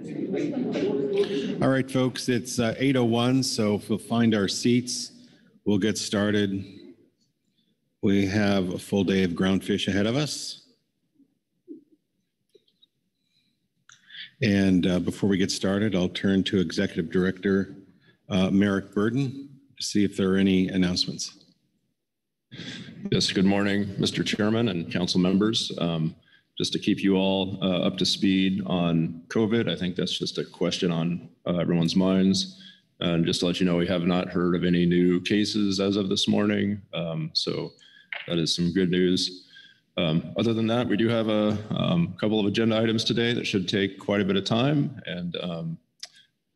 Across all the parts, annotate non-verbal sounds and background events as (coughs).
All right, folks, it's uh, 8:01, so if we'll find our seats, we'll get started. We have a full day of groundfish ahead of us. And uh, before we get started, I'll turn to Executive Director uh, Merrick Burden to see if there are any announcements. Yes, good morning, Mr. Chairman and council members. Um, just to keep you all uh, up to speed on COVID, I think that's just a question on uh, everyone's minds. And just to let you know, we have not heard of any new cases as of this morning. Um, so that is some good news. Um, other than that, we do have a um, couple of agenda items today that should take quite a bit of time. And um,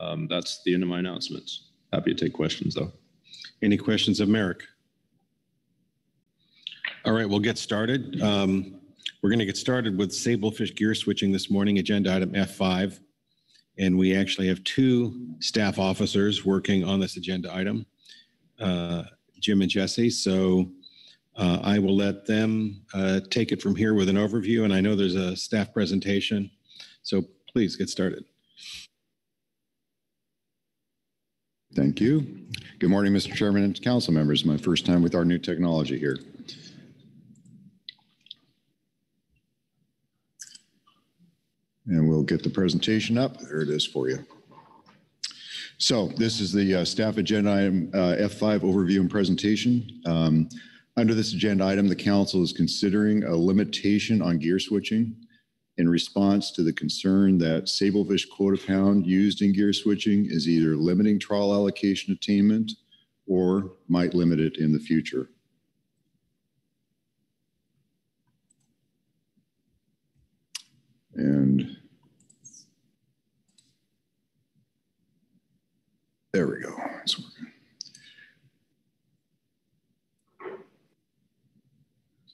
um, that's the end of my announcements. Happy to take questions though. Any questions of Merrick? All right, we'll get started. Um, we're going to get started with Sablefish gear switching this morning, agenda item F5. And we actually have two staff officers working on this agenda item, uh, Jim and Jesse. So uh, I will let them uh, take it from here with an overview. And I know there's a staff presentation. So please get started. Thank you. Good morning, Mr. Chairman and council members. My first time with our new technology here. And we'll get the presentation up. There it is for you. So this is the uh, staff agenda item uh, F5 overview and presentation. Um, under this agenda item, the council is considering a limitation on gear switching in response to the concern that sablefish quota pound used in gear switching is either limiting trawl allocation attainment or might limit it in the future. And there we go. It's working.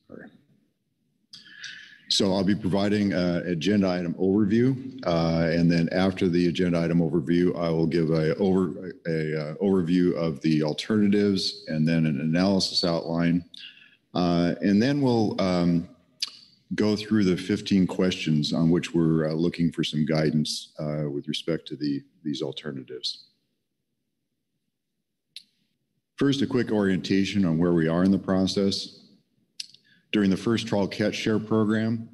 Sorry. So I'll be providing an agenda item overview, uh, and then after the agenda item overview, I will give a over a uh, overview of the alternatives, and then an analysis outline, uh, and then we'll um, go through the 15 questions on which we're uh, looking for some guidance uh, with respect to the these alternatives. First, a quick orientation on where we are in the process. During the first trawl catch share program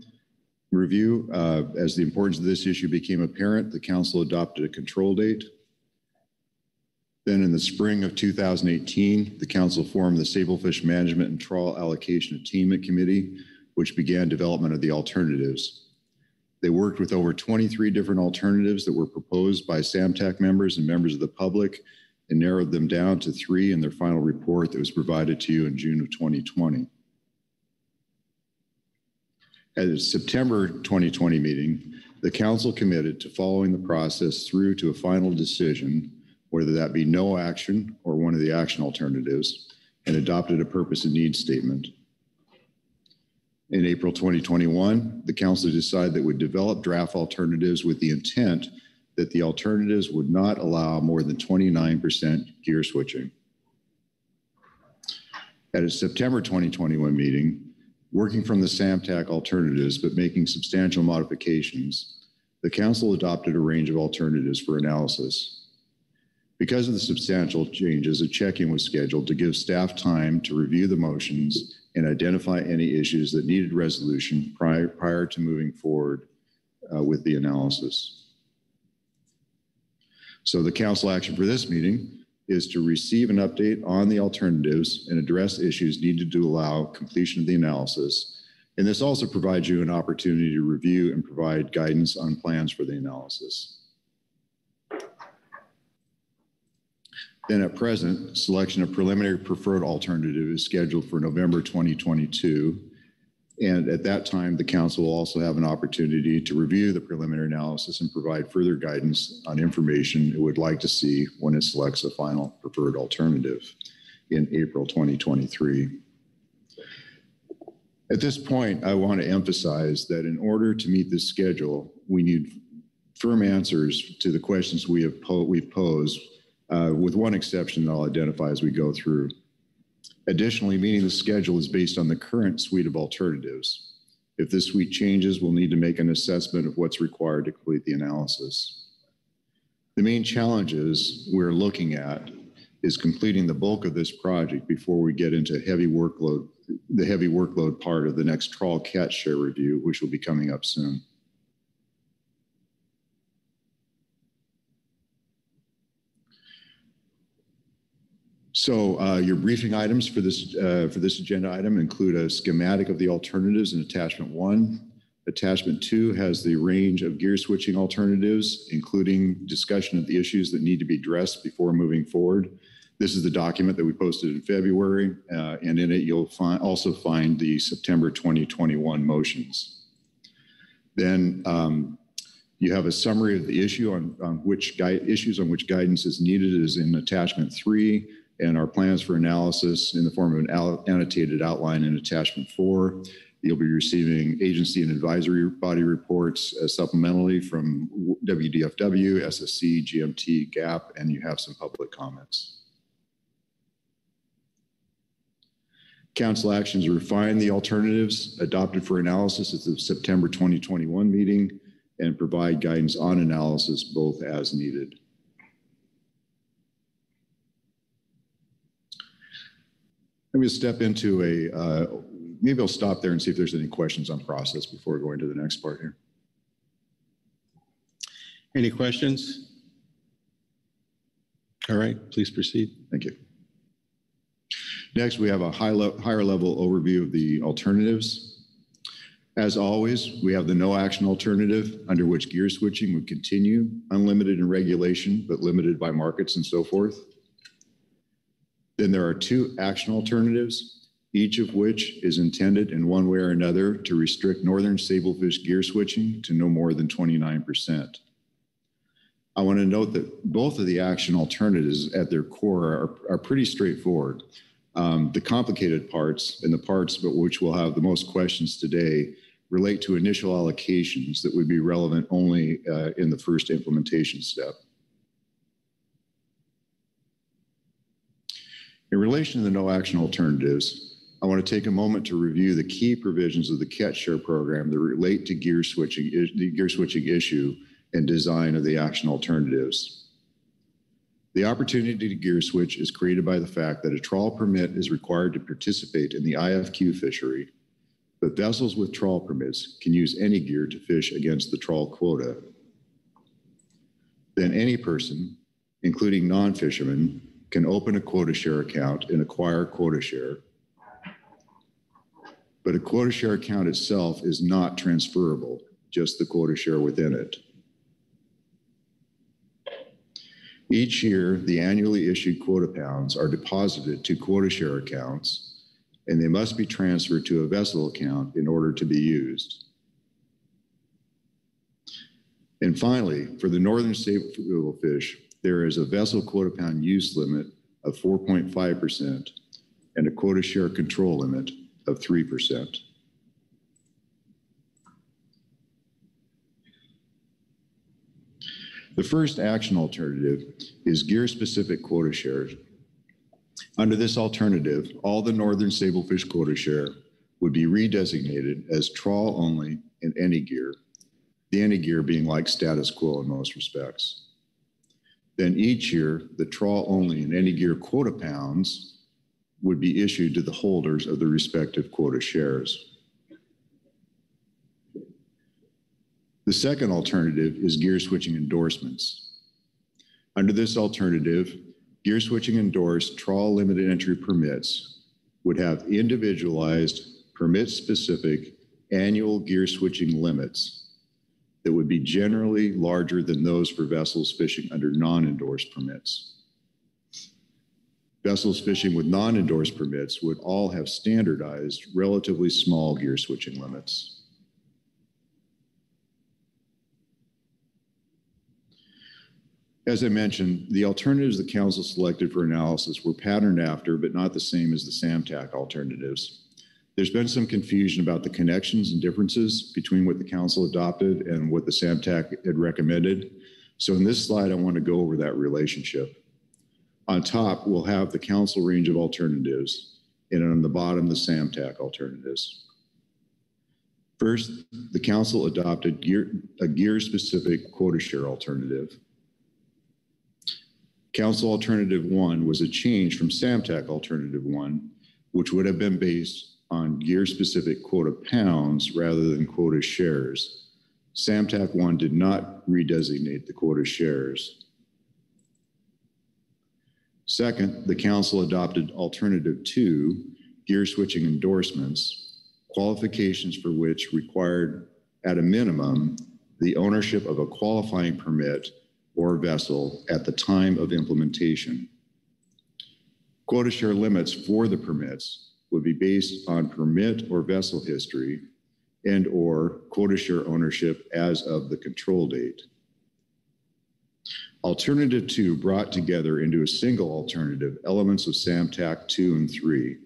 review, uh, as the importance of this issue became apparent, the council adopted a control date. Then in the spring of 2018, the council formed the Sablefish Management and Trawl Allocation Attainment Committee, which began development of the alternatives. They worked with over 23 different alternatives that were proposed by SAMTAC members and members of the public and narrowed them down to three in their final report that was provided to you in June of 2020. At its September 2020 meeting, the council committed to following the process through to a final decision, whether that be no action or one of the action alternatives, and adopted a purpose and need statement. In April 2021, the council decided that would develop draft alternatives with the intent that the alternatives would not allow more than 29% gear switching. At its September 2021 meeting, working from the SAMTAC alternatives but making substantial modifications, the council adopted a range of alternatives for analysis. Because of the substantial changes, a check-in was scheduled to give staff time to review the motions and identify any issues that needed resolution prior, prior to moving forward uh, with the analysis. So the council action for this meeting is to receive an update on the alternatives and address issues needed to allow completion of the analysis. And this also provides you an opportunity to review and provide guidance on plans for the analysis. Then at present, selection of preliminary preferred alternative is scheduled for November 2022. And at that time, the council will also have an opportunity to review the preliminary analysis and provide further guidance on information it would like to see when it selects a final preferred alternative in April 2023. At this point, I want to emphasize that in order to meet this schedule, we need firm answers to the questions we have po we've posed, uh, with one exception that I'll identify as we go through. Additionally, meeting the schedule is based on the current suite of alternatives. If this suite changes, we'll need to make an assessment of what's required to complete the analysis. The main challenges we're looking at is completing the bulk of this project before we get into heavy workload, the heavy workload part of the next trawl catch share review, which will be coming up soon. So uh, your briefing items for this, uh, for this agenda item include a schematic of the alternatives in attachment one. Attachment two has the range of gear switching alternatives, including discussion of the issues that need to be addressed before moving forward. This is the document that we posted in February, uh, and in it you'll find, also find the September 2021 motions. Then um, you have a summary of the issue on, on which issues on which guidance is needed is in attachment three, and our plans for analysis in the form of an annotated outline in attachment four. You'll be receiving agency and advisory body reports uh, supplementally from WDFW, SSC, GMT, GAP, and you have some public comments. Council actions refine the alternatives adopted for analysis at the September 2021 meeting and provide guidance on analysis both as needed. Let me step into a, uh, maybe I'll stop there and see if there's any questions on process before going to the next part here. Any questions? All right, please proceed. Thank you. Next, we have a high le- higher level overview of the alternatives. As always, we have the no action alternative under which gear switching would continue, unlimited in regulation, but limited by markets and so forth. Then there are two action alternatives, each of which is intended in one way or another to restrict northern sablefish gear switching to no more than 29%. I want to note that both of the action alternatives at their core are, are pretty straightforward. Um, the complicated parts and the parts but which we'll have the most questions today relate to initial allocations that would be relevant only uh, in the first implementation step. In relation to the no action alternatives, I want to take a moment to review the key provisions of the catch share program that relate to gear switching, the gear switching issue and design of the action alternatives. The opportunity to gear switch is created by the fact that a trawl permit is required to participate in the IFQ fishery, but vessels with trawl permits can use any gear to fish against the trawl quota. Then any person, including non-fishermen, can open a quota share account and acquire quota share. But a quota share account itself is not transferable, just the quota share within it. Each year, the annually issued quota pounds are deposited to quota share accounts, and they must be transferred to a vessel account in order to be used. And finally, for the northern sablefish, there is a vessel quota pound use limit of 4.5% and a quota share control limit of 3%. The first action alternative is gear-specific quota shares. Under this alternative, all the northern sablefish quota share would be redesignated as trawl only in any gear, the any gear being like status quo in most respects. Then each year, the trawl only in any gear quota pounds would be issued to the holders of the respective quota shares. The second alternative is gear switching endorsements. Under this alternative, gear switching endorsed trawl limited entry permits would have individualized permit specific annual gear switching limits that would be generally larger than those for vessels fishing under non-endorsed permits. Vessels fishing with non-endorsed permits would all have standardized, relatively small gear switching limits. As I mentioned, the alternatives the council selected for analysis were patterned after, but not the same as the SAMTAC alternatives. There's been some confusion about the connections and differences between what the council adopted and what the SAMTAC had recommended. So in this slide, I want to go over that relationship. On top, we'll have the council range of alternatives, and on the bottom, the SAMTAC alternatives. First, the council adopted gear, a gear-specific quota share alternative. Council Alternative One was a change from SAMTAC Alternative One, which would have been based on gear-specific quota pounds rather than quota shares. SAMTAC One did not redesignate the quota shares. Second, the council adopted Alternative Two, gear switching endorsements, qualifications for which required, at a minimum, the ownership of a qualifying permit or vessel at the time of implementation. Quota share limits for the permits would be based on permit or vessel history and/or quota share ownership as of the control date. Alternative two brought together into a single alternative elements of SAMTAC two and three.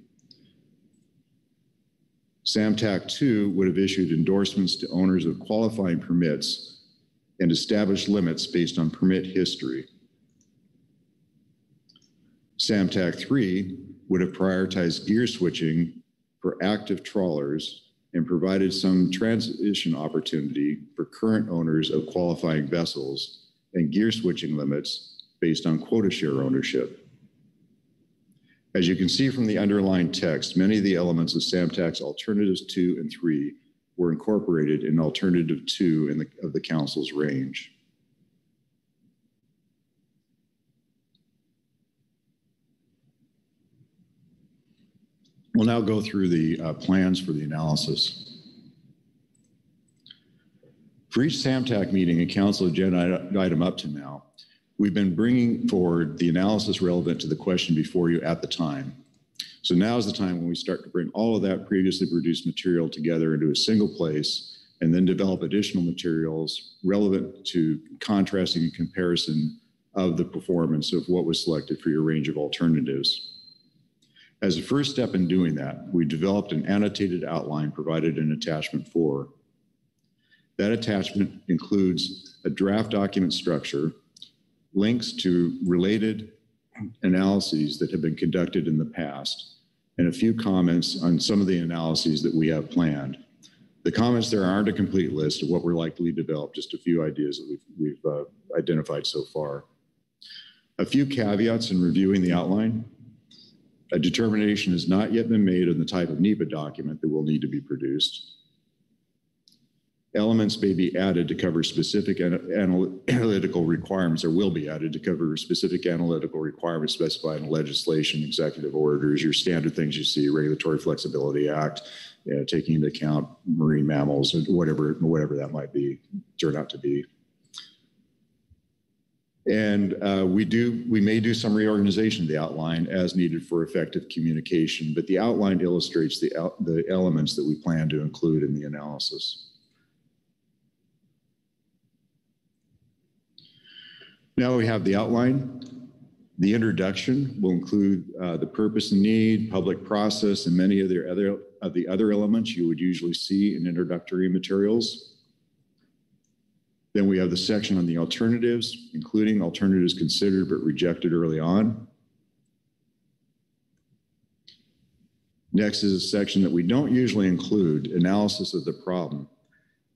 SAMTAC two would have issued endorsements to owners of qualifying permits and established limits based on permit history. SAMTAC three would have prioritized gear switching for active trawlers and provided some transition opportunity for current owners of qualifying vessels and gear switching limits based on quota share ownership. As you can see from the underlying text, many of the elements of SAMTAC's alternatives two and three were incorporated in alternative two in the, of the council's range. We'll now go through the uh, plans for the analysis. For each SAMTAC meeting and council agenda item up to now, we've been bringing forward the analysis relevant to the question before you at the time. So now is the time when we start to bring all of that previously produced material together into a single place and then develop additional materials relevant to contrasting and comparison of the performance of what was selected for your range of alternatives. As a first step in doing that, we developed an annotated outline provided in attachment four. That attachment includes a draft document structure, links to related analyses that have been conducted in the past, and a few comments on some of the analyses that we have planned. The comments there aren't a complete list of what we're likely to develop, just a few ideas that we've, we've uh, identified so far. A few caveats in reviewing the outline. A determination has not yet been made on the type of NEPA document that will need to be produced. Elements may be added to cover specific anal analytical requirements or will be added to cover specific analytical requirements specified in legislation, executive orders, your standard things you see, Regulatory Flexibility Act, you know, taking into account marine mammals, whatever, whatever that might be, turn out to be. And uh, we do, we may do some reorganization of the outline as needed for effective communication, but the outline illustrates the, the elements that we plan to include in the analysis. Now we have the outline. The introduction will include uh, the purpose and need, public process, and many of the other of the other elements you would usually see in introductory materials. Then we have the section on the alternatives, including alternatives considered but rejected early on. Next is a section that we don't usually include, analysis of the problem.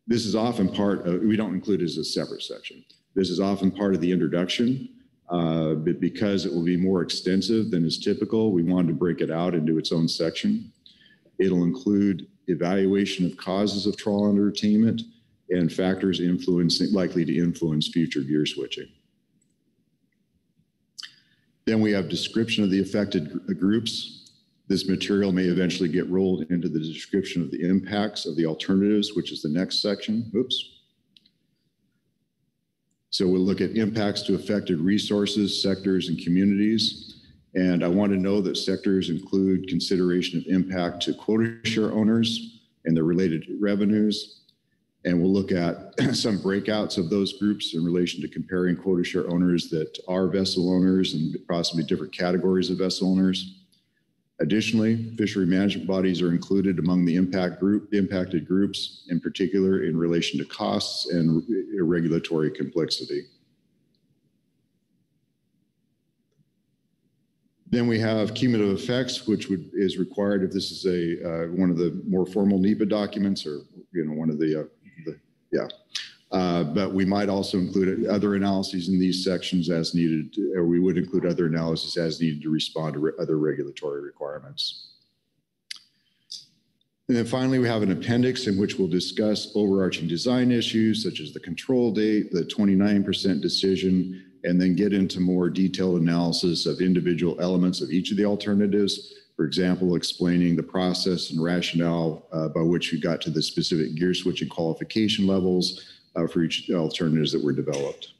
This is often part of, we don't include it as a separate section. This is often part of the introduction, uh, but because it will be more extensive than is typical, we wanted to break it out into its own section. It'll include evaluation of causes of trawl underattainment and factors influencing, likely to influence future gear switching. Then we have description of the affected groups. This material may eventually get rolled into the description of the impacts of the alternatives, which is the next section. Oops. So we'll look at impacts to affected resources, sectors, and communities. And I want to know that sectors include consideration of impact to quota share owners and their related revenues. And we'll look at (clears throat) some breakouts of those groups in relation to comparing quota share owners that are vessel owners and possibly different categories of vessel owners. Additionally, fishery management bodies are included among the impact group, impacted groups, in particular in relation to costs and regulatory complexity. Then we have cumulative effects, which would, is required if this is a uh, one of the more formal NEPA documents or you know one of the, uh, the yeah. Uh, But we might also include other analyses in these sections as needed, or we would include other analyses as needed to respond to re- other regulatory requirements. And then finally, we have an appendix in which we'll discuss overarching design issues such as the control date, the 29% decision, and then get into more detailed analysis of individual elements of each of the alternatives. For example, explaining the process and rationale uh, by which we got to the specific gear switching qualification levels uh, for each alternatives that were developed.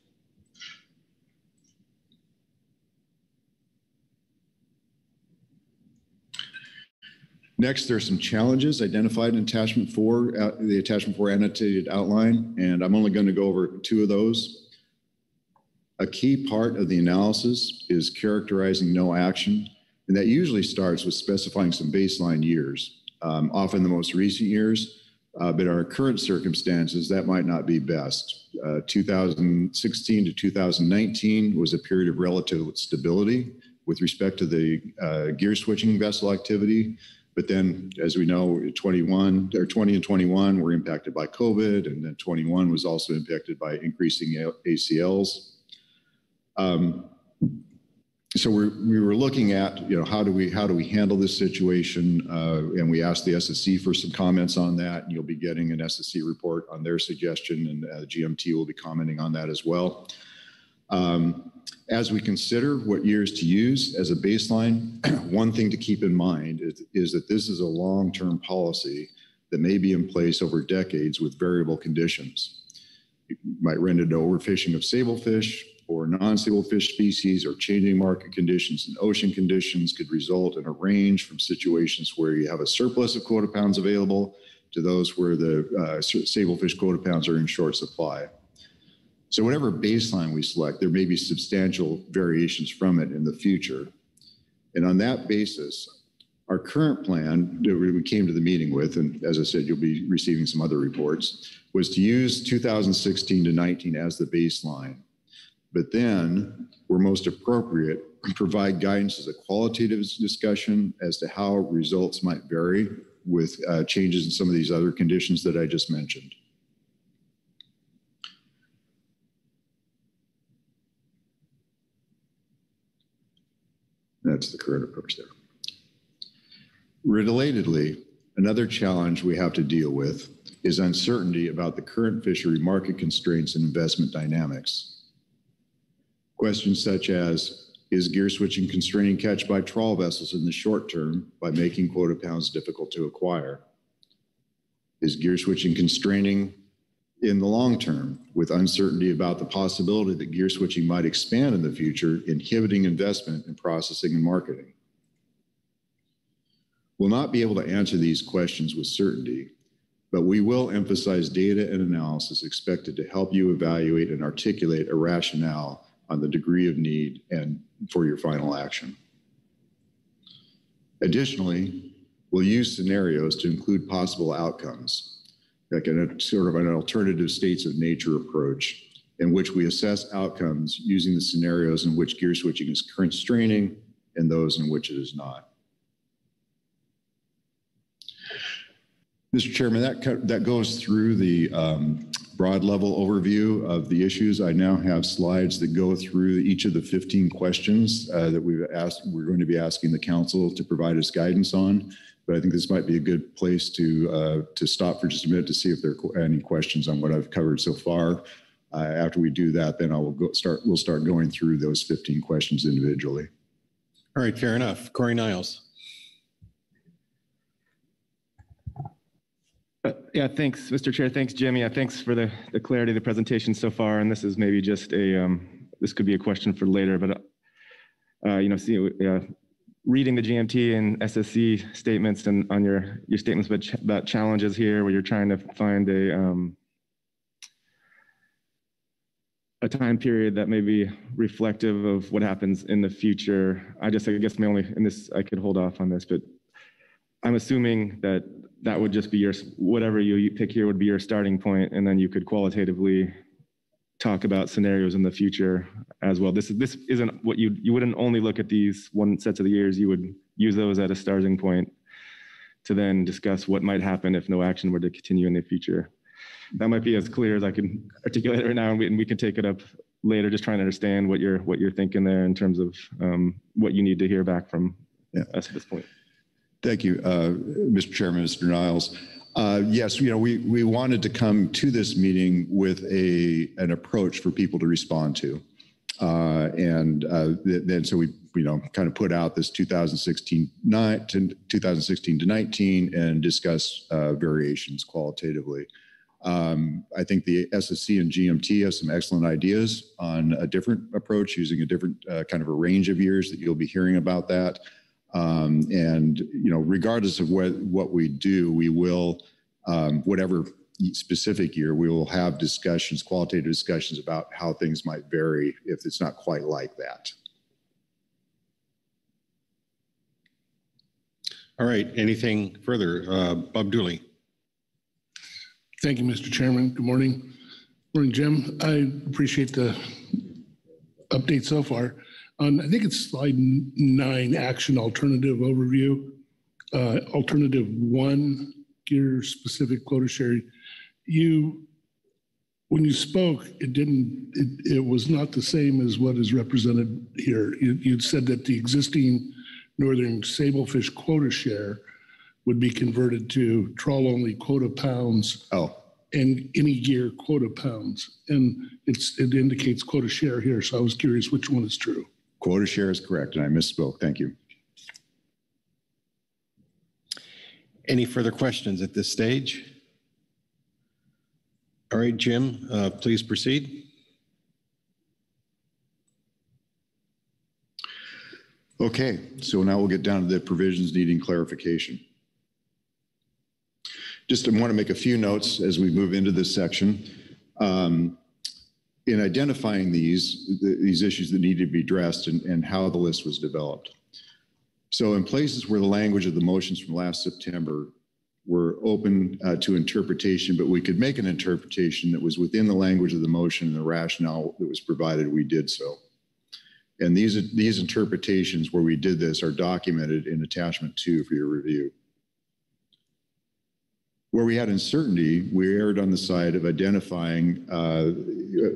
Next, there are some challenges identified in attachment four, uh, the attachment four annotated outline, and I'm only going to go over two of those. A key part of the analysis is characterizing no action, and that usually starts with specifying some baseline years, um, often the most recent years, uh, but our current circumstances, that might not be best. Uh, 2016 to 2019 was a period of relative stability with respect to the uh, gear switching vessel activity. But then, as we know, 21 or 20 and 21 were impacted by COVID, and then 21 was also impacted by increasing ACLs. Um, so we're, we were looking at, you know, how do we how do we handle this situation? Uh, and we asked the SSC for some comments on that. And you'll be getting an SSC report on their suggestion, and uh, GMT will be commenting on that as well. Um, as we consider what years to use as a baseline, (clears throat) one thing to keep in mind is, is that this is a long-term policy that may be in place over decades with variable conditions. You might run into overfishing of sablefish or non-sablefish species or changing market conditions and ocean conditions could result in a range from situations where you have a surplus of quota pounds available to those where the uh, sablefish quota pounds are in short supply. So whatever baseline we select, there may be substantial variations from it in the future. And on that basis, our current plan that we came to the meeting with, and as I said, you'll be receiving some other reports, was to use 2016 to 19 as the baseline. But then, where most appropriate, provide guidance as a qualitative discussion as to how results might vary with uh, changes in some of these other conditions that I just mentioned. That's the current approach there. Relatedly, another challenge we have to deal with is uncertainty about the current fishery market constraints and investment dynamics. Questions such as, is gear switching constraining catch by trawl vessels in the short term by making quota pounds difficult to acquire? Is gear switching constraining in the long term with uncertainty about the possibility that gear switching might expand in the future, inhibiting investment in processing and marketing? We'll not be able to answer these questions with certainty, but we will emphasize data and analysis expected to help you evaluate and articulate a rationale on the degree of need and for your final action. Additionally, we'll use scenarios to include possible outcomes like a sort of an alternative states of nature approach in which we assess outcomes using the scenarios in which gear switching is constraining and those in which it is not. Mr. Chairman, that, that goes through the um, broad level overview of the issues. I now have slides that go through each of the 15 questions uh, that we've asked, we're going to be asking the council to provide us guidance on. But I think this might be a good place to uh, to stop for just a minute to see if there are any questions on what I've covered so far. Uh, after we do that, then I will go start. We'll start going through those 15 questions individually. All right, fair enough. Corey Niles. Uh, yeah, thanks, Mr. Chair. Thanks, Jimmy. Yeah, thanks for the, the clarity of the presentation so far. And this is maybe just a, um, this could be a question for later, but, uh, you know, see, uh, reading the GMT and SSC statements and on your your statements about, ch about challenges here, where you're trying to find a um, a time period that may be reflective of what happens in the future. I just, I guess, my only, and this, I could hold off on this, but I'm assuming that that would just be your whatever you pick here would be your starting point, and then you could qualitatively talk about scenarios in the future as well. This is this isn't what you you wouldn't only look at these one sets of the years. You would use those at a starting point to then discuss what might happen if no action were to continue in the future. that might be as clear as I can articulate it right now, and we, and we can take it up later, just trying to understand what you're, what you're thinking there in terms of um, what you need to hear back from Yeah. us at this point. Thank you, uh, Mr. Chairman, Mr. Niles. Uh, Yes, you know, we, we wanted to come to this meeting with a, an approach for people to respond to. Uh, And uh, th- then, so we, you know, kind of put out this 2016, nine to 2016 to 19 and discuss uh, variations qualitatively. Um, I think the SSC and GMT have some excellent ideas on a different approach using a different uh, kind of a range of years that you'll be hearing about that. Um, and, you know, regardless of what, what we do, we will, um, whatever specific year, we will have discussions, qualitative discussions about how things might vary if it's not quite like that. All right, anything further? Uh, Bob Dooley? Thank you, Mr. Chairman. Good morning. Morning, Jim. I appreciate the update so far. On, I think it's slide nine, action alternative overview. Uh, Alternative one, gear-specific quota share. You, when you spoke, it didn't, it, it was not the same as what is represented here. You, you'd said that the existing northern sablefish quota share would be converted to trawl-only quota pounds Oh, and any gear quota pounds. And it's, it indicates quota share here, so I was curious which one is true. Quota share is correct, and I misspoke. Thank you. Any further questions at this stage? All right, Jim, uh, please proceed. Okay, so now we'll get down to the provisions needing clarification. Just want to make a few notes as we move into this section. Um, In identifying these, th- these issues that needed to be addressed and, and how the list was developed. So in places where the language of the motions from last September were open uh, to interpretation, but we could make an interpretation that was within the language of the motion and the rationale that was provided, we did so. And these, these interpretations where we did this are documented in attachment two for your review. Where we had uncertainty, we erred on the side of identifying, uh,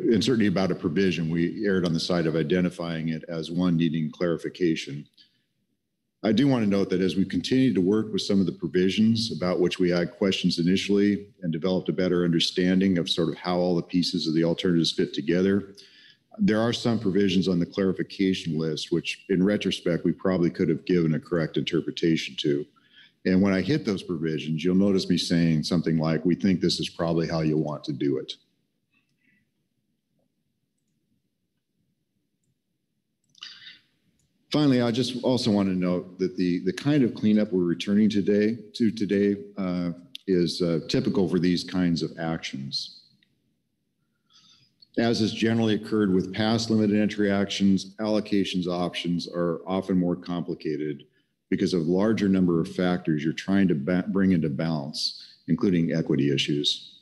uncertainty about a provision, we erred on the side of identifying it as one needing clarification. I do want to note that as we continued to work with some of the provisions about which we had questions initially and developed a better understanding of sort of how all the pieces of the alternatives fit together, there are some provisions on the clarification list, which in retrospect, we probably could have given a correct interpretation to. And when I hit those provisions, you'll notice me saying something like, we think this is probably how you want to do it. Finally, I just also want to note that the, the kind of cleanup we're returning today to today uh, is uh, typical for these kinds of actions. As has generally occurred with past limited entry actions, allocations options are often more complicated because of larger number of factors you're trying to ba- bring into balance, including equity issues.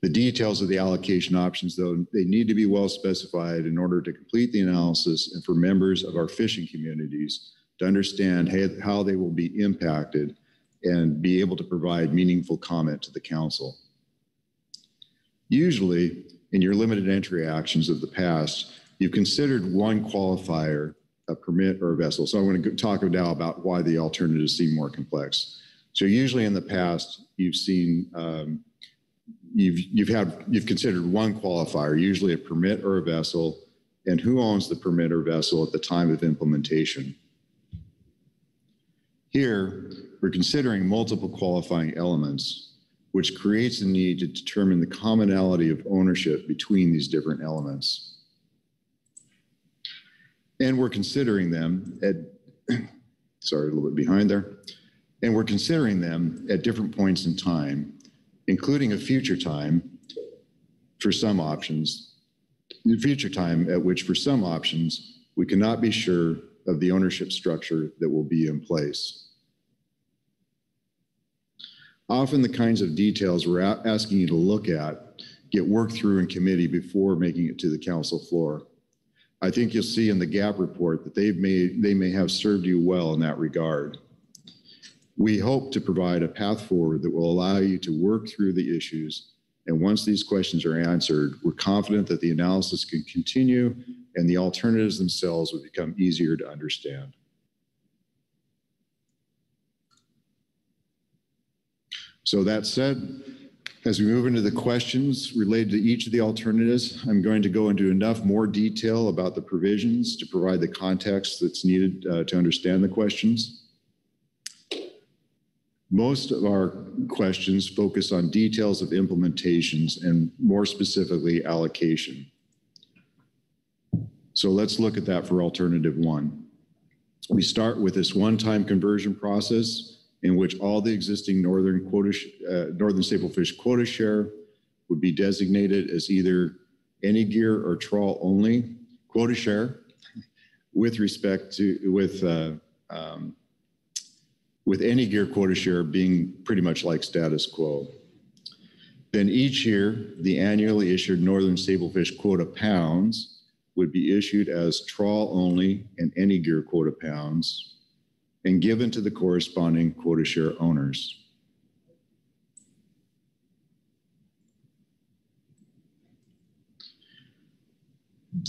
The details of the allocation options, though, they need to be well specified in order to complete the analysis and for members of our fishing communities to understand how- how they will be impacted and be able to provide meaningful comment to the council. Usually, in your limited entry actions of the past, you've considered one qualifier, a permit or a vessel. So I want to talk now about why the alternatives seem more complex. So usually in the past, you've seen, um, you've, you've had, you've considered one qualifier, usually a permit or a vessel, and who owns the permit or vessel at the time of implementation. Here, we're considering multiple qualifying elements which creates a need to determine the commonality of ownership between these different elements. And we're considering them at, (clears throat) sorry, a little bit behind there. And we're considering them at different points in time, including a future time for some options, future time at which for some options, we cannot be sure of the ownership structure that will be in place. Often the kinds of details we're asking you to look at get worked through in committee before making it to the council floor. I think you'll see in the GAP report that they've made, they may have served you well in that regard. We hope to provide a path forward that will allow you to work through the issues And once these questions are answered, we're confident that the analysis can continue and the alternatives themselves would become easier to understand. So that said, as we move into the questions related to each of the alternatives, I'm going to go into enough more detail about the provisions to provide the context that's needed uh, to understand the questions. Most of our questions focus on details of implementations and more specifically allocation. So let's look at that for alternative one. We start with this one-time conversion process in which all the existing northern quota, uh, northern fish quota share would be designated as either any gear or trawl only quota share with respect to with uh, um, with any gear quota share being pretty much like status quo. Then each year, the annually issued northern sablefish quota pounds would be issued as trawl only and any gear quota pounds and given to the corresponding quota share owners.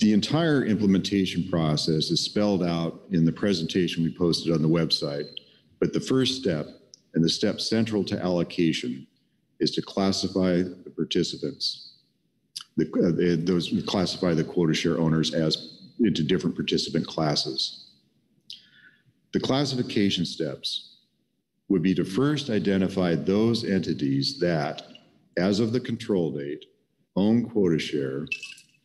The entire implementation process is spelled out in the presentation we posted on the website, but the first step and the step central to allocation is to classify the participants. The, uh, those classify the quota share owners as into different participant classes. The classification steps would be to first identify those entities that, as of the control date, own quota share,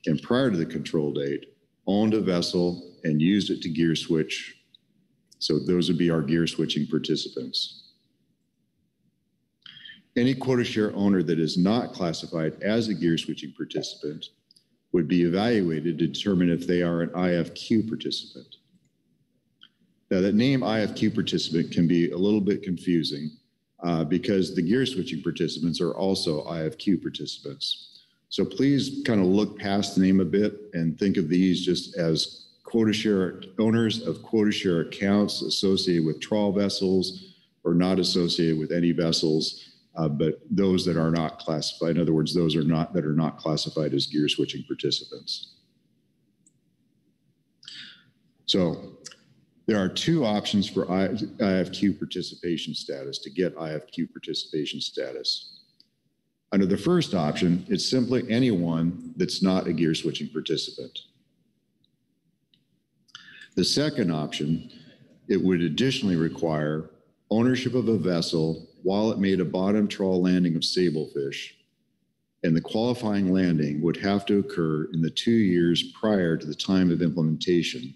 and prior to the control date, owned a vessel and used it to gear switch. So those would be our gear switching participants. Any quota share owner that is not classified as a gear switching participant would be evaluated to determine if they are an IFQ participant. That name IFQ participant can be a little bit confusing uh, because the gear switching participants are also IFQ participants. So please kind of look past the name a bit and think of these just as quota share owners of quota share accounts associated with trawl vessels or not associated with any vessels, uh, but those that are not classified. In other words, those are not that are not classified as gear switching participants. So there are two options for IFQ participation status to get IFQ participation status. Under the first option, it's simply anyone that's not a gear switching participant. The second option, it would additionally require ownership of a vessel while it made a bottom trawl landing of sablefish, and the qualifying landing would have to occur in the two years prior to the time of implementation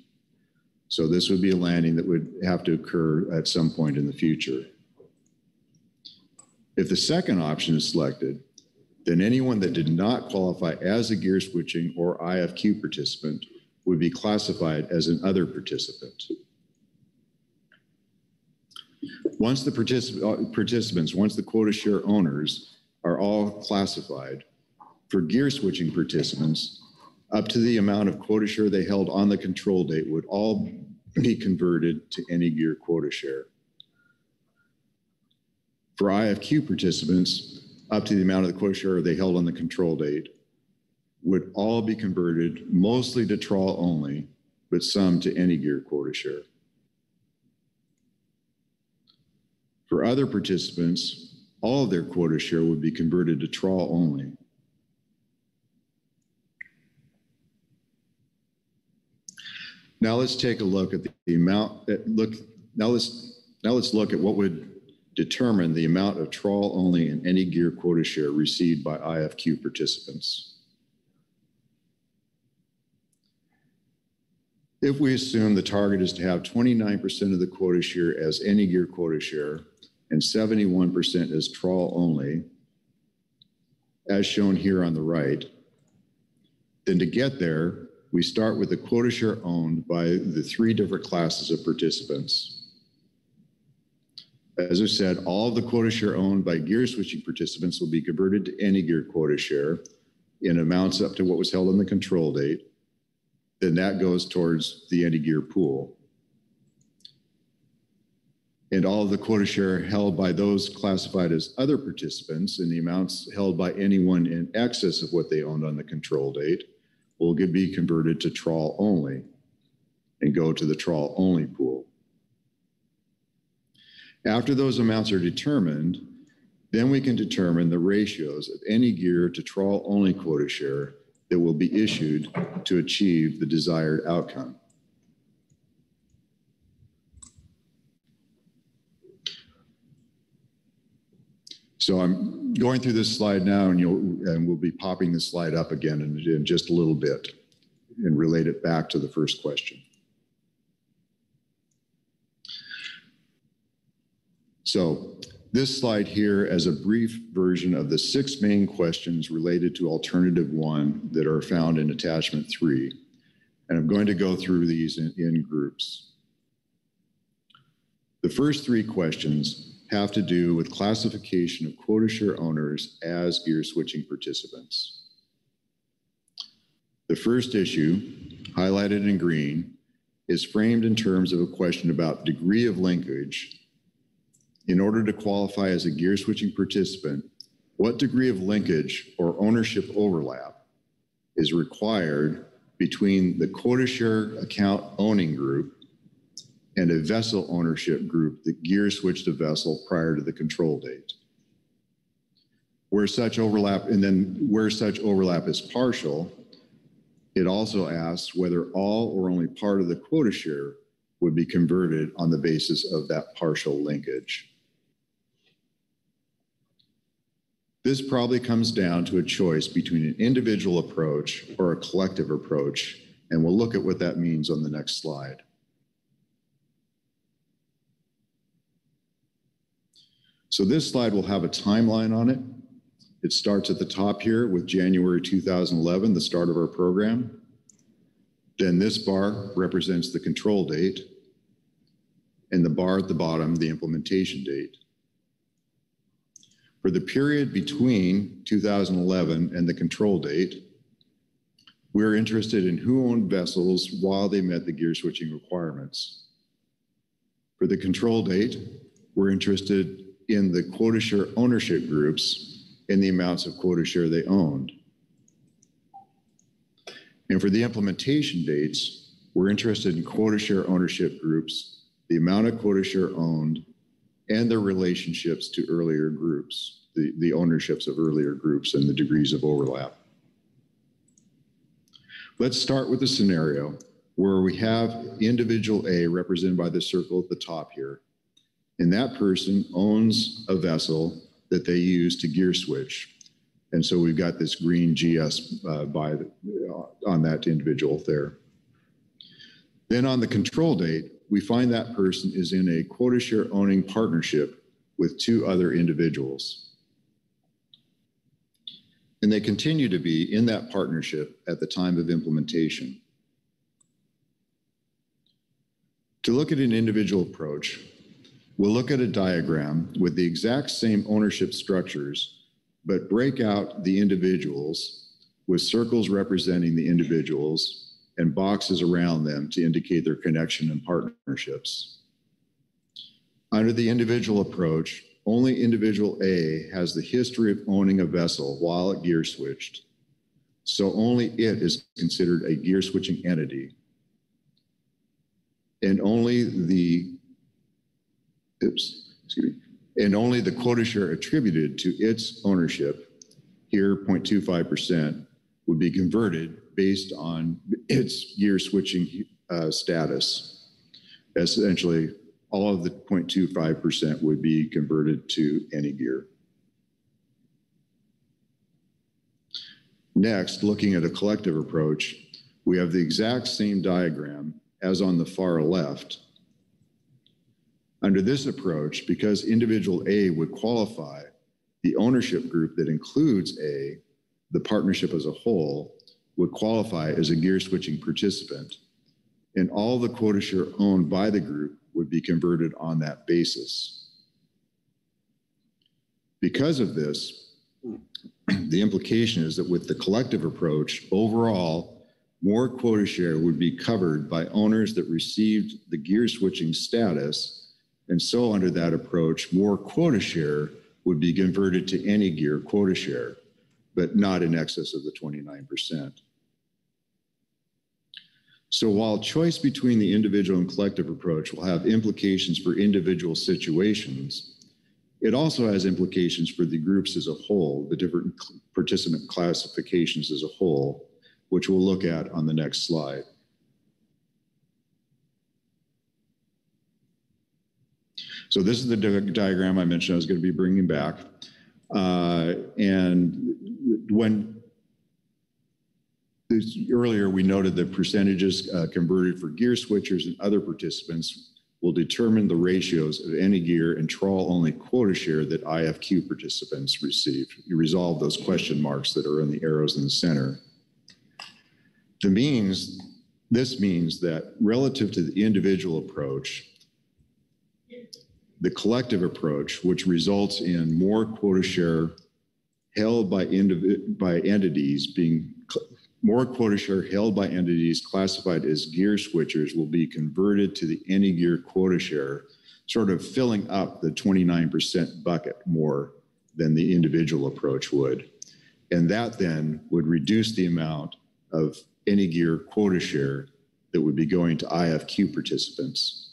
so this would be a landing that would have to occur at some point in the future. If the second option is selected, then anyone that did not qualify as a gear switching or IFQ participant would be classified as an other participant. Once the particip uh, participants, once the quota share owners are all classified, for gear switching participants, up to the amount of quota share they held on the control date would all be converted to any gear quota share. For IFQ participants, up to the amount of the quota share they held on the control date would all be converted mostly to trawl only, but some to any gear quota share. For other participants, all of their quota share would be converted to trawl only. Now let's take a look at the, amount. At look now let's now let's look at what would determine the amount of trawl only and any gear quota share received by IFQ participants. If we assume the target is to have 29% of the quota share as any gear quota share and 71% as trawl only, as shown here on the right, then to get there, we start with the quota share owned by the three different classes of participants. As I said, all of the quota share owned by gear switching participants will be converted to any gear quota share in amounts up to what was held on the control date. Then that goes towards the any gear pool. and all of the quota share held by those classified as other participants and the amounts held by anyone in excess of what they owned on the control date will be converted to trawl only and go to the trawl only pool. After those amounts are determined, then we can determine the ratios of any gear to trawl only quota share that will be issued to achieve the desired outcome. So I'm going through this slide now and you'll, and we'll be popping this slide up again in, in just a little bit and relate it back to the first question. So this slide here as a brief version of the six main questions related to alternative one that are found in attachment three. And I'm going to go through these in, in groups. The first three questions have to do with classification of quota share owners as gear switching participants. The first issue, highlighted in green, is framed in terms of a question about degree of linkage. In order to qualify as a gear switching participant, what degree of linkage or ownership overlap is required between the quota share account owning group and a vessel ownership group that gear switched a vessel prior to the control date. Where such overlap, and then where such overlap is partial, it also asks whether all or only part of the quota share would be converted on the basis of that partial linkage. This probably comes down to a choice between an individual approach or a collective approach, and we'll look at what that means on the next slide. So this slide will have a timeline on it. It starts at the top here with January 2011, the start of our program. Then this bar represents the control date, and the bar at the bottom, the implementation date. For the period between 2011 and the control date, we're interested in who owned vessels while they met the gear switching requirements. For the control date, we're interested in the quota share ownership groups and the amounts of quota share they owned. And for the implementation dates, we're interested in quota share ownership groups, the amount of quota share owned, and their relationships to earlier groups, the, the ownerships of earlier groups and the degrees of overlap. Let's start with a scenario where we have individual A represented by the circle at the top here. And that person owns a vessel that they use to gear switch. And so we've got this green GS uh, by the, uh, on that individual there. Then on the control date, we find that person is in a quota share owning partnership with two other individuals. And they continue to be in that partnership at the time of implementation. To look at an individual approach, we'll look at a diagram with the exact same ownership structures, but break out the individuals with circles representing the individuals and boxes around them to indicate their connection and partnerships. Under the individual approach, only individual A has the history of owning a vessel while it gear switched. So only it is considered a gear switching entity. And only the, oops, excuse me, and only the quota share attributed to its ownership, here 0.25%, would be converted based on its gear switching uh, status. Essentially, all of the 0.25% would be converted to any gear. Next, looking at a collective approach, we have the exact same diagram as on the far left. Under this approach, because individual A would qualify, the ownership group that includes A, the partnership as a whole, would qualify as a gear switching participant, and all the quota share owned by the group would be converted on that basis. Because of this, (clears throat) the implication is that with the collective approach, overall, more quota share would be covered by owners that received the gear switching status And so under that approach, more quota share would be converted to any gear quota share, but not in excess of the 29%. So while choice between the individual and collective approach will have implications for individual situations, it also has implications for the groups as a whole, the different participant classifications as a whole, which we'll look at on the next slide. So this is the di- diagram I mentioned I was going to be bringing back. Uh, And when this- earlier, we noted that percentages uh, converted for gear switchers and other participants will determine the ratios of any gear and trawl-only quota share that IFQ participants receive. You resolve those question marks that are in the arrows in the center. The means, this means that relative to the individual approach, the collective approach, which results in more quota share held by individ, by entities being, cl- more quota share held by entities classified as gear switchers will be converted to the any gear quota share, sort of filling up the 29% bucket more than the individual approach would. And that then would reduce the amount of any gear quota share that would be going to IFQ participants.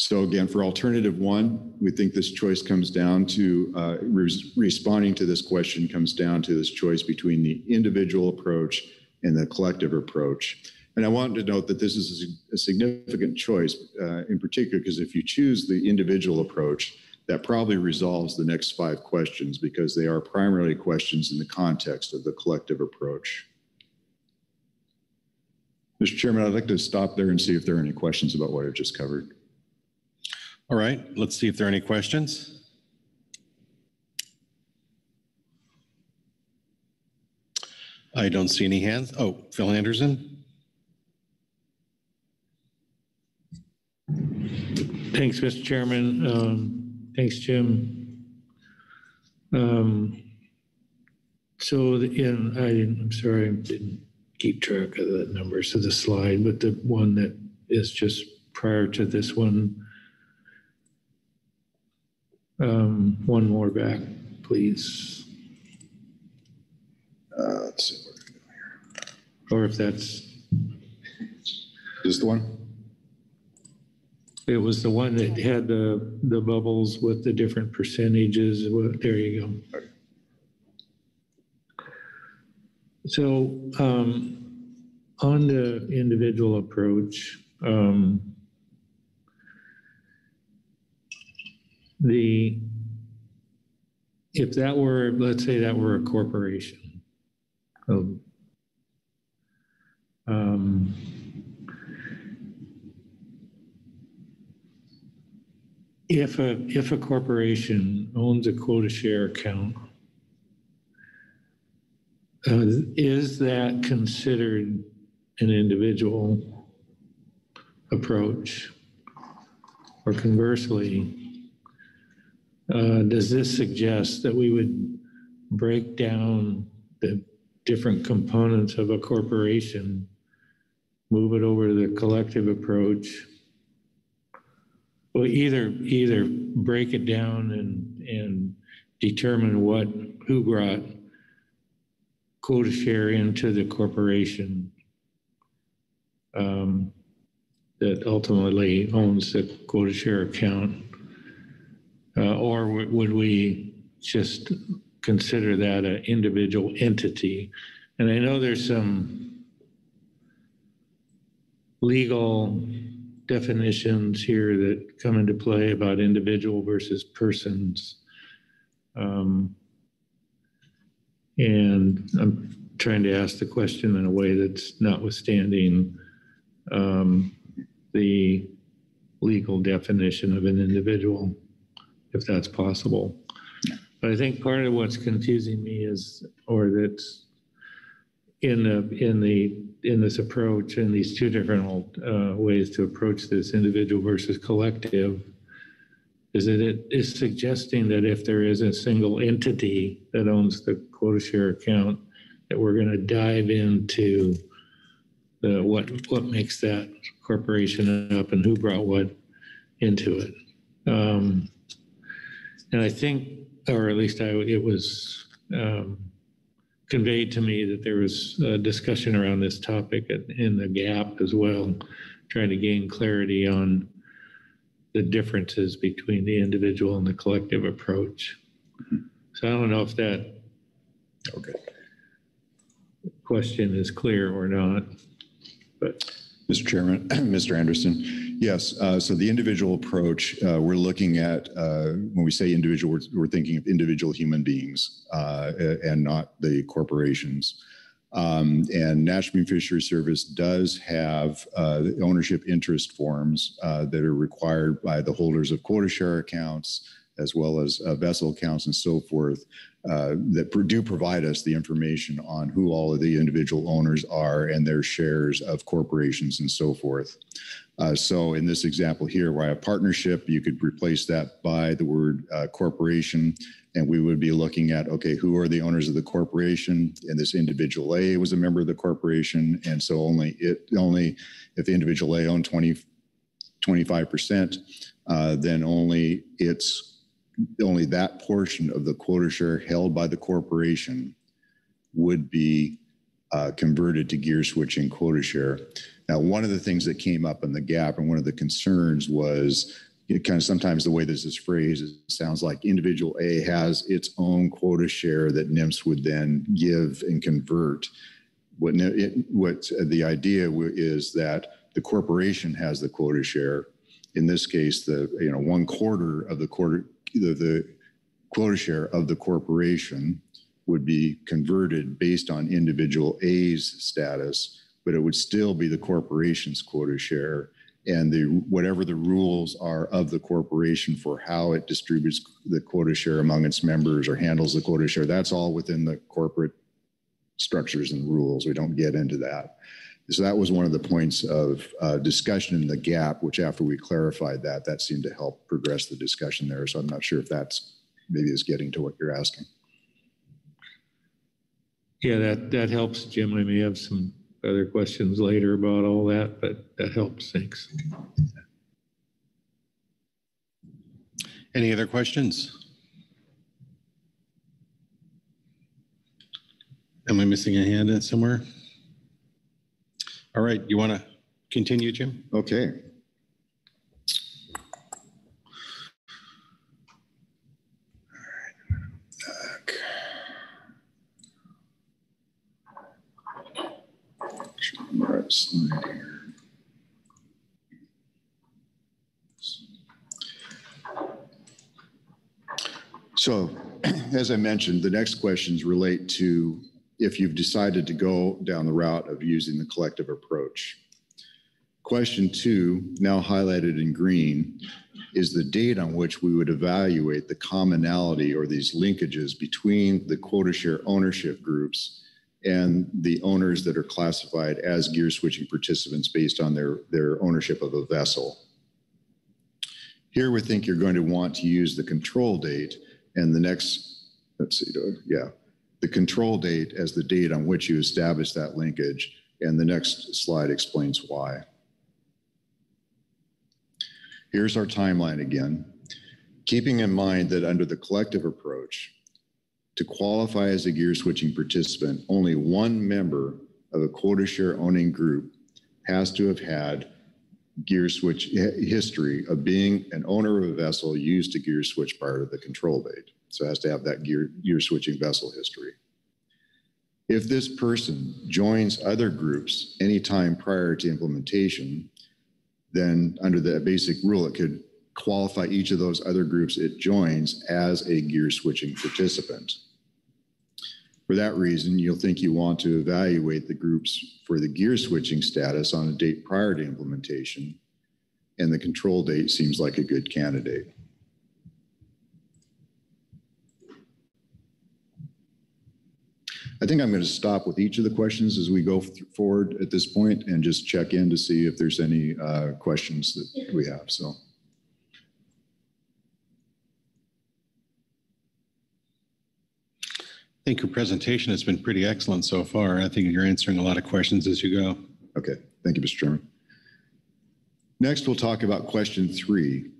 So again, for alternative one, we think this choice comes down to, uh, res- responding to this question comes down to this choice between the individual approach and the collective approach. And I want to note that this is a significant choice uh, in particular, because if you choose the individual approach, that probably resolves the next five questions because they are primarily questions in the context of the collective approach. Mr. Chairman, I'd like to stop there and see if there are any questions about what I've just covered. All right, let's see if there are any questions. I don't see any hands. Oh, Phil Anderson? Thanks, Mr. Chairman. Um, Thanks, Jim. Um, So, the- I, I'm sorry, I didn't keep track of the numbers of the slide, but the one that is just prior to this one. Um, One more back, please. Uh, Let's see. what we're doing Or if that's, here. This the one? it was the one that had the, the bubbles with the different percentages. There you go. So um, on the individual approach, um, the, if that were, let's say that were a corporation, um, um, if a, if a corporation owns a quota share account, uh, Is that considered an individual approach? Or conversely, uh, does this suggest that we would break down the different components of a corporation, move it over to the collective approach? Well, either, either break it down and, and determine what, who brought quota share into the corporation um, that ultimately owns the quota share account? Uh, Or would would we just consider that an individual entity? And I know there's some legal definitions here that come into play about individual versus persons. Um, and I'm trying to ask the question in a way that's notwithstanding um, the legal definition of an individual, if that's possible. But I think part of what's confusing me is, or that's in the, in the, in this approach, and these two different uh, ways to approach this individual versus collective, is that it is suggesting that if there is a single entity that owns the quota share account, that we're going to dive into the, what, what makes that corporation up and who brought what into it. Um, And I think, or at least I, it was um, conveyed to me that there was a discussion around this topic in- in the GAP as well, trying to gain clarity on the differences between the individual and the collective approach. So I don't know if that Okay. question is clear or not, but Mr. Chairman, (clears throat) Mr. Anderson, yes, uh, so the individual approach, uh, we're looking at, uh, when we say individual, we're- we're thinking of individual human beings uh, and not the corporations. Um, And National Fisheries Service does have uh, ownership interest forms uh, that are required by the holders of quota share accounts as well as vessel accounts and so forth uh, that do provide us the information on who all of the individual owners are and their shares of corporations and so forth. Uh, So in this example here, where I have partnership, you could replace that by the word uh, corporation. And we would be looking at, okay, who are the owners of the corporation? And this individual A was a member of the corporation. And so only it, only if the individual A owned 20, 25%, uh, then only its only that portion of the quota share held by the corporation would be uh, converted to gear switching quota share. Now, one of the things that came up in the GAP and one of the concerns was it kind of sometimes the way this is phrased, it sounds like individual A has its own quota share that NMFS would then give and convert. What, it, what the idea is that the corporation has the quota share. In this case, the, you know, one quarter of the quarter, the, the quota share of the corporation would be converted based on individual A's status, but it would still be the corporation's quota share. And the, whatever the rules are of the corporation for how it distributes the quota share among its members or handles the quota share, that's all within the corporate structures and rules. We don't get into that. So that was one of the points of uh, discussion in the GAP, which after we clarified that, that seemed to help progress the discussion there. So I'm not sure if that's maybe is getting to what you're asking. yeah, that, that helps, Jim. I may have some other questions later about all that, but that helps. Thanks. Any other questions? Am I missing a hand somewhere? All right, you want to continue, Jim? Okay. So, (clears throat) as I mentioned, the next questions relate to if you've decided to go down the route of using the collective approach. Question two, now highlighted in green, is the date on which we would evaluate the commonality or these linkages between the quota share ownership groups and the owners that are classified as gear switching participants based on their, their ownership of a vessel. Here we think you're going to want to use the control date and the next, let's see, yeah, the control date as the date on which you establish that linkage. And the next slide explains why. Here's our timeline again. Keeping in mind that under the collective approach, to qualify as a gear switching participant, only one member of a quota share owning group has to have had gear switch history of being an owner of a vessel used to gear switch prior to the control date. So it has to have that gear, gear switching vessel history. If this person joins other groups anytime prior to implementation, then under the basic rule, it could qualify each of those other groups it joins as a gear switching participant. For that reason, you'll think you want to evaluate the groups for the gear switching status on a date prior to implementation, and the control date seems like a good candidate. I think I'm going to stop with each of the questions as we go forward at this point and just check in to see if there's any uh, questions that we have. So. I think your presentation has been pretty excellent so far. I think you're answering a lot of questions as you go. Okay, thank you, Mr. Chairman. Next, we'll talk about question three.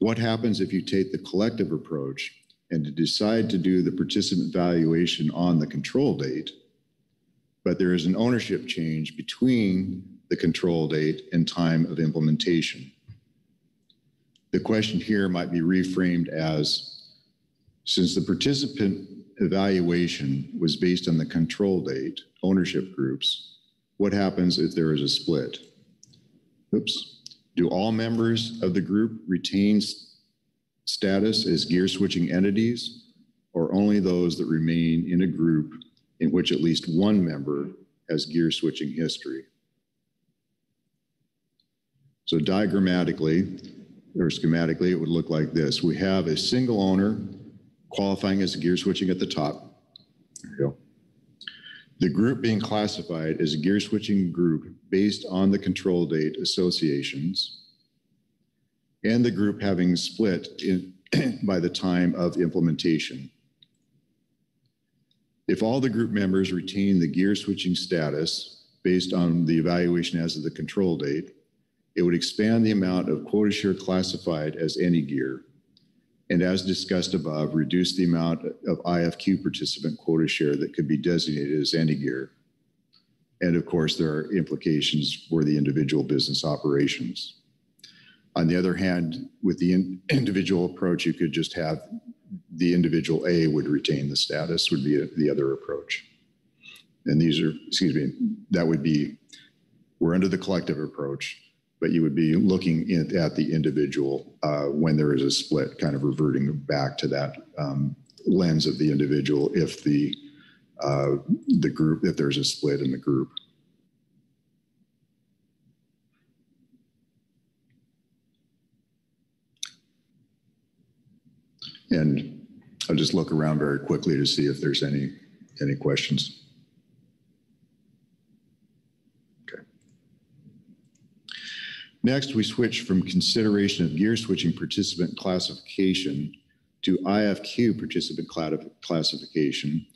What happens if you take the collective approach and to decide to do the participant valuation on the control date, but there is an ownership change between the control date and time of implementation? The question here might be reframed as, since the participant evaluation was based on the control date, ownership groups, what happens if there is a split? Oops. Do all members of the group retain status as gear switching entities or only those that remain in a group in which at least one member has gear switching history? So diagrammatically, or schematically, it would look like this. We have a single owner qualifying as gear switching at the top. There you go. The group being classified as a gear switching group based on the control date associations, and the group having split in, (clears throat) by the time of implementation. If all the group members retain the gear switching status based on the evaluation as of the control date, it would expand the amount of quota share classified as any gear. And as discussed above, reduce the amount of IFQ participant quota share that could be designated as any gear. And of course, there are implications for the individual business operations. On the other hand, with the in- individual approach, you could just have the individual A would retain the status would be the other approach. And these are, excuse me, that would be, we're under the collective approach, but you would be looking in- at the individual uh, when there is a split, kind of reverting back to that um, lens of the individual if the, uh, the group, if there's a split in the group. And I'll just look around very quickly to see if there's any, any questions. Okay. Next, we switch from consideration of gear switching participant classification to IFQ participant classification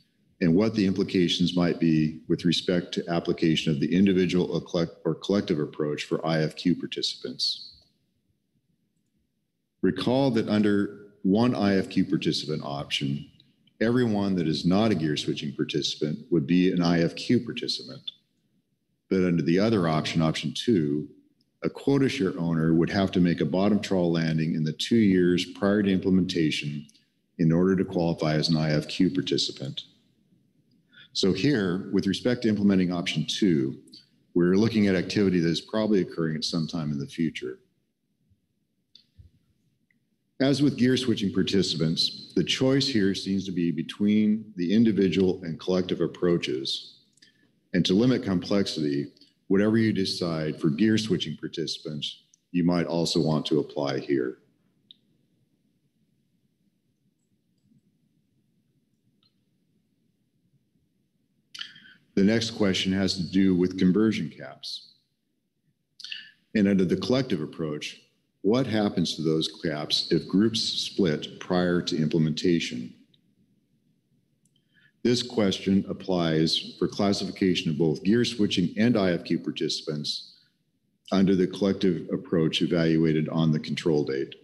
and what the implications might be with respect to application of the individual or collective approach for IFQ participants. Recall that under one IFQ participant option, everyone that is not a gear switching participant would be an IFQ participant. But under the other option, option two, a quota share owner would have to make a bottom trawl landing in the two years prior to implementation in order to qualify as an IFQ participant. So here, with respect to implementing option two, we're looking at activity that is probably occurring at some time in the future. As with gear switching participants, the choice here seems to be between the individual and collective approaches. And to limit complexity, whatever you decide for gear switching participants, you might also want to apply here. The next question has to do with conversion caps. And under the collective approach, what happens to those caps if groups split prior to implementation? This question applies for classification of both gear switching and IFQ participants under the collective approach evaluated on the control date.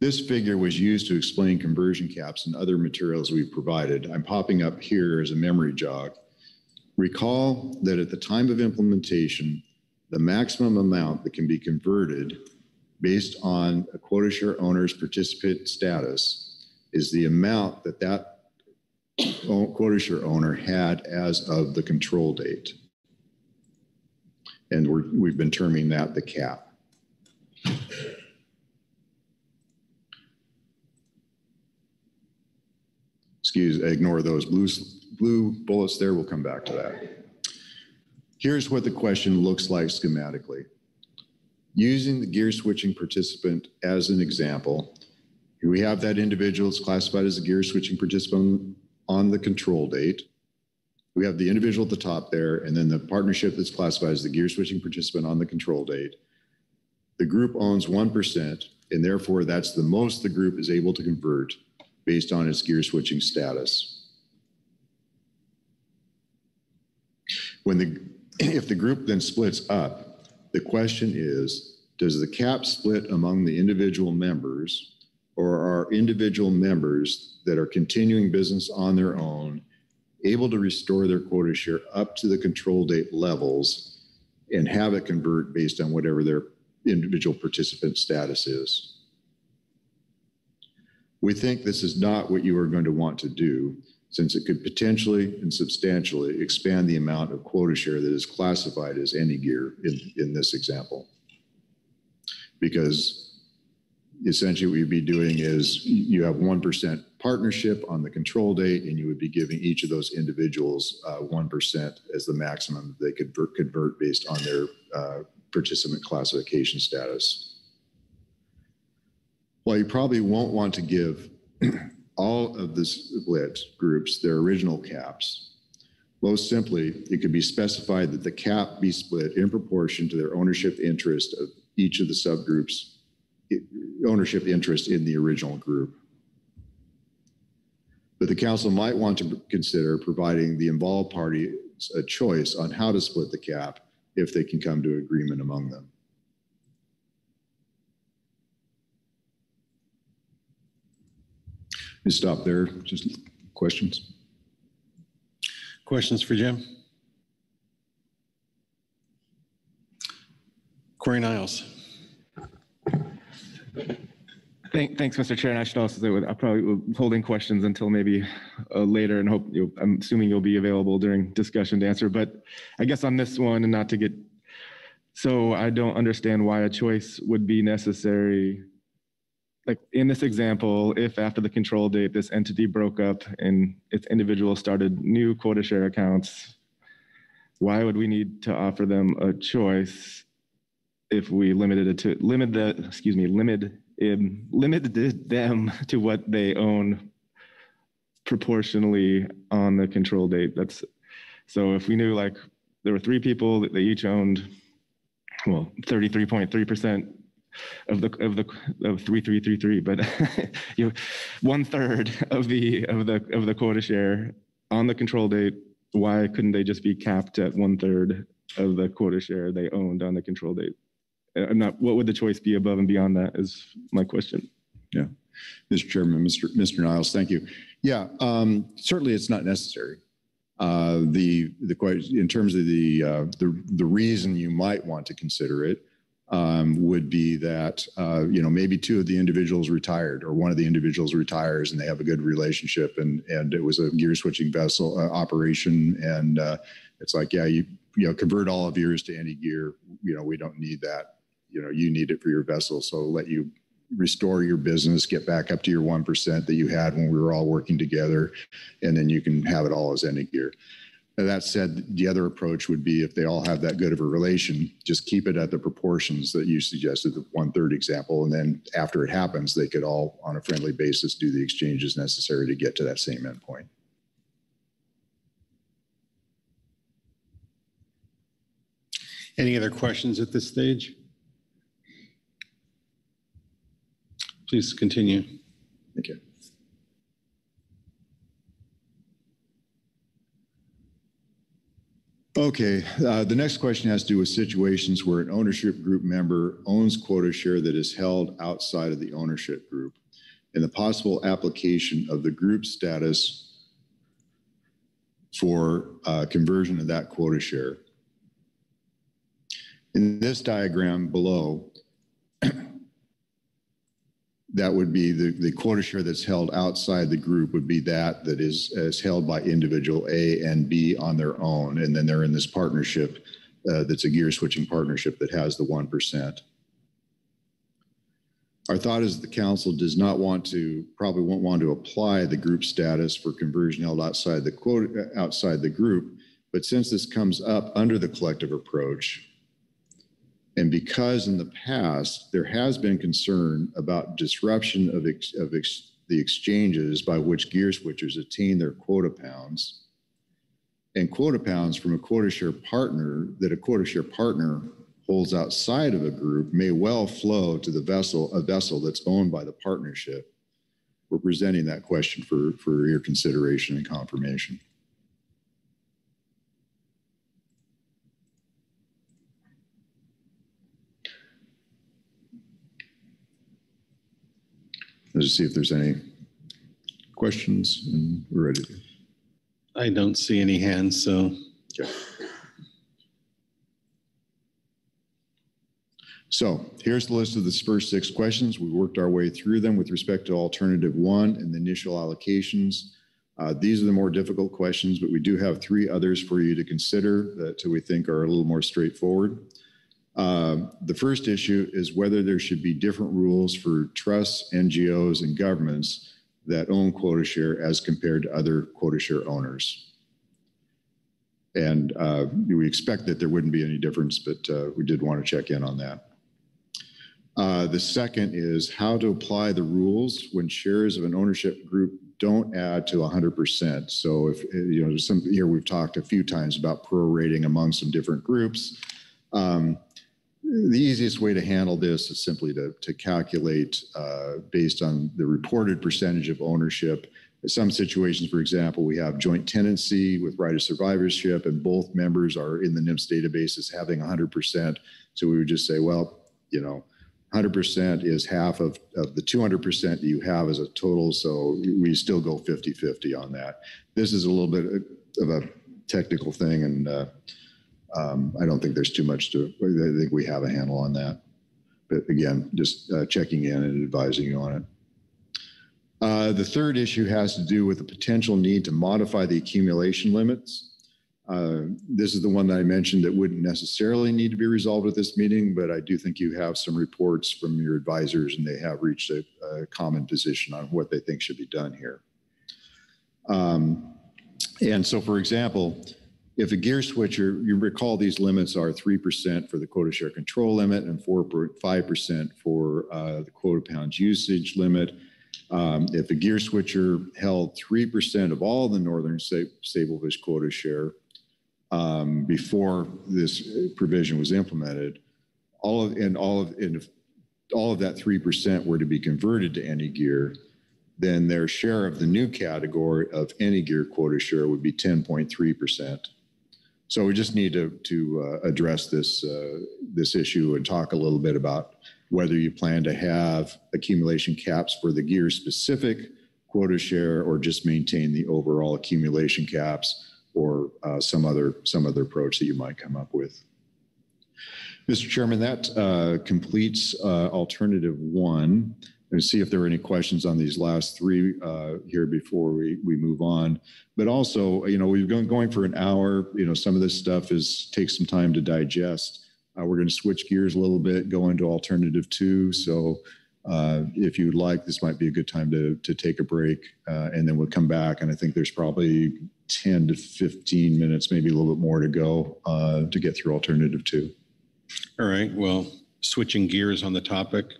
This figure was used to explain conversion caps and other materials we've provided. I'm popping up here as a memory jog. Recall that at the time of implementation, the maximum amount that can be converted based on a quota share owner's participant status is the amount that that quota share owner had as of the control date. And we're, we've been terming that the cap. Excuse, ignore those blue, blue bullets there. We'll come back to that. Here's what the question looks like schematically. Using the gear switching participant as an example, we have that individual is classified as a gear switching participant on the control date. We have the individual at the top there, and then the partnership that's classified as the gear switching participant on the control date. The group owns 1%, and therefore that's the most the group is able to convert based on its gear switching status. When the, if the group then splits up, the question is, does the cap split among the individual members? Or are individual members that are continuing business on their own able to restore their quota share up to the control date levels and have it convert based on whatever their individual participant status is? We think this is not what you are going to want to do, since it could potentially and substantially expand the amount of quota share that is classified as any gear in, in this example. Because essentially what you'd be doing is you have 1% partnership on the control date, and you would be giving each of those individuals uh, 1% as the maximum they could convert, convert based on their uh, participant classification status. While you probably won't want to give all of the split groups their original caps, most simply, it could be specified that the cap be split in proportion to their ownership interest of each of the subgroups ownership interest in the original group. But the council might want to consider providing the involved parties a choice on how to split the cap if they can come to agreement among them. You stop there, just questions? Questions for Jim? Corey Niles. Thank, thanks, Mr. Chair. And I should also say, I probably will holding questions until maybe uh, later and hope, you I'm assuming you'll be available during discussion to answer. But I guess on this one, and not to get, so I don't understand why a choice would be necessary. Like in this example, if after the control date, this entity broke up and its individual started new quota share accounts, why would we need to offer them a choice if we limited it to limit the excuse me limit um, limited them (laughs) to what they own proportionally on the control date. That's so if we knew like there were three people that they each owned, well, 33.3% of the of the of 3333, but (laughs) you know, one third of the of the of the quota share on the control date. Why couldn't they just be capped at one third of the quota share they owned on the control date? I'm not, what would the choice be above and beyond that is my question. Yeah. Mr. Chairman, Mr. Mr. Niles, thank you. Yeah, um, certainly it's not necessary. Uh, the the in terms of the uh, the the reason you might want to consider it um, would be that uh, you know maybe two of the individuals retired or one of the individuals retires and they have a good relationship and and it was a gear switching vessel uh, operation. And uh, it's like yeah you you know convert all of yours to any gear you know we don't need that. You know you need it for your vessel. So let you restore your business get back up to your 1% that you had when we were all working together and then you can have it all as any gear that said the other approach would be if they all have that good of a relation just keep it at the proportions that you suggested the one third example and then after it happens they could all on a friendly basis do the exchanges necessary to get to that same endpoint Any other questions at this stage? Please continue. Thank you. Okay, uh, the next question has to do with situations where an ownership group member owns quota share that is held outside of the ownership group and the possible application of the group status for uh, conversion of that quota share. In this diagram below, that would be the, the quota share that's held outside the group would be that that is, is held by individual A and B on their own. And then they're in this partnership uh, that's a gear switching partnership that has the 1%. Our thought is the council does not want to, probably won't want to apply the group status for conversion held outside the quota, outside the group. But since this comes up under the collective approach, and because in the past, there has been concern about disruption of, ex, of ex, the exchanges by which gear switchers attain their quota pounds, and quota pounds from a quota share partner that a quota share partner holds outside of a group may well flow to the vessel, a vessel that's owned by the partnership. We're presenting that question for, for your consideration and confirmation. Let's just see if there's any questions and we're ready. I don't see any hands, so So here's the list of the first six questions. We worked our way through them with respect to alternative one and the initial allocations. Uh, These are the more difficult questions, but we do have three others for you to consider that we think are a little more straightforward. Uh, The first issue is whether there should be different rules for trusts, NGOs, and governments that own quota share as compared to other quota share owners. And uh, we expect that there wouldn't be any difference, but uh, we did want to check in on that. Uh, The second is how to apply the rules when shares of an ownership group don't add to 100%. So if, you know, some, here we've talked a few times about prorating among some different groups. Um, The easiest way to handle this is simply to, to calculate uh, based on the reported percentage of ownership. In some situations, for example, we have joint tenancy with right of survivorship and both members are in the NMFS database as having 100%. So we would just say, well, you know, 100% is half of, of the 200% that you have as a total. So we still go 50 50 on that. This is a little bit of a technical thing, and uh, um, I don't think there's too much to, I think we have a handle on that. But again, just uh, checking in and advising you on it. Uh, the third issue has to do with the potential need to modify the accumulation limits. Uh, This is the one that I mentioned that wouldn't necessarily need to be resolved at this meeting, but I do think you have some reports from your advisors and they have reached a, a common position on what they think should be done here. Um, And so, for example, if a gear switcher, you recall these limits are 3% for the quota share control limit and 4.5% for uh, the quota pounds usage limit. Um, If a gear switcher held 3% of all the northern Sa- Sablefish quota share, um, before this provision was implemented, all of, and all of, and if all of that 3% were to be converted to any gear, then their share of the new category of any gear quota share would be 10.3%. So we just need to, to uh, address this, uh, this issue and talk a little bit about whether you plan to have accumulation caps for the gear specific quota share or just maintain the overall accumulation caps or uh, some other some other approach that you might come up with. Mr. Chairman, that uh, completes uh, alternative one. And see if there are any questions on these last three uh, here before we, we move on. But also, you know, we've been going for an hour. You know, some of this stuff is takes some time to digest. Uh, we're going to switch gears a little bit, go into alternative two. So uh, if you'd like, this might be a good time to, to take a break uh, and then we'll come back. And I think there's probably 10 to 15 minutes, maybe a little bit more to go uh, to get through alternative two. All right, well, switching gears on the topic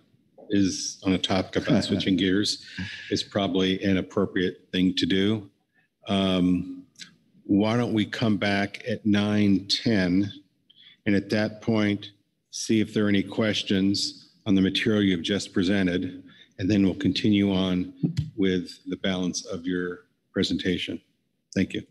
is, on a topic about switching gears, is probably an appropriate thing to do. Um, Why don't we come back at 9:10? And at that point, see if there are any questions on the material you've just presented. And then we'll continue on with the balance of your presentation. Thank you.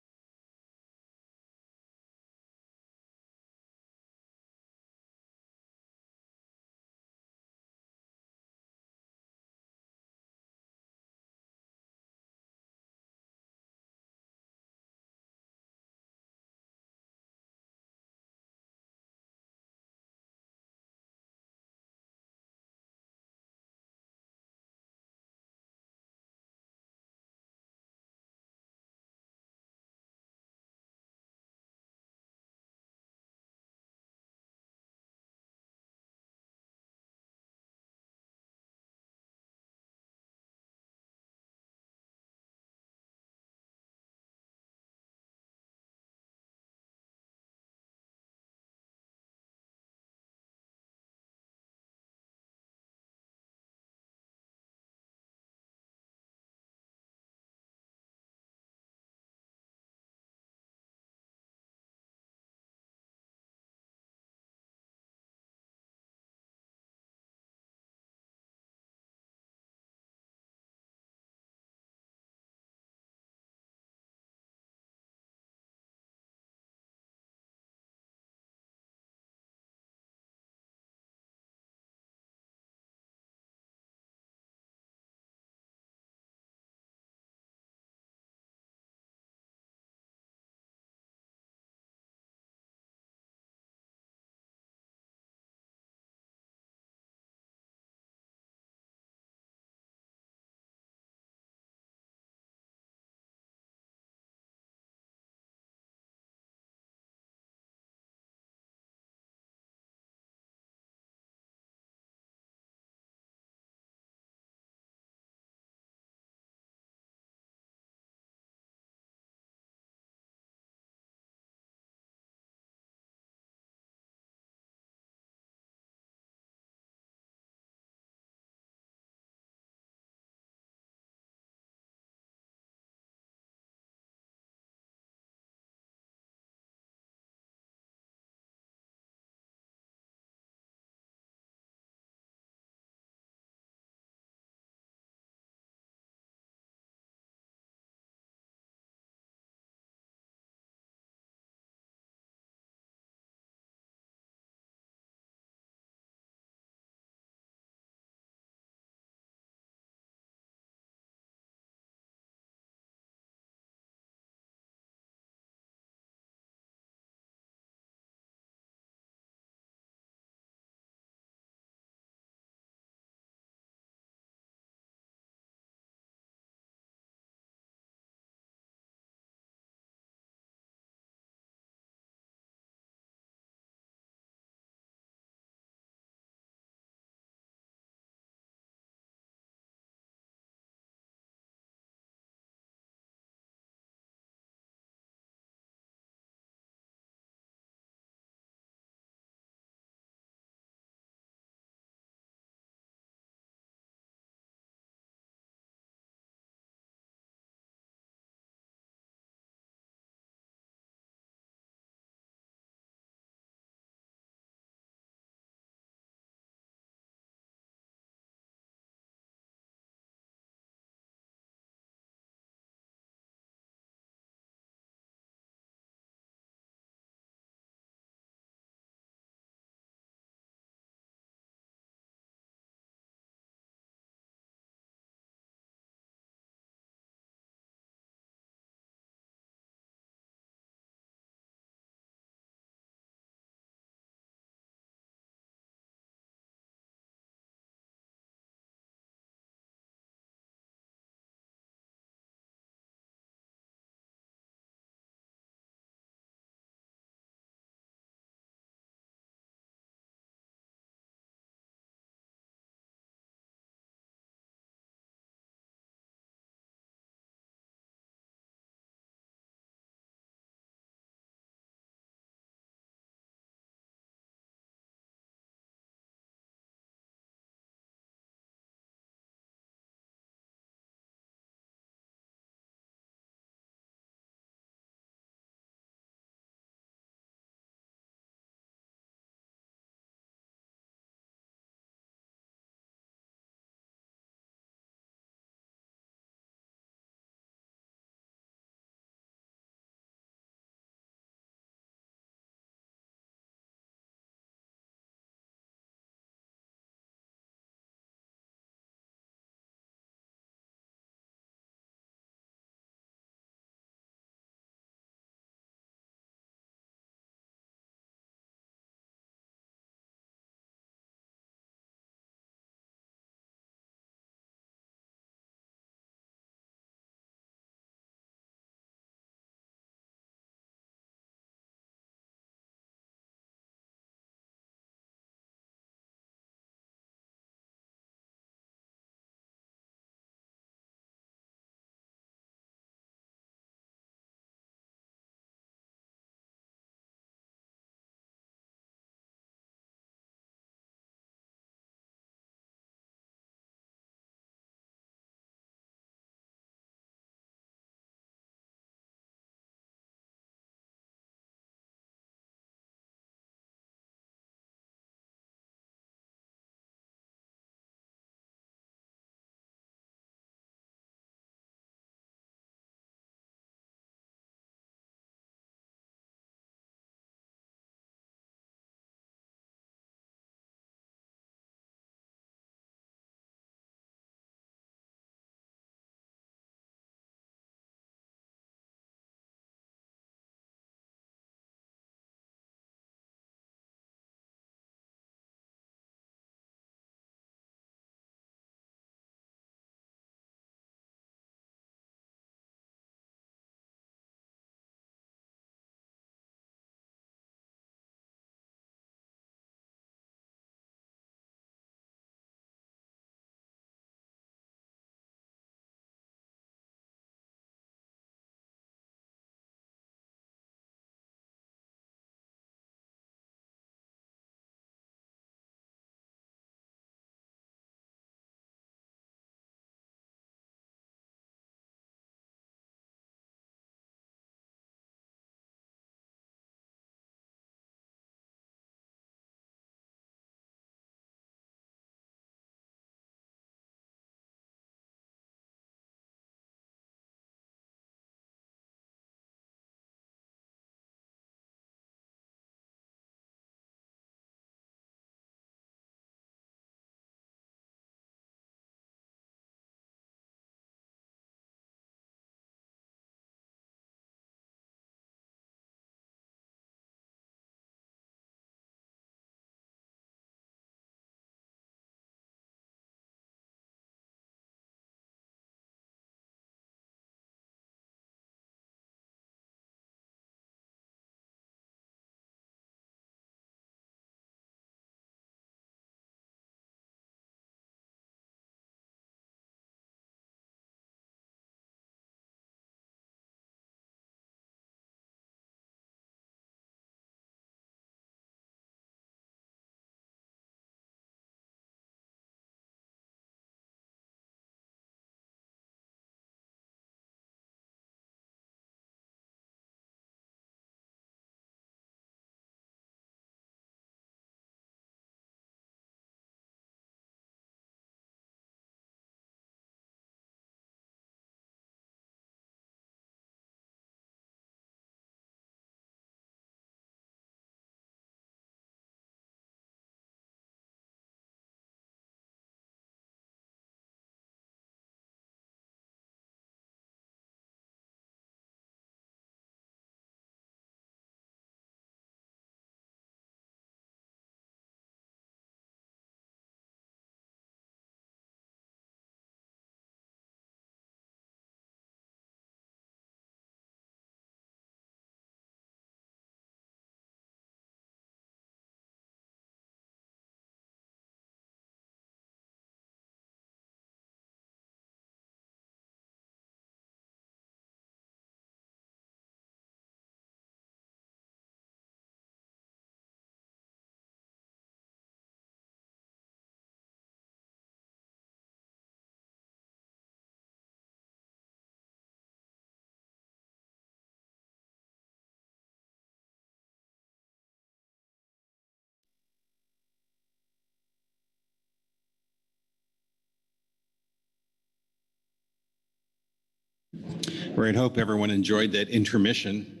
Right, hope everyone enjoyed that intermission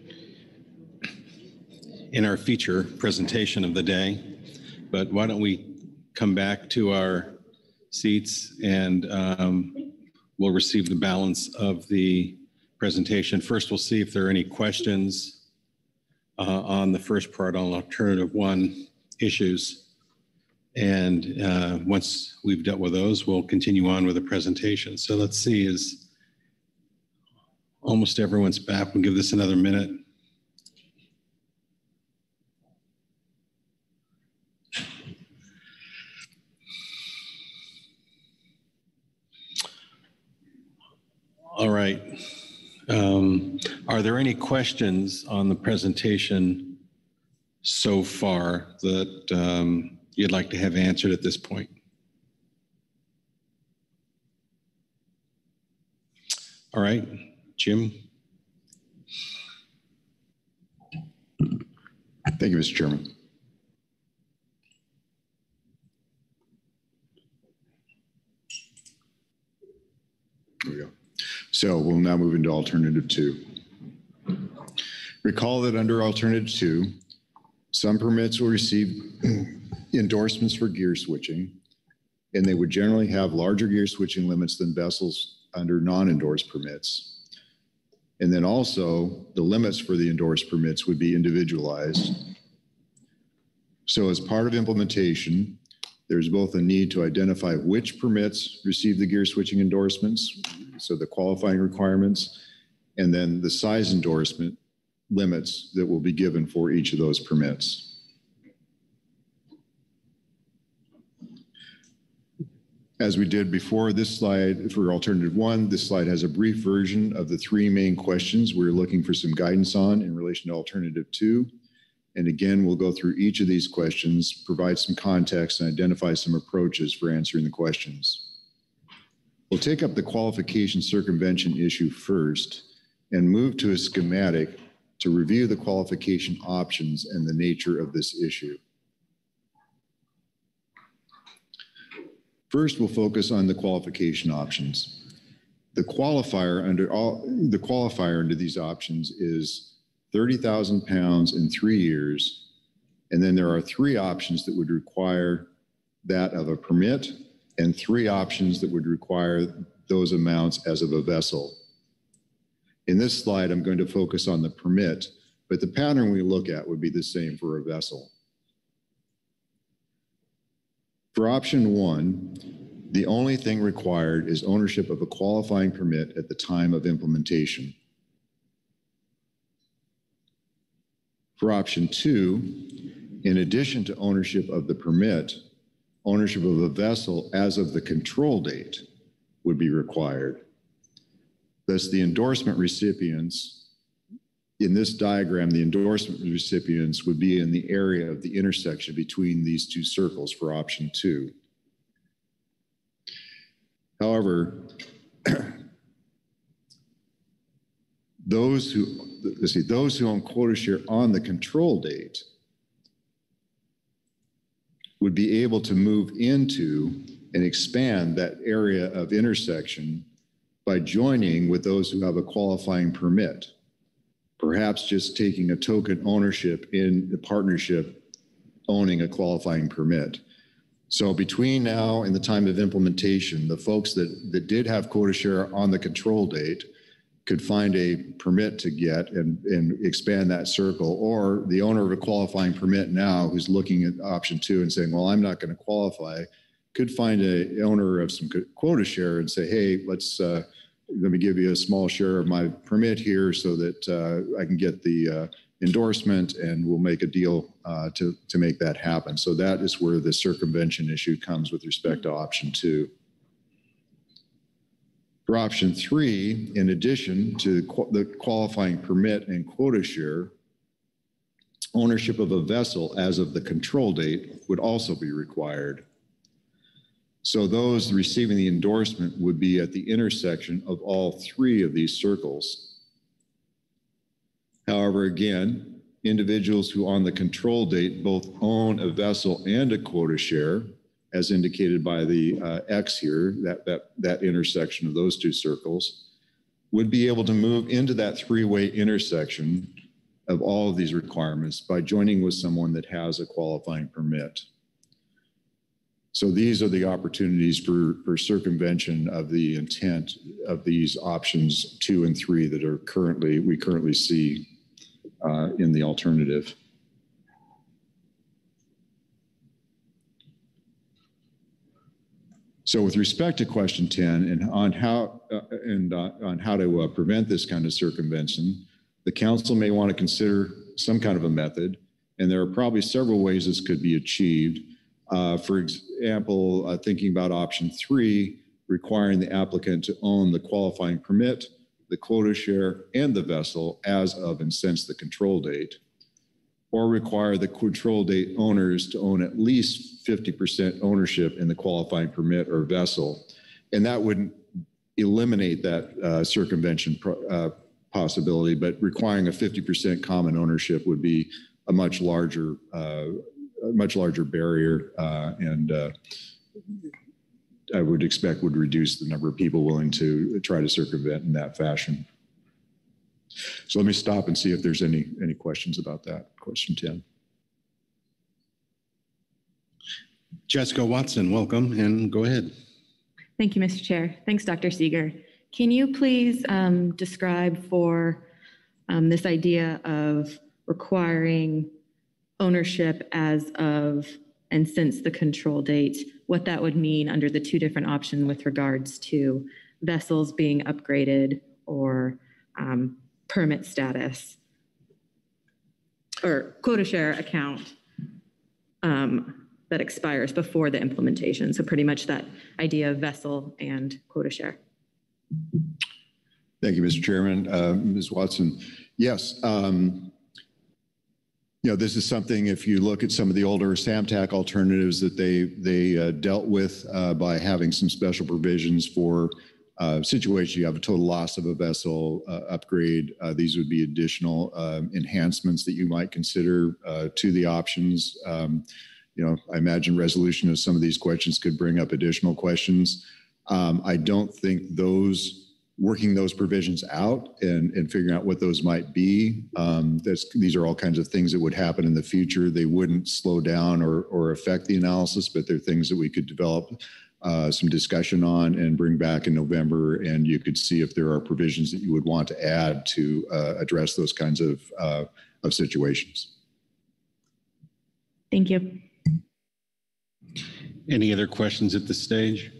in our feature presentation of the day. But why don't we come back to our seats and um, we'll receive the balance of the presentation. First, we'll see if there are any questions uh, on the first part on alternative one issues. And uh, once we've dealt with those, we'll continue on with the presentation. So let's see, is almost everyone's back. We'll give this another minute. All right. Um, Are there any questions on the presentation so far that um, you'd like to have answered at this point? All right, Jim? Thank you, Mr. Chairman. There we go. So we'll now move into alternative two. Recall that under alternative two, some permits will receive (clears throat) endorsements for gear switching, and they would generally have larger gear switching limits than vessels under non-endorsed permits. And then also, the limits for the endorsed permits would be individualized. So as part of implementation, there's both a need to identify which permits receive the gear switching endorsements, so the qualifying requirements, and then the size endorsement limits that will be given for each of those permits. As we did before, this slide for alternative one, this slide has a brief version of the three main questions we're looking for some guidance on in relation to alternative two. And again, we'll go through each of these questions, provide some context and identify some approaches for answering the questions. We'll take up the qualification circumvention issue first and move to a schematic to review the qualification options and the nature of this issue. First, we'll focus on the qualification options. The qualifier under all, the qualifier under these options is 30,000 pounds in three years. And then there are three options that would require that of a permit and three options that would require those amounts as of a vessel. In this slide, I'm going to focus on the permit, but the pattern we look at would be the same for a vessel. For option one, the only thing required is ownership of a qualifying permit at the time of implementation. For option two, in addition to ownership of the permit, ownership of a vessel as of the control date would be required. Thus, the endorsement recipients, in this diagram, the endorsement recipients would be in the area of the intersection between these two circles for option two. However, those who, let's see, those who own quota share on the control date would be able to move into and expand that area of intersection by joining with those who have a qualifying permit. Perhaps just taking a token ownership in the partnership owning a qualifying permit. So between now and the time of implementation, the folks that, that did have quota share on the control date could find a permit to get and, and expand that circle, or the owner of a qualifying permit now who's looking at option two and saying, well, I'm not going to qualify, could find a owner of some quota share and say, hey, let's, uh, let me give you a small share of my permit here so that uh, I can get the uh, endorsement and we'll make a deal uh, to, to make that happen. So that is where the circumvention issue comes with respect to option two. For option three, in addition to the qualifying permit and quota share, ownership of a vessel as of the control date would also be required. So those receiving the endorsement would be at the intersection of all three of these circles. However, again, individuals who on the control date both own a vessel and a quota share as indicated by the uh, X here, that, that, that intersection of those two circles, would be able to move into that three-way intersection of all of these requirements by joining with someone that has a qualifying permit. So these are the opportunities for, for circumvention of the intent of these options two and three that are currently, we currently see uh, in the alternative. So with respect to question 10 and on how, uh, and uh, on how to uh, prevent this kind of circumvention, the council may want to consider some kind of a method, and there are probably several ways this could be achieved. Uh, For example, uh, thinking about option three, requiring the applicant to own the qualifying permit, the quota share, and the vessel as of and since the control date or require the control date owners to own at least 50% ownership in the qualifying permit or vessel. And that would eliminate that uh, circumvention uh, possibility, but requiring a 50% common ownership would be a much larger, uh, much larger barrier uh, and uh, I would expect would reduce the number of people willing to try to circumvent in that fashion. So let me stop and see if there's any, any questions about that, question 10. Jessica Watson, welcome, and go ahead. Thank you, Mr. Chair. Thanks, Dr. Seger. Can you please um, describe for um, this idea of requiring ownership as of and since the control date, what that would mean under the two different options with regards to vessels being upgraded or um, permit status or quota share account um, that expires before the implementation. So pretty much that idea of vessel and quota share. Thank you, Mr. Chairman. Uh, Ms. Watson, yes. um, You know, this is something, if you look at some of the older SAMTAC alternatives that they, they uh, dealt with uh, by having some special provisions for uh, situation, you have a total loss of a vessel uh, upgrade. Uh, These would be additional um, enhancements that you might consider uh, to the options. Um, You know, I imagine resolution of some of these questions could bring up additional questions. Um, I don't think those working those provisions out and, and figuring out what those might be. Um, that's, these are all kinds of things that would happen in the future. They wouldn't slow down or, or affect the analysis, but they're things that we could develop uh, some discussion on and bring back in November. And you could see if there are provisions that you would want to add to uh, address those kinds of, uh, of situations. Thank you. Any other questions at this stage?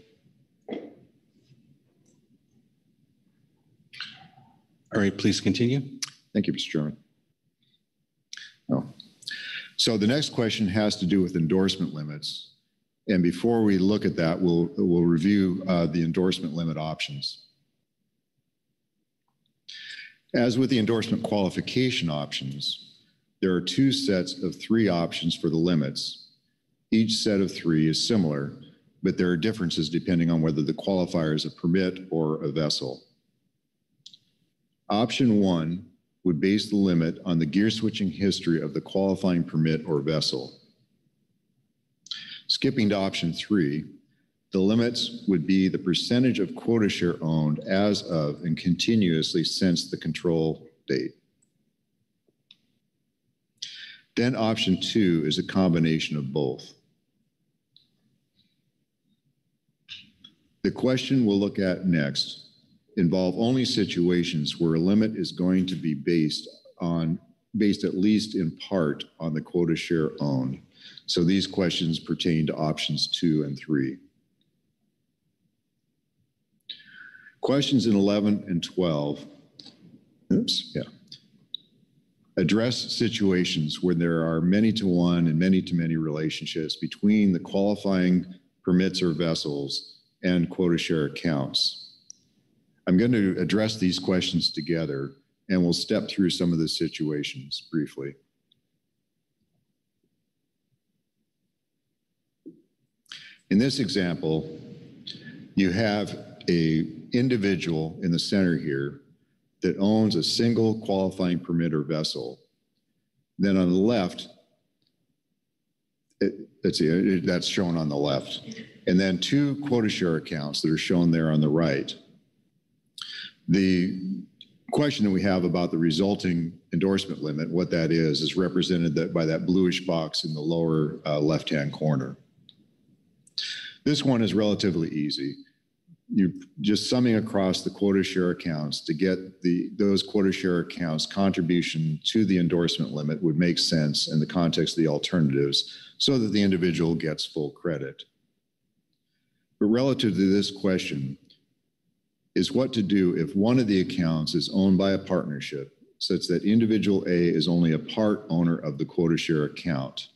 All right, please continue. Thank you, Mr. Chairman. Oh. So the next question has to do with endorsement limits. And before we look at that, we'll, we'll review uh, the endorsement limit options. As with the endorsement qualification options, there are two sets of three options for the limits. Each set of three is similar, but there are differences depending on whether the qualifier is a permit or a vessel. Option one would base the limit on the gear switching history of the qualifying permit or vessel. Skipping to option three, the limits would be the percentage of quota share owned as of and continuously since the control date. Then option two is a combination of both. The question we'll look at next involve only situations where a limit is going to be based on, based at least in part on the quota share owned. So these questions pertain to options two and three. Questions in 11 and 12, oops, yeah, address situations where there are many to one and many to many relationships between the qualifying permits or vessels and quota share accounts. I'm going to address these questions together and we'll step through some of the situations briefly. In this example, you have a individual in the center here that owns a single qualifying permit or vessel. Then on the left, it, let's see, it- that's shown on the left. And then two quota share accounts that are shown there on the right. The question that we have about the resulting endorsement limit, what that is, is represented that by that bluish box in the lower uh, left-hand corner. This one is relatively easy. You're just summing across the quota share accounts to get the, those quota share accounts contribution to the endorsement limit would make sense in the context of the alternatives so that the individual gets full credit. But relative to this question is what to do if one of the accounts is owned by a partnership such that individual A is only a part owner of the quota share account.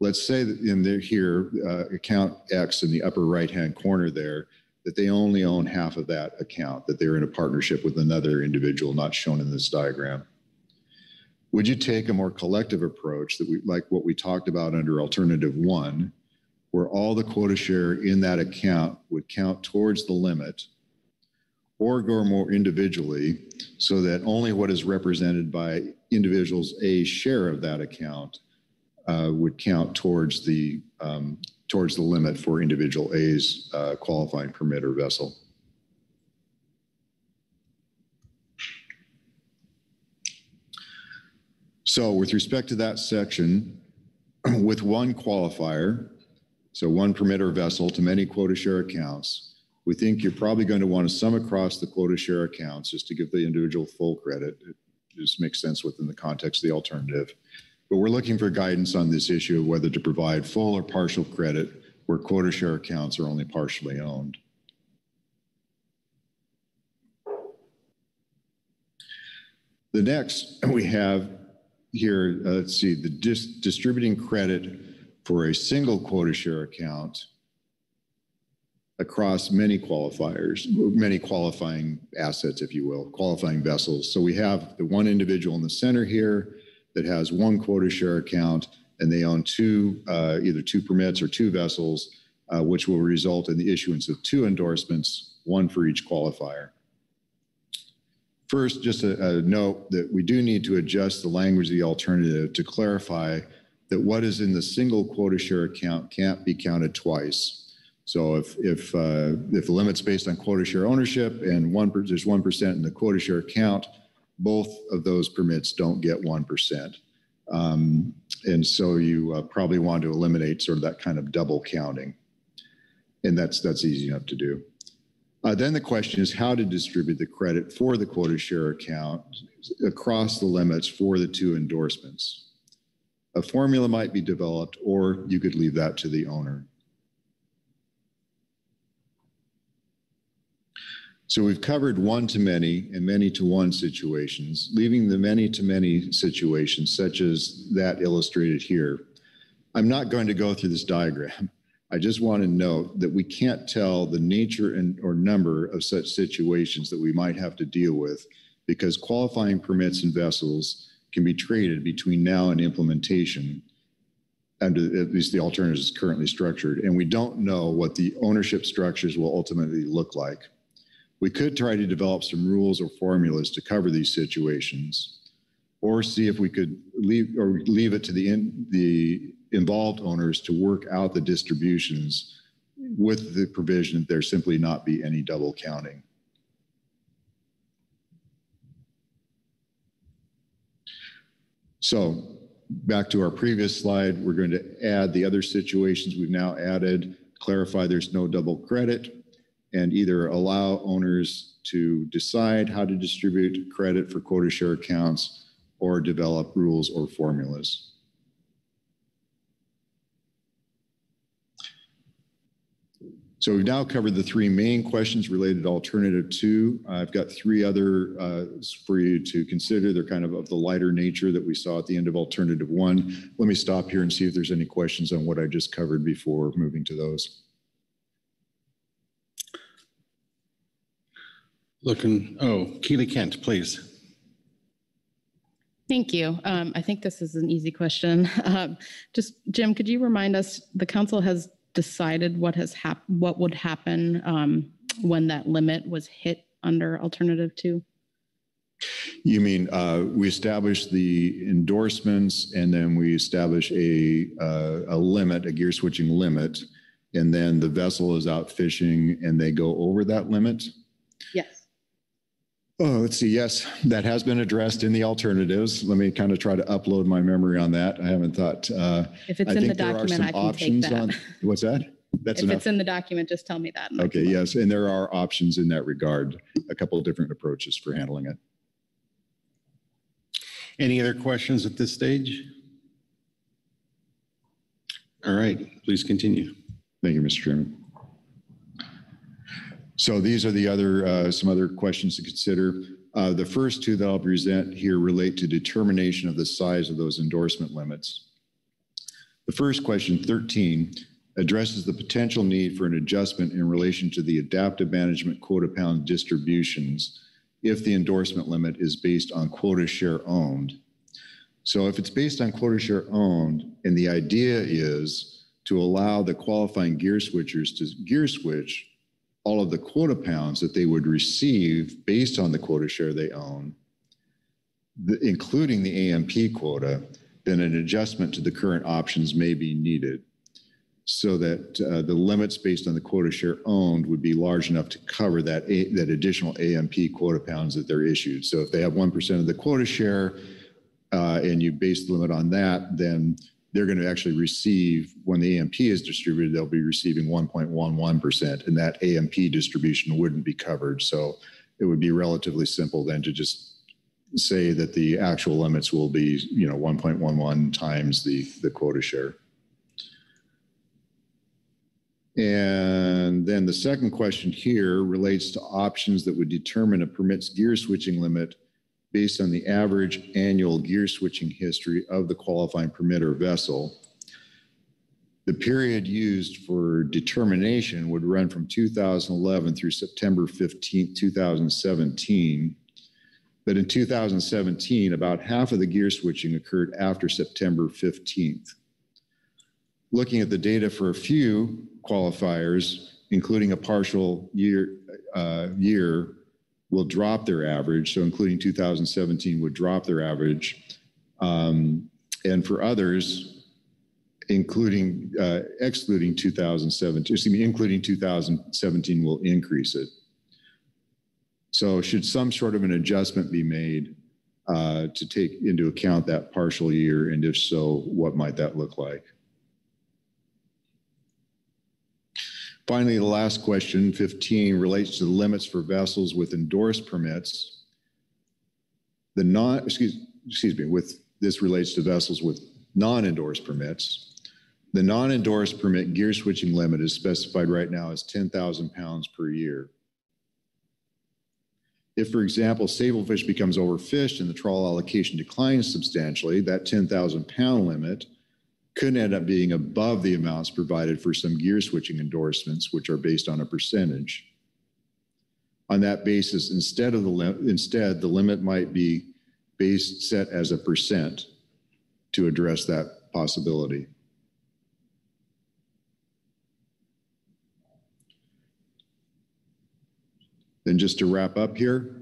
Let's say that in there here, uh, account X in the upper right-hand corner there, that they only own half of that account, that they're in a partnership with another individual not shown in this diagram. Would you take a more collective approach that we, like what we talked about under alternative one, where all the quota share in that account would count towards the limit, or go more individually so that only what is represented by individuals a share of that account uh, would count towards the um, towards the limit for individual A's uh, qualifying permit or vessel. So with respect to that section, (clears throat) with one qualifier, so one permit or vessel to many quota share accounts, we think you're probably going to want to sum across the quota share accounts just to give the individual full credit. It just makes sense within the context of the alternative. But we're looking for guidance on this issue of whether to provide full or partial credit where quota share accounts are only partially owned. The next (clears throat) we have here, uh, let's see, the dis distributing credit for a single quota share account across many qualifiers, many qualifying assets, if you will, qualifying vessels. So we have the one individual in the center here that has one quota share account and they own two, uh, either two permits or two vessels, uh, which will result in the issuance of two endorsements, one for each qualifier. First, just a, a note that we do need to adjust the language of the alternative to clarify that what is in the single quota share account can't be counted twice. So if if uh, if the limit's based on quota share ownership and one there's one percent in the quota share account, both of those permits don't get one percent. Um, and so you uh, probably want to eliminate sort of that kind of double counting, and that's that's easy enough to do. Uh, then the question is how to distribute the credit for the quota share account across the limits for the two endorsements. A formula might be developed, or you could leave that to the owner. So we've covered one to many and many to one situations, leaving the many to many situations, such as that illustrated here. I'm not going to go through this diagram. I just want to note that we can't tell the nature and or number of such situations that we might have to deal with because qualifying permits and vessels can be traded between now and implementation under at least the alternative is currently structured. And we don't know what the ownership structures will ultimately look like. We could try to develop some rules or formulas to cover these situations, or see if we could leave or leave it to the in, the involved owners to work out the distributions with the provision that there simply not be any double counting. So back to our previous slide, we're going to add the other situations we've now added, clarify there's no double credit, and either allow owners to decide how to distribute credit for quota share accounts or develop rules or formulas. So we've now covered the three main questions related to alternative two. I've got three other uh, for you to consider. They're kind of of the lighter nature that we saw at the end of alternative one. Let me stop here and see if there's any questions on what I just covered before moving to those. Looking, oh, Keeley Kent, please. Thank you. Um, I think this is an easy question. (laughs) Um, just Jim, could you remind us, the council has decided what has hap- what would happen um, when that limit was hit under alternative two? You mean uh, we establish the endorsements and then we establish a, uh, a limit, a gear switching limit, and then the vessel is out fishing and they go over that limit? Yes. Oh, let's see. Yes, that has been addressed in the alternatives. Let me kind of try to upload my memory on that. I haven't thought. uh, If it's I in the think there are document, some I can take options that. on- (laughs) What's that? That's If enough. it's in the document, just tell me that. Okay, yes, and there are options in that regard, a couple of different approaches for handling it. Any other questions at this stage? All right, please continue. Thank you, Mr. Chairman. So these are the other, uh, some other questions to consider. Uh, The first two that I'll present here relate to determination of the size of those endorsement limits. The first question, 13, addresses the potential need for an adjustment in relation to the adaptive management quota pound distributions if the endorsement limit is based on quota share owned. So if it's based on quota share owned, and the idea is to allow the qualifying gear switchers to gear switch all of the quota pounds that they would receive based on the quota share they own, the- including the AMP quota, then an adjustment to the current options may be needed so that uh, the limits based on the quota share owned would be large enough to cover that, A- that additional AMP quota pounds that they're issued. So if they have 1% of the quota share uh, and you base the limit on that, then they're going to actually receive, when the AMP is distributed, they'll be receiving 1.11%, and that AMP distribution wouldn't be covered. So it would be relatively simple then to just say that the actual limits will be, you know, 1.11 times the, the quota share. And then the second question here relates to options that would determine a permits gear switching limit based on the average annual gear switching history of the qualifying permitter vessel. The period used for determination would run from 2011 through September 15, 2017. But in 2017, about half of the gear switching occurred after September 15th. Looking at the data for a few qualifiers, including a partial year, uh, year will drop their average. So including 2017 would drop their average. Um, and for others, including, uh, excluding 2017, excuse me, including 2017 will increase it. So should some sort of an adjustment be made uh, to take into account that partial year? And if so, what might that look like? Finally, the last question, 15, relates to the limits for vessels with endorsed permits. The non, excuse, excuse me, with, this relates to vessels with non-endorsed permits. The non-endorsed permit gear switching limit is specified right now as 10,000 pounds per year. If, for example, sablefish becomes overfished and the trawl allocation declines substantially, that 10,000 pound limit could end up being above the amounts provided for some gear switching endorsements, which are based on a percentage. On that basis, instead of the lim- instead the limit might be based set as a percent to address that possibility. Then just to wrap up here,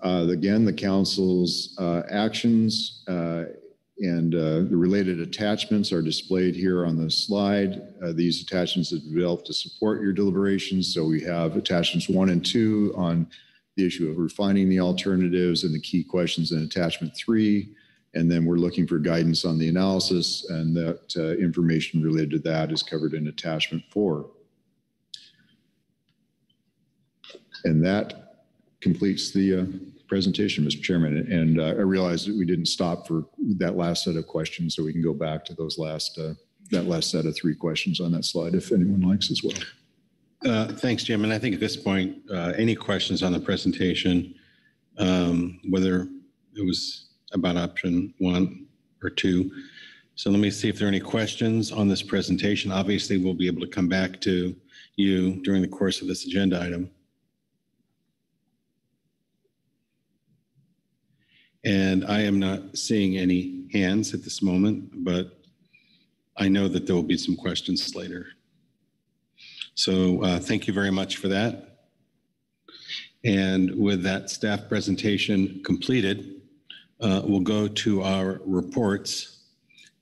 uh, again, the council's uh, actions uh, and uh, the related attachments are displayed here on the slide. Uh, These attachments have developed to support your deliberations. So we have attachments one and two on the issue of refining the alternatives and the key questions in attachment three. And then we're looking for guidance on the analysis and that uh, information related to that is covered in attachment four. And that completes the uh, presentation, Mr. Chairman. And uh, I realize that we didn't stop for that last set of questions, so we can go back to those last, uh, that last set of three questions on that slide if anyone likes as well. Uh, Thanks, Jim. And I think at this point, uh, any questions on the presentation, um, whether it was about option one or two. So let me see if there are any questions on this presentation. Obviously, we'll be able to come back to you during the course of this agenda item. And I am not seeing any hands at this moment, but I know that there will be some questions later. So uh, thank you very much for that. And with that staff presentation completed, uh, we'll go to our reports.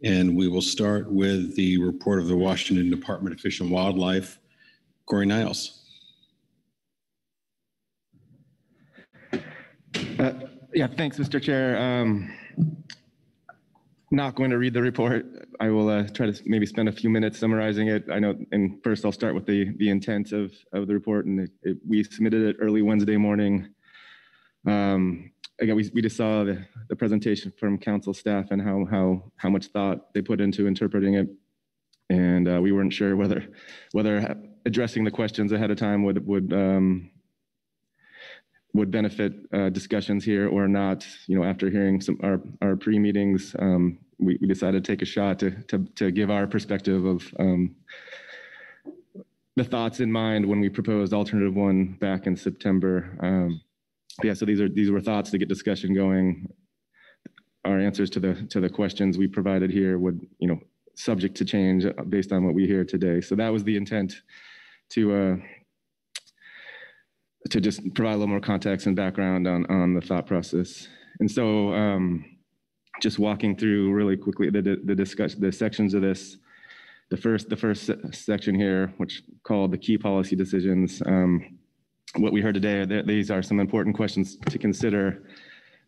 And we will start with the report of the Washington Department of Fish and Wildlife, Corey Niles. Uh, Yeah, thanks, Mr. Chair. Um, Not going to read the report. I will uh, try to maybe spend a few minutes summarizing it. I know, and first I'll start with the, the intent of, of the report. And it- it- we submitted it early Wednesday morning. Um, Again, we, we just saw the, the presentation from council staff and how, how, how much thought they put into interpreting it. And uh, we weren't sure whether, whether addressing the questions ahead of time would, would, um, would benefit uh, discussions here or not. You know, after hearing some our our pre-meetings, um, we, we decided to take a shot to to to give our perspective of um, the thoughts in mind when we proposed alternative one back in September. Um, yeah, so these are these were thoughts to get discussion going. Our answers to the to the questions we provided here would you know subject to change based on what we hear today. So that was the intent to. Uh, to just provide a little more context and background on, on the thought process. And so um, just walking through really quickly the, the discussion, the sections of this, the first, the first section here, which called the key policy decisions. Um, what we heard today, th- these are some important questions to consider,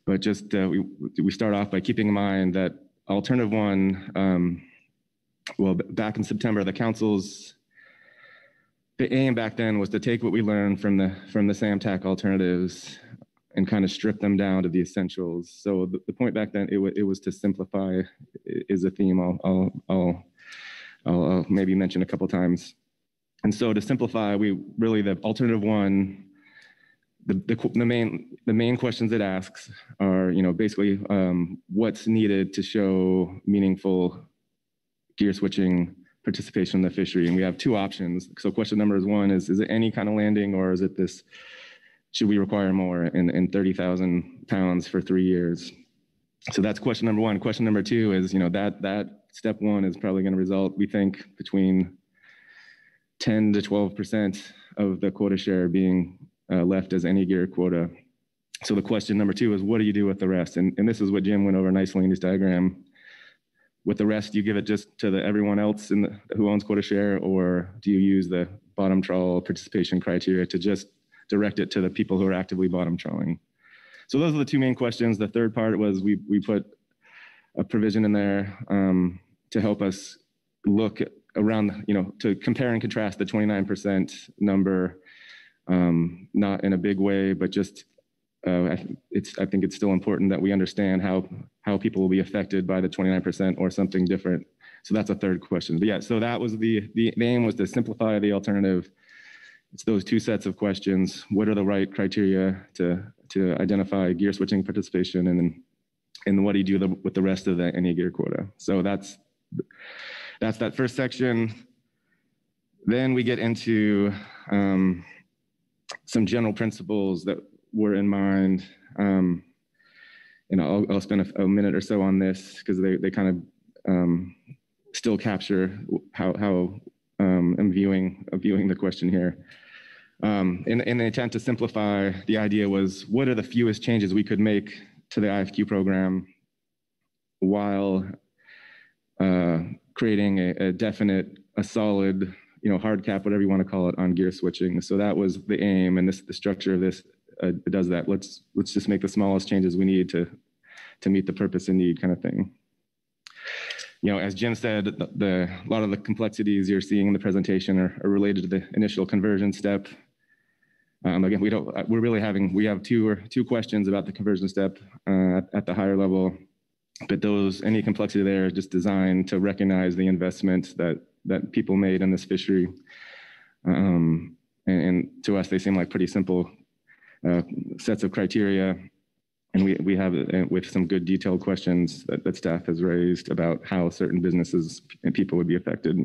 but just uh, we, we start off by keeping in mind that alternative one, um, well, back in September, the council's the aim back then was to take what we learned from the from the SAMTAC alternatives and kind of strip them down to the essentials. So the, the point back then it, wa it was to simplify is a theme I'll I'll, I'll I'll I'll maybe mention a couple times. And so to simplify, we really the alternative one, the the, the main the main questions it asks are you know basically um, what's needed to show meaningful gear switching participation in the fishery. And we have two options. So question number one is, is it any kind of landing or is it this, should we require more in, in 30,000 pounds for three years? So that's question number one. Question number two is, you know, that, that step one is probably going to result, we think, between 10 to 12% of the quota share being uh, left as any gear quota. So the question number two is, what do you do with the rest? And, and this is what Jim went over nicely in his diagram with the rest, you give it just to the everyone else in the, who owns quota share, or do you use the bottom trawl participation criteria to just direct it to the people who are actively bottom trawling? So those are the two main questions. The third part was we we put a provision in there um, to help us look around, you know, to compare and contrast the 29% number, um, not in a big way, but just uh, I it's, I think it's still important that we understand how, how people will be affected by the 29% or something different. So that's a third question. But yeah, so that was the, the aim was to simplify the alternative. It's those two sets of questions. What are the right criteria to, to identify gear switching participation and then, and what do you do the, with the rest of the any gear quota? So that's, that's that first section. Then we get into um, some general principles that were in mind. Um, and I'll, I'll spend a, a minute or so on this because they, they kind of um, still capture how, how um, I'm viewing, uh, viewing the question here. Um, in, in the attempt to simplify, the idea was what are the fewest changes we could make to the IFQ program while uh, creating a, a definite, a solid, you know, hard cap, whatever you want to call it, on gear switching. So that was the aim, and this the structure of this uh, does that. Let's let's just make the smallest changes we need to to meet the purpose and need kind of thing. You know, as Jim said, the, the a lot of the complexities you're seeing in the presentation are, are related to the initial conversion step. Um, again, we don't. We're really having we have two or two questions about the conversion step uh, at, the higher level, but those any complexity there is just designed to recognize the investment that that people made in this fishery. Um, and, and to us, they seem like pretty simple sets of criteria. And we, we have uh, with some good detailed questions that, that staff has raised about how certain businesses and people would be affected.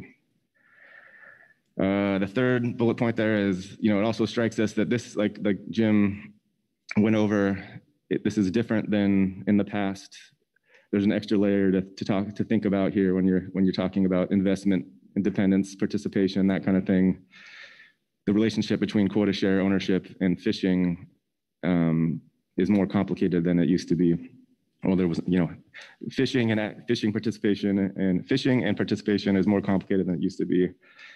Uh, the third bullet point there is, you know, it also strikes us that this, like, like Jim went over, it, this is different than in the past. There's an extra layer to, to talk to think about here when you're when you're talking about investment, independence, participation, that kind of thing the relationship between quota share ownership and fishing um, is more complicated than it used to be. Well, there was, you know, fishing and fishing participation and fishing and participation is more complicated than it used to be.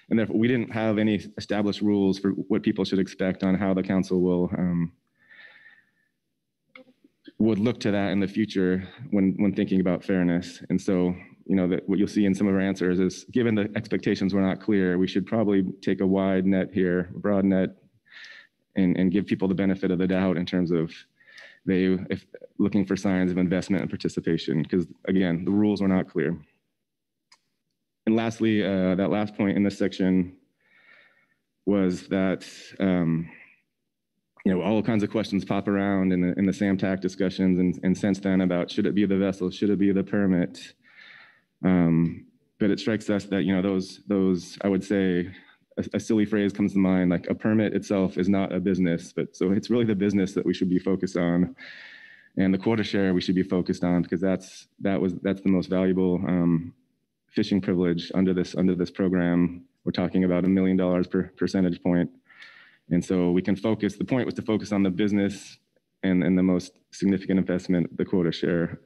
And therefore, we didn't have any established rules for what people should expect on how the council will um, would look to that in the future when, when thinking about fairness. And so, you know, that what you'll see in some of our answers is, given the expectations were not clear, we should probably take a wide net here, broad net, and, and give people the benefit of the doubt in terms of they, if looking for signs of investment and participation, because again, the rules were not clear. And lastly, uh, that last point in this section was that, um, you know, all kinds of questions pop around in the, in the SAMTAC discussions and, and since then about should it be the vessel, should it be the permit? Um, but it strikes us that, you know, those, those, I would say, a, a silly phrase comes to mind, like a permit itself is not a business, but so it's really the business that we should be focused on. And the quota share we should be focused on because that's, that was, that's the most valuable um, fishing privilege under this, under this program. We're talking about a million dollars per percentage. And so we can focus, the point was to focus on the business and, and the most significant investment, the quota share.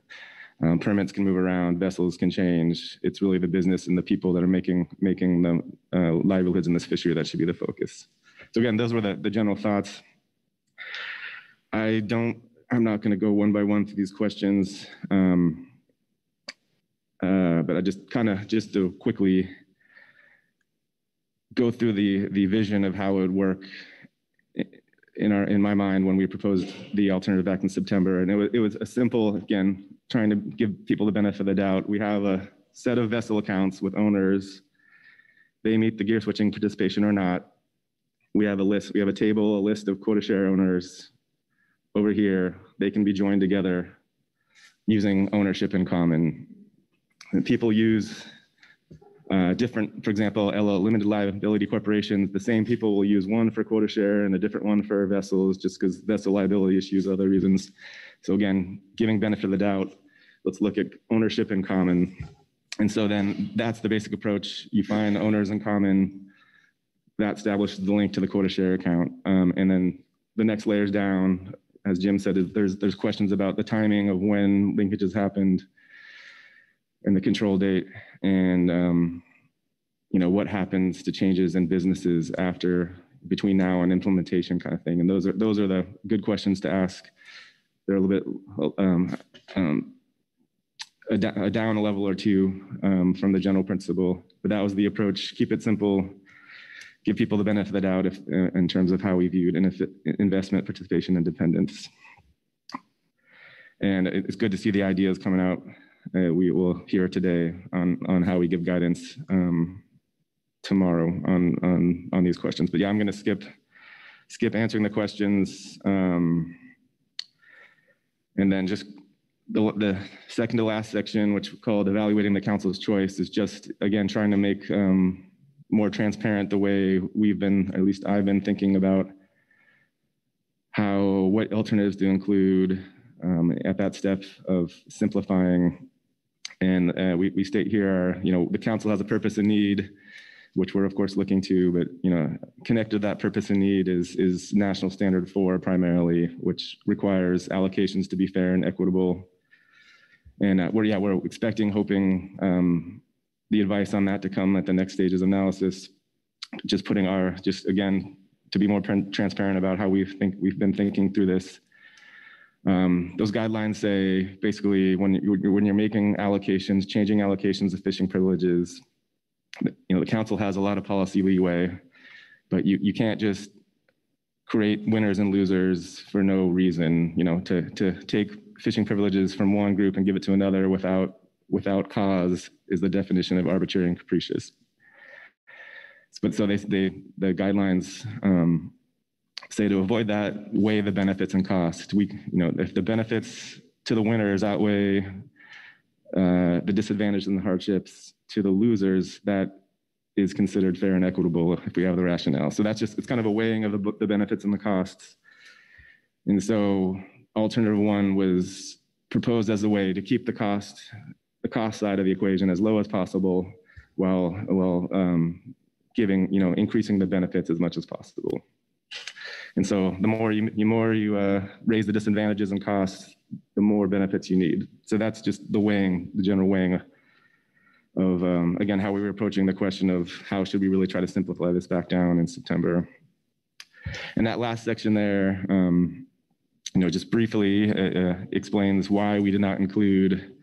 Um, permits can move around, vessels can change. It's really the business and the people that are making making the uh, livelihoods in this fishery that should be the focus. So again, those were the, the general thoughts. I don't, I'm not going to go one by one through these questions, um, uh, but I just kind of just to quickly go through the the vision of how it would work in our in my mind when we proposed the alternative back in September, and it was it was a simple again trying to give people the benefit of the doubt. We have a set of vessel accounts with owners. They meet the gear switching participation or not. We have a list. We have a table, a list of quota share owners. Over here, they can be joined together using ownership in common. And people use uh, different, for example, LL limited liability corporations, the same people will use one for quota share and a different one for vessels just because vessel liability issues, other reasons. So again, giving benefit of the doubt, let's look at ownership in common. And so then that's the basic approach. You find owners in common, that establishes the link to the quota share account. Um, and then the next layers down, as Jim said, there's, there's questions about the timing of when linkages happened and the control date and um, you know what happens to changes in businesses after between now and implementation kind of thing and those are those are the good questions to ask they're a little bit um, um, a, down a level or two um, from the general principle but that was the approach keep it simple give people the benefit of the doubt if, uh, in terms of how we viewed investment participation and dependence and it's good to see the ideas coming out uh, we will hear today on, on how we give guidance um, tomorrow on, on, on these questions. But yeah, I'm going to skip skip answering the questions. Um, and then just the, the second to last section, which we called evaluating the council's choice, is just, again, trying to make um, more transparent the way we've been, at least I've been thinking about how, what alternatives to include um, at that step of simplifying. And uh, we, we state here, you know, the council has a purpose and need, which we're of course looking to, but you know, connected that purpose and need is is national standard four primarily, which requires allocations to be fair and equitable. And uh, we're yeah, we're expecting, hoping um, the advice on that to come at the next stages of analysis. Just putting our just again to be more transparent about how we think we've been thinking through this um, those guidelines say basically when you're, when you're making allocations, changing allocations of fishing privileges, you know, the council has a lot of policy leeway, but you, you can't just create winners and losers for no reason, you know, to, to take fishing privileges from one group and give it to another without, without cause is the definition of arbitrary and capricious. But so they, they the guidelines um, say to avoid that, weigh the benefits and costs. We, you know, if the benefits to the winners outweigh uh, the disadvantages and the hardships to the losers, that is considered fair and equitable if we have the rationale. So that's just, it's kind of a weighing of the, the benefits and the costs. And so alternative one was proposed as a way to keep the cost, the cost side of the equation as low as possible while, while um, giving, you know, increasing the benefits as much as possible. And so the more you, the more you uh, raise the disadvantages and costs, the more benefits you need. So that's just the weighing, the general weighing of, um, again, how we were approaching the question of how should we really try to simplify this back down in September. And that last section there, um, you know, just briefly uh, uh, explains why we did not include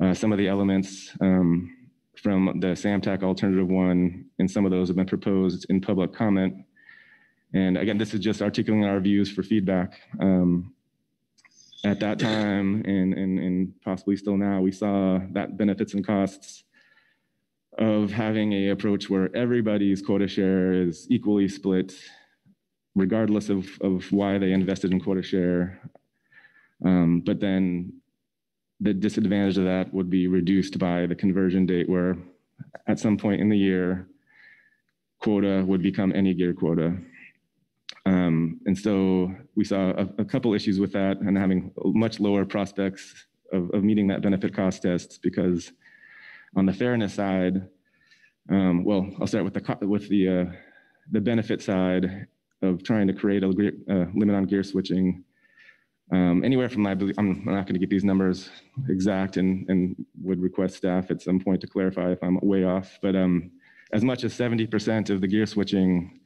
uh, some of the elements um, from the SAMTAC alternative one, and some of those have been proposed in public comment. And again, this is just articulating our views for feedback. Um, at that time, and, and, and possibly still now, we saw that benefits and costs of having a approach where everybody's quota share is equally split, regardless of, of why they invested in quota share. Um, but then the disadvantage of that would be reduced by the conversion date where at some point in the year, quota would become any gear quota. Um, and so we saw a, a, couple issues with that and having much lower prospects of, of meeting that benefit cost test because on the fairness side, um, well, I'll start with the with the uh, the benefit side of trying to create a uh, limit on gear switching. Um, anywhere from believe I'm not going to get these numbers exact and and would request staff at some point to clarify if I'm way off, but um, as much as 70% of the gear switching,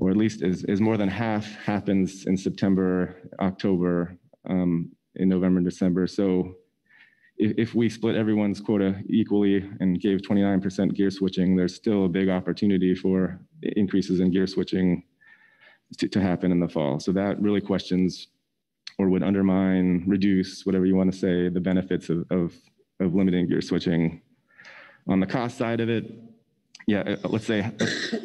or at least is, is more than half happens in September, October, um, in November and December. So if, if we split everyone's quota equally and gave 29% gear switching, there's still a big opportunity for increases in gear switching to, to happen in the fall. So that really questions or would undermine, reduce, whatever you want to say, the benefits of, of, of limiting gear switching. On the cost side of it, yeah, uh, let's say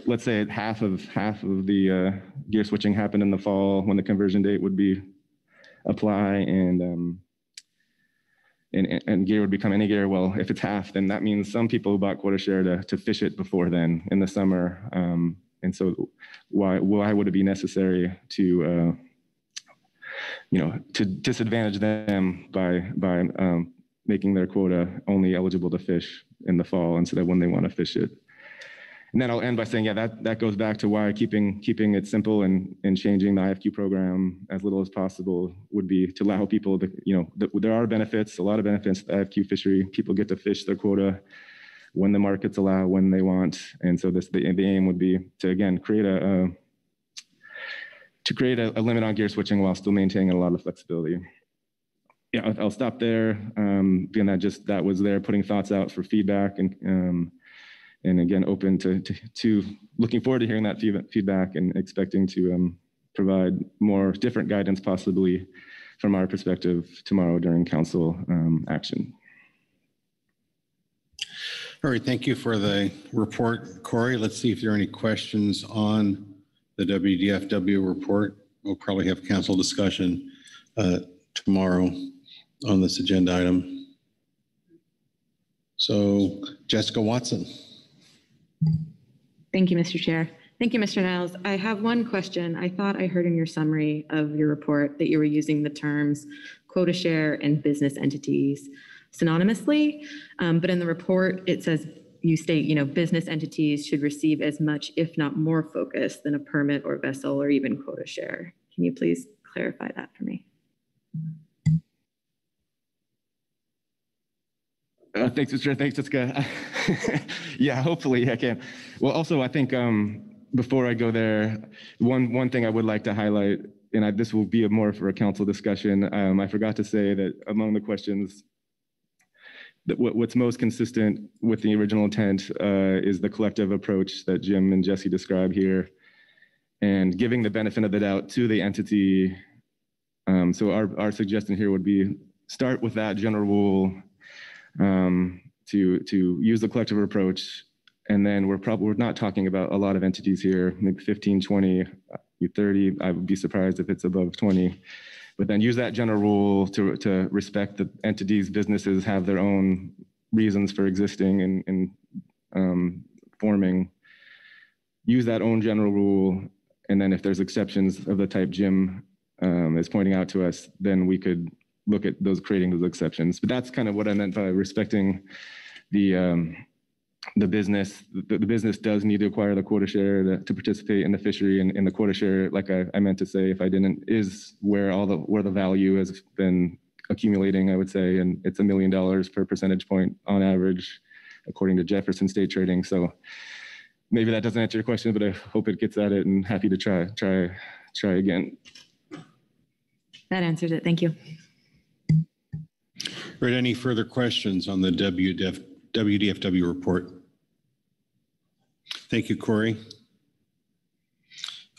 let's say half of half of the uh, gear switching happened in the fall when the conversion date would be apply and um, and, and gear would become any gear. Well, if it's half, then that means some people who bought quota share to, to fish it before then in the summer. Um, and so why, why would it be necessary to, uh, you know, to disadvantage them by, by um, making their quota only eligible to fish in the fall instead of when they want to fish it? And then I'll end by saying, yeah, that, that goes back to why keeping keeping it simple and, and changing the IFQ program as little as possible would be to allow people to, you know, the, there are benefits, a lot of benefits to the IFQ fishery. People get to fish their quota when the markets allow, when they want. And so this the, the aim would be to, again, create a, to create a, a, limit on gear switching while still maintaining a lot of flexibility. Yeah, I'll, I'll stop there. Um, being that just that was there, putting thoughts out for feedback and um, and again, open to, to, to, looking forward to hearing that feedback and expecting to um, provide more different guidance possibly from our perspective tomorrow during council um, action. All right, thank you for the report, Corey. Let's see if there are any questions on the WDFW report. We'll probably have council discussion uh, tomorrow on this agenda item. So Jessica Watson. Thank you, Mr. Chair. Thank you, Mr. Niles. I have one question. I thought I heard in your summary of your report that you were using the terms quota share and business entities synonymously, um, but in the report it says you state, you know, business entities should receive as much, if not more, focus than a permit or vessel or even quota share. Can you please clarify that for me? Uh, thanks, Mr. Thanks, Jessica. (laughs) yeah, hopefully I can. Well, also, I think um, before I go there, one one thing I would like to highlight, and I, this will be a more for a council discussion. Um, I forgot to say that among the questions, that what, what's most consistent with the original intent uh, is the collective approach that Jim and Jesse describe here, and giving the benefit of the doubt to the entity. Um, so our our suggestion here would be start with that general rule um, to to use the collective approach. And then we're probably we're not talking about a lot of entities here, maybe 15, 20, 30. I would be surprised if it's above 20. But then use that general rule to to respect that entities, businesses have their own reasons for existing and, and um, forming. Use that own general rule, and then if there's exceptions of the type Jim um, is pointing out to us, then we could look at those creating those exceptions. But that's kind of what I meant by respecting the um, the business. The, the, business does need to acquire the quota share to, to participate in the fishery, and, and the quota share, like I, I, meant to say, if I didn't, is where all the where the value has been accumulating. I would say, and it's a million dollars per percentage point on average, according to Jefferson State Trading. So. Maybe that doesn't answer your question, but I hope it gets at it and happy to try try try again. That answers it. Thank you. Right, any further questions on the WDF, WDFW report? Thank you, Corey.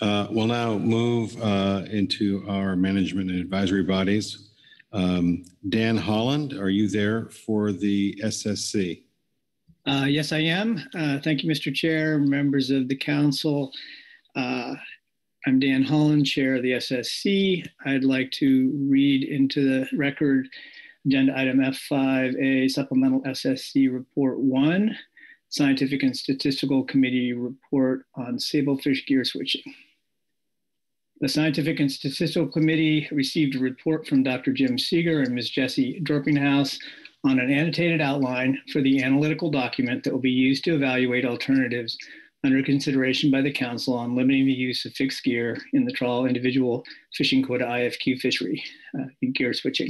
Uh, We'll now move uh, into our management and advisory bodies. Um, Dan Holland, are you there for the SSC? Uh, Yes, I am. Uh, Thank you, Mr. Chair, members of the council. Uh, I'm Dan Holland, Chair of the SSC. I'd like to read into the record Agenda Item F5A Supplemental SSC Report 1, Scientific and Statistical Committee Report on Sablefish Gear Switching. The Scientific and Statistical Committee received a report from Dr. Jim Seger and Ms. Jessie Doerpinghaus on an annotated outline for the analytical document that will be used to evaluate alternatives under consideration by the council on limiting the use of fixed gear in the trawl individual fishing quota IFQ fishery, uh, gear switching.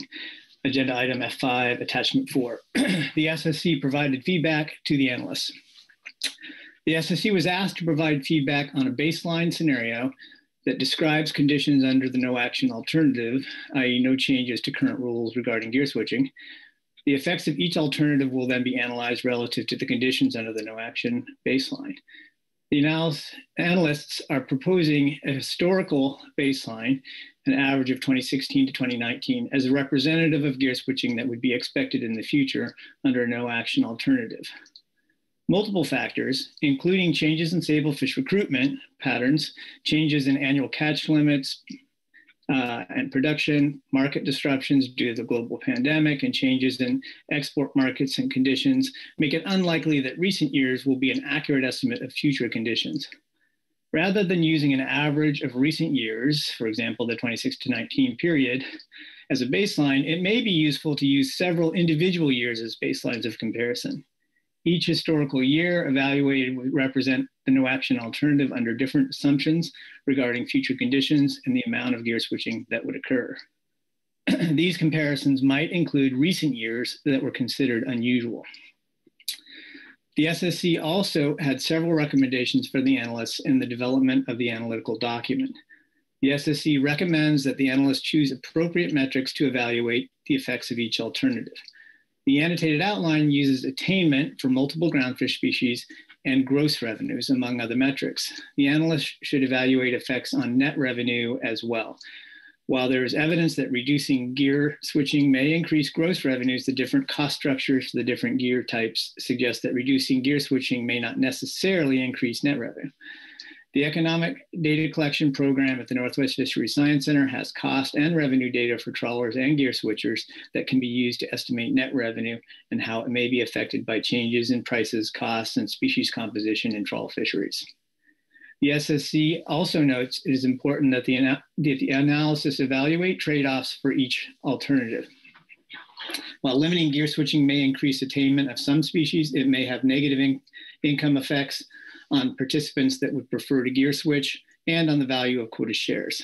Agenda item F5, attachment four. (clears throat) the SSC provided feedback to the analysts. The SSC was asked to provide feedback on a baseline scenario that describes conditions under the no action alternative, i.e. no changes to current rules regarding gear switching. The effects of each alternative will then be analyzed relative to the conditions under the no action baseline. The analysts are proposing a historical baseline, an average of 2016 to 2019, as a representative of gear switching that would be expected in the future under a no action alternative. Multiple factors, including changes in sablefish recruitment patterns, changes in annual catch limits uh, and production, market disruptions due to the global pandemic, and changes in export markets and conditions, make it unlikely that recent years will be an accurate estimate of future conditions. Rather than using an average of recent years, for example, the 26 to 19 period, as a baseline, it may be useful to use several individual years as baselines of comparison. Each historical year evaluated would represent the no action alternative under different assumptions regarding future conditions and the amount of gear switching that would occur. (clears throat) These comparisons might include recent years that were considered unusual. The SSC also had several recommendations for the analysts in the development of the analytical document. The SSC recommends that the analysts choose appropriate metrics to evaluate the effects of each alternative. The annotated outline uses attainment for multiple groundfish species and gross revenues, among other metrics. The analyst should evaluate effects on net revenue as well. While there is evidence that reducing gear switching may increase gross revenues, the different cost structures for the different gear types suggest that reducing gear switching may not necessarily increase net revenue. The Economic Data Collection Program at the Northwest Fisheries Science Center has cost and revenue data for trawlers and gear switchers that can be used to estimate net revenue and how it may be affected by changes in prices, costs, and species composition in trawl fisheries. The SSC also notes it is important that the, that the analysis evaluate trade-offs for each alternative. While limiting gear switching may increase attainment of some species, it may have negative in income effects on participants that would prefer to gear switch and on the value of quota shares.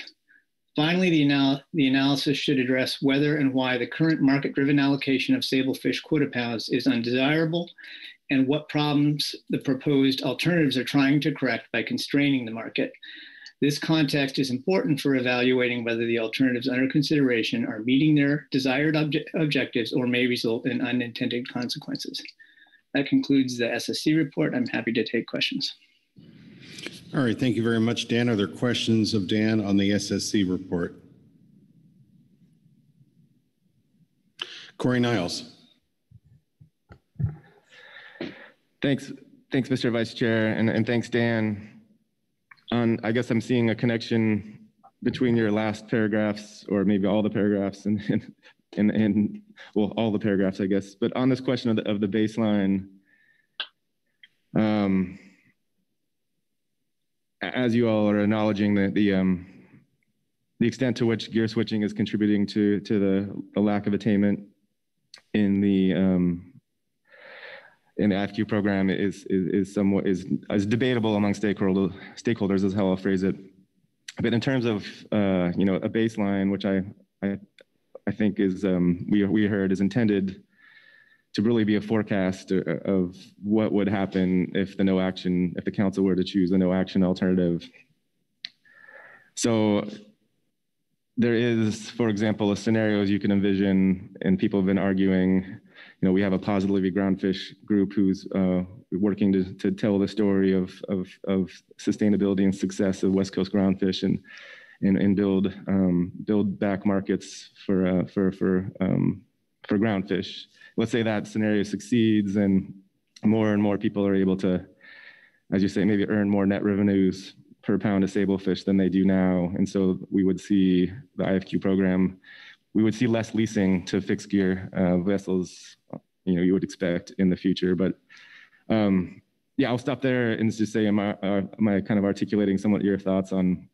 Finally, the, anal the analysis should address whether and why the current market-driven allocation of sablefish quota pounds is undesirable and what problems the proposed alternatives are trying to correct by constraining the market. This context is important for evaluating whether the alternatives under consideration are meeting their desired obje objectives or may result in unintended consequences. That concludes the SSC report. I'm happy to take questions. All right, thank you very much, Dan. Are there questions of Dan on the SSC report? Corey Niles. Thanks, thanks, Mr. Vice Chair, and, and thanks, Dan. On, I guess I'm seeing a connection between your last paragraphs, or maybe all the paragraphs, and and and, and well, all the paragraphs, I guess. But on this question of the of the baseline, um, as you all are acknowledging the the um, the extent to which gear switching is contributing to to the, the lack of attainment in the um, in the IFQ program is, is, is somewhat is, is debatable among stakeholder, stakeholders is how I'll phrase it. But in terms of uh, you know a baseline, which I I, I think is um, we we heard is intended to really be a forecast of what would happen if the no action if the council were to choose a no action alternative. So there is, for example, a scenarios you can envision, and people have been arguing. You know, we have a positively groundfish group who's uh, working to, to tell the story of, of, of sustainability and success of West Coast groundfish and and, and build um, build back markets for uh, for for um, for groundfish. Let's say that scenario succeeds, and more and more people are able to, as you say, maybe earn more net revenues per pound of sablefish than they do now. And so we would see the IFQ program, we would see less leasing to fixed gear uh, vessels, you know, you would expect in the future. But um, yeah, I'll stop there and just say, am I, uh, am I kind of articulating somewhat your thoughts on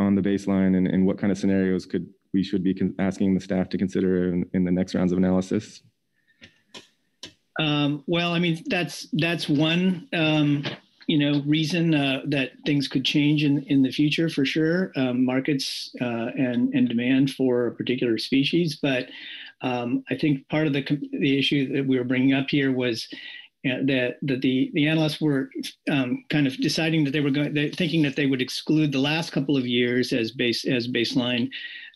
on the baseline and, and what kind of scenarios could we should be asking the staff to consider in, in the next rounds of analysis? Um, well, I mean, that's that's one um, you know reason uh, that things could change in in the future for sure. Um, markets uh, and and demand for a particular species, but um, I think part of the the issue that we were bringing up here was. Uh, that that the the analysts were um, kind of deciding that they were going, thinking that they would exclude the last couple of years as base as baseline,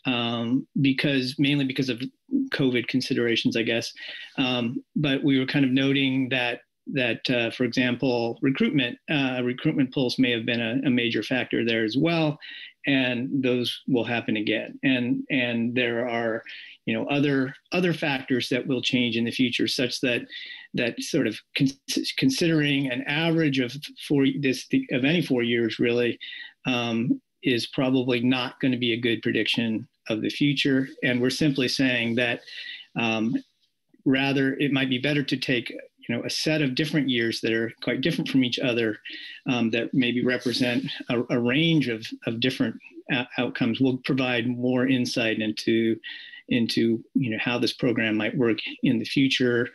um, because mainly because of COVID considerations, I guess. Um, but we were kind of noting that that, uh, for example, recruitment uh, recruitment pulls may have been a, a, major factor there as well, and those will happen again. And and there are, you know, other other factors that will change in the future, such that that sort of con- considering an average of four this of any four years really um, is probably not going to be a good prediction of the future. And we're simply saying that um, rather it might be better to take you know a set of different years that are quite different from each other um, that maybe represent a, a range of, of different a- outcomes will provide more insight into into you know how this program might work in the future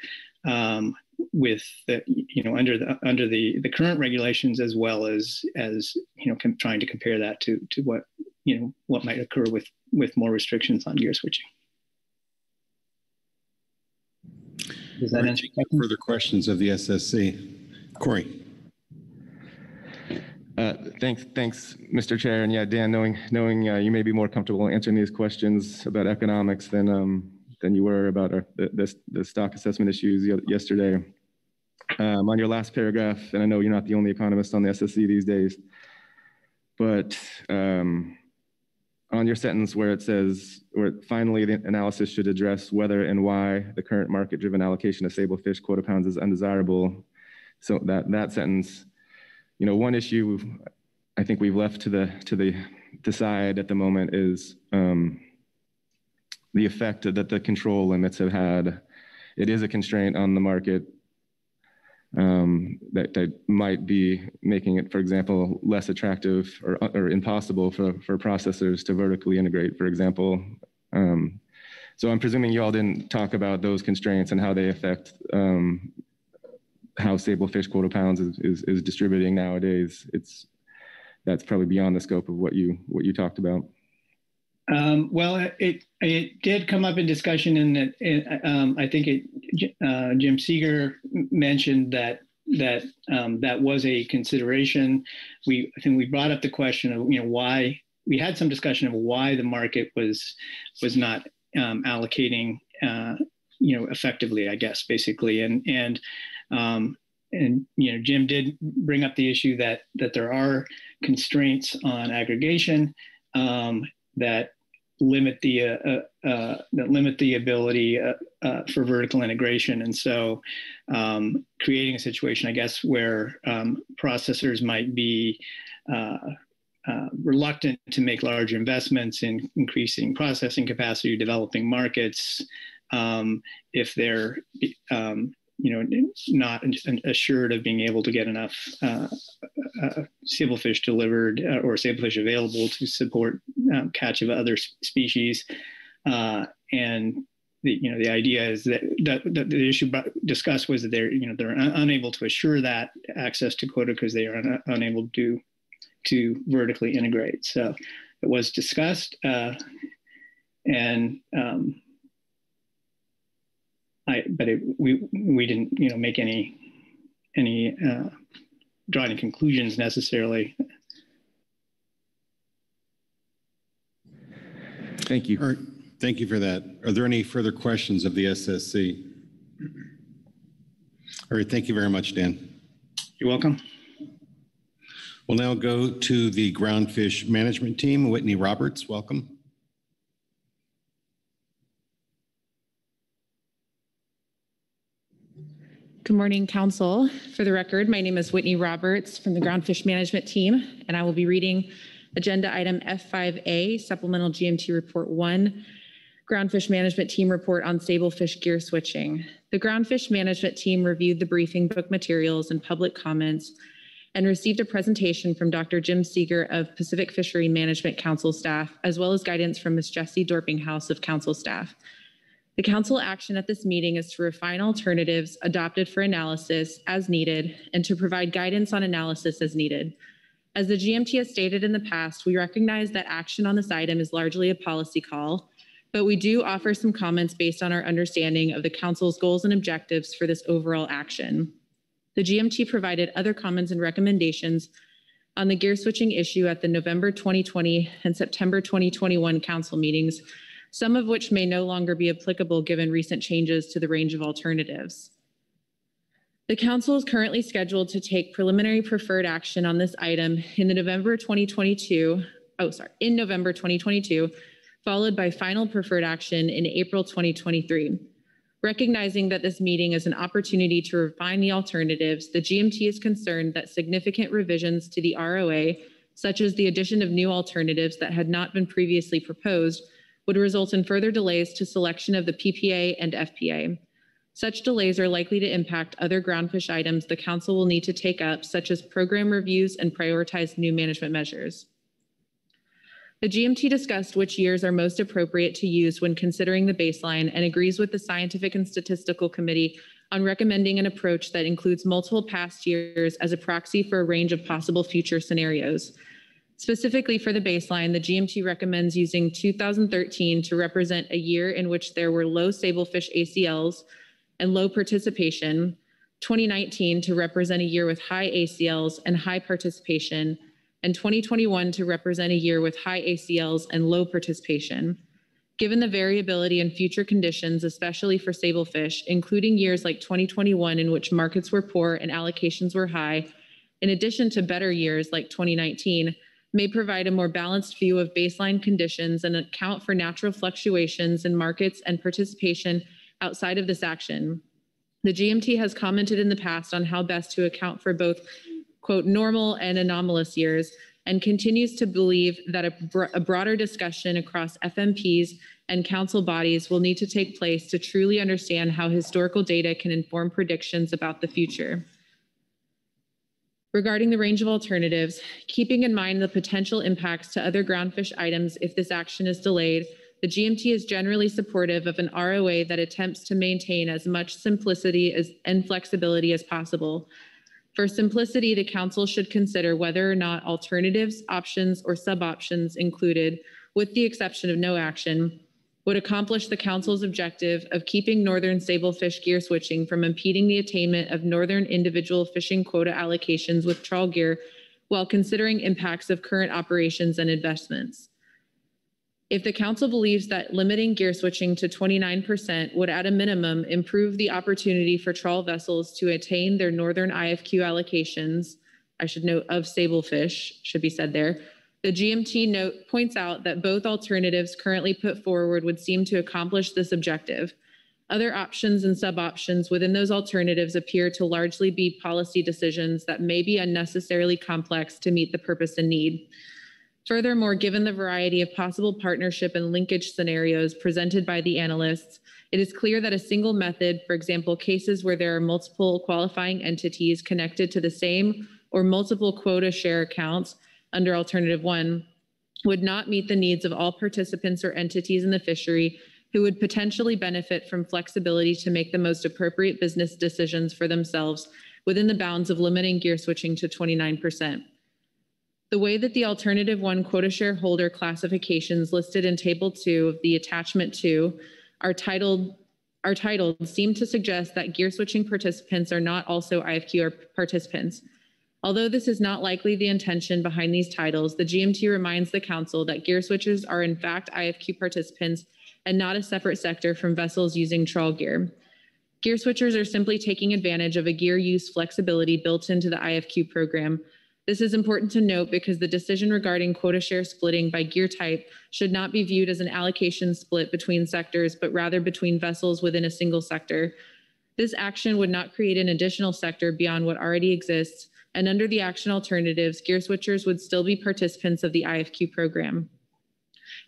um, with the you know under the under the the current regulations as well as as you know com- trying to compare that to to what you know what might occur with with more restrictions on gear switching. Does that answer further questions of the SSC? Corey. Uh, thanks, thanks, Mr. Chair. And yeah, Dan, knowing knowing uh, you may be more comfortable answering these questions about economics than um, than you were about our, the, the, the stock assessment issues yesterday. Um, on your last paragraph, and I know you're not the only economist on the SSC these days, but um, on your sentence where it says, where finally the analysis should address whether and why the current market-driven allocation of sablefish quota pounds is undesirable. So that that sentence, you know, one issue I think we've left to the to the decide at the moment is um, the effect that the control limits have had. It is a constraint on the market um, that, that might be making it, for example, less attractive or, or impossible for, for processors to vertically integrate, for example. Um, so I'm presuming you all didn't talk about those constraints and how they affect um, how sablefish quota pounds is, is, is, distributing nowadays. It's that's probably beyond the scope of what you what you talked about. Um, well, it it did come up in discussion, and um, I think it, uh, Jim Seger mentioned that that um, that was a consideration. We I think we brought up the question of you know why we had some discussion of why the market was was not um, allocating uh, you know effectively, I guess basically, and and um, and you know Jim did bring up the issue that that there are constraints on aggregation. Um, that limit the uh, uh, uh, that limit the ability uh, uh, for vertical integration, and so um, creating a situation, I guess, where um, processors might be reluctant to make large investments in increasing processing capacity, developing markets, um, if they're um, you know, not assured of being able to get enough uh, uh, sablefish delivered uh, or sablefish available to support um, catch of other species. Uh, and the, you know, the idea is that, the issue discussed was that they're, you know, they're un- unable to assure that access to quota because they are un- unable to to vertically integrate. So it was discussed, uh, and um, I, but it, we we didn't you know make any any uh, draw any conclusions necessarily. Thank you. All right, thank you for that. Are there any further questions of the SSC? All right, thank you very much, Dan. You're welcome. We'll now go to the Groundfish Management Team. Whitney Roberts, welcome. Good morning, Council. For the record, my name is Whitney Roberts from the Groundfish Management Team, and I will be reading Agenda Item F5A, Supplemental GMT Report 1, Groundfish Management Team Report on Sablefish Gear Switching. The Groundfish Management Team reviewed the briefing book materials and public comments and received a presentation from Dr. Jim Seger of Pacific Fishery Management Council staff, as well as guidance from Ms. Jessie Doerpinghaus of Council staff. The council action at this meeting is to refine alternatives adopted for analysis as needed and to provide guidance on analysis as needed. As the GMT has stated in the past, we recognize that action on this item is largely a policy call, but we do offer some comments based on our understanding of the council's goals and objectives for this overall action. The GMT provided other comments and recommendations on the gear switching issue at the November 2020 and September 2021 council meetings, some of which may no longer be applicable given recent changes to the range of alternatives. The council is currently scheduled to take preliminary preferred action on this item in the November 2022, oh, sorry, in November 2022, followed by final preferred action in April 2023. Recognizing that this meeting is an opportunity to refine the alternatives, the GMT is concerned that significant revisions to the ROA, such as the addition of new alternatives that had not been previously proposed, would result in further delays to selection of the PPA and FPA. Such delays are likely to impact other groundfish items the council will need to take up, such as program reviews and prioritize new management measures. The GMT discussed which years are most appropriate to use when considering the baseline and agrees with the Scientific and Statistical Committee on recommending an approach that includes multiple past years as a proxy for a range of possible future scenarios. Specifically for the baseline, the GMT recommends using 2013 to represent a year in which there were low sablefish ACLs and low participation, 2019 to represent a year with high ACLs and high participation, and 2021 to represent a year with high ACLs and low participation. Given the variability in future conditions, especially for sablefish, including years like 2021 in which markets were poor and allocations were high, in addition to better years like 2019, may provide a more balanced view of baseline conditions and account for natural fluctuations in markets and participation outside of this action. The GMT has commented in the past on how best to account for both, quote, normal and anomalous years, and continues to believe that a, bro- a broader discussion across FMPs and council bodies will need to take place to truly understand how historical data can inform predictions about the future. Regarding the range of alternatives, keeping in mind the potential impacts to other groundfish items if this action is delayed, the GMT is generally supportive of an ROA that attempts to maintain as much simplicity as, and flexibility as possible. For simplicity, the council should consider whether or not alternatives, options, or sub-options included, with the exception of no action, would accomplish the council's objective of keeping northern sablefish gear switching from impeding the attainment of northern individual fishing quota allocations with trawl gear while considering impacts of current operations and investments. If the council believes that limiting gear switching to 29% would at a minimum improve the opportunity for trawl vessels to attain their northern IFQ allocations, I should note of sablefish, should be said there, the GMT note points out that both alternatives currently put forward would seem to accomplish this objective. Other options and sub-options within those alternatives appear to largely be policy decisions that may be unnecessarily complex to meet the purpose and need. Furthermore, given the variety of possible partnership and linkage scenarios presented by the analysts, it is clear that a single method, for example, cases where there are multiple qualifying entities connected to the same or multiple quota share accounts under alternative one, would not meet the needs of all participants or entities in the fishery who would potentially benefit from flexibility to make the most appropriate business decisions for themselves within the bounds of limiting gear switching to 29%. The way that the alternative one quota shareholder classifications listed in table two of the attachment two are titled are titled seem to suggest that gear switching participants are not also IFQ participants. Although this is not likely the intention behind these titles, the GMT reminds the council that gear switchers are in fact IFQ participants and not a separate sector from vessels using trawl gear. Gear switchers are simply taking advantage of a gear use flexibility built into the IFQ program. This is important to note because the decision regarding quota share splitting by gear type should not be viewed as an allocation split between sectors, but rather between vessels within a single sector. This action would not create an additional sector beyond what already exists, and under the action alternatives, gear switchers would still be participants of the IFQ program.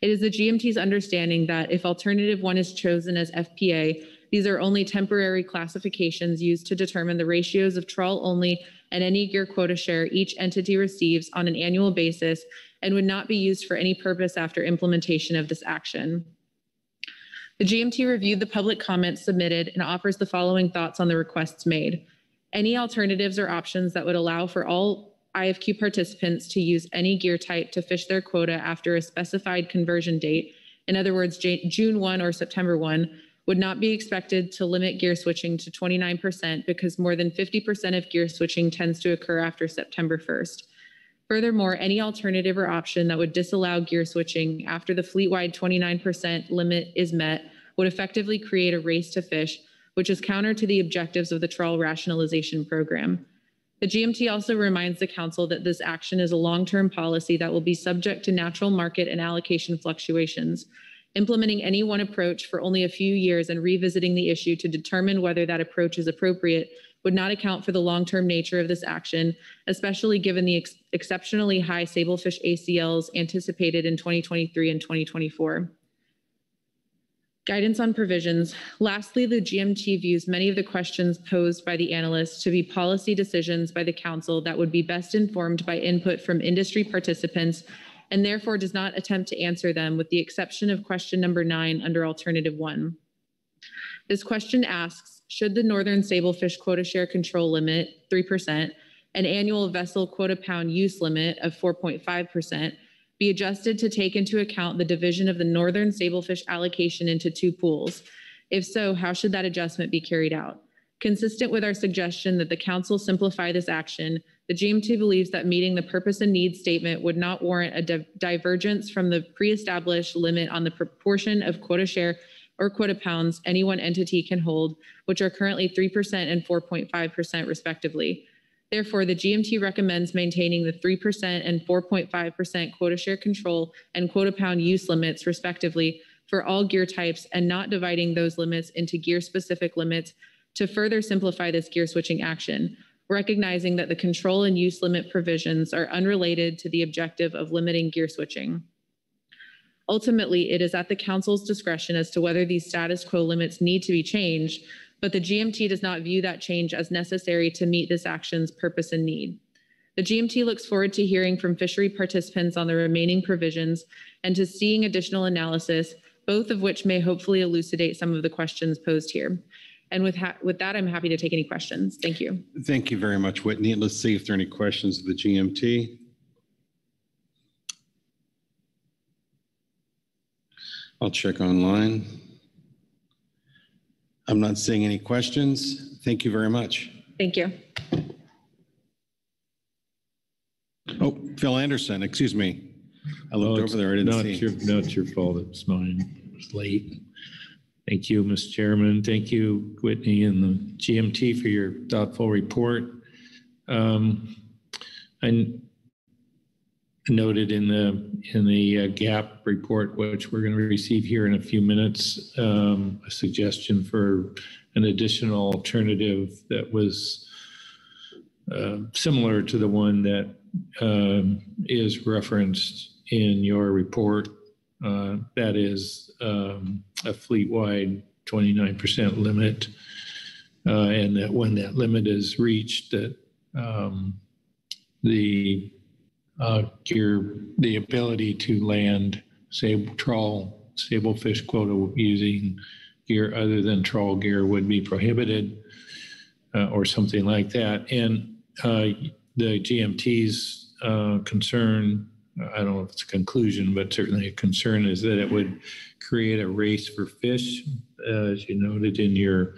It is the GMT's understanding that if alternative one is chosen as FPA, these are only temporary classifications used to determine the ratios of trawl only and any gear quota share each entity receives on an annual basis and would not be used for any purpose after implementation of this action. The GMT reviewed the public comments submitted and offers the following thoughts on the requests made. Any alternatives or options that would allow for all IFQ participants to use any gear type to fish their quota after a specified conversion date, in other words, J- June 1 or September 1, would not be expected to limit gear switching to 29% because more than 50% of gear switching tends to occur after September 1st. Furthermore, any alternative or option that would disallow gear switching after the fleet-wide 29% limit is met would effectively create a race to fish, which is counter to the objectives of the trawl rationalization program. The GMT also reminds the council that this action is a long-term policy that will be subject to natural market and allocation fluctuations. Implementing any one approach for only a few years and revisiting the issue to determine whether that approach is appropriate would not account for the long-term nature of this action, especially given the ex- exceptionally high sablefish ACLs anticipated in 2023 and 2024. Guidance on provisions. Lastly, the GMT views many of the questions posed by the analysts to be policy decisions by the council that would be best informed by input from industry participants and therefore does not attempt to answer them with the exception of question number nine under alternative one. This question asks, should the Northern Sablefish quota share control limit, 3%, an annual vessel quota pound use limit of 4.5%, be adjusted to take into account the division of the Northern Sablefish allocation into two pools? If so, how should that adjustment be carried out? Consistent with our suggestion that the council simplify this action, the GMT believes that meeting the purpose and need statement would not warrant a di- divergence from the pre-established limit on the proportion of quota share or quota pounds any one entity can hold, which are currently 3% and 4.5% respectively. Therefore, the GMT recommends maintaining the 3% and 4.5% quota share control and quota pound use limits respectively for all gear types and not dividing those limits into gear-specific limits to further simplify this gear switching action, recognizing that the control and use limit provisions are unrelated to the objective of limiting gear switching. Ultimately, it is at the council's discretion as to whether these status quo limits need to be changed, but the GMT does not view that change as necessary to meet this action's purpose and need. The GMT looks forward to hearing from fishery participants on the remaining provisions and to seeing additional analysis, both of which may hopefully elucidate some of the questions posed here. And with, with that, I'm happy to take any questions. Thank you. Thank you very much, Whitney. Let's see if there are any questions of the GMT. I'll check online. I'm not seeing any questions. Thank you very much. Thank you. Oh, Phil Anderson, excuse me. I looked Oh, over there, I didn't Not see. your, not your fault, it's mine, it was late. Thank you, Mr. Chairman, thank you, Whitney and the GMT for your thoughtful report. Um, I noted in the, in the uh, GAP report, which we're going to receive here in a few minutes, um, a suggestion for an additional alternative that was uh, similar to the one that um, is referenced in your report. Uh, That is um, a fleet-wide 29% limit. uh, And that when that limit is reached, that um, the uh, gear, the ability to land, say, trawl, sablefish quota using gear other than trawl gear would be prohibited uh, or something like that. And uh, the GMT's uh, concern, I don't know if it's a conclusion, but certainly a concern is that it would create a race for fish, as you noted in your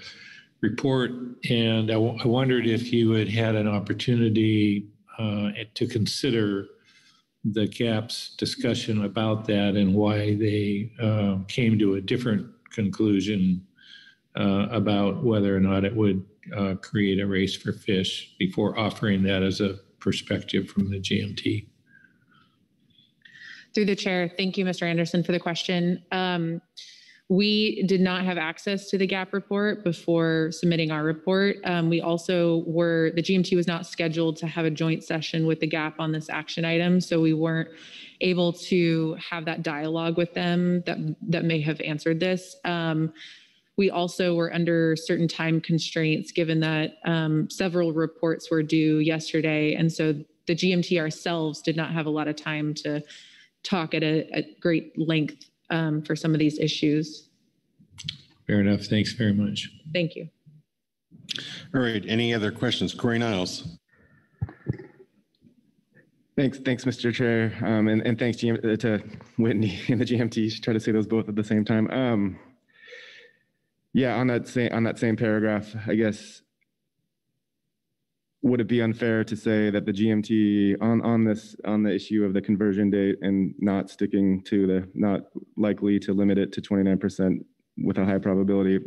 report. And I w- I wondered if you had had an opportunity uh, to consider the GAP's discussion about that and why they uh, came to a different conclusion uh, about whether or not it would uh, create a race for fish before offering that as a perspective from the GMT. Through the chair, thank you, Mr. Anderson, for the question. Um, we did not have access to the GAP report before submitting our report. Um, we also were, the GMT was not scheduled to have a joint session with the GAP on this action item, so we weren't able to have that dialogue with them that, that may have answered this. Um, we also were under certain time constraints given that um, several reports were due yesterday. And so the GMT ourselves did not have a lot of time to talk at a at great length um, for some of these issues. Fair enough. Thanks very much. Thank you. All right, any other questions? Corey Niles. Thanks, thanks, Mr. Chair, um, and, and thanks GM, uh, to Whitney (laughs) and the GMT. Try to say those both at the same time. Um, yeah, on that same on that same paragraph, I guess would it be unfair to say that the GMT on on this on the issue of the conversion date and not sticking to the not likely to limit it to 29% with a high probability?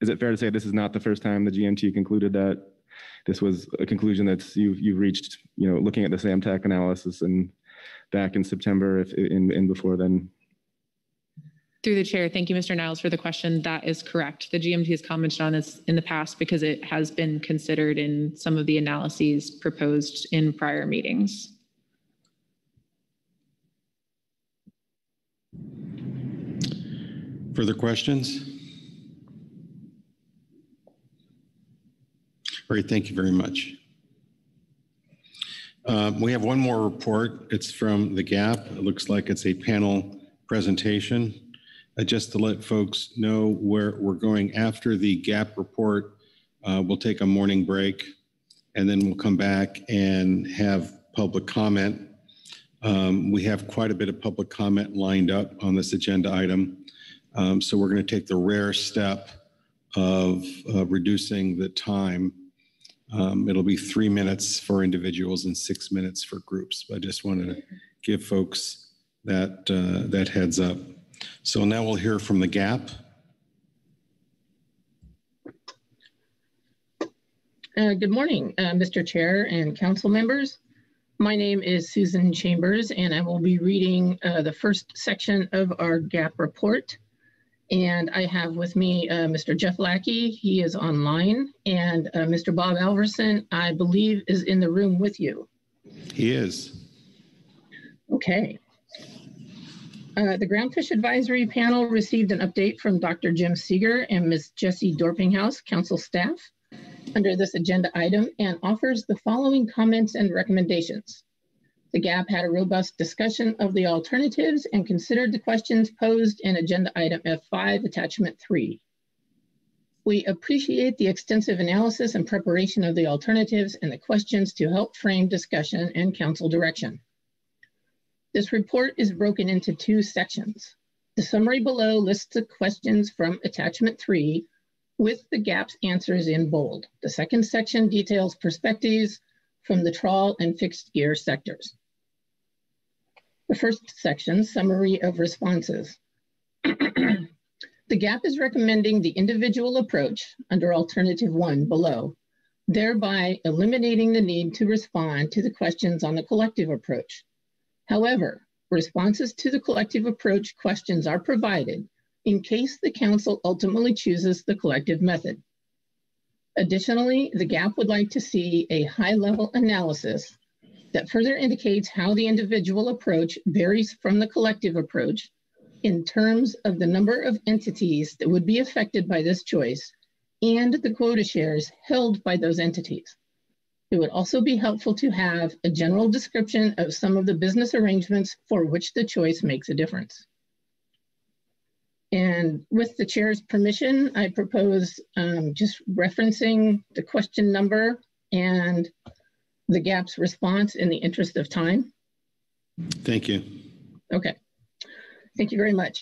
Is it fair to say this is not the first time the GMT concluded that this was a conclusion that's you you've reached, you know, looking at the SAMTAC analysis and back in September if in, in before then? Through the chair, thank you, Mr. Niles, for the question. That is correct. The GMT has commented on this in the past because it has been considered in some of the analyses proposed in prior meetings. Further questions? Right, thank you very much. Uh, we have one more report. It's from the GAP. It looks like it's a panel presentation. Uh, just to let folks know where we're going after the GAP report, uh, we'll take a morning break and then we'll come back and have public comment. Um, we have quite a bit of public comment lined up on this agenda item. Um, so we're going to take the rare step of uh, reducing the time. Um, it'll be three minutes for individuals and six minutes for groups. I just wanted to give folks that uh, that heads up. So now we'll hear from the GAP. Uh, good morning, uh, Mr. Chair and council members. My name is Susan Chambers, and I will be reading uh, the first section of our GAP report. And I have with me uh, Mr. Jeff Lackey, he is online, and uh, Mr. Bob Alverson, I believe, is in the room with you. He is. Okay. Uh, the Groundfish Advisory Panel received an update from Dr. Jim Seger and Ms. Jessie Doerpinghaus, council staff, under this agenda item and offers the following comments and recommendations. The GAP had a robust discussion of the alternatives and considered the questions posed in agenda item F5, attachment three. We appreciate the extensive analysis and preparation of the alternatives and the questions to help frame discussion and council direction. This report is broken into two sections. The summary below lists the questions from attachment three with the GAP's answers in bold. The second section details perspectives from the trawl and fixed gear sectors. The first section, summary of responses. the GAP is recommending the individual approach under alternative one below, thereby eliminating the need to respond to the questions on the collective approach. However, responses to the collective approach questions are provided in case the council ultimately chooses the collective method. Additionally, the GAP would like to see a high-level analysis that further indicates how the individual approach varies from the collective approach in terms of the number of entities that would be affected by this choice and the quota shares held by those entities. It would also be helpful to have a general description of some of the business arrangements for which the choice makes a difference. And with the chair's permission, I propose um, just referencing the question number and the GAP's response in the interest of time. Thank you. Okay, thank you very much.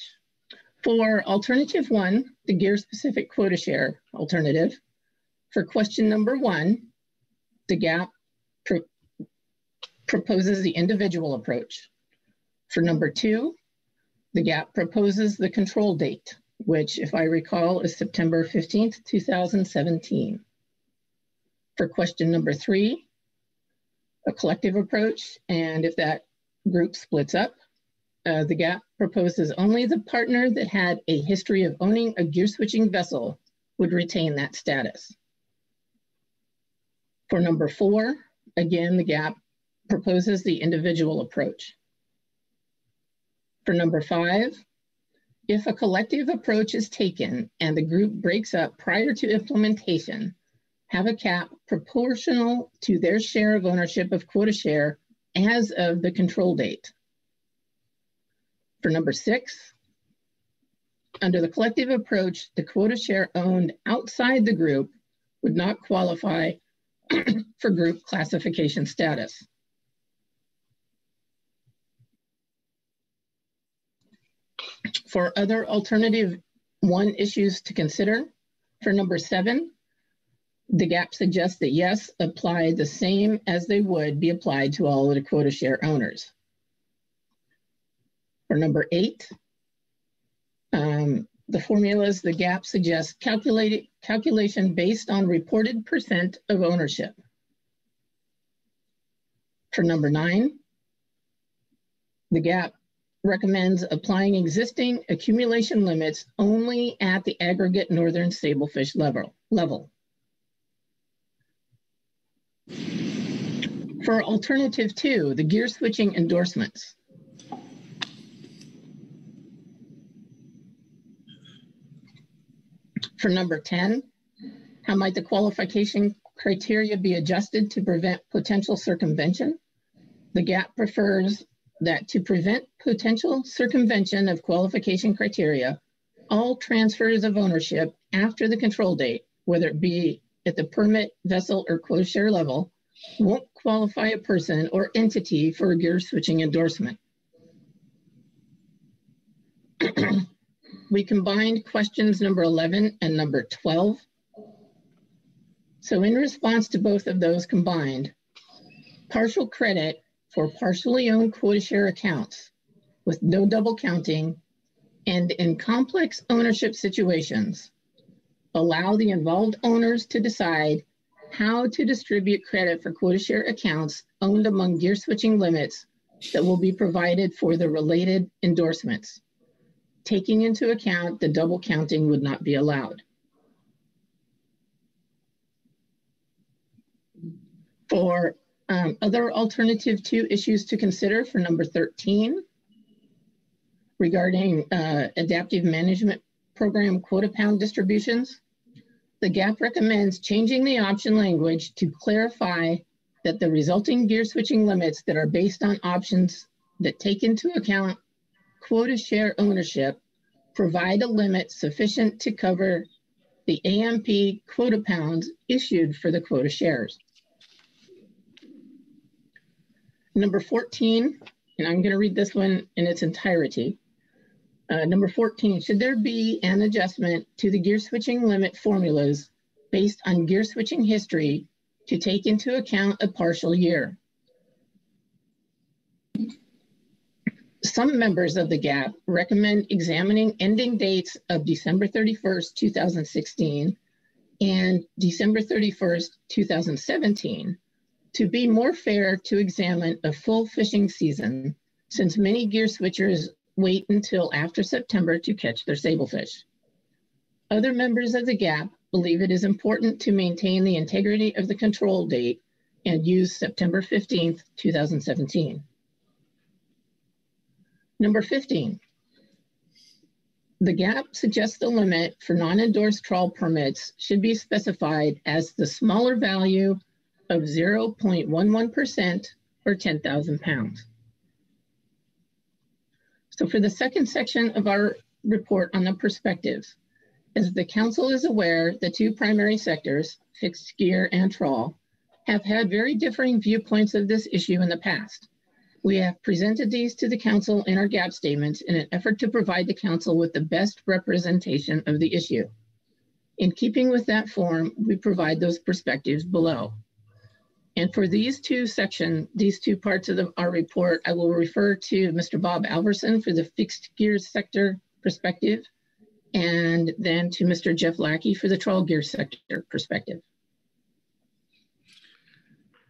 For alternative one, the gear specific quota share alternative, for question number one, the GAP proposes the individual approach. For number two, the GAP proposes the control date, which, if I recall, is September 15th, 2017. For question number three, a collective approach, and if that group splits up, uh, the GAP proposes only the partner that had a history of owning a gear switching vessel would retain that status. For number four, again, the GAP proposes the individual approach. For number five, if a collective approach is taken and the group breaks up prior to implementation, have a cap proportional to their share of ownership of quota share as of the control date. For number six, under the collective approach, the quota share owned outside the group would not qualify (clears throat) for group classification status. For other alternative one issues to consider, for number seven, the gap suggests that yes, apply the same as they would be applied to all of the quota share owners. For number eight, um, the formulas, the gap suggests calculation based on reported percent of ownership. For number nine, the gap recommends applying existing accumulation limits only at the aggregate northern sablefish level. level. For alternative two, the gear switching endorsements. For number 10, how might the qualification criteria be adjusted to prevent potential circumvention? The GAP prefers that to prevent potential circumvention of qualification criteria, all transfers of ownership after the control date, whether it be at the permit, vessel, or quota share level, won't qualify a person or entity for a gear switching endorsement. (clears throat) we combined questions number 11 and number 12. So in response to both of those combined, partial credit for partially owned quota share accounts with no double counting and in complex ownership situations, allow the involved owners to decide how to distribute credit for quota share accounts owned among gear switching limits that will be provided for the related endorsements. Taking into account the double counting would not be allowed. For um, other alternative two issues to consider for number 13 regarding uh, adaptive management program quota pound distributions, the GAP recommends changing the option language to clarify that the resulting gear switching limits that are based on options that take into account quota share ownership provide a limit sufficient to cover the AMP quota pounds issued for the quota shares. Number 14, and I'm going to read this one in its entirety. Uh, number 14, should there be an adjustment to the gear switching limit formulas based on gear switching history to take into account a partial year? Some members of the GAP recommend examining ending dates of December 31st, 2016 and December 31st, 2017 to be more fair to examine a full fishing season since many gear switchers wait until after September to catch their sablefish. Other members of the GAP believe it is important to maintain the integrity of the control date and use September 15th, 2017. Number 15, the GAP suggests the limit for non-endorsed trawl permits should be specified as the smaller value of 0.11% or 10,000 pounds. So for the second section of our report on the perspectives, as the council is aware, the two primary sectors, fixed gear and trawl, have had very differing viewpoints of this issue in the past. We have presented these to the council in our gap statements in an effort to provide the council with the best representation of the issue. In keeping with that form, we provide those perspectives below. And for these two section, these two parts of the, our report, I will refer to Mr. Bob Alverson for the fixed gears sector perspective, and then to Mr. Jeff Lackey for the trawl gear sector perspective.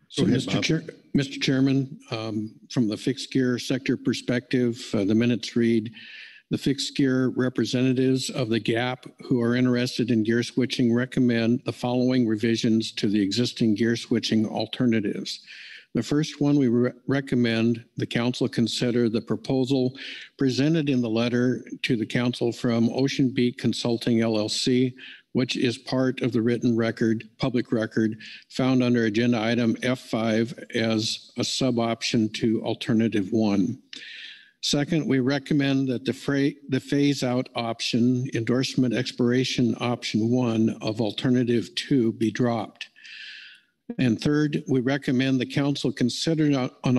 So, ahead, Mr. Bob. Chair, Mr. Chairman, um, from the fixed gear sector perspective, uh, the minutes read, the fixed gear representatives of the GAP who are interested in gear switching recommend the following revisions to the existing gear switching alternatives. The first one, we re- recommend the council consider the proposal presented in the letter to the council from Ocean Beat Consulting LLC, which is part of the written record, public record, found under agenda item F5 as a sub-option to alternative one. Second, we recommend that the the phase-out option, endorsement expiration option one of alternative two be dropped. And third, we recommend the council consider an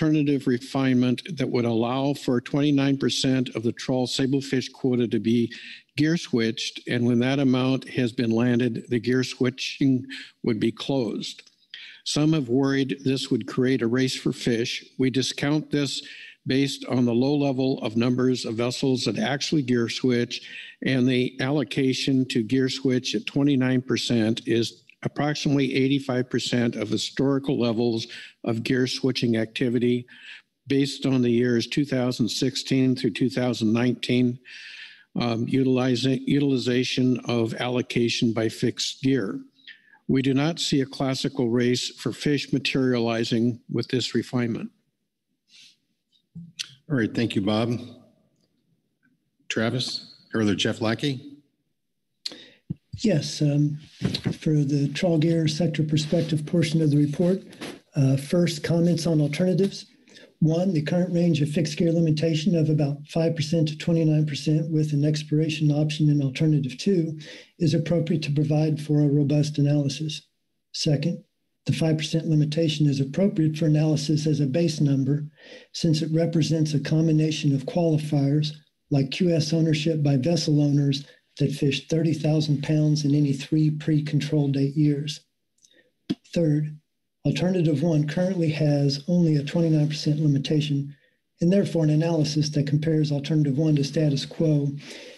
alternative refinement that would allow for 29% of the trawl sablefish quota to be gear switched, and when that amount has been landed, the gear switching would be closed. Some have worried this would create a race for fish. We discount this based on the low level of numbers of vessels that actually gear switch, and the allocation to gear switch at 29% is approximately 85% of historical levels of gear switching activity based on the years 2016 through 2019 um, utilizing, utilization of allocation by fixed gear. We do not see a classical race for fish materializing with this refinement. All right, thank you, Bob. Travis, or Jeff Lackey? Yes, um, for the trawl gear sector perspective portion of the report, uh, first comments on alternatives. One, the current range of fixed gear limitation of about 5% to 29% with an expiration option in alternative two is appropriate to provide for a robust analysis. Second, the 5% limitation is appropriate for analysis as a base number since it represents a combination of qualifiers like QS ownership by vessel owners that fished 30,000 pounds in any three pre-control date years. Third, alternative one currently has only a 29% limitation, and therefore an analysis that compares alternative one to status quo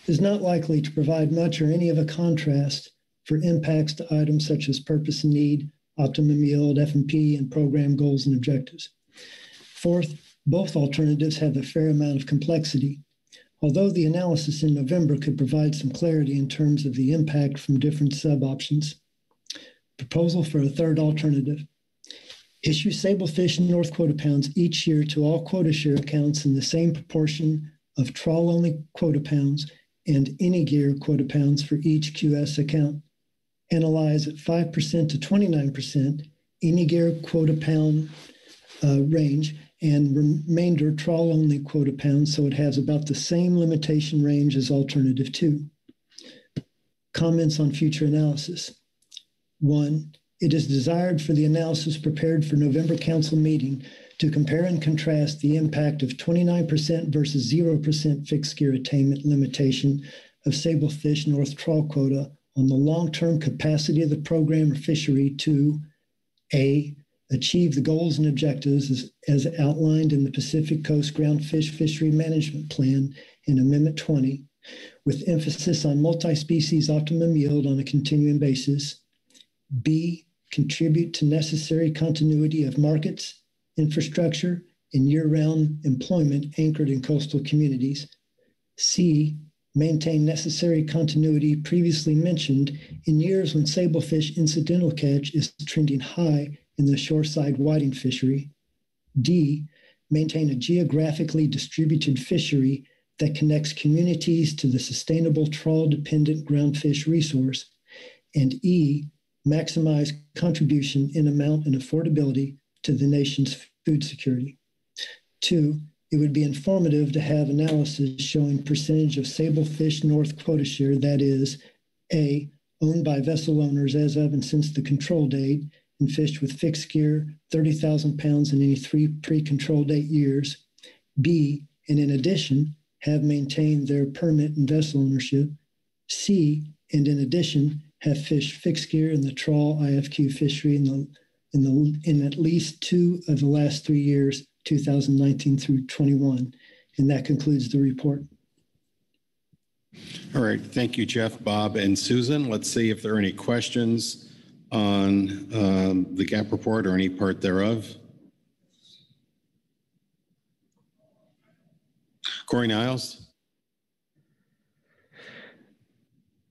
is not likely to provide much or any of a contrast for impacts to items such as purpose and need, optimum yield, FMP, and program goals and objectives. Fourth, both alternatives have a fair amount of complexity. Although the analysis in November could provide some clarity in terms of the impact from different sub-options. Proposal for a third alternative. Issue sablefish and north quota pounds each year to all quota share accounts in the same proportion of trawl-only quota pounds and any gear quota pounds for each QS account. Analyze at 5% to 29% any gear quota pound uh, range and remainder trawl only quota pounds, so it has about the same limitation range as alternative two. Comments on future analysis. One, it is desired for the analysis prepared for November council meeting to compare and contrast the impact of 29% versus 0% fixed gear attainment limitation of sablefish north trawl quota on the long-term capacity of the program or fishery to A, achieve the goals and objectives as, as outlined in the Pacific Coast Groundfish Fishery Management Plan in Amendment 20, with emphasis on multi-species optimum yield on a continuing basis. B, contribute to necessary continuity of markets, infrastructure, and year-round employment anchored in coastal communities. C, maintain necessary continuity previously mentioned in years when sablefish incidental catch is trending high in the shoreside whiting fishery. D, maintain a geographically distributed fishery that connects communities to the sustainable trawl-dependent groundfish resource. And E, maximize contribution in amount and affordability to the nation's food security. Two, it would be informative to have analysis showing percentage of sablefish north quota share, that is, A, owned by vessel owners as of and since the control date, and fished with fixed gear, 30,000 pounds in any three pre-control date years. B, and in addition, have maintained their permit and vessel ownership. C, and in addition, have fished fixed gear in the trawl IFQ fishery in the in the in at least two of the last three years, 2019 through 21. And that concludes the report. All right, thank you, Jeff, Bob, and Susan. Let's see if there are any questions on um, the GAP report or any part thereof. Corey Niles?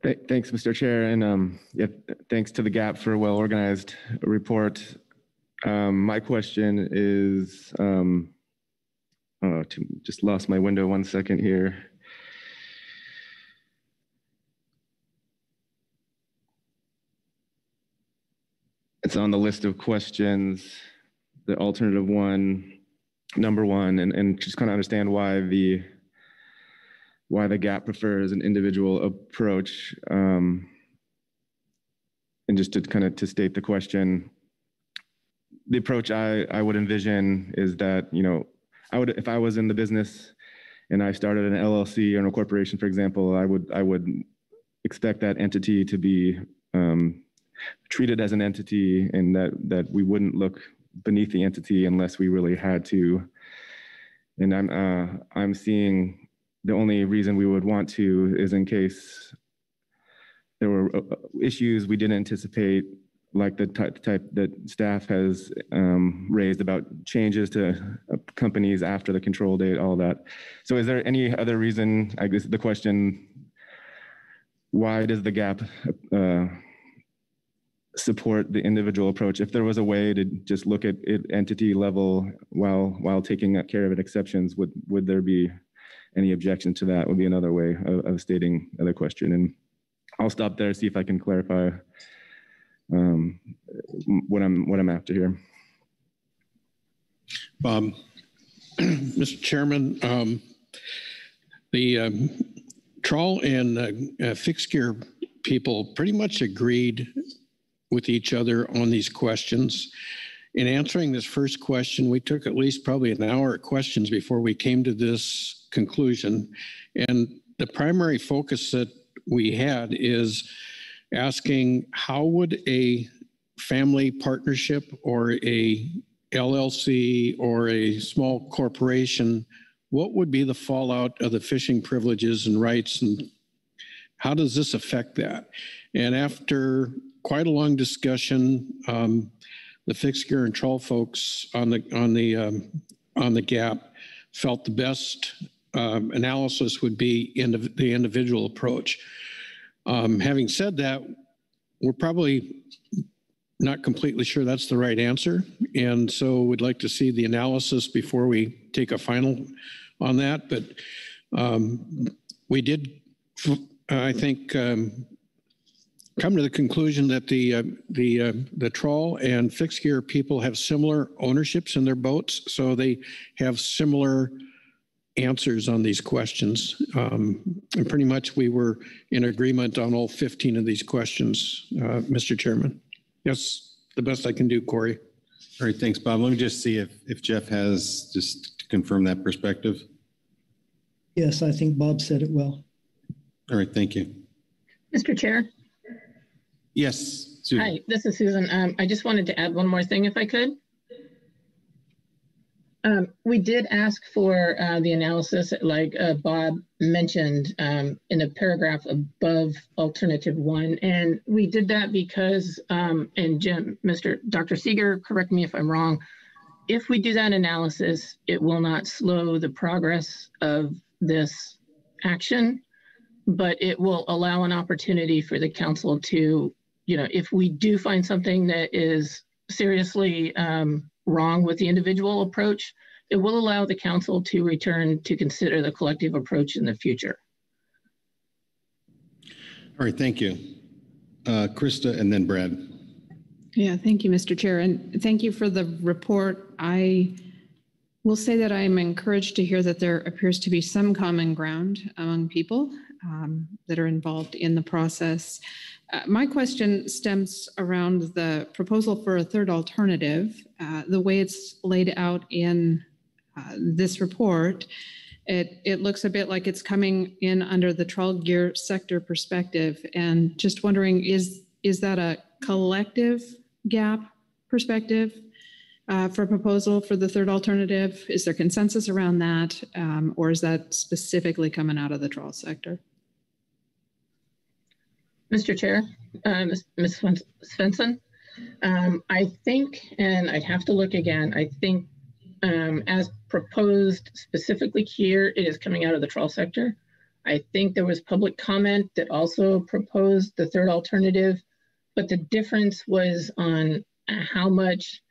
Th- Thanks, Mr. Chair, and um, yeah, thanks to the GAP for a well-organized report. Um, My question is, um, oh, to- just lost my window one second here. It's on the list of questions, the alternative one, number one, and, and just kind of understand why the, why the GAP prefers an individual approach. Um, and just to kind of to state the question, the approach I, I would envision is that, you know, I would, if I was in the business and I started an LLC or a corporation, for example, I would, I would expect that entity to be um, treated as an entity and that, that we wouldn't look beneath the entity unless we really had to. And I'm, uh, I'm seeing the only reason we would want to is in case there were uh, issues we didn't anticipate, like the type, type that staff has um, raised about changes to uh, companies after the control date, all that. So is there any other reason, I guess the question, why does the gap uh, support the individual approach? If there was a way to just look at it entity level while while taking care of it exceptions, would would there be any objection to that? Would be another way of, of stating the question. And I'll stop there, see if I can clarify um, what I'm what I'm after here. (clears throat) Bob? Mr. Chairman, um, the um, trawl and uh, uh, fixed gear people pretty much agreed with each other on these questions. In answering this first question, we took at least probably an hour of questions before we came to this conclusion. And the primary focus that we had is asking how would a family partnership or a LLC or a small corporation, what would be the fallout of the fishing privileges and rights and how does this affect that? And after quite a long discussion, um, the fixed gear and trawl folks on the on the um, on the gap felt the best um, analysis would be in the individual approach. Um, having said that, we're probably not completely sure that's the right answer, and so we'd like to see the analysis before we take a final on that. But um, we did, I think, um, come to the conclusion that the uh, the uh, the trawl and fixed gear people have similar ownerships in their boats, so they have similar answers on these questions. Um, and pretty much we were in agreement on all 15 of these questions, uh, Mr. Chairman. Yes, the best I can do, Corey. All right, thanks, Bob. Let me just see if, if Jeff has, just to confirm that perspective. Yes, I think Bob said it well. All right, thank you. Mr. Chair. Yes, Susan. Hi, this is Susan. Um, I just wanted to add one more thing if I could. Um, we did ask for uh, the analysis, like uh, Bob mentioned um, in a paragraph above alternative one. And we did that because, um, and Jim, Mr. Dr. Seger, correct me if I'm wrong, if we do that analysis, it will not slow the progress of this action, but it will allow an opportunity for the council to, you know, if we do find something that is seriously um, wrong with the individual approach, it will allow the council to return to consider the collective approach in the future. All right, thank you. Uh, Christa and then Brad. Yeah, thank you, Mr. Chair, and thank you for the report. I will say that I am encouraged to hear that there appears to be some common ground among people um, that are involved in the process. Uh, my question stems around the proposal for a third alternative. Uh, the way it's laid out in uh, this report, it, it looks a bit like it's coming in under the trawl gear sector perspective. And just wondering, is, is that a collective gap perspective uh, for proposal for the third alternative? Is there consensus around that? Um, Or is that specifically coming out of the trawl sector? Mr. Chair, uh, Ms. Svensson, um, I think, and I'd have to look again, I think um, as proposed specifically here, it is coming out of the trawl sector. I think there was public comment that also proposed the third alternative, but the difference was on how much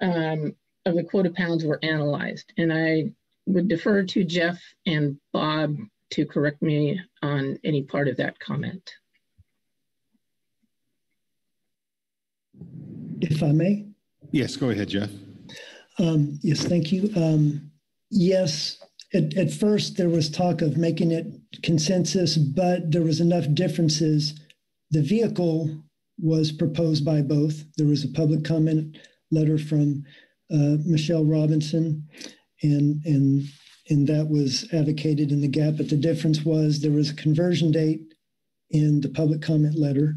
um, of the quota pounds were analyzed. And I would defer to Jeff and Bob to correct me on any part of that comment. If I may? Yes, go ahead, Jeff. Um, yes, thank you. Um, yes, at, at first there was talk of making it consensus, but there was enough differences. The vehicle was proposed by both. There was a public comment letter from uh, Michelle Robinson, and and and that was advocated in the gap. But the difference was there was a conversion date in the public comment letter,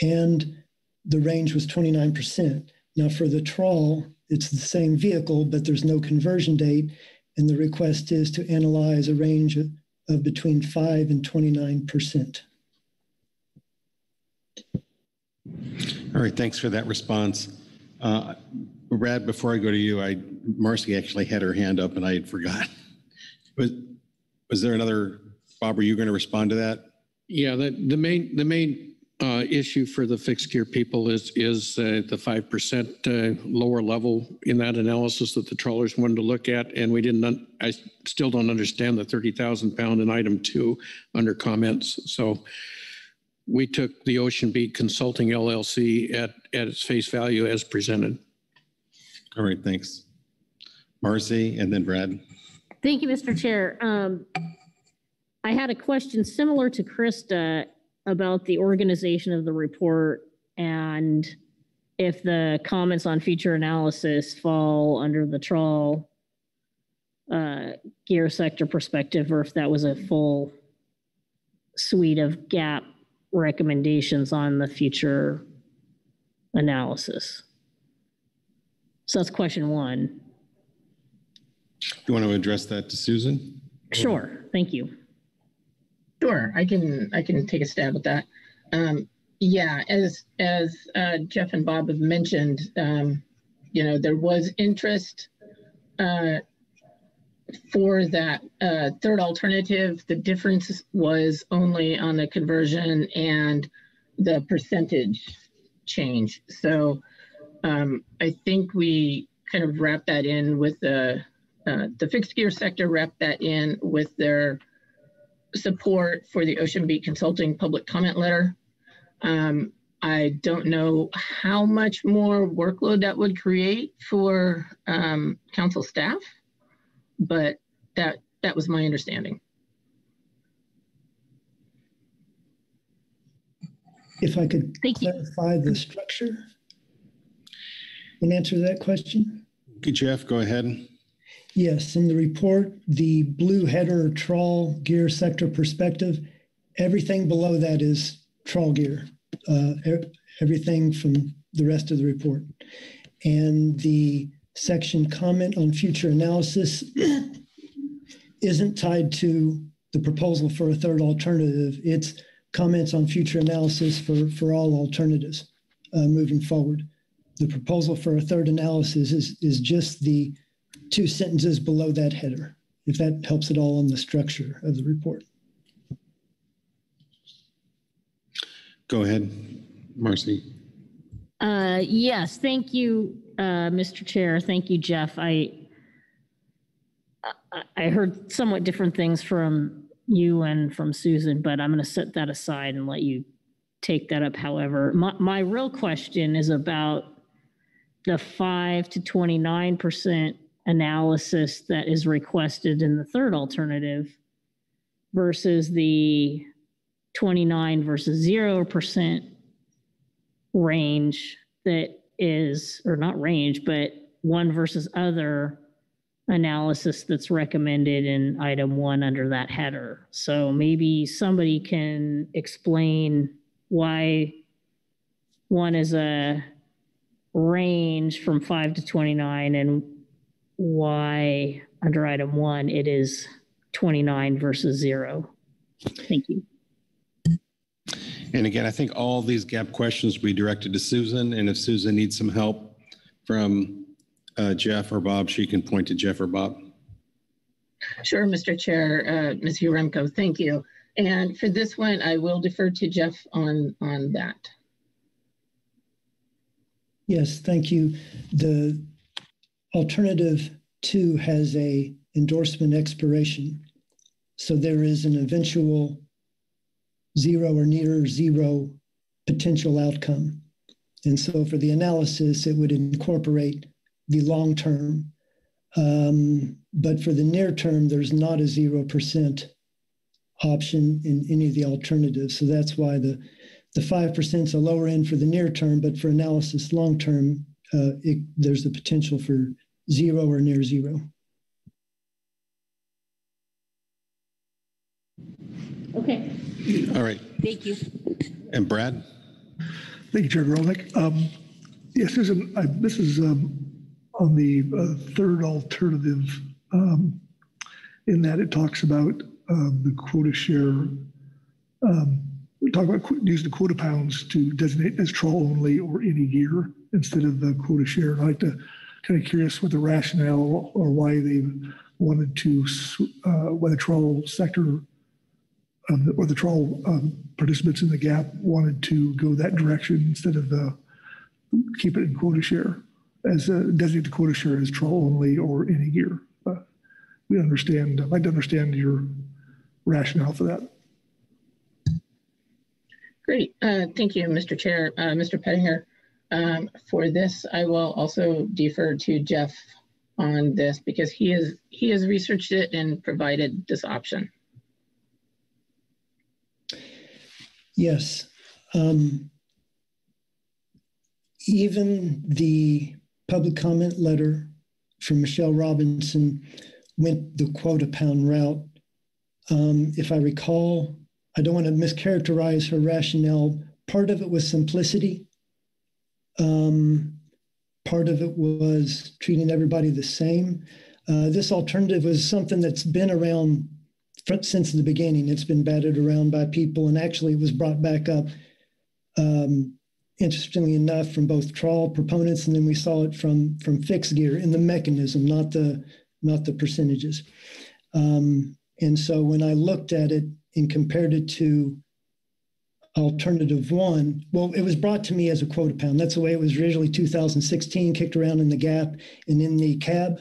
and the range was 29%. Now for the trawl, it's the same vehicle, but there's no conversion date. And the request is to analyze a range of, of between 5 and 29%. All right, thanks for that response. Uh, Brad, before I go to you, I, Marcy actually had her hand up and I had forgotten. Was, was there another, Bob, are you going to respond to that? Yeah, the, the main, the main uh, issue for the fixed gear people is, is uh, the 5% uh, lower level in that analysis that the trawlers wanted to look at. And we didn't, un- I still don't understand the 30,000 pound in item two under comments. So we took the Ocean Beat Consulting LLC at, at its face value as presented. All right, thanks. Marcy and then Brad. Thank you, Mr. Chair. Um, I had a question similar to Christa about the organization of the report and if the comments on future analysis fall under the trawl uh, gear sector perspective, or if that was a full suite of gap recommendations on the future analysis. So that's question one. Do you want to address that to Susan? Sure, thank you. Sure, I can I can take a stab at that. Um, yeah, as as uh, Jeff and Bob have mentioned, um, you know there was interest uh, for that uh, third alternative. The difference was only on the conversion and the percentage change. So um, I think we kind of wrap that in with the uh, the fixed gear sector wrapped that in with their support for the Ocean Beat Consulting public comment letter. Um, I don't know how much more workload that would create for um, council staff, but that that was my understanding. If I could clarify the structure and answer that question. Okay, Jeff, go ahead. Yes, in the report, the blue header trawl gear sector perspective, everything below that is trawl gear, uh, e- everything from the rest of the report. And the section comment on future analysis (clears throat) isn't tied to the proposal for a third alternative. It's comments on future analysis for, for all alternatives uh, moving forward. The proposal for a third analysis is, is just the two sentences below that header, if that helps at all on the structure of the report. Go ahead, Marcy. Uh, yes, thank you, uh, Mr. Chair. Thank you, Jeff. I, I- I heard somewhat different things from you and from Susan, but I'm going to set that aside and let you take that up. However, my, my real question is about the five to 29% analysis that is requested in the third alternative versus the 29 versus 0% range that is, or not range, but one versus other analysis that's recommended in item one under that header. So maybe somebody can explain why one is a range from 5 to 29 and why under item 1 it is 29 versus 0. Thank you. And again, I think all these gap questions will be directed to Susan, and if Susan needs some help from uh, Jeff or Bob, she can point to Jeff or Bob. Sure, Mr. Chair, uh, Ms. Yaremko, thank you. And for this one, I will defer to Jeff on, on that. Yes, thank you. The alternative two has a endorsement expiration. So there is an eventual zero or near zero potential outcome. And so for the analysis, it would incorporate the long term. Um, but for the near term, there's not a 0% option in any of the alternatives. So that's why the, the 5% is a lower end for the near term, but for analysis long term, uh, there's the potential for zero or near zero. Okay. All right. Thank you. And Brad? Thank you, Chair Gorelnik. Um, yes, there's an, I, this is um, on the uh, third alternative um, in that it talks about um, the quota share. Um, we talk about qu- using the quota pounds to designate as trawl only or any gear instead of the quota share. And I'd like to kind of curious what the rationale or why they wanted to, uh, why the trawl sector um, or the trawl um, participants in the gap wanted to go that direction instead of the keep it in quota share as a designated quota share as trawl only or any gear. Uh, we understand. I'd like to understand your rationale for that. Great. Uh, thank you, Mr. Chair. Uh, Mr. Pettinger, um, for this, I will also defer to Jeff on this because he is he has researched it and provided this option. Yes. Um, even the public comment letter from Michelle Robinson went the quota pound route. Um, if I recall, I don't want to mischaracterize her rationale. Part of it was simplicity. Um, part of it was treating everybody the same. Uh, this alternative was something that's been around since the beginning. It's been batted around by people, and actually, it was brought back up. Um, interestingly enough, from both trawl proponents, and then we saw it from from fixed gear in the mechanism, not the not the percentages. Um, and so when I looked at it and compared it to alternative one, well, it was brought to me as a quota pound. That's the way it was originally 2016, kicked around in the gap and in the cab.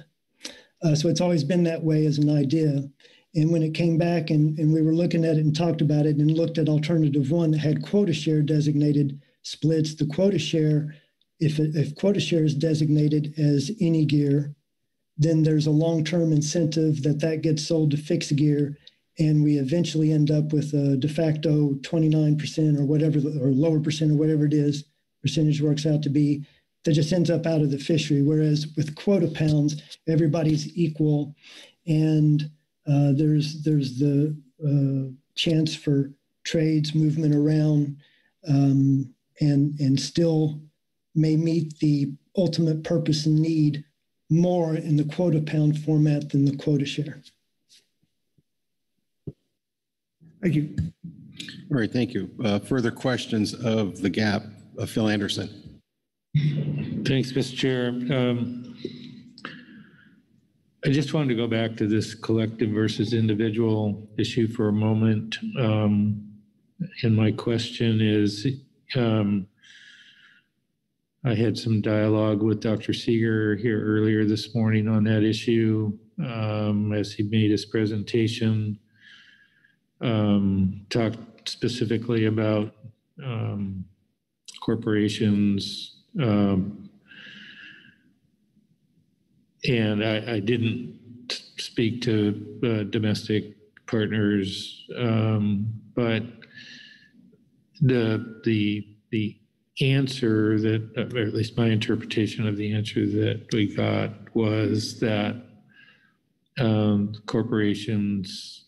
Uh, so it's always been that way as an idea. And when it came back and, and we were looking at it and talked about it and looked at alternative one that had quota share designated splits, the quota share, if, it, if quota share is designated as any gear, then there's a long-term incentive that that gets sold to fixed gear and we eventually end up with a de facto 29% or whatever, or lower percent or whatever it is, percentage works out to be, that just ends up out of the fishery. Whereas with quota pounds, everybody's equal and uh, there's, there's the uh, chance for trades, movement around, um, and, and still may meet the ultimate purpose and need more in the quota pound format than the quota share. Thank you. All right, thank you. Uh, Further questions of the gap, Uh, Phil Anderson? Thanks, Mr. Chair. Um, I just wanted to go back to this collective versus individual issue for a moment. Um, And my question is, um, I had some dialogue with Dr. Seger here earlier this morning on that issue um, as he made his presentation. Um, talked specifically about um, corporations. Um, and I, I didn't speak to uh, domestic partners, um, but the the the answer that, or at least my interpretation of the answer that we got was that um, corporations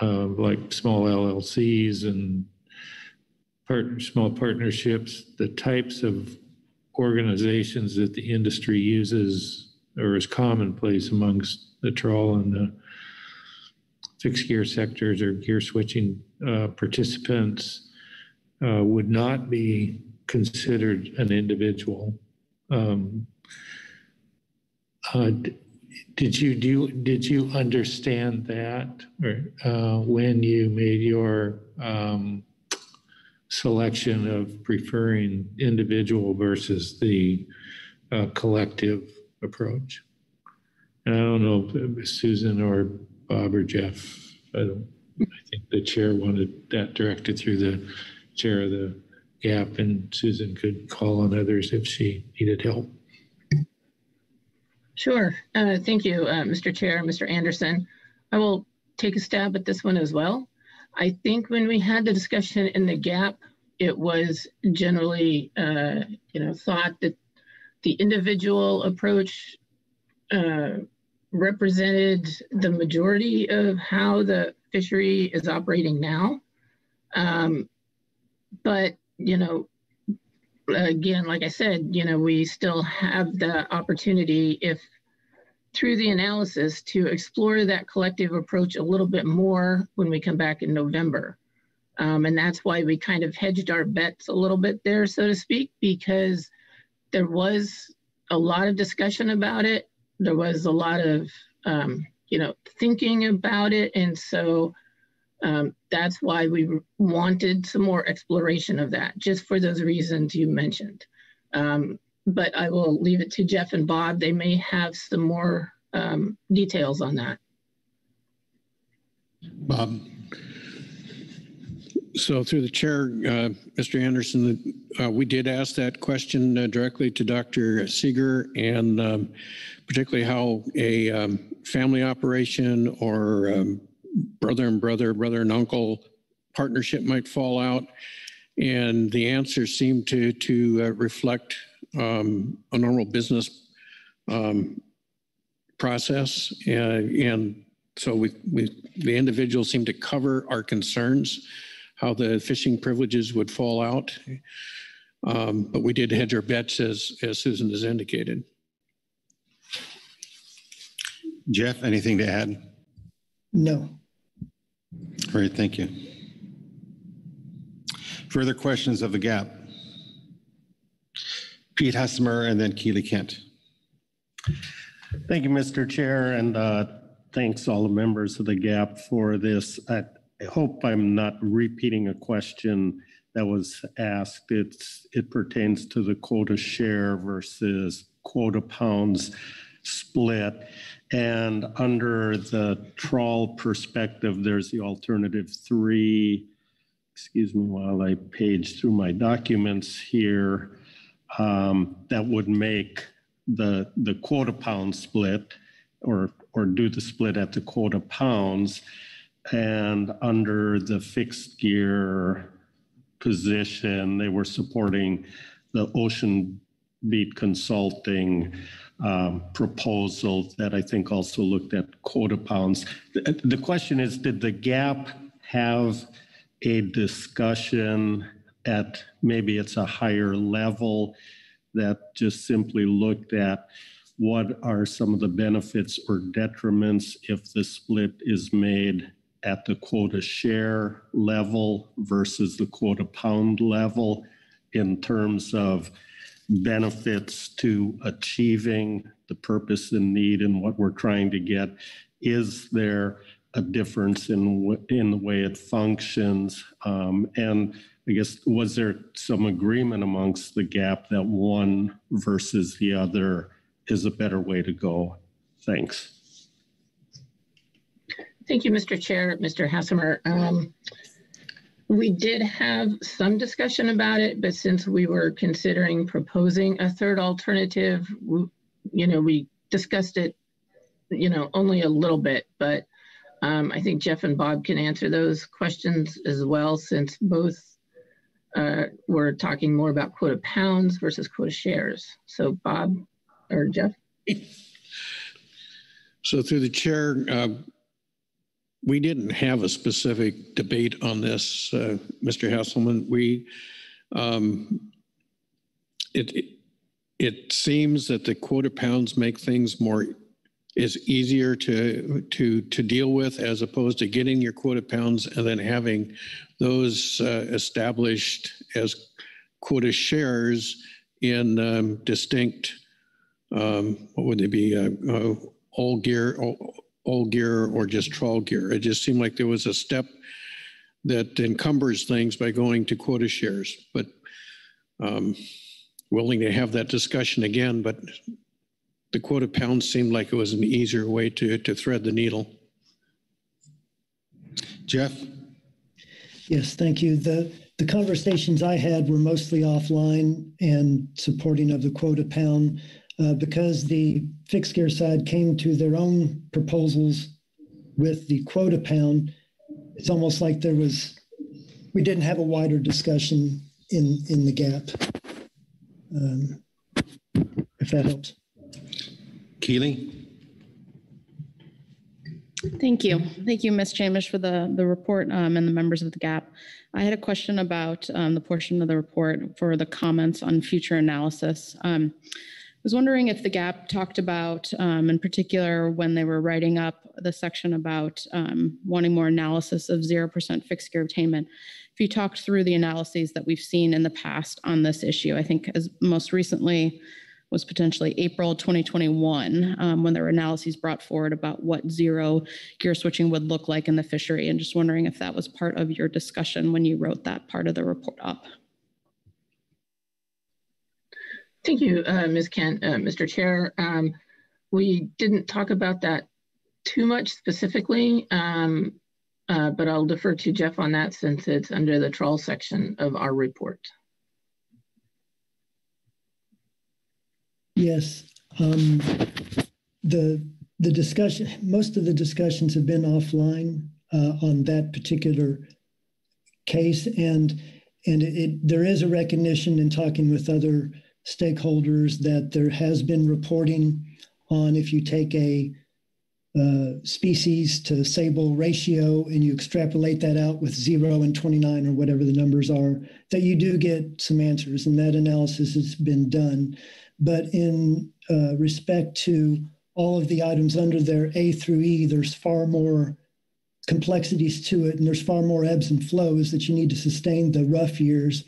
uh, like small LLCs and part, small partnerships, the types of organizations that the industry uses or is commonplace amongst the trawl and the fixed gear sectors or gear switching uh, participants uh, would not be considered an individual. Um, uh, did you do? Did you understand that, uh, when you made your um, selection of preferring individual versus the uh, collective approach? And I don't know if Susan or Bob or Jeff. I don't. I think the chair wanted that directed through the chair of the gap, and Susan could call on others if she needed help. Sure. Uh, thank you, uh, Mr. Chair, Mr. Anderson. I will take a stab at this one as well. I think when we had the discussion in the gap, it was generally, uh, you know, thought that the individual approach uh, represented the majority of how the fishery is operating now. Um, but, you know, again, like I said, you know, we still have the opportunity if through the analysis to explore that collective approach a little bit more when we come back in November. Um, and that's why we kind of hedged our bets a little bit there, so to speak, because there was a lot of discussion about it. There was a lot of, um, you know, thinking about it. And so um, that's why we wanted some more exploration of that, just for those reasons you mentioned. Um, but I will leave it to Jeff and Bob. They may have some more um, details on that. Bob. So through the chair, uh, Mr. Anderson, uh, we did ask that question uh, directly to Dr. Seger and um, particularly how a um, family operation or um, brother and brother, brother and uncle partnership might fall out. And the answers seem to, to uh, reflect um, a normal business um, process. Uh, and so we, we, the individuals seem to cover our concerns, how the fishing privileges would fall out. Um, but we did hedge our bets as, as Susan has indicated. Jeff, anything to add? No. All right, thank you. Further questions of the gap? Pete Hassemer and then Keeley Kent. Thank you, Mr. Chair, and uh, thanks all the members of the GAP for this. I I hope I'm not repeating a question that was asked. It's, it pertains to the quota share versus quota pounds split. And under the trawl perspective, there's the alternative three. Excuse me while I page through my documents here. Um, that would make the the quota pound split, or or do the split at the quota pounds, and under the fixed gear position, they were supporting the Ocean Beat Consulting um, proposal that I think also looked at quota pounds. The, the question is, did the gap have a discussion at maybe it's a higher level that just simply looked at what are some of the benefits or detriments if the split is made at the quota share level versus the quota pound level in terms of benefits to achieving the purpose and need and what we're trying to get? Is there a difference in in the way it functions? Um, and I guess was there some agreement amongst the gap that one versus the other is a better way to go? Thanks. Thank you, Mr. Chair, Mr. Hassemer. Um, we did have some discussion about it, but since we were considering proposing a third alternative, we, you know, we discussed it, you know, only a little bit, but um, I think Jeff and Bob can answer those questions as well, since both uh, were talking more about quota pounds versus quota shares. So Bob or Jeff? So through the chair, uh, we didn't have a specific debate on this, uh, Mr. Hassemer. We, um, it, it, it seems that the quota pounds make things more, is easier to, to, to deal with as opposed to getting your quota pounds and then having those uh, established as quota shares in um, distinct, um, what would they be, uh, uh, all gear, all, all gear or just trawl gear. It just seemed like there was a step that encumbers things by going to quota shares, but um, willing to have that discussion again, but the quota pounds seemed like it was an easier way to, to thread the needle. Jeff? Yes, thank you. The, the conversations I had were mostly offline and supporting of the quota pound uh, because the fixed gear side came to their own proposals with the quota pound. It's almost like there was, we didn't have a wider discussion in, in the gap. Um, if that helps. Keeley? Thank you. Thank you, Ms. Chamish, for the, the report um, and the members of the GAP. I had a question about um, the portion of the report for the comments on future analysis. Um, I was wondering if the GAP talked about, um, in particular, when they were writing up the section about um, wanting more analysis of 0% fixed gear attainment, if you talked through the analyses that we've seen in the past on this issue. I think as most recently was potentially April 2021 um, when there were analyses brought forward about what zero gear switching would look like in the fishery. And just wondering if that was part of your discussion when you wrote that part of the report up. Thank you, uh, Ms. Kent, uh, Mr. Chair. Um, we didn't talk about that too much specifically, um, uh, but I'll defer to Jeff on that since it's under the trawl section of our report. Yes. Um, the the discussion, most of the discussions have been offline uh, on that particular case, and and it, it, there is a recognition in talking with other stakeholders that there has been reporting on if you take a uh, species to sable ratio and you extrapolate that out with zero and 29 or whatever the numbers are, that you do get some answers, and that analysis has been done. But in uh, respect to all of the items under there, A through E, there's far more complexities to it, and there's far more ebbs and flows that you need to sustain the rough years.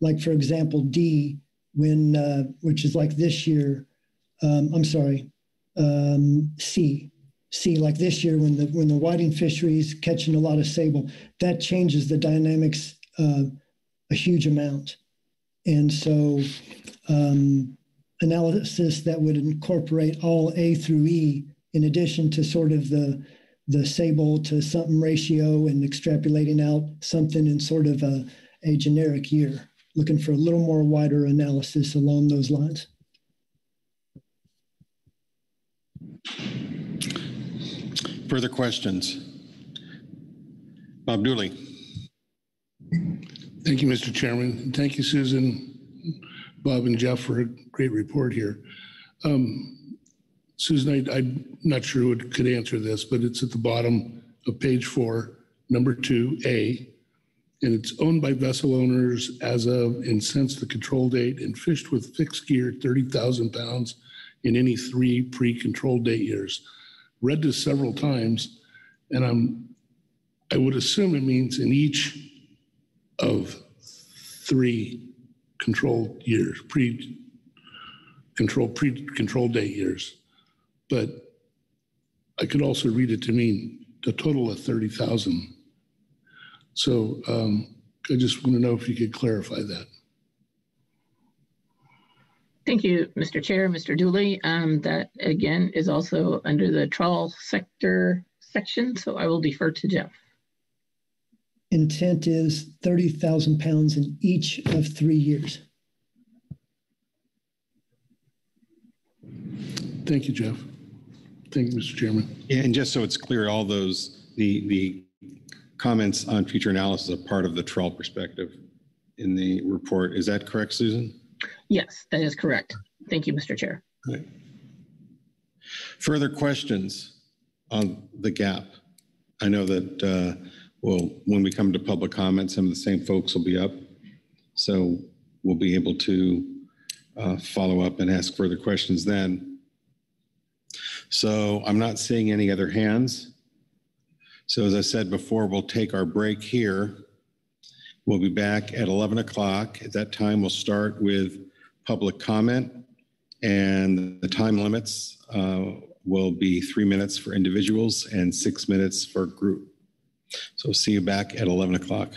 Like, for example, D, when uh, which is like this year. Um, I'm sorry, um, C, C like this year when the when the whiting fisheries catching a lot of sable, that changes the dynamics uh, a huge amount, and so um, analysis that would incorporate all A through E, in addition to sort of the the sable to something ratio and extrapolating out something in sort of a, a generic year, looking for a little more wider analysis along those lines. Further questions? Bob Dooley. Thank you, Mr. Chairman. Thank you, Susan, Bob, and Jeff for a great report here. Um, Susan, I, am not sure who could answer this, but it's at the bottom of page four, number two, A, and it's owned by vessel owners as of and since the control date and fished with fixed gear 30,000 pounds in any three pre-control date years. Read this several times, and I'm I would assume it means in each of three control years, pre control pre control date years. But I could also read it to mean the total of 30,000. So um, I just want to know if you could clarify that. Thank you, Mr. Chair, Mr. Dooley. Um, that again is also under the trawl sector section, so I will defer to Jeff. Intent is 30,000 pounds in each of three years. Thank you, Jeff. Thank you, Mr. Chairman. Yeah, and just so it's clear, all those, the, the comments on future analysis are part of the trawl perspective in the report. Is that correct, Susan? Yes, that is correct. Thank you, Mr. Chair. Right. Further questions on the gap? I know that, uh, well, when we come to public comment, some of the same folks will be up. So we'll be able to uh, follow up and ask further questions then. So I'm not seeing any other hands. So as I said before, we'll take our break here. We'll be back at 11 o'clock. At that time, we'll start with public comment. And the time limits uh, will be three minutes for individuals and six minutes for group. So see you back at 11 o'clock.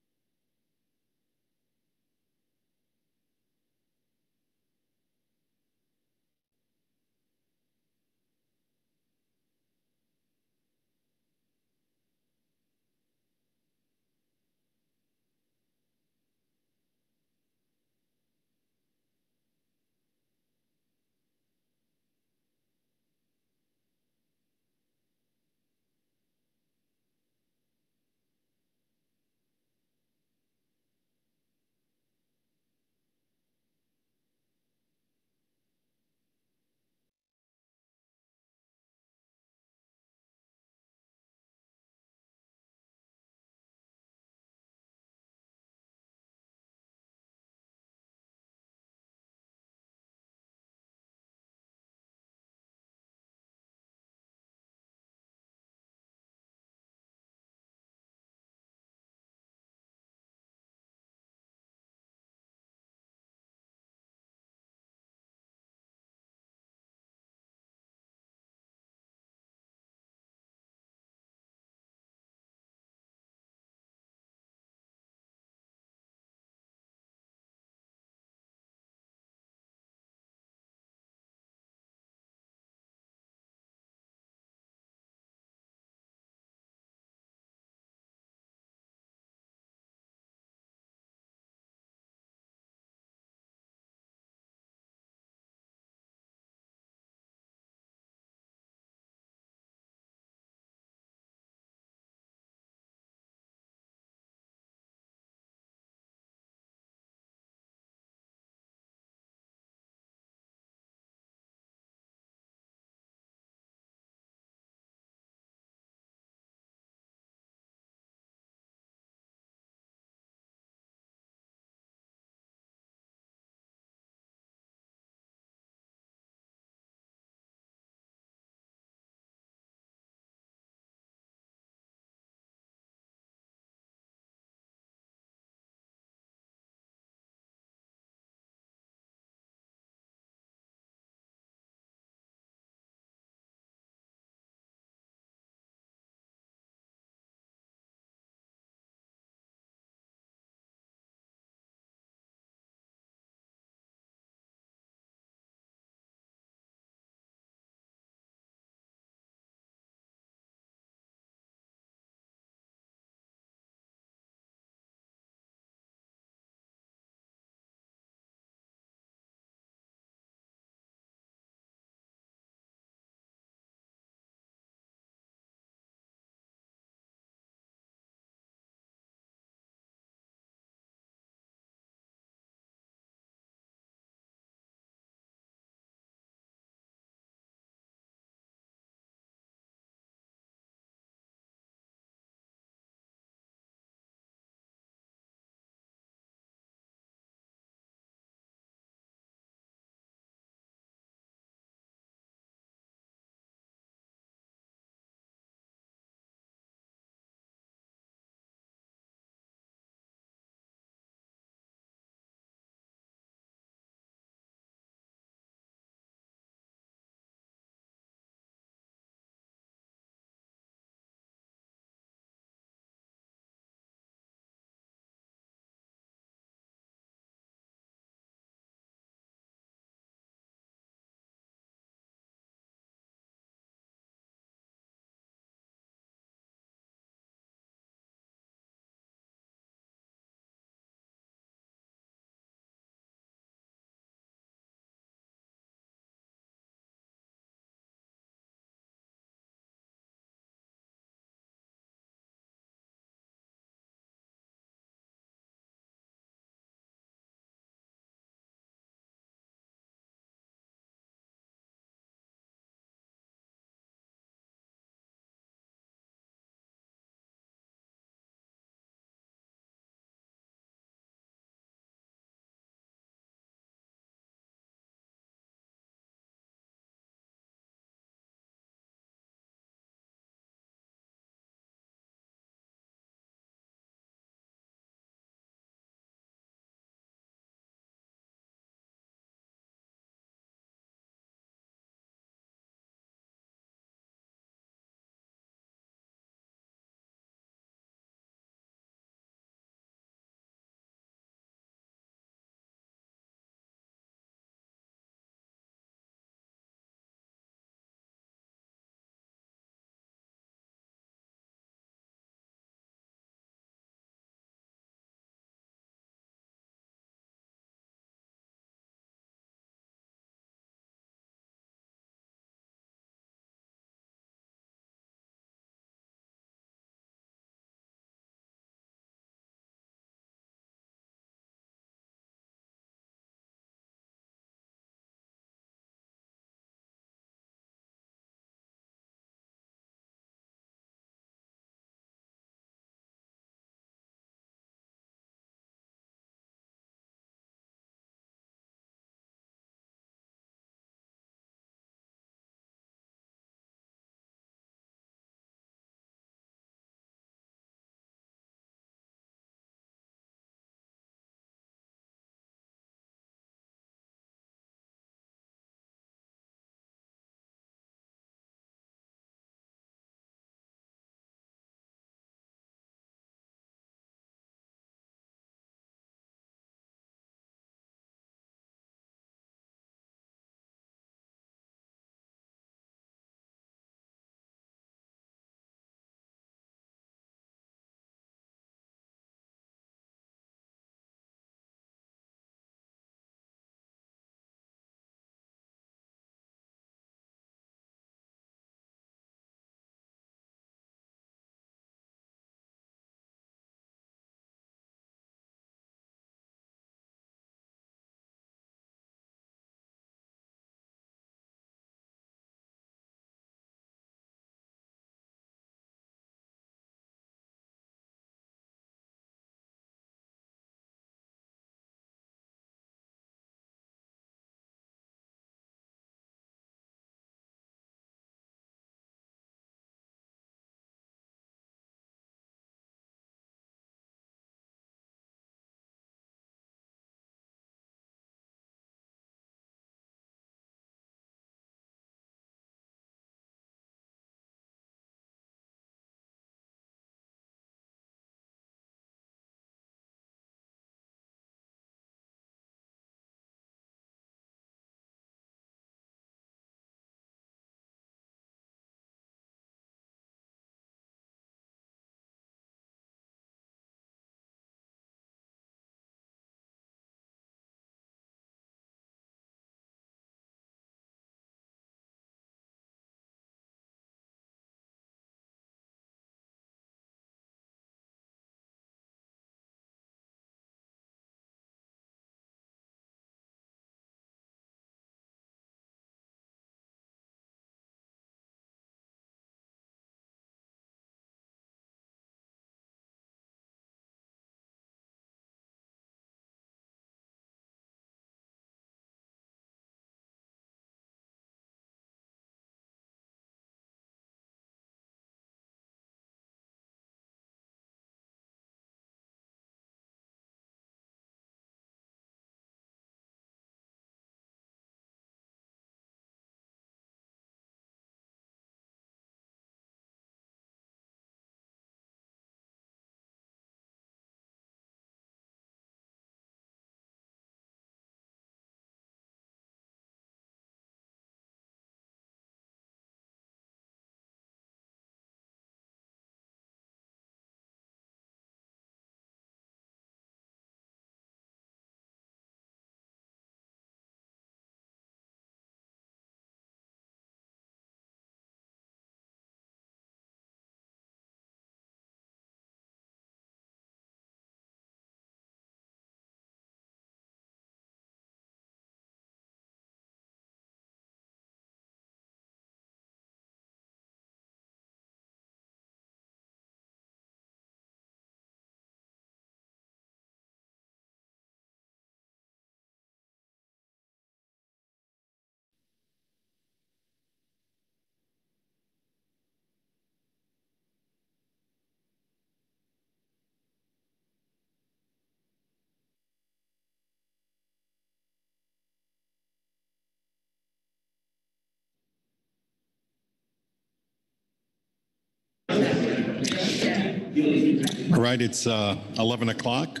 All right, it's uh, 11 o'clock,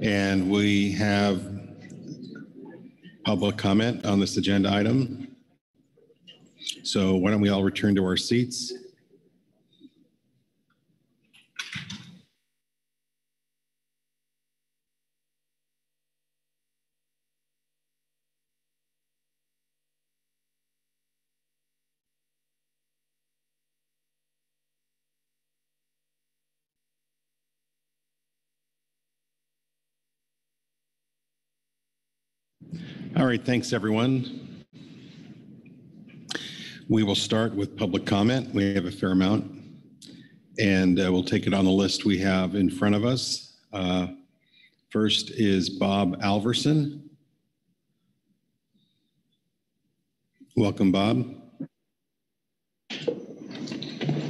and we have public comment on this agenda item. So why don't we all return to our seats? All right, thanks, everyone. We will start with public comment. We have a fair amount. And uh, we'll take it on the list we have in front of us. Uh, First is Bob Alverson. Welcome, Bob.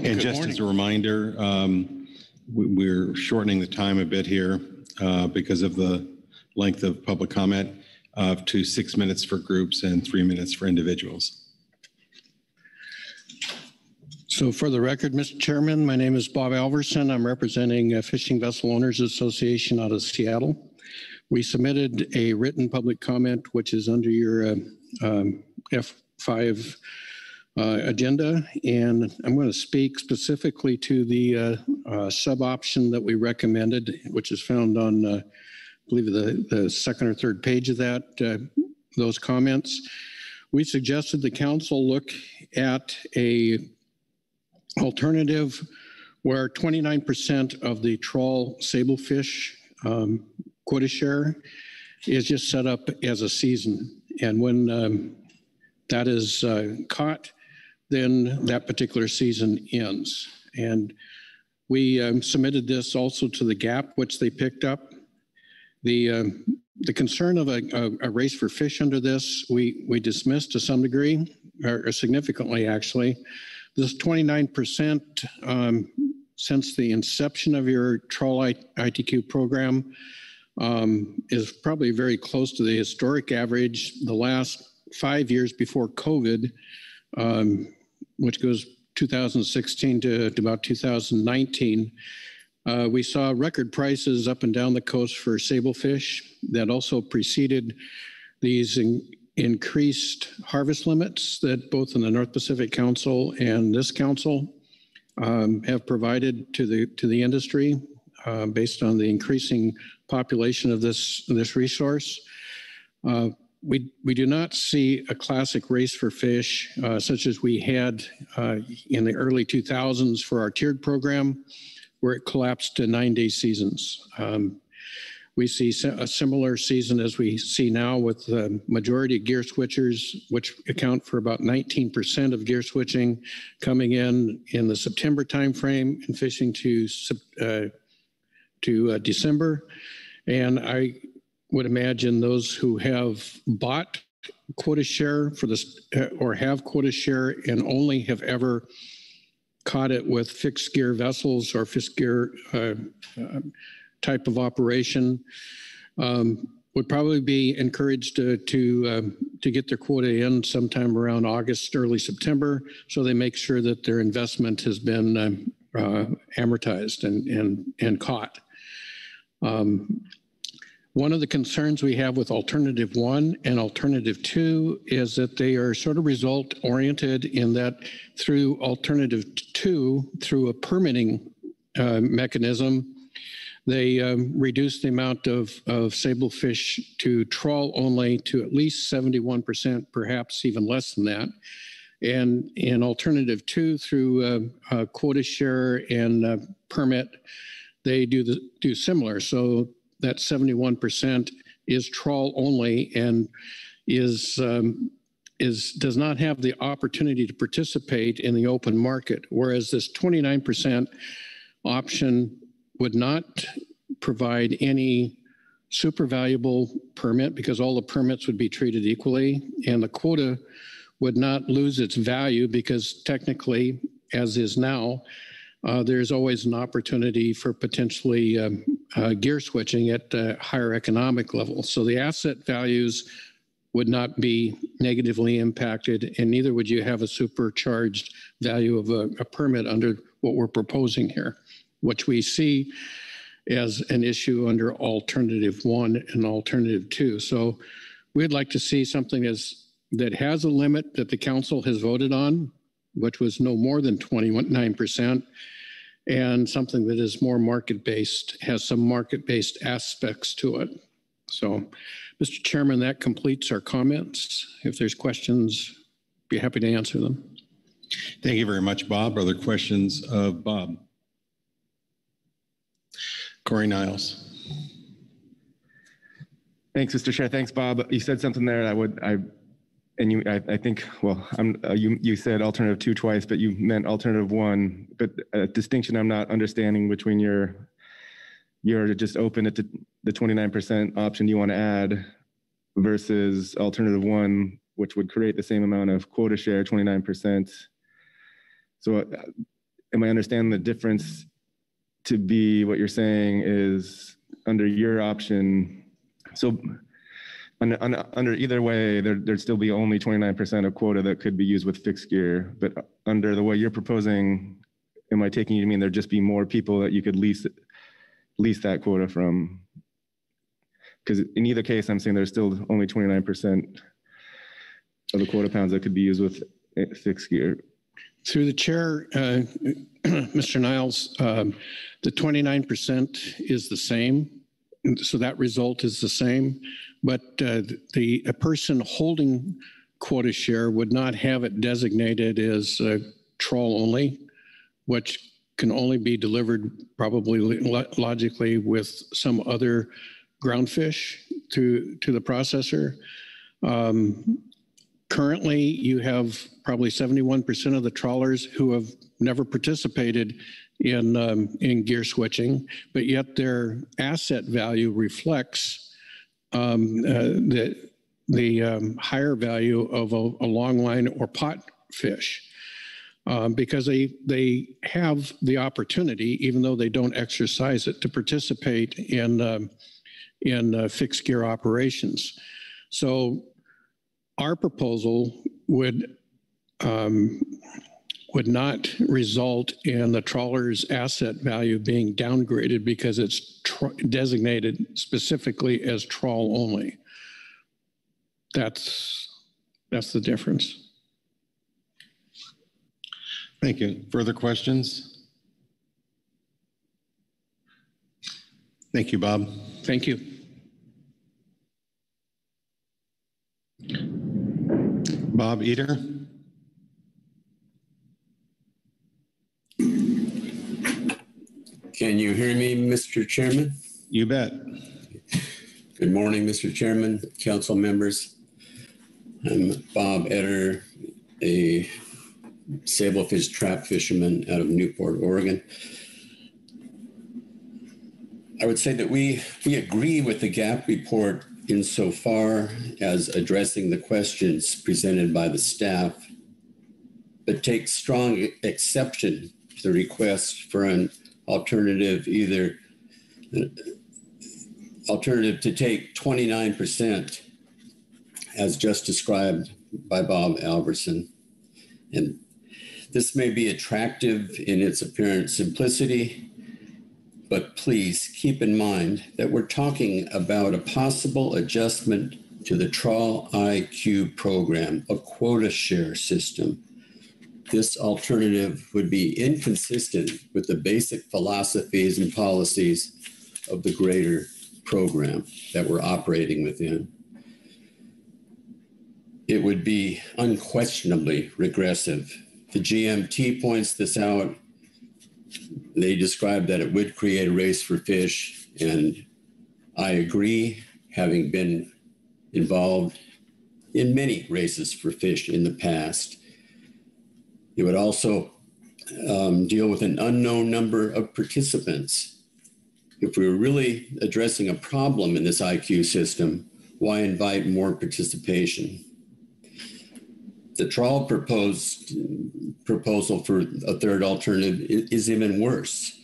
And just as a reminder, um, we- we're shortening the time a bit here uh, because of the length of public comment of to six minutes for groups and three minutes for individuals. So for the record, Mr. Chairman, my name is Bob Alverson. I'm representing uh, Fishing Vessel Owners Association out of Seattle. We submitted a written public comment, which is under your uh, um, F5 uh, agenda, and I'm going to speak specifically to the uh, uh, sub-option that we recommended, which is found on, uh, believe, the, the second or third page of that, uh, those comments. We suggested the council look at a alternative where 29% of the trawl sablefish um, quota share is just set up as a season. And when um, that is uh, caught, then that particular season ends. And we um, submitted this also to the GAP, which they picked up. The, um, the concern of a, a, a race for fish under this, we, we dismissed to some degree, or, or significantly actually. This 29% um, since the inception of your trawl ITQ program um, is probably very close to the historic average. The last five years before COVID, um, which goes 2016 to, to about 2019, uh, we saw record prices up and down the coast for sablefish that also preceded these in, increased harvest limits that both in the North Pacific Council and this council um, have provided to the to the industry uh, based on the increasing population of this this resource. Uh, we we do not see a classic race for fish uh, such as we had uh, in the early 2000s for our tiered program, where it collapsed to nine day seasons. Um, we see a similar season as we see now with the majority of gear switchers, which account for about 19% of gear switching coming in in the September timeframe and fishing to uh, to uh, December. And I would imagine those who have bought quota share for this uh, or have quota share and only have ever caught it with fixed gear vessels or fixed gear uh, uh, type of operation um, would probably be encouraged to to, um, to get their quota in sometime around August, early September, so they make sure that their investment has been um, uh, amortized and and and caught. Um, one of the concerns we have with alternative one and alternative two is that they are sort of result oriented in that through alternative two, through a permitting uh, mechanism, they um, reduce the amount of, of sablefish to trawl only to at least 71%, perhaps even less than that. And in alternative two, through uh, uh, quota share and permit, they do the do similar. So that 71% is trawl only and is um, is does not have the opportunity to participate in the open market, whereas this 29% option would not provide any super valuable permit because all the permits would be treated equally and the quota would not lose its value because technically, as is now, uh, there's always an opportunity for potentially um, uh, gear switching at a higher economic level. So the asset values would not be negatively impacted, and neither would you have a supercharged value of a, a permit under what we're proposing here. which we see as an issue under alternative one and alternative two. So we'd like to see something as, that has a limit that the council has voted on, which was no more than 29%, and something that is more market-based, has some market-based aspects to it. So, Mr. Chairman, that completes our comments. If there's questions, be happy to answer them. Thank you very much, Bob. Are there questions of Bob? Corey Niles. Thanks, Mr. Chair. Thanks, Bob. You said something there. I would, I, and you, I, I think, well, uh, you, you said alternative two twice, but you meant alternative one. But a distinction I'm not understanding between your, you're just open it to the 29% option you want to add versus alternative one, which would create the same amount of quota share, 29%. So, uh, am I understanding the difference to be what you're saying is under your option? So, under, under, either way, there, there'd still be only 29% of quota that could be used with fixed gear. But under the way you're proposing, am I taking you to mean there'd just be more people that you could lease lease that quota from? Because in either case, I'm saying there's still only 29% of the quota pounds that could be used with fixed gear. Through the chair, uh, (clears throat) Mr. Niles, um, the 29% is the same. So that result is the same. But uh, the a person holding quota share would not have it designated as uh, trawl only, which can only be delivered probably logically with some other ground fish to, to the processor. Um, currently, you have probably 71% of the trawlers who have never participated in, um, in gear switching, but yet their asset value reflects um, uh, the, the um, higher value of a, a long line or pot fish. Um, because they they have the opportunity, even though they don't exercise it, to participate in um, in uh, fixed gear operations. So our proposal would um, would not result in the trawler's asset value being downgraded because it's designated specifically as trawl only. That's that's the difference. Thank you. Further questions? Thank you, Bob. Thank you. Bob Eder. Can you hear me, Mr. Chairman? You bet. Good morning, Mr. Chairman, council members. I'm Bob Eder, a sablefish trap fisherman out of Newport, Oregon. I would say that we, we agree with the GAP report insofar as addressing the questions presented by the staff, but take strong exception to the request for an alternative, either alternative to take 29% as just described by Bob Alverson. And this may be attractive in its apparent simplicity, but please keep in mind that we're talking about a possible adjustment to the Trawl IQ program, a quota share system. This alternative would be inconsistent with the basic philosophies and policies of the greater program that we're operating within. It would be unquestionably regressive the GMT points this out. They describe that it would create a race for fish, and I agree, having been involved in many races for fish in the past. It would also um, deal with an unknown number of participants. If we were really addressing a problem in this IQ system, why invite more participation? the trawl proposed proposal for a third alternative is, even worse.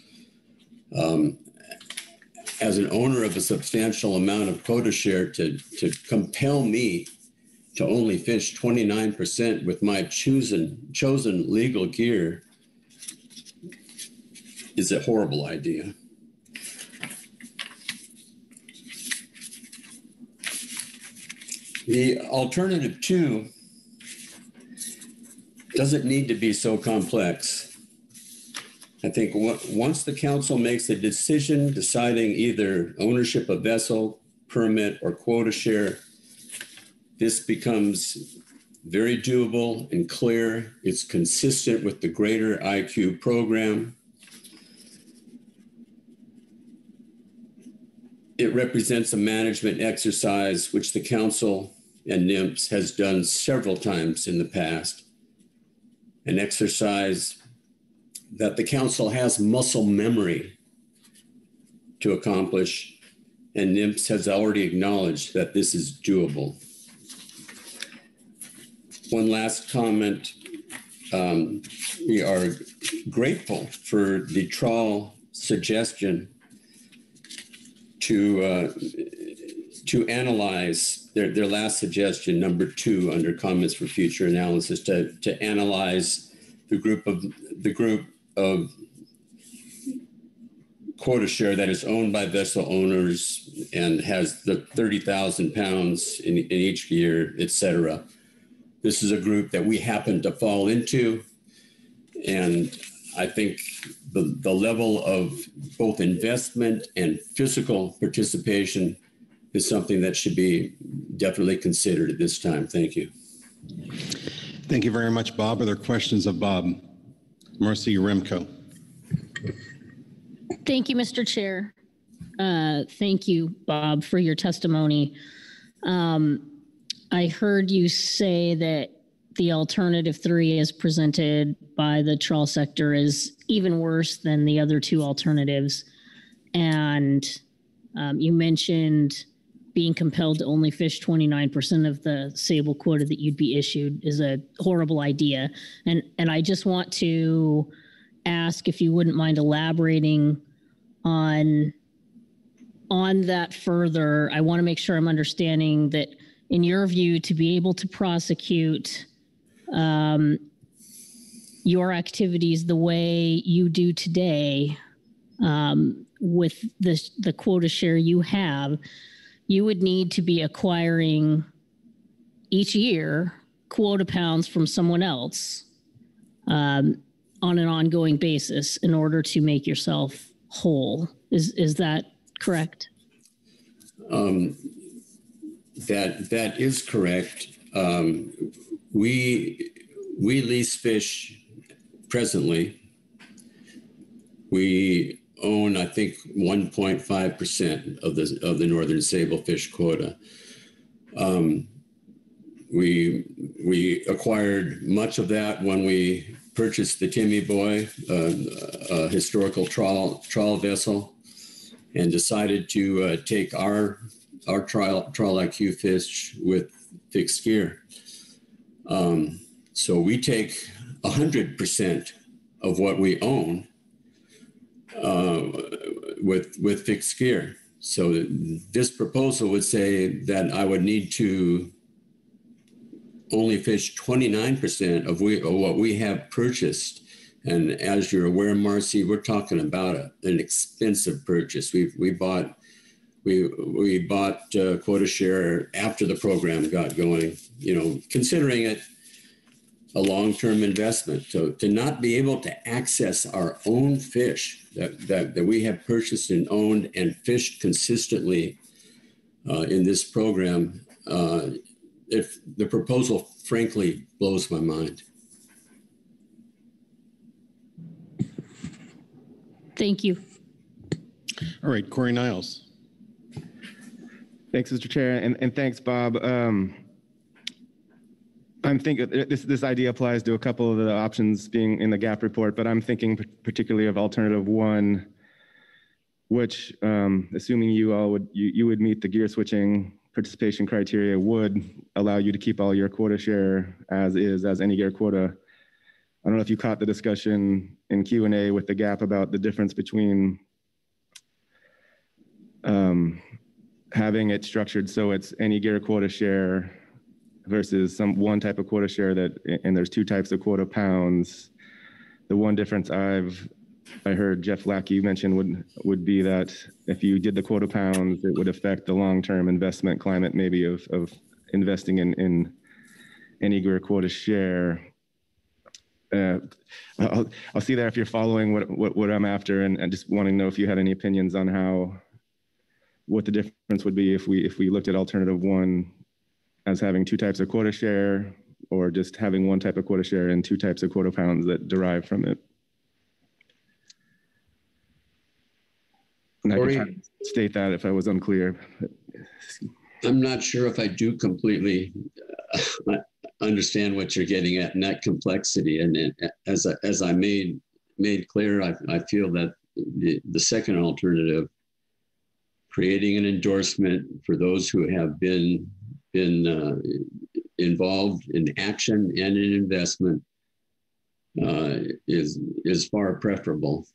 Um, as an owner of a substantial amount of quota share, to, to compel me to only fish 29% with my chosen, chosen legal gear is a horrible idea. The alternative two doesn't need to be so complex. I think once the council makes a decision deciding either ownership of vessel, permit, or quota share, this becomes very doable and clear. It's consistent with the greater IQ program. It represents a management exercise which the council and NMFS has done several times in the past. An exercise that the council has muscle memory to accomplish, and NMFS has already acknowledged that this is doable. One last comment. Um, we are grateful for the trawl suggestion to uh, to analyze their, their last suggestion, number two, under comments for future analysis, to, to analyze the group of the group of quota share that is owned by vessel owners and has the 30,000 pounds in, in each year, et cetera. This is a group that we happen to fall into. And I think the, the level of both investment and physical participation is something that should be definitely considered at this time. Thank you. Thank you very much, Bob. Are there questions of Bob? Marci Yaremko. Thank you, Mr. Chair. Uh, Thank you, Bob, for your testimony. Um, I heard you say that the alternative three as presented by the trawl sector is even worse than the other two alternatives. And um, you mentioned being compelled to only fish 29% of the sable quota that you'd be issued is a horrible idea. And, and I just want to ask if you wouldn't mind elaborating on on that further. I want to make sure I'm understanding that in your view, to be able to prosecute um, your activities the way you do today um, with the, the quota share you have, you would need to be acquiring each year quota pounds from someone else um, on an ongoing basis in order to make yourself whole. Is is that correct? Um, that that is correct. Um, we we lease fish presently. We own, I think, 1.5 percent of the of the northern sablefish quota. Um, we we acquired much of that when we purchased the Timmy Boy, uh, a historical trawl trawl vessel, and decided to uh, take our our trial trawl IQ fish with fixed gear. Um, so we take hundred percent of what we own uh, with with fixed gear. So this proposal would say that I would need to only fish 29% of, we, of what we have purchased. And as you're aware, Marci, we're talking about a, an expensive purchase. We we bought we we bought uh, quota share after the program got going. You know, considering it a long-term investment to, to not be able to access our own fish that, that, that we have purchased and owned and fished consistently uh, in this program uh, if the proposal frankly blows my mind Thank you. All right, Corey Niles. Thanks, Mr. Chair, and, and thanks, Bob. Um, I'm thinking this this idea applies to a couple of the options being in the GAP report, but I'm thinking particularly of alternative one, which, um, assuming you all would you, you would meet the gear switching participation criteria, would allow you to keep all your quota share as is, as any gear quota. I don't know if you caught the discussion in Q and A with the GAP about the difference between um, having it structured so it's any gear quota share versus some one type of quota share that and there's two types of quota pounds the one difference i've I heard Jeff Lackey mention would would be that if you did the quota pounds, it would affect the long-term investment climate, maybe of of investing in in any gear quota share. Uh, I'll, I'll see there if you're following what, what, what I'm after and, and just wanting to know if you had any opinions on how, what the difference would be if we, if we looked at alternative one as having two types of quota share or just having one type of quota share and two types of quota pounds that derive from it. And I could state that if I was unclear. I'm not sure if I do completely uh, understand what you're getting at in that complexity. And it, as I, as I made made clear, I, I feel that the, the second alternative, creating an endorsement for those who have been been uh, involved in action and in investment, uh, is is far preferable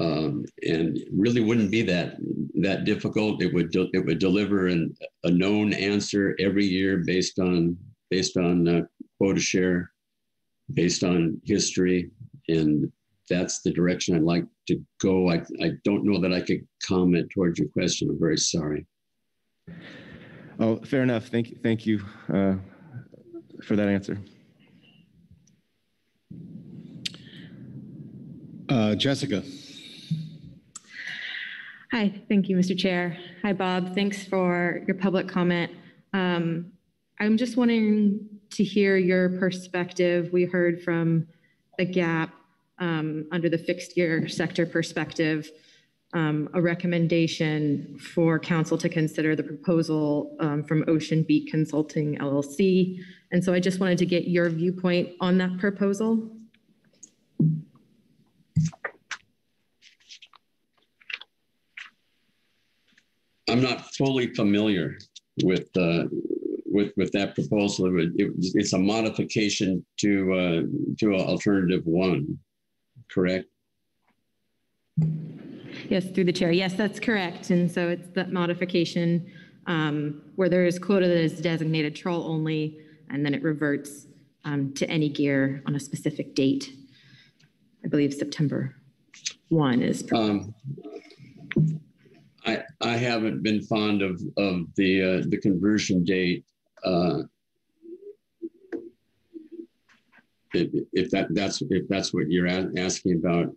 um, and really wouldn't be that that difficult. It would de- it would deliver an, a known answer every year based on based on uh, quota share, based on history, and that's the direction I'd like to go. I I don't know that I could comment towards your question. I'm very sorry. Oh, fair enough. Thank you. Thank you uh, for that answer. Uh, Jessica. Hi, thank you, Mr. Chair. Hi, Bob. Thanks for your public comment. Um, I'm just wanting to hear your perspective. We heard from the GAP um, under the fixed gear sector perspective, um, a recommendation for council to consider the proposal um, from Ocean Beat Consulting LLC. And so I just wanted to get your viewpoint on that proposal. I'm not fully familiar with uh, with with that proposal. It, it, it's a modification to uh, to alternative one, correct? Yes, through the chair. Yes, that's correct. And so it's that modification um, where there is quota that is designated trawl only, and then it reverts um, to any gear on a specific date. I believe September 1 is. Um, I, I haven't been fond of, of the, uh, the conversion date. Uh, if, if that that's if that's what you're asking about,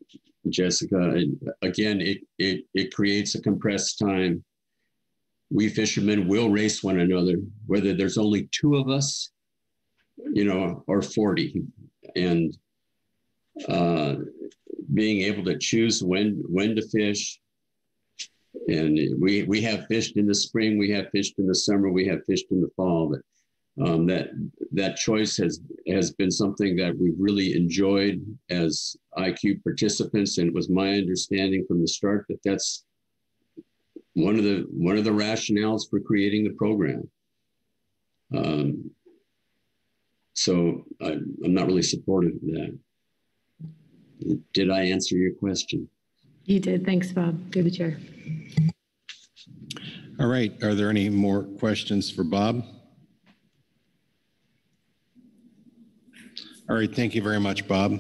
Jessica, again, it, it it creates a compressed time. We fishermen will race one another, whether there's only two of us, you know, or 40, and uh, being able to choose when when to fish, and we we have fished in the spring, we have fished in the summer, we have fished in the fall. But um, that that choice has has been something that we've really enjoyed as IQ participants, and it was my understanding from the start that that's one of the one of the rationales for creating the program. Um, so I, I'm not really supportive of that. Did I answer your question? You did. Thanks, Bob. Through the chair. All right. Are there any more questions for Bob? All right. Thank you very much, Bob.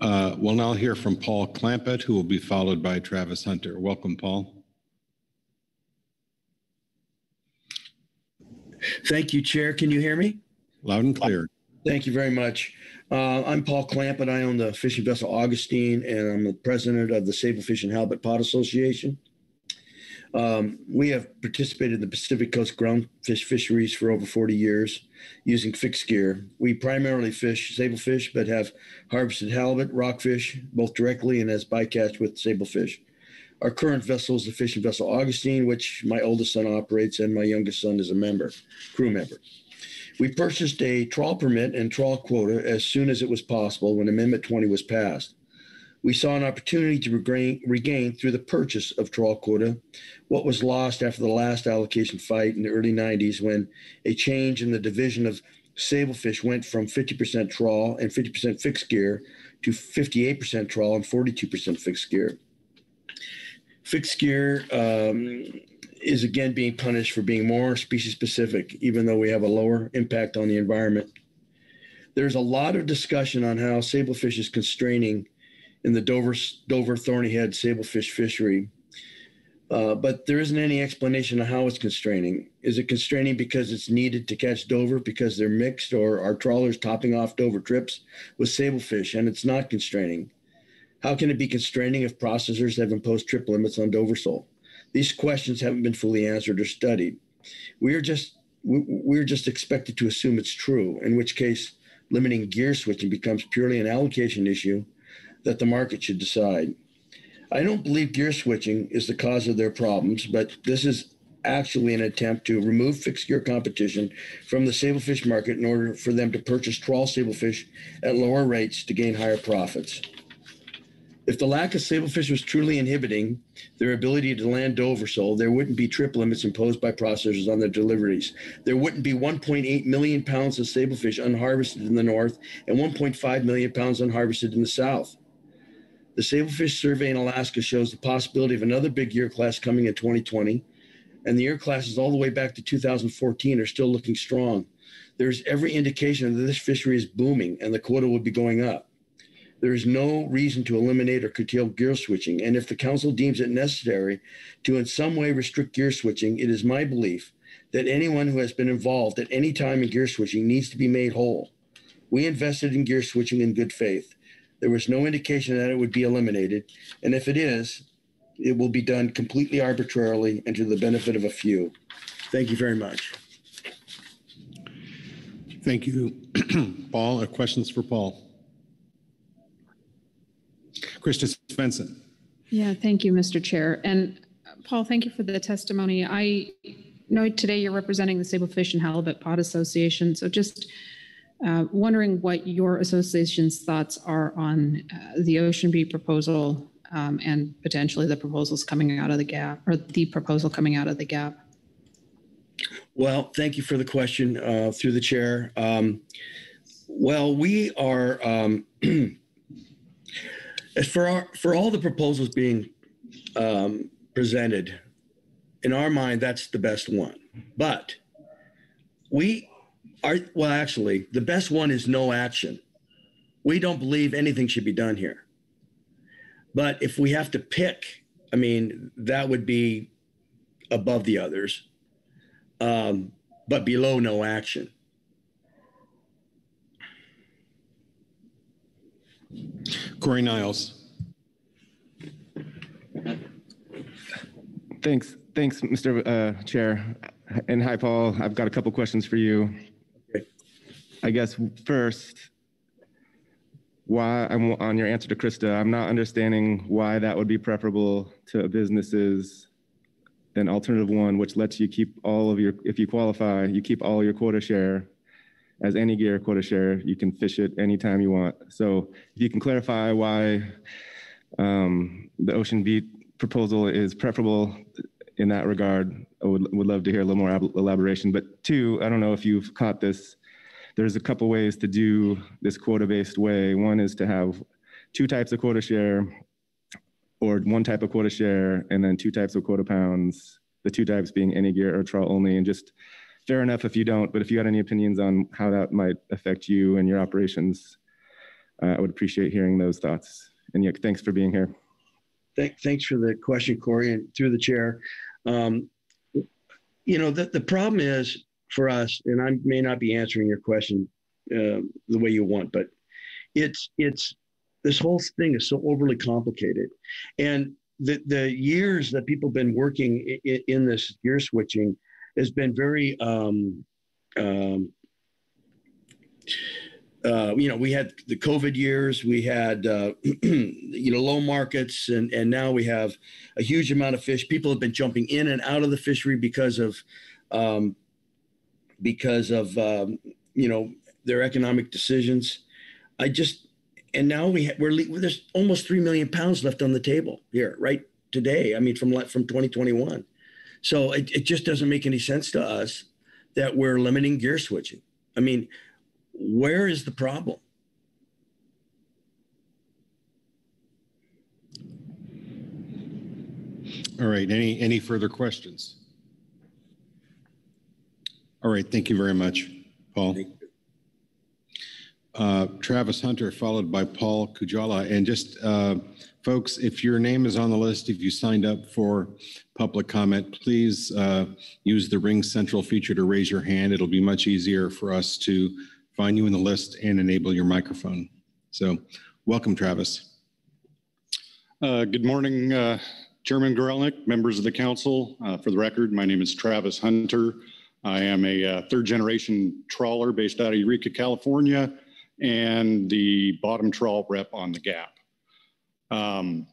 Uh, we'll now hear from Paul Clampitt, who will be followed by Travis Hunter. Welcome, Paul. Thank you, Chair. Can you hear me? Loud and clear. Thank you very much. Uh, I'm Paul Clampitt. I own the fishing vessel Augustine, and I'm the president of the Sablefish and Halibut Pod Association. Um, we have participated in the Pacific Coast groundfish fisheries for over 40 years using fixed gear. We primarily fish sablefish, but have harvested halibut, rockfish, both directly and as bycatch with sablefish. Our current vessel is the fishing vessel Augustine, which my oldest son operates, and my youngest son is a member, crew member. We purchased a trawl permit and trawl quota as soon as it was possible when Amendment 20 was passed. We saw an opportunity to regain, regain, through the purchase of trawl quota what was lost after the last allocation fight in the early 90s when a change in the division of sablefish went from 50% trawl and 50% fixed gear to 58% trawl and 42% fixed gear. Fixed gear um, is again being punished for being more species specific, even though we have a lower impact on the environment. There's a lot of discussion on how sablefish is constraining in the Dover, Dover Thorny Head Sablefish fishery. Uh, but there isn't any explanation of how it's constraining. Is it constraining because it's needed to catch Dover because they're mixed, or are trawlers topping off Dover trips with sablefish and it's not constraining? How can it be constraining if processors have imposed trip limits on Dover sole? These questions haven't been fully answered or studied. We are just we- we're just expected to assume it's true, in which case limiting gear switching becomes purely an allocation issue that the market should decide. I don't believe gear switching is the cause of their problems, but this is actually an attempt to remove fixed gear competition from the sablefish market in order for them to purchase trawl sablefish at lower rates to gain higher profits. If the lack of sablefish was truly inhibiting their ability to land Dover sole, there wouldn't be trip limits imposed by processors on their deliveries. There wouldn't be 1.8 million pounds of sablefish unharvested in the north and 1.5 million pounds unharvested in the south. The Sablefish Survey in Alaska shows the possibility of another big year class coming in 2020, and the year classes all the way back to 2014 are still looking strong. There's every indication that this fishery is booming and the quota will be going up. There is no reason to eliminate or curtail gear switching, and if the council deems it necessary to in some way restrict gear switching, it is my belief that anyone who has been involved at any time in gear switching needs to be made whole. We invested in gear switching in good faith. There was no indication that it would be eliminated, and if it is, it will be done completely arbitrarily and to the benefit of a few. Thank you very much. Thank you, (clears throat) Paul. Uh, Questions for Paul? Christa Svensson. Yeah, thank you, Mr. Chair. And uh, Paul, thank you for the testimony. I know today you're representing the Sablefish and Halibut Pod Association. So just uh, wondering what your association's thoughts are on uh, the Ocean Beat proposal um, and potentially the proposals coming out of the GAP or the proposal coming out of the GAP. Well, thank you for the question uh, through the chair. Um, well, we are um, (clears throat) for our, for all the proposals being um, presented. In our mind, that's the best one. But we are well, actually, the best one is no action. We don't believe anything should be done here. But if we have to pick, I mean, that would be above the others um, but below no action. Corey Niles. Thanks, thanks, Mr. uh, Chair. And hi, Paul. I've got a couple questions for you. I guess first, why I'm on your answer to Christa, I'm not understanding why that would be preferable to businesses than alternative one, which lets you keep all of your, if you qualify, you keep all your quota share as any gear quota share. You can fish it anytime you want. So if you can clarify why um, the Ocean Beat proposal is preferable in that regard, I would, would love to hear a little more elaboration. But two, I don't know if you've caught this. There's a couple ways to do this quota-based way. One is to have two types of quota share or one type of quota share and then two types of quota pounds, the two types being any gear or trawl only. And just fair enough if you don't, but if you had any opinions on how that might affect you and your operations, uh, I would appreciate hearing those thoughts. And yeah, thanks for being here. Thank, thanks for the question, Corey, and through the chair. Um, you know, the, the problem is for us, and I may not be answering your question uh, the way you want, but it's it's this whole thing is so overly complicated, and the the years that people have been working in, in this gear switching has been very um, um, uh, you know, we had the COVID years, we had, uh, (clears throat) you know, low markets, and, and now we have a huge amount of fish. People have been jumping in and out of the fishery because of, um, because of, um, you know, their economic decisions. I just, and now we ha- we're le- there's almost three million pounds left on the table here right today. I mean, from from 2021. So it, it just doesn't make any sense to us that we're limiting gear switching. I mean, where is the problem? All right, any, any further questions? All right, thank you very much, Paul. uh, Travis Hunter, followed by Paul Kujala. And just, uh, folks, if your name is on the list, if you signed up for public comment, please uh, use the RingCentral feature to raise your hand. It'll be much easier for us to find you in the list and enable your microphone. So welcome, Travis. Uh, Good morning, uh, Chairman Gorelnik, members of the council. Uh, For the record, my name is Travis Hunter. I am a uh, third-generation trawler based out of Eureka, California, and the bottom trawl rep on the GAP. Um,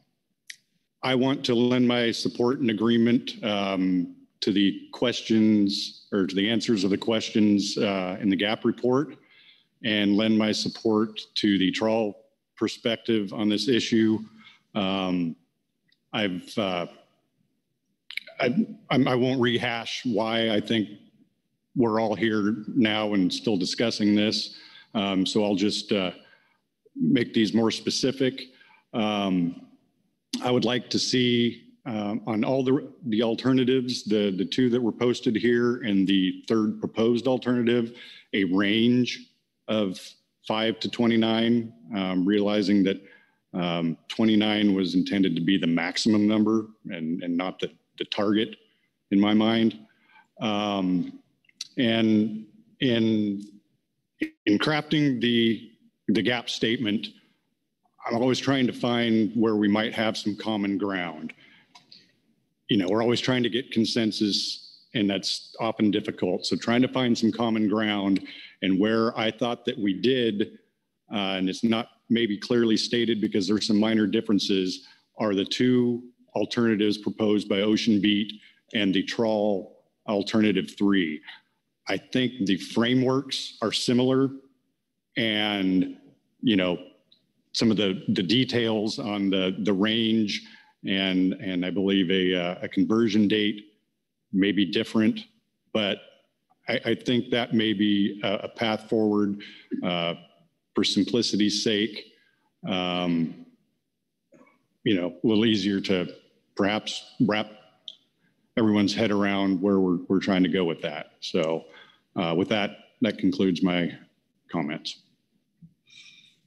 I want to lend my support and agreement um, to the questions or to the answers of the questions uh, in the GAP report and lend my support to the trawl perspective on this issue. Um, I've, uh, I, I won't rehash why I think we're all here now and still discussing this. Um, so I'll just uh, make these more specific. Um, I would like to see um, on all the, the alternatives, the, the two that were posted here and the third proposed alternative, a range of five to 29, um, realizing that um, 29 was intended to be the maximum number and, and not the, the target in my mind. Um, and in, in crafting the, the GAP statement, I'm always trying to find where we might have some common ground. You know, we're always trying to get consensus, and that's often difficult. So trying to find some common ground and where I thought that we did, uh, and it's not maybe clearly stated because there's some minor differences, are the two alternatives proposed by Ocean Beat and the trawl alternative three. I think the frameworks are similar and, you know, some of the, the details on the, the range and, and I believe a, uh, a conversion date may be different, but I, I think that may be a, a path forward uh, for simplicity's sake. Um, you know, a little easier to perhaps wrap everyone's head around where we're, we're trying to go with that. So uh, with that, that concludes my comments.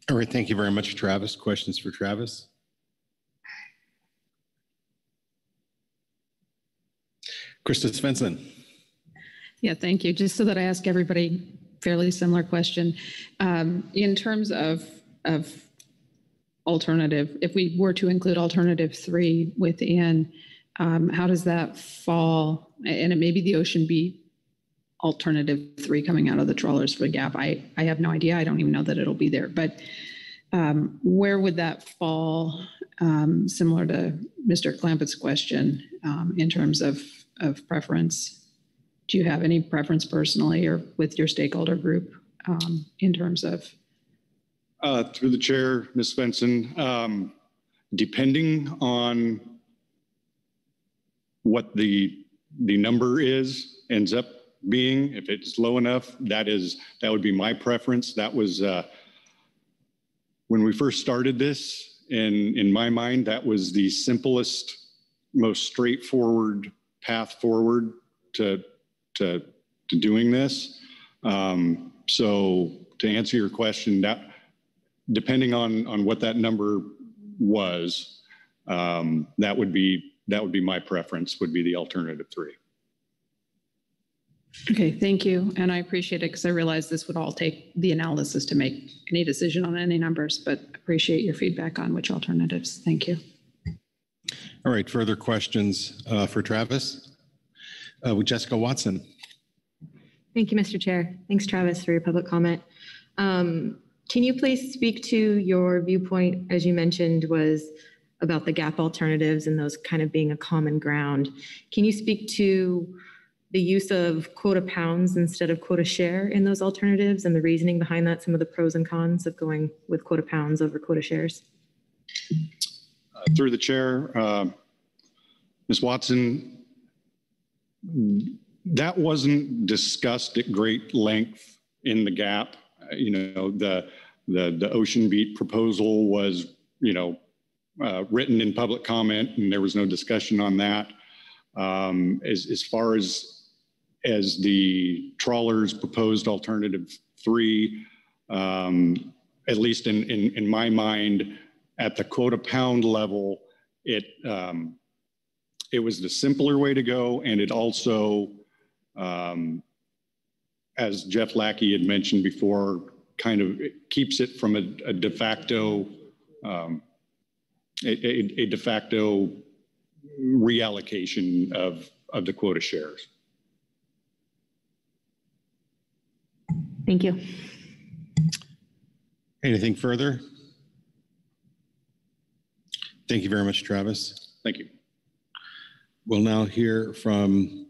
All right, thank you very much, Travis. Questions for Travis? Christa Svensson. Yeah, thank you. Just so that I ask everybody fairly similar question. Um, in terms of, of alternative, if we were to include alternative three within, um, how does that fall? And it may be the Ocean Beat alternative three coming out of the trawlers for the GAP. I, I have no idea. I don't even know that it'll be there. But um, where would that fall, um, similar to Mr. Clampitt's question, um, in terms of, of preference? Do you have any preference personally or with your stakeholder group um, in terms of? Uh, Through the chair, Ms. Svensson, um, depending on what the, the number is, ends up being, if it's low enough, that is, that would be my preference. That was, uh, when we first started this, in, in my mind, that was the simplest, most straightforward path forward to, to, to doing this. Um, so to answer your question, that depending on, on what that number was, um, that would be that would be my preference. Would be the alternative three. Okay, thank you. And I appreciate it because I realize this would all take the analysis to make any decision on any numbers, but appreciate your feedback on which alternatives. Thank you. All right, further questions uh, for Travis? Uh, with Jessica Watson. Thank you, Mr. Chair. Thanks, Travis, for your public comment. Um, Can you please speak to your viewpoint, as you mentioned, was about the GAP alternatives and those kind of being a common ground? Can you speak to the use of quota pounds instead of quota share in those alternatives and the reasoning behind that, some of the pros and cons of going with quota pounds over quota shares? Uh, through the chair, uh, Ms. Watson, that wasn't discussed at great length in the gap. Uh, you know, the the the Ocean Beat proposal was, you know, uh, written in public comment, and there was no discussion on that. Um, as as far as as the trawlers proposed alternative three, um, at least in, in, in my mind, at the quota pound level, it, um, it was the simpler way to go. And it also, um, as Jeff Lackey had mentioned before, kind of keeps it from a, a de facto, um, a, a, a de facto reallocation of, of the quota shares. Thank you. Anything further? Thank you very much, Travis. Thank you. We'll now hear from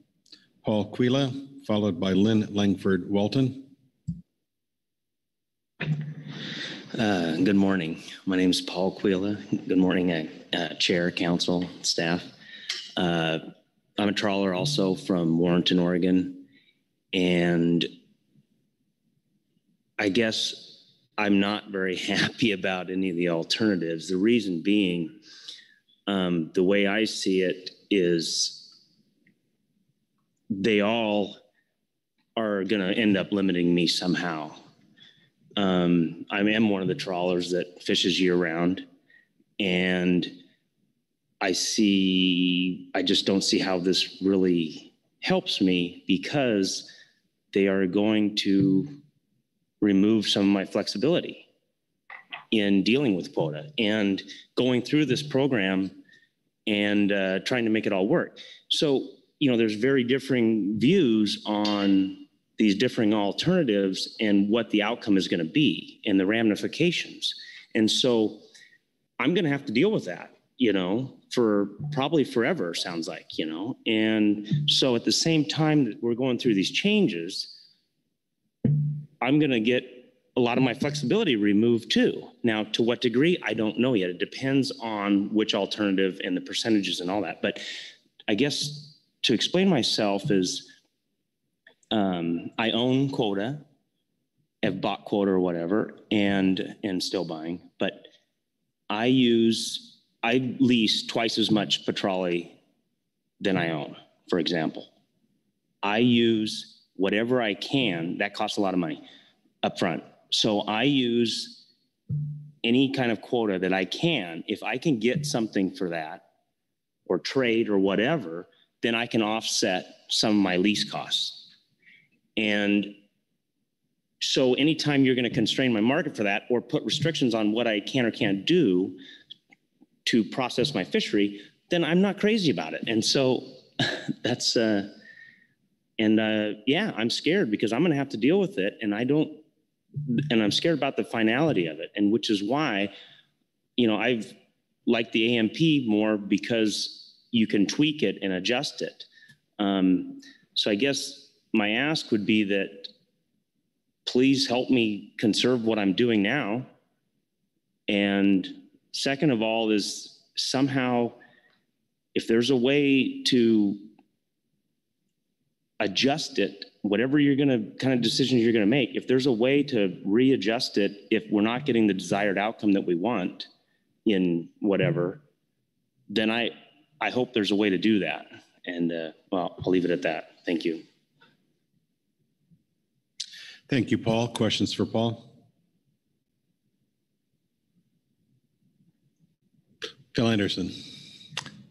Paul Kujala, followed by Lynn Langford Walton. Uh, good morning. My name is Paul Kujala. Good morning, uh, uh, Chair, Council, staff. Uh, I'm a trawler also from Warrenton, Oregon. And I guess I'm not very (laughs) happy about any of the alternatives. The reason being, um, the way I see it is they all are going to end up limiting me somehow. Um, I am one of the trawlers that fishes year round, and I see, I just don't see how this really helps me because they are going to remove some of my flexibility in dealing with quota and going through this program and uh, trying to make it all work. So, you know, there's very differing views on these differing alternatives and what the outcome is going to be and the ramifications. And so I'm going to have to deal with that, you know, for probably forever, sounds like, you know. And so at the same time that we're going through these changes, I'm going to get a lot of my flexibility removed too. Now, to what degree, I don't know yet. It depends on which alternative and the percentages and all that. But I guess to explain myself is um, I own quota, have bought quota or whatever, and and still buying. But I use I lease twice as much petrale than I own. For example, I use whatever I can. That costs a lot of money up front. So I use any kind of quota that I can. If I can get something for that, or trade or whatever, then I can offset some of my lease costs. And so anytime you're going to constrain my market for that or put restrictions on what I can or can't do to process my fishery, then I'm not crazy about it. And so (laughs) that's, uh, and uh, yeah, I'm scared because I'm going to have to deal with it. And I don't, and I'm scared about the finality of it. And which is why, you know, I've liked the AMP more because you can tweak it and adjust it. Um, so I guess my ask would be that please help me conserve what I'm doing now. And second of all, is somehow if there's a way to adjust it, whatever you're going to kind of decisions you're going to make, if there's a way to readjust it, if we're not getting the desired outcome that we want in whatever, then I, I hope there's a way to do that. And uh, well, I'll leave it at that. Thank you. Thank you, Paul. Questions for Paul? Phil Anderson.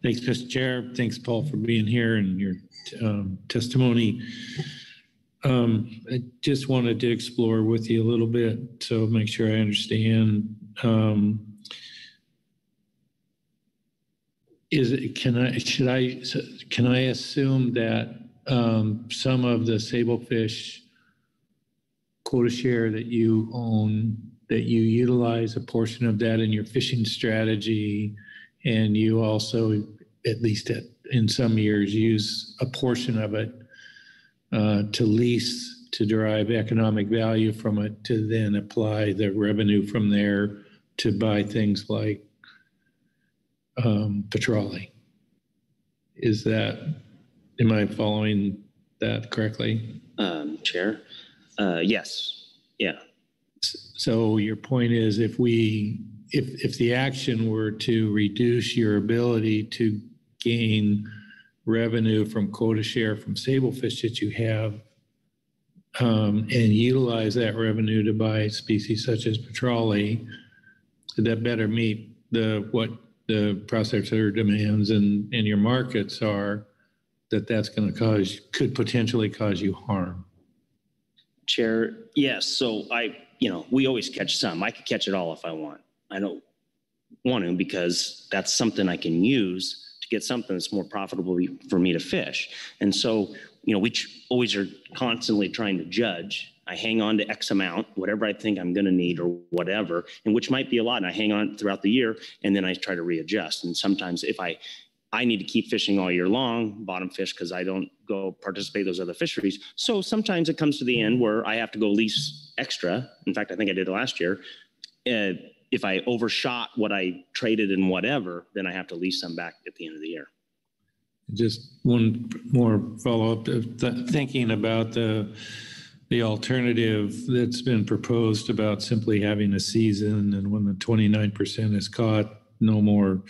Thanks, Mr. Chair. Thanks, Paul, for being here and your um, testimony. Um, I just wanted to explore with you a little bit, so make sure I understand. Um, is it, can I, should I, can I assume that um, some of the sablefish quota share that you own, that you utilize a portion of that in your fishing strategy, and you also, at least at, in some years, use a portion of it uh, to lease to derive economic value from it, to then apply the revenue from there to buy things like um, petrale. Is that, am I following that correctly? Um, Chair, uh, yes, yeah. So your point is if we, if, if the action were to reduce your ability to gain revenue from quota share from sablefish that you have, um, and utilize that revenue to buy species such as petrale that better meet the, what the processor demands and, and your markets are, that that's going to cause, could potentially cause you harm. Chair, yes, so I, you know, we always catch some. I could catch it all if I want. I don't want to because that's something I can use to get something that's more profitable for me to fish. And so, you know, we always are constantly trying to judge. I hang on to X amount, whatever I think I'm going to need or whatever, and which might be a lot. And I hang on throughout the year and then I try to readjust. And sometimes if I, I need to keep fishing all year long, bottom fish, because I don't go participate those other fisheries. So sometimes it comes to the end where I have to go lease extra. In fact, I think I did last year. Uh, if I overshot what I traded and whatever, then I have to lease some back at the end of the year. Just one more follow-up, th- thinking about the, the alternative that's been proposed about simply having a season and when the 29% is caught, no more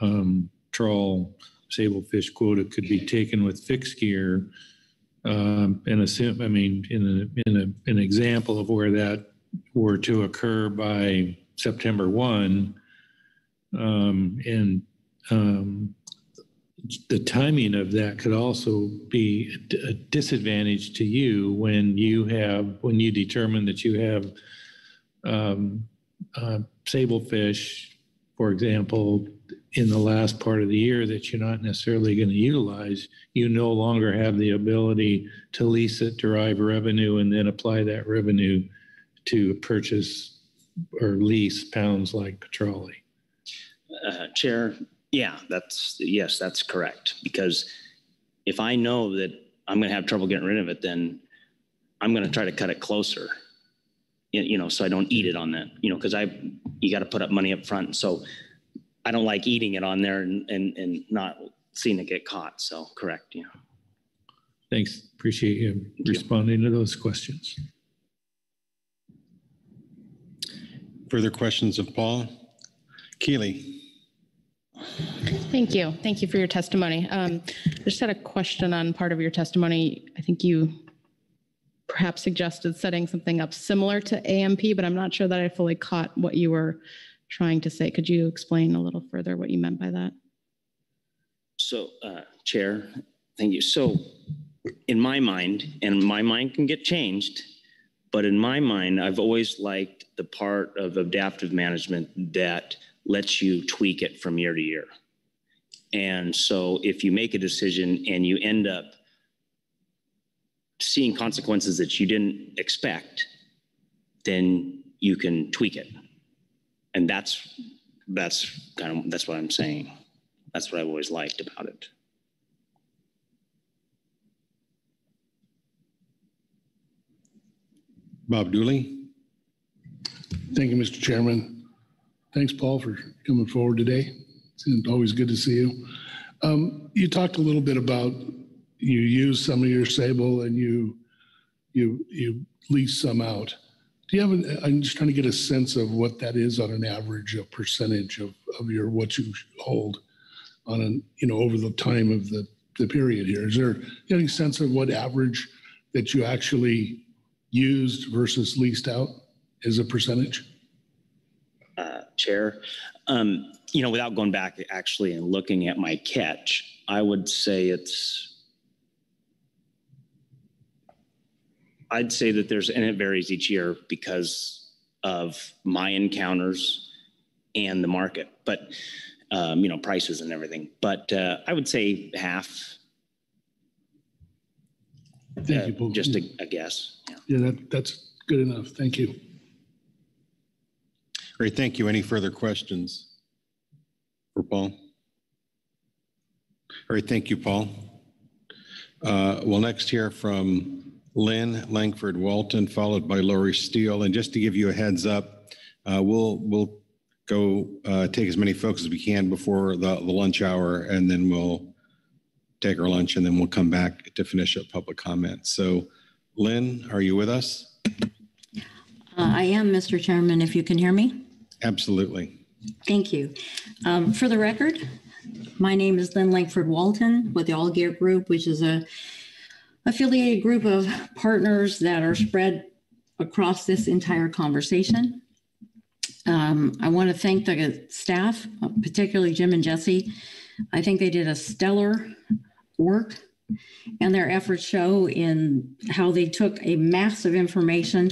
um, trawl sablefish quota could be taken with fixed gear. Um, and assume, I mean, in, a, in a, an example of where that were to occur by September 1, um, and um, the timing of that could also be a disadvantage to you when you have when you determine that you have um, uh, sablefish, for example, in the last part of the year that you're not necessarily going to utilize, you no longer have the ability to lease it, derive revenue, and then apply that revenue to purchase or lease pounds like petrale. Uh, Chair, yeah, that's yes, that's correct. Because if I know that I'm going to have trouble getting rid of it, then I'm going to try to cut it closer. You you know, so I don't eat it on that. You know, because I you got to put up money up front. So I don't like eating it on there and and, and not seeing it get caught. So correct. Yeah. Thanks. Appreciate you responding to those questions. Further questions of Paul? Keeley? Thank you. Thank you for your testimony. Um, I just had a question on part of your testimony. I think you perhaps suggested setting something up similar to AMP, but I'm not sure that I fully caught what you were trying to say. Could you explain a little further what you meant by that? So, uh, Chair, thank you. So, in my mind, and my mind can get changed, but in my mind, I've always liked the part of adaptive management that lets you tweak it from year to year. And so if you make a decision and you end up seeing consequences that you didn't expect, then you can tweak it. And that's that's kind of that's what I'm saying. That's what I've always liked about it. Bob Dooley? Thank you, Mr. Chairman. Thanks, Paul, for coming forward today. It's always good to see you. Um, you talked a little bit about you use some of your sable and you you you lease some out. Do you have? An, I'm just trying to get a sense of what that is on an average, a percentage of of your what you hold on an you know over the time of the the period here. Is there any sense of what average that you actually used versus leased out as a percentage? Uh, Chair, um, you know, without going back actually and looking at my catch, I would say it's. I'd say that there's, and it varies each year because of my encounters and the market, but um, you know, prices and everything. But uh, I would say half. Thank you, Paul. Just a, a guess. Yeah. Yeah, that, that's good enough. Thank you. Great, thank you. Any further questions for Paul? All right, thank you, Paul. Uh, We'll next hear from Lynn Langford Walton, followed by Lori Steele. And just to give you a heads up, uh, we'll, we'll go uh, take as many folks as we can before the, the lunch hour, and then we'll take our lunch, and then we'll come back to finish up public comment. So Lynn, are you with us? Uh, I am, Mr. Chairman, if you can hear me. Absolutely. Thank you. Um, For the record, my name is Lynn Langford Walton with the All Gear Group, which is a affiliated group of partners that are spread across this entire conversation. Um, I want to thank the staff, particularly Jim and Jesse. I think they did a stellar work and their efforts show in how they took a mass of information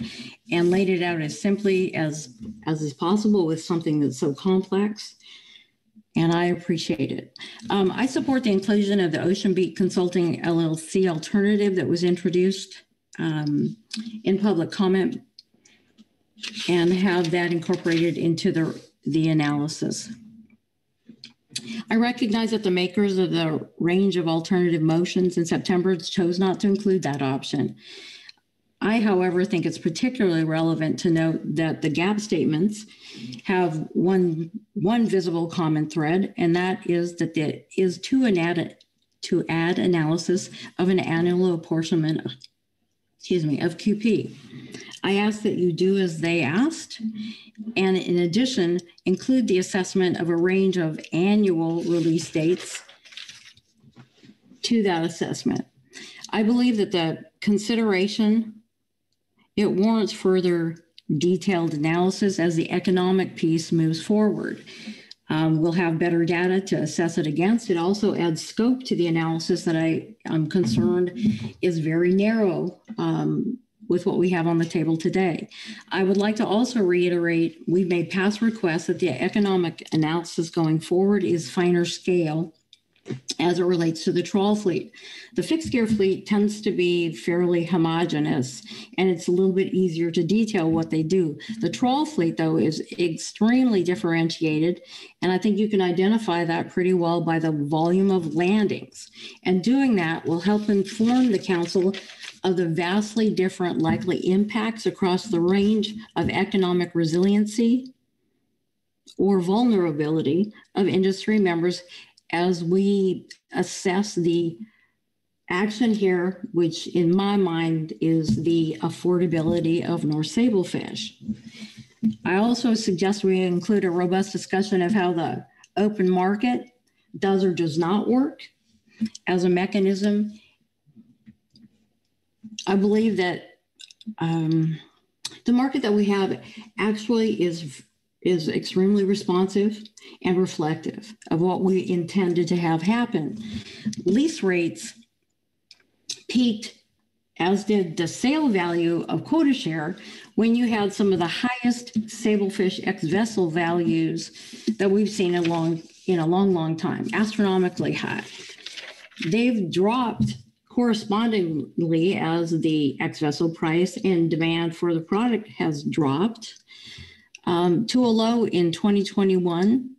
and laid it out as simply as as is possible with something that's so complex and I appreciate it. Um, I support the inclusion of the Ocean Beat Consulting LLC alternative that was introduced um, in public comment and have that incorporated into the, the analysis. I recognize that the makers of the range of alternative motions in September chose not to include that option. I, however, think it's particularly relevant to note that the gap statements have one one visible common thread, and that is that there is to an to add analysis of an annual apportionment, excuse me, of QP. I ask that you do as they asked, and in addition, include the assessment of a range of annual release dates to that assessment. I believe that the consideration it warrants further detailed analysis as the economic piece moves forward. Um, we'll have better data to assess it against. It also adds scope to the analysis that I, I'm concerned is very narrow um, with what we have on the table today. I would like to also reiterate, we've made past requests that the economic analysis going forward is finer scale as it relates to the trawl fleet. The fixed gear fleet tends to be fairly homogenous and it's a little bit easier to detail what they do. The trawl fleet, though, is extremely differentiated, and I think you can identify that pretty well by the volume of landings. And doing that will help inform the council of the vastly different likely impacts across the range of economic resiliency or vulnerability of industry members as we assess the action here, which in my mind is the affordability of North Sablefish. I also suggest we include a robust discussion of how the open market does or does not work as a mechanism. I believe that um, the market that we have actually is is extremely responsive and reflective of what we intended to have happen. Lease rates peaked, as did the sale value of quota share, when you had some of the highest sablefish ex vessel values that we've seen in, long, in a long, long time, astronomically high. They've dropped correspondingly as the ex vessel price and demand for the product has dropped um, to a low in 2021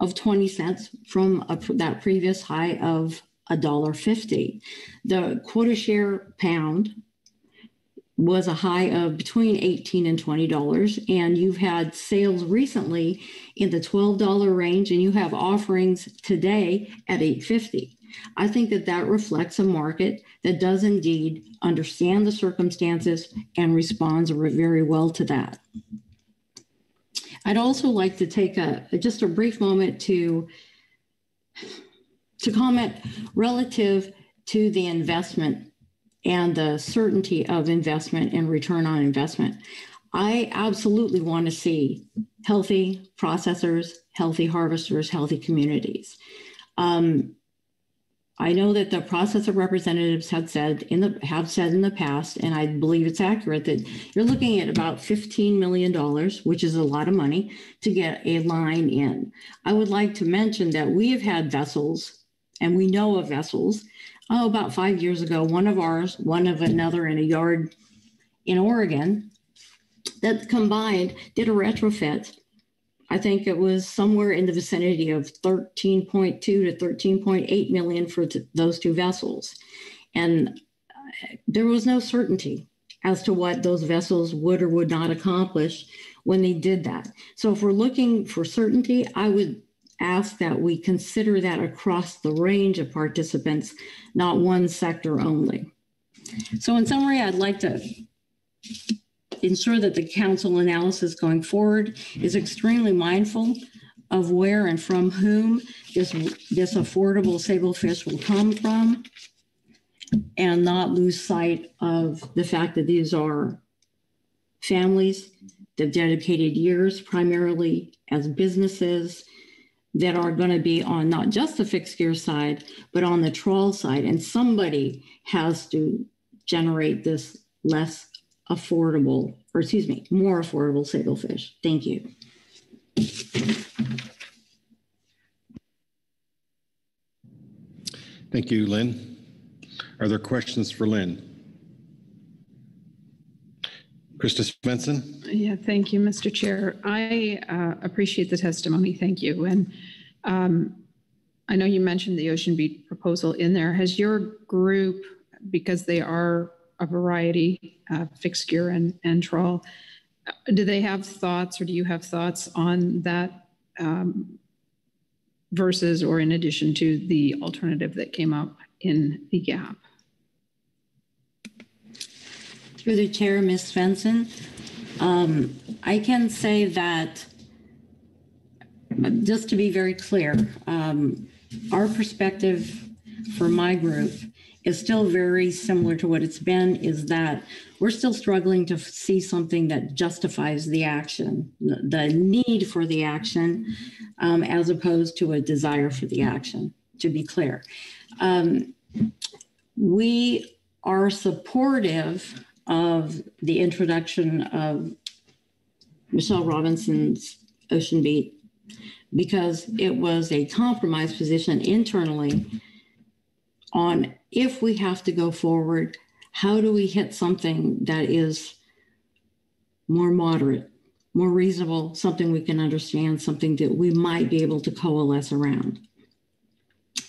of 20 cents from a, that previous high of $1.50. The quota share pound was a high of between 18 and 20 dollars and you've had sales recently in the 12 dollar range and you have offerings today at 850 i think that that reflects a market that does indeed understand the circumstances and responds very well to that I'd also like to take a just a brief moment to to comment relative to the investment and the certainty of investment and return on investment. I absolutely want to see healthy processors, healthy harvesters, healthy communities. Um, I know that the process of representatives have said in the have said in the past, and I believe it's accurate that you're looking at about $15 million, which is a lot of money, to get a line in. I would like to mention that we have had vessels, and we know of vessels. Oh, about five years ago, one of ours, one of another in a yard in Oregon, that combined did a retrofit I think it was somewhere in the vicinity of 13.2 to 13.8 million for those two vessels. And uh, there was no certainty as to what those vessels would or would not accomplish when they did that. So if we're looking for certainty, I would ask that we consider that across the range of participants, not one sector only. So in summary, I'd like to ensure that the council analysis going forward is mm-hmm. extremely mindful of where and from whom this, this affordable sablefish will come from. and not lose sight of the fact that these are families that dedicated years primarily as businesses that are going to be on not just the fixed gear side, but on the trawl side. And somebody has to generate this less affordable, or excuse me, more affordable sablefish. Thank you. Thank you, Lynn. Are there questions for Lynn? Christa Svensson? Yeah, thank you, Mr. Chair. I uh, appreciate the testimony. Thank you. And um, I know you mentioned the Ocean Beat proposal in there. Has your group, because they are a variety, uh, fixed gear and, and trawl, do they have thoughts or do you have thoughts on that um, versus or in addition to the alternative that came up in the gap? Through the chair, Ms. Svensson, um, I can say that, just to be very clear, um, our perspective for my group is still very similar to what it's been, is that we're still struggling to see something that justifies the action, the need for the action, um, as opposed to a desire for the action, to be clear. Um, we are supportive of the introduction of Michelle Robinson's Ocean Beat because it was a compromise position internally on if we have to go forward, how do we hit something that is more moderate, more reasonable, something we can understand, something that we might be able to coalesce around.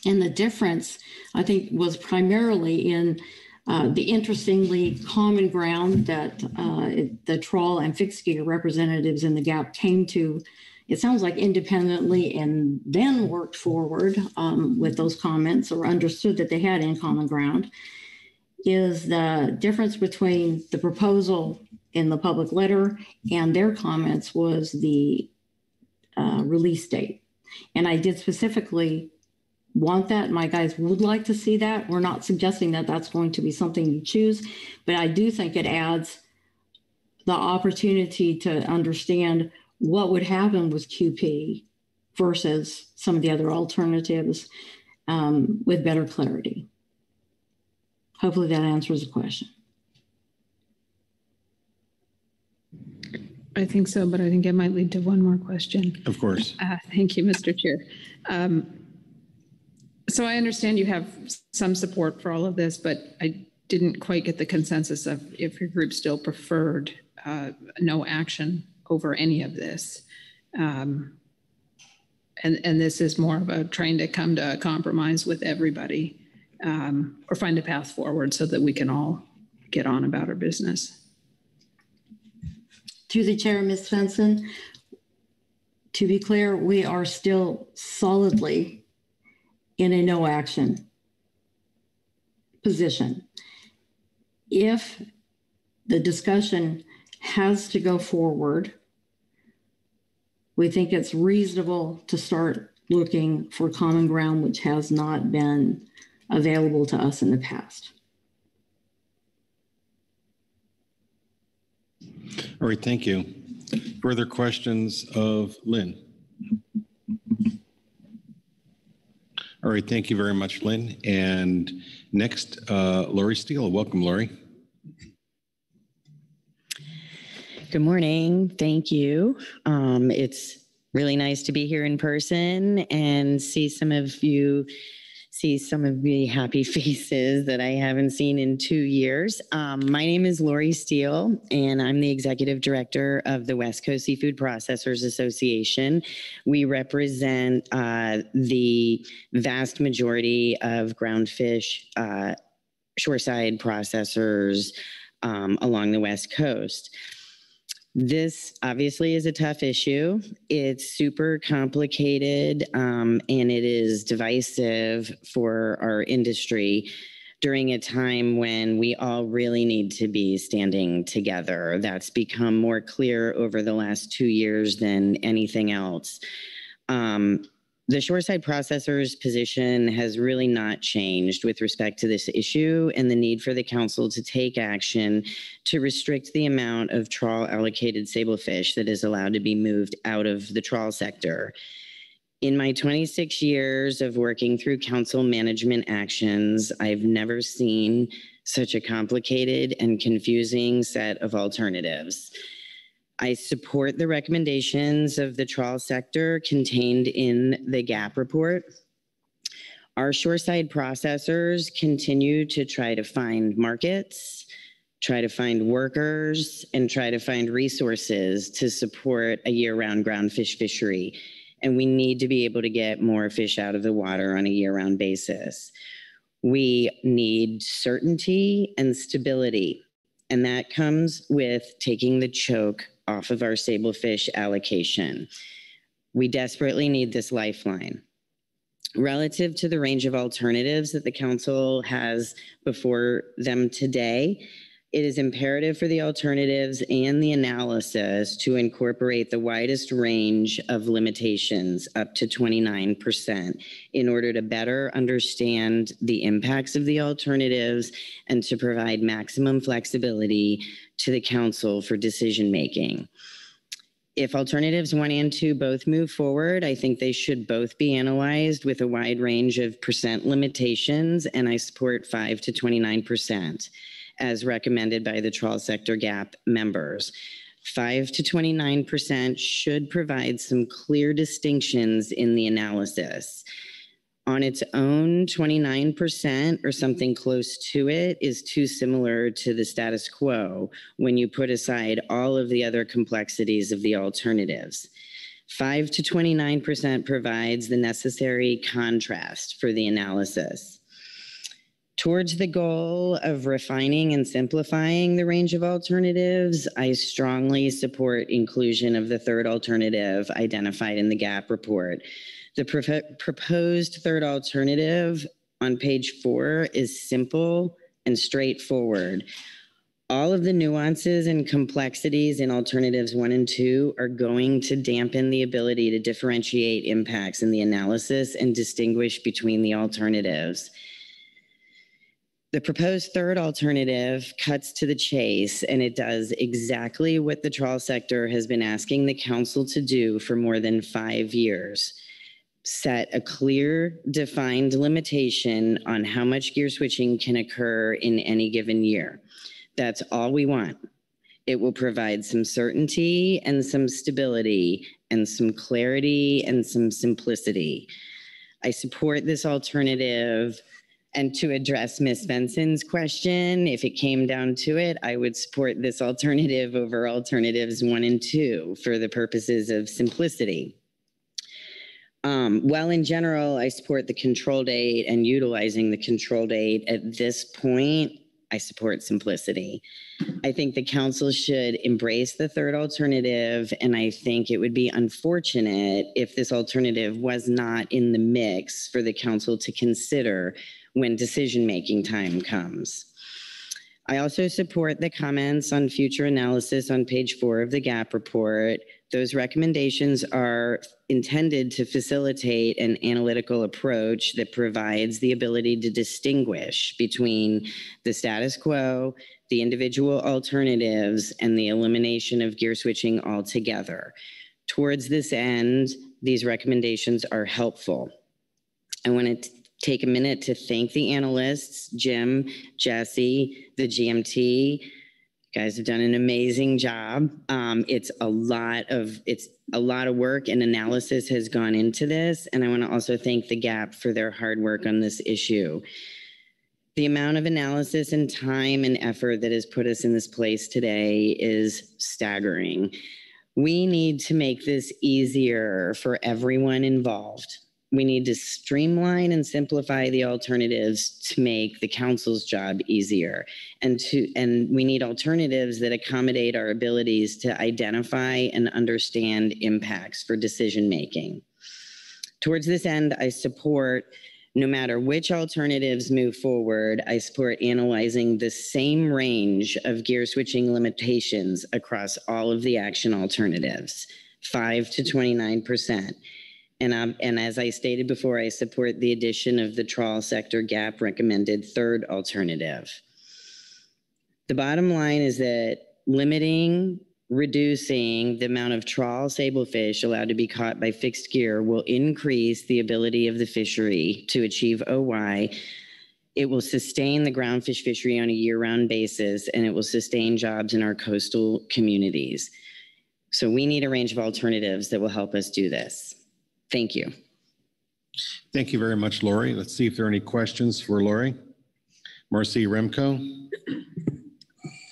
And the difference, I think, was primarily in uh, the interestingly common ground that uh, the trawl and fixed gear representatives in the gap came to it sounds like independently and then worked forward um, with those comments or understood that they had in common ground is the difference between the proposal in the public letter and their comments was the uh, release date and i did specifically want that. My guys would like to see that. We're not suggesting that that's going to be something you choose, but I do think it adds the opportunity to understand what would happen with QP versus some of the other alternatives um, with better clarity. Hopefully that answers the question. I think so, but I think it might lead to one more question. Of course. Uh, thank you, Mr. Chair. Um, so I understand you have some support for all of this, but I didn't quite get the consensus of if your group still preferred uh, no action over any of this. Um, and, and this is more of a trying to come to a compromise with everybody um, or find a path forward so that we can all get on about our business. To the chair, Ms. Svensson, to be clear, we are still solidly in a no action position. If the discussion has to go forward, we think it's reasonable to start looking for common ground, which has not been available to us in the past. All right, thank you. Further questions of Lynn? All right, thank you very much, Lynn. And next, uh, Lori Steele. Welcome, Lori. Good morning. Thank you. Um, it's really nice to be here in person and see some of you see some of the happy (laughs) faces that I haven't seen in two years. Um, my name is Lori Steele, and I'm the executive director of the West Coast Seafood Processors Association. We represent uh, the vast majority of groundfish uh, shoreside processors um, along the West Coast. This obviously is a tough issue. It's super complicated um, and it is divisive for our industry during a time when we all really need to be standing together. That's become more clear over the last two years than anything else. Um, the shoreside processor's position has really not changed with respect to this issue and the need for the council to take action to restrict the amount of trawl allocated sablefish that is allowed to be moved out of the trawl sector. In my 26 years of working through council management actions, I've never seen such a complicated and confusing set of alternatives. I support the recommendations of the trawl sector contained in the GAP report. Our shoreside processors continue to try to find markets, try to find workers, and try to find resources to support a year-round groundfish fishery. And we need to be able to get more fish out of the water on a year-round basis. We need certainty and stability. And that comes with taking the choke off of our sablefish allocation. We desperately need this lifeline. Relative to the range of alternatives that the council has before them today, it is imperative for the alternatives and the analysis to incorporate the widest range of limitations up to 29% in order to better understand the impacts of the alternatives and to provide maximum flexibility to the council for decision making. If alternatives one and two both move forward, I think they should both be analyzed with a wide range of percent limitations, and I support 5 to 29% as recommended by the trawl sector gap members. 5 to 29% should provide some clear distinctions in the analysis. On its own, 29% or something close to it is too similar to the status quo when you put aside all of the other complexities of the alternatives. 5 to 29% provides the necessary contrast for the analysis. Towards the goal of refining and simplifying the range of alternatives, I strongly support inclusion of the third alternative identified in the GAP report. The pro- proposed third alternative on page four is simple and straightforward. All of the nuances and complexities in alternatives one and two are going to dampen the ability to differentiate impacts in the analysis and distinguish between the alternatives. The proposed third alternative cuts to the chase and it does exactly what the trawl sector has been asking the council to do for more than five years. Set a clear, defined limitation on how much gear switching can occur in any given year. That's all we want. It will provide some certainty and some stability and some clarity and some simplicity. I support this alternative and to address Ms. Benson's question, if it came down to it, I would support this alternative over alternatives one and two for the purposes of simplicity. Um, in general, I support the control date and utilizing the control date. At this point, I support simplicity. I think the council should embrace the third alternative, and I think it would be unfortunate if this alternative was not in the mix for the council to consider when decision-making time comes. I also support the comments on future analysis on page four of the GAP report. Those recommendations are intended to facilitate an analytical approach that provides the ability to distinguish between the status quo, the individual alternatives, and the elimination of gear switching altogether. Towards this end, these recommendations are helpful. I want to take a minute to thank the analysts, Jim, Jesse, the GMT. You guys have done an amazing job. Um, it's a lot of it's a lot of work and analysis has gone into this, and I want to also thank the GAP for their hard work on this issue. The amount of analysis and time and effort that has put us in this place today is staggering. We need to make this easier for everyone involved we need to streamline and simplify the alternatives to make the council's job easier. And to and we need alternatives that accommodate our abilities to identify and understand impacts for decision making towards this end i support no matter which alternatives move forward i support analyzing the same range of gear switching limitations across all of the action alternatives 5 to 29 percent And, um, and as I stated before, I support the addition of the trawl sector gap recommended third alternative. The bottom line is that limiting, reducing the amount of trawl sablefish allowed to be caught by fixed gear will increase the ability of the fishery to achieve OY. It will sustain the groundfish fishery on a year-round basis, and it will sustain jobs in our coastal communities. So we need a range of alternatives that will help us do this. Thank you. Thank you very much, Lori. Let's see if there are any questions for Lori. Marci Yaremko?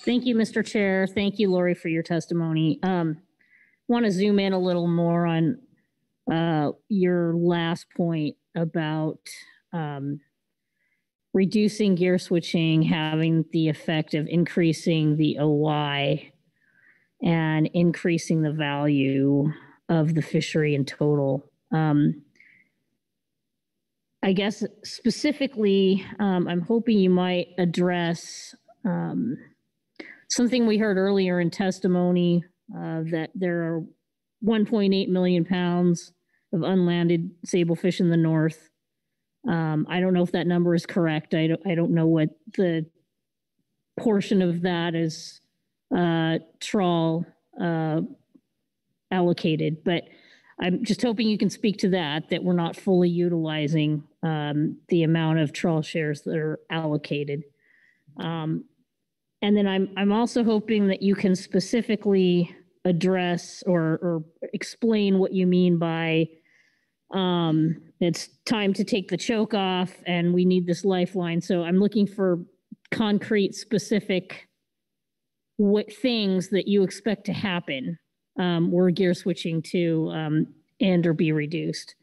Thank you, Mr. Chair. Thank you, Lori, for your testimony. Um, want to zoom in a little more on uh, your last point about um, reducing gear switching having the effect of increasing the OY and increasing the value of the fishery in total. Um, I guess specifically, um, I'm hoping you might address um, something we heard earlier in testimony uh, that there are 1.8 million pounds of unlanded sablefish in the north. Um, I don't know if that number is correct. I don't, I don't know what the portion of that is uh, trawl uh, allocated, but I'm just hoping you can speak to that, that we're not fully utilizing um, the amount of trawl shares that are allocated. Um, and then I'm, I'm also hoping that you can specifically address or, or explain what you mean by um, it's time to take the choke off and we need this lifeline. So I'm looking for concrete, specific what things that you expect to happen um, were gear switching to um, and or be reduced.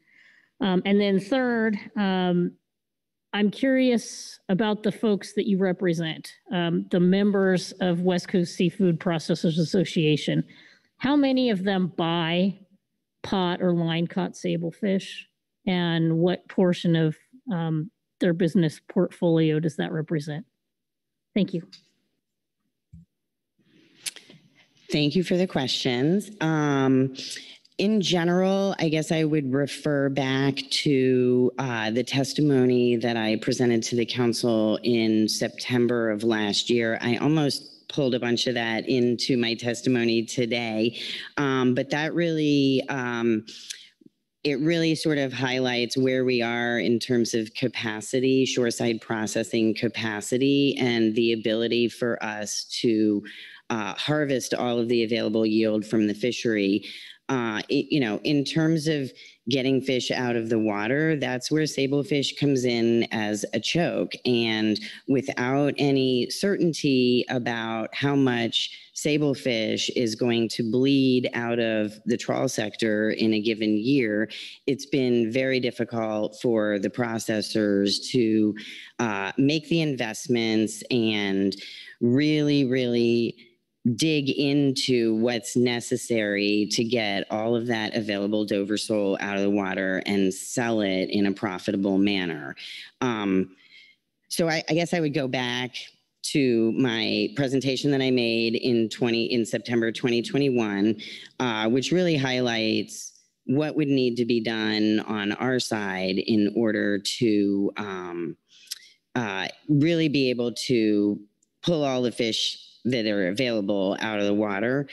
Um, and then third, um, I'm curious about the folks that you represent, um, the members of West Coast Seafood Processors Association. How many of them buy pot or line caught sablefish? And what portion of their business portfolio does that represent? Thank you. Thank you for the questions. Um, in general, I guess I would refer back to uh, the testimony that I presented to the council in September of last year. I almost pulled a bunch of that into my testimony today, um, but that really. Um, it really sort of highlights where we are in terms of capacity, shoreside processing capacity, and the ability for us to uh, harvest all of the available yield from the fishery. Uh, it, you know, in terms of getting fish out of the water, that's where sablefish comes in as a choke. And without any certainty about how much sablefish is going to bleed out of the trawl sector in a given year, it's been very difficult for the processors to uh, make the investments and really, really dig into what's necessary to get all of that available Dover sole out of the water and sell it in a profitable manner. Um, so I, I guess I would go back to my presentation that I made in 20 in September 2021, uh, which really highlights what would need to be done on our side in order to um, uh, really be able to pull all the fish that are available out of the water.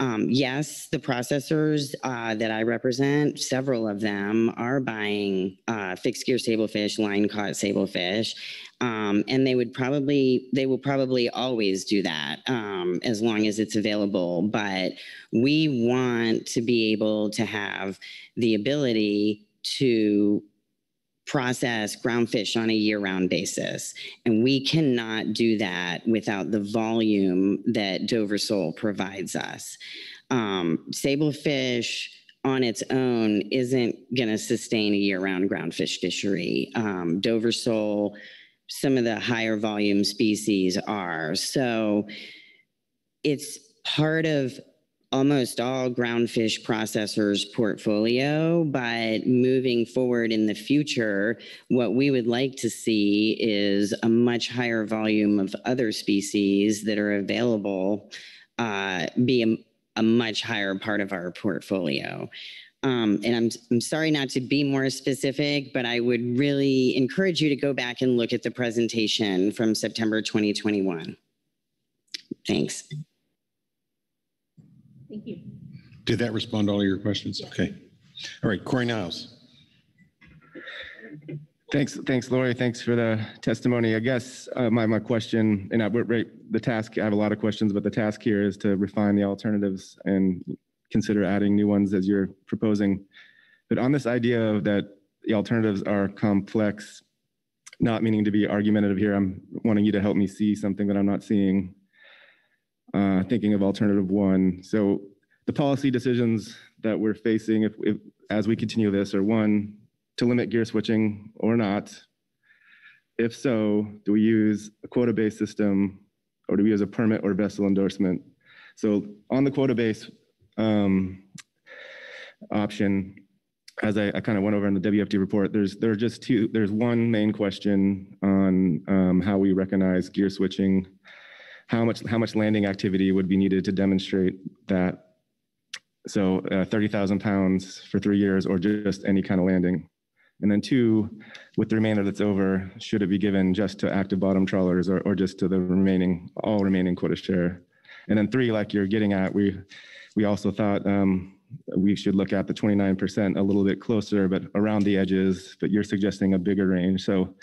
Um, yes, the processors uh, that I represent, several of them are buying uh, fixed gear sablefish, line caught sablefish, um, and they would probably, they will probably always do that um, as long as it's available. But we want to be able to have the ability to process ground fish on a year-round basis. And we cannot do that without the volume that Dover Sole provides us. Um, sablefish on its own isn't going to sustain a year-round ground fish fishery. Um, Dover sole, some of the higher volume species are. So it's part of almost all groundfish processors portfolio, but moving forward in the future, what we would like to see is a much higher volume of other species that are available uh, be a, a, much higher part of our portfolio. Um, and I'm, I'm sorry not to be more specific, but I would really encourage you to go back and look at the presentation from September 2021. Thanks. Thank you. Did that respond to all your questions? Okay. All right, Corey Niles. Thanks, thanks, Lori. Thanks for the testimony. I guess uh, my, my question, and I, right, the task, I have a lot of questions, but the task here is to refine the alternatives and consider adding new ones as you're proposing. But on this idea of that the alternatives are complex, not meaning to be argumentative here, I'm wanting you to help me see something that I'm not seeing. Uh, thinking of alternative one. So the policy decisions that we're facing if, if as we continue this are one, to limit gear switching or not? If so, do we use a quota-based system or do we use a permit or vessel endorsement? So on the quota-based um, option, as I, I kind of went over in the WFD report, there's there are just two. There's one main question on um, how we recognize gear switching, how much how much landing activity would be needed to demonstrate that. So uh, 30,000 pounds for three years, or just any kind of landing. And then two, with the remainder that's over, should it be given just to active bottom trawlers or, or just to the remaining, all remaining quota share? And then three, like you're getting at, we we also thought um, we should look at the 29% a little bit closer, but around the edges, but you're suggesting a bigger range. So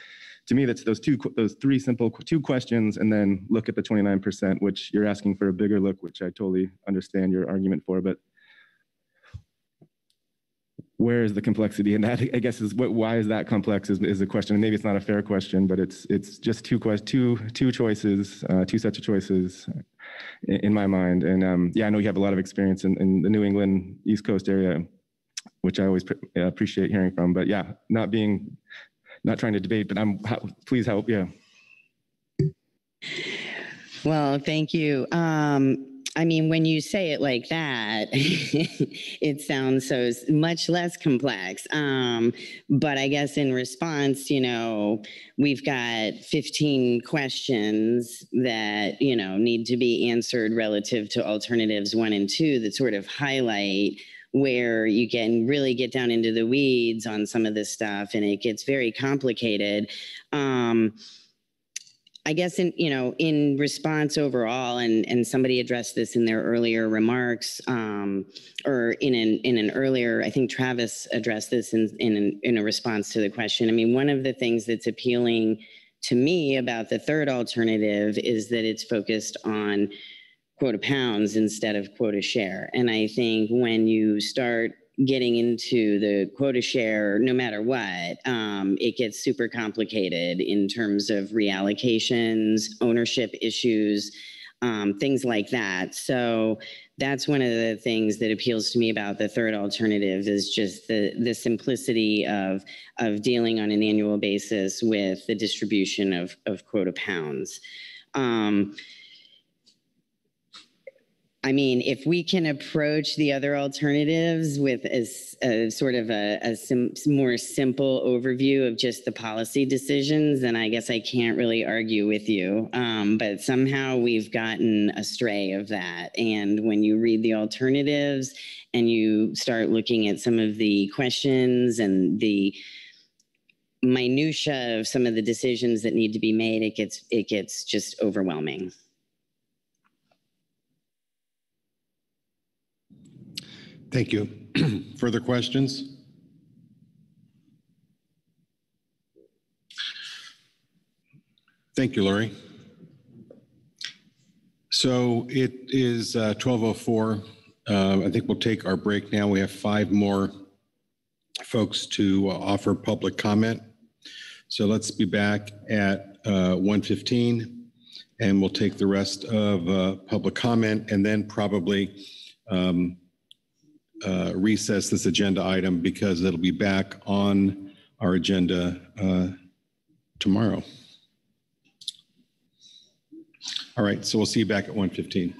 to me, that's those two, those three simple two questions, and then look at the 29%, which you're asking for a bigger look, which I totally understand your argument for, but where is the complexity And that? I guess is what why is that complex is, is a question. And maybe it's not a fair question, but it's it's just two quest two two choices, uh, two sets of choices in, in my mind. And um, yeah, I know you have a lot of experience in, in the New England East Coast area, which I always pre- appreciate hearing from. But yeah, not being not trying to debate, but I'm please help. Yeah. Well, thank you. Um, I mean, when you say it like that, (laughs) it sounds so much less complex. Um, but I guess in response, you know, we've got 15 questions that, you know, need to be answered relative to alternatives one and two that sort of highlight where you can really get down into the weeds on some of this stuff and it gets very complicated. Um, I guess in you know in response overall, and and somebody addressed this in their earlier remarks, um, or in an in an earlier, I think Travis addressed this in in in a response to the question. I mean, one of the things that's appealing to me about the third alternative is that it's focused on quota pounds instead of quota share, and I think when you start getting into the quota share, no matter what, um, it gets super complicated in terms of reallocations, ownership issues, um, things like that. So that's one of the things that appeals to me about the third alternative is just the the simplicity of of dealing on an annual basis with the distribution of of quota pounds. Um, I mean, if we can approach the other alternatives with as a, sort of a, a sim, more simple overview of just the policy decisions, then I guess I can't really argue with you. Um, but somehow we've gotten astray of that. And when you read the alternatives and you start looking at some of the questions and the minutia of some of the decisions that need to be made, it gets it gets just overwhelming. Thank you. (clears throat) Further questions? Thank you, Lori. So it is uh, 12:04. Uh, I think we'll take our break now. We have five more folks to uh, offer public comment. So let's be back at uh, 1:15 and we'll take the rest of uh, public comment and then probably um, uh, recess this agenda item because it'll be back on our agenda uh, tomorrow. All right, so we'll see you back at 1:15.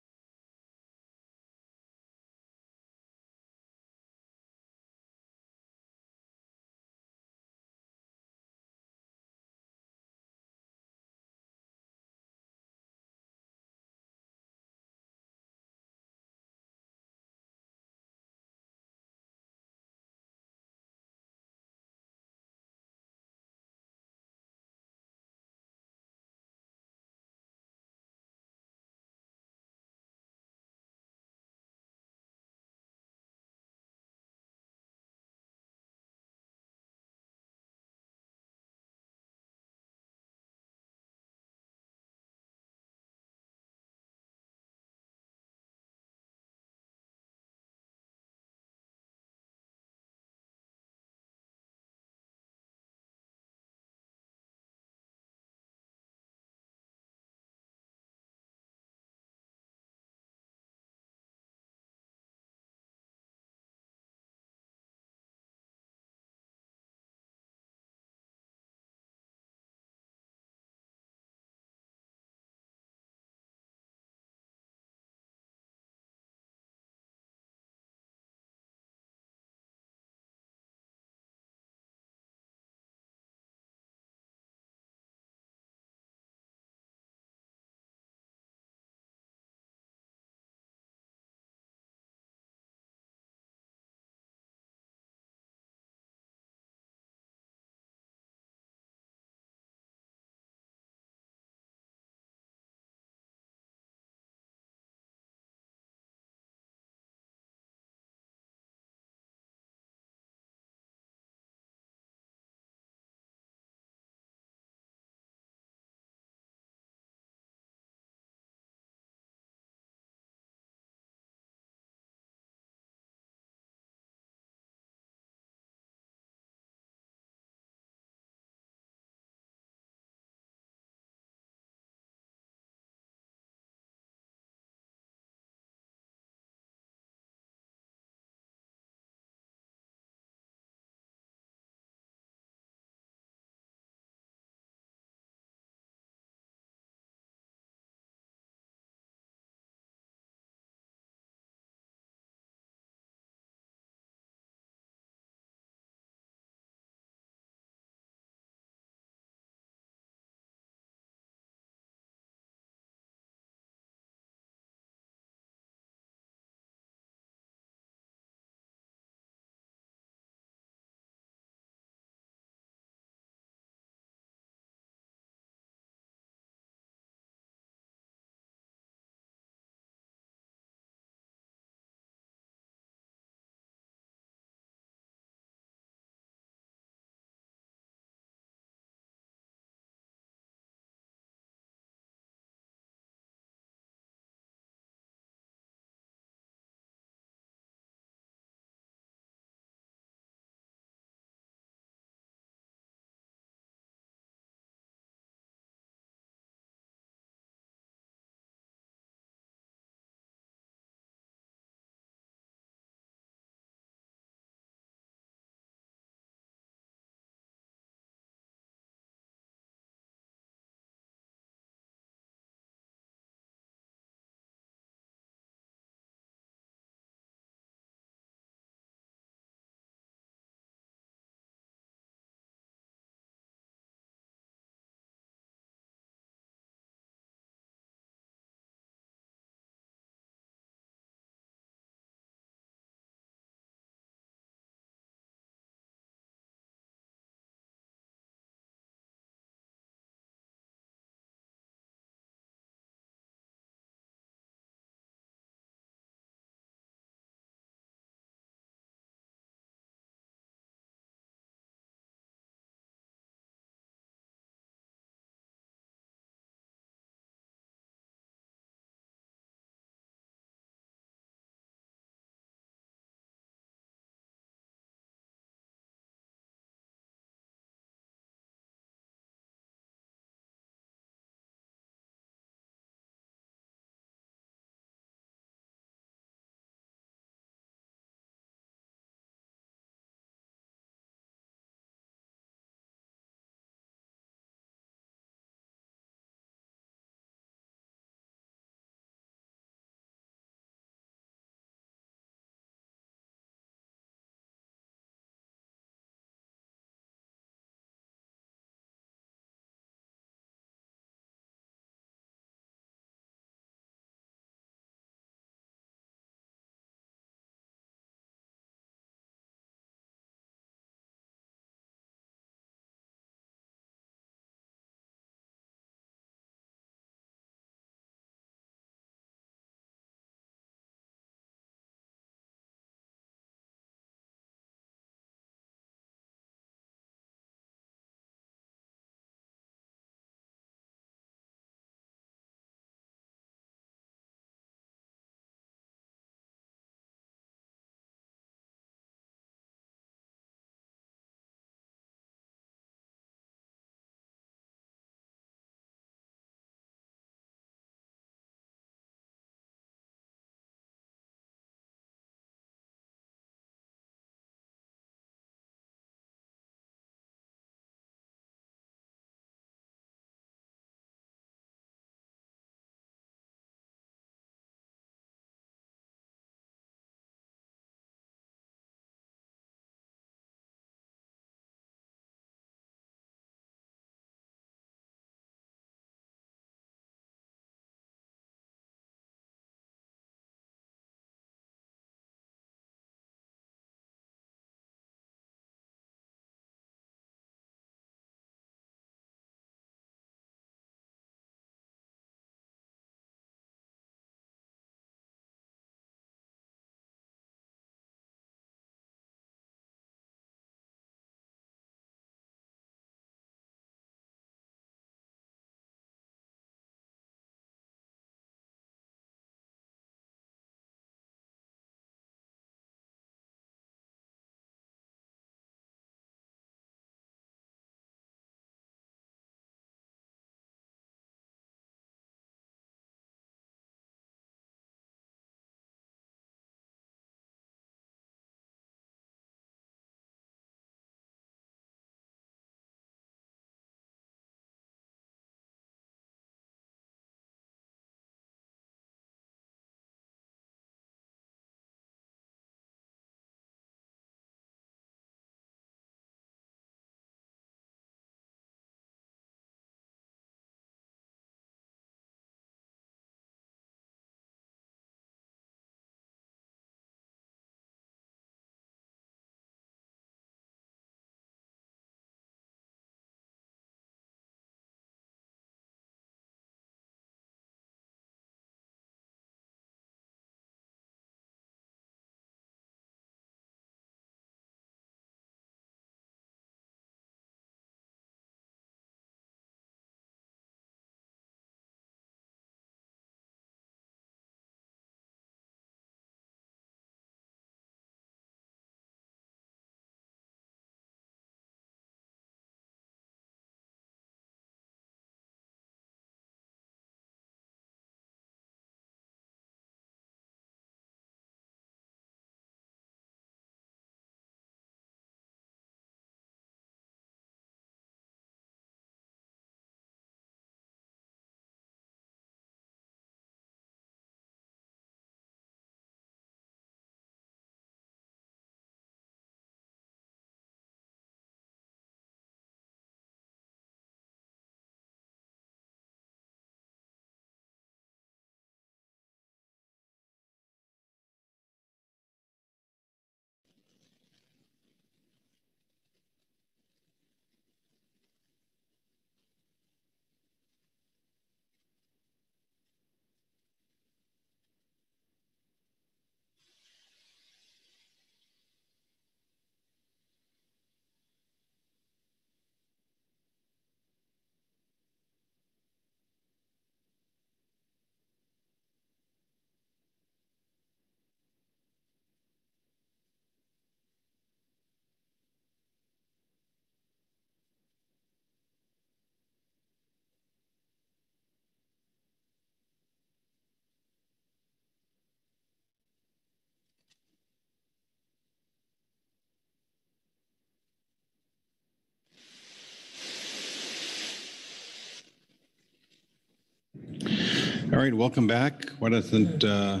All right, welcome back. Why doesn't, uh,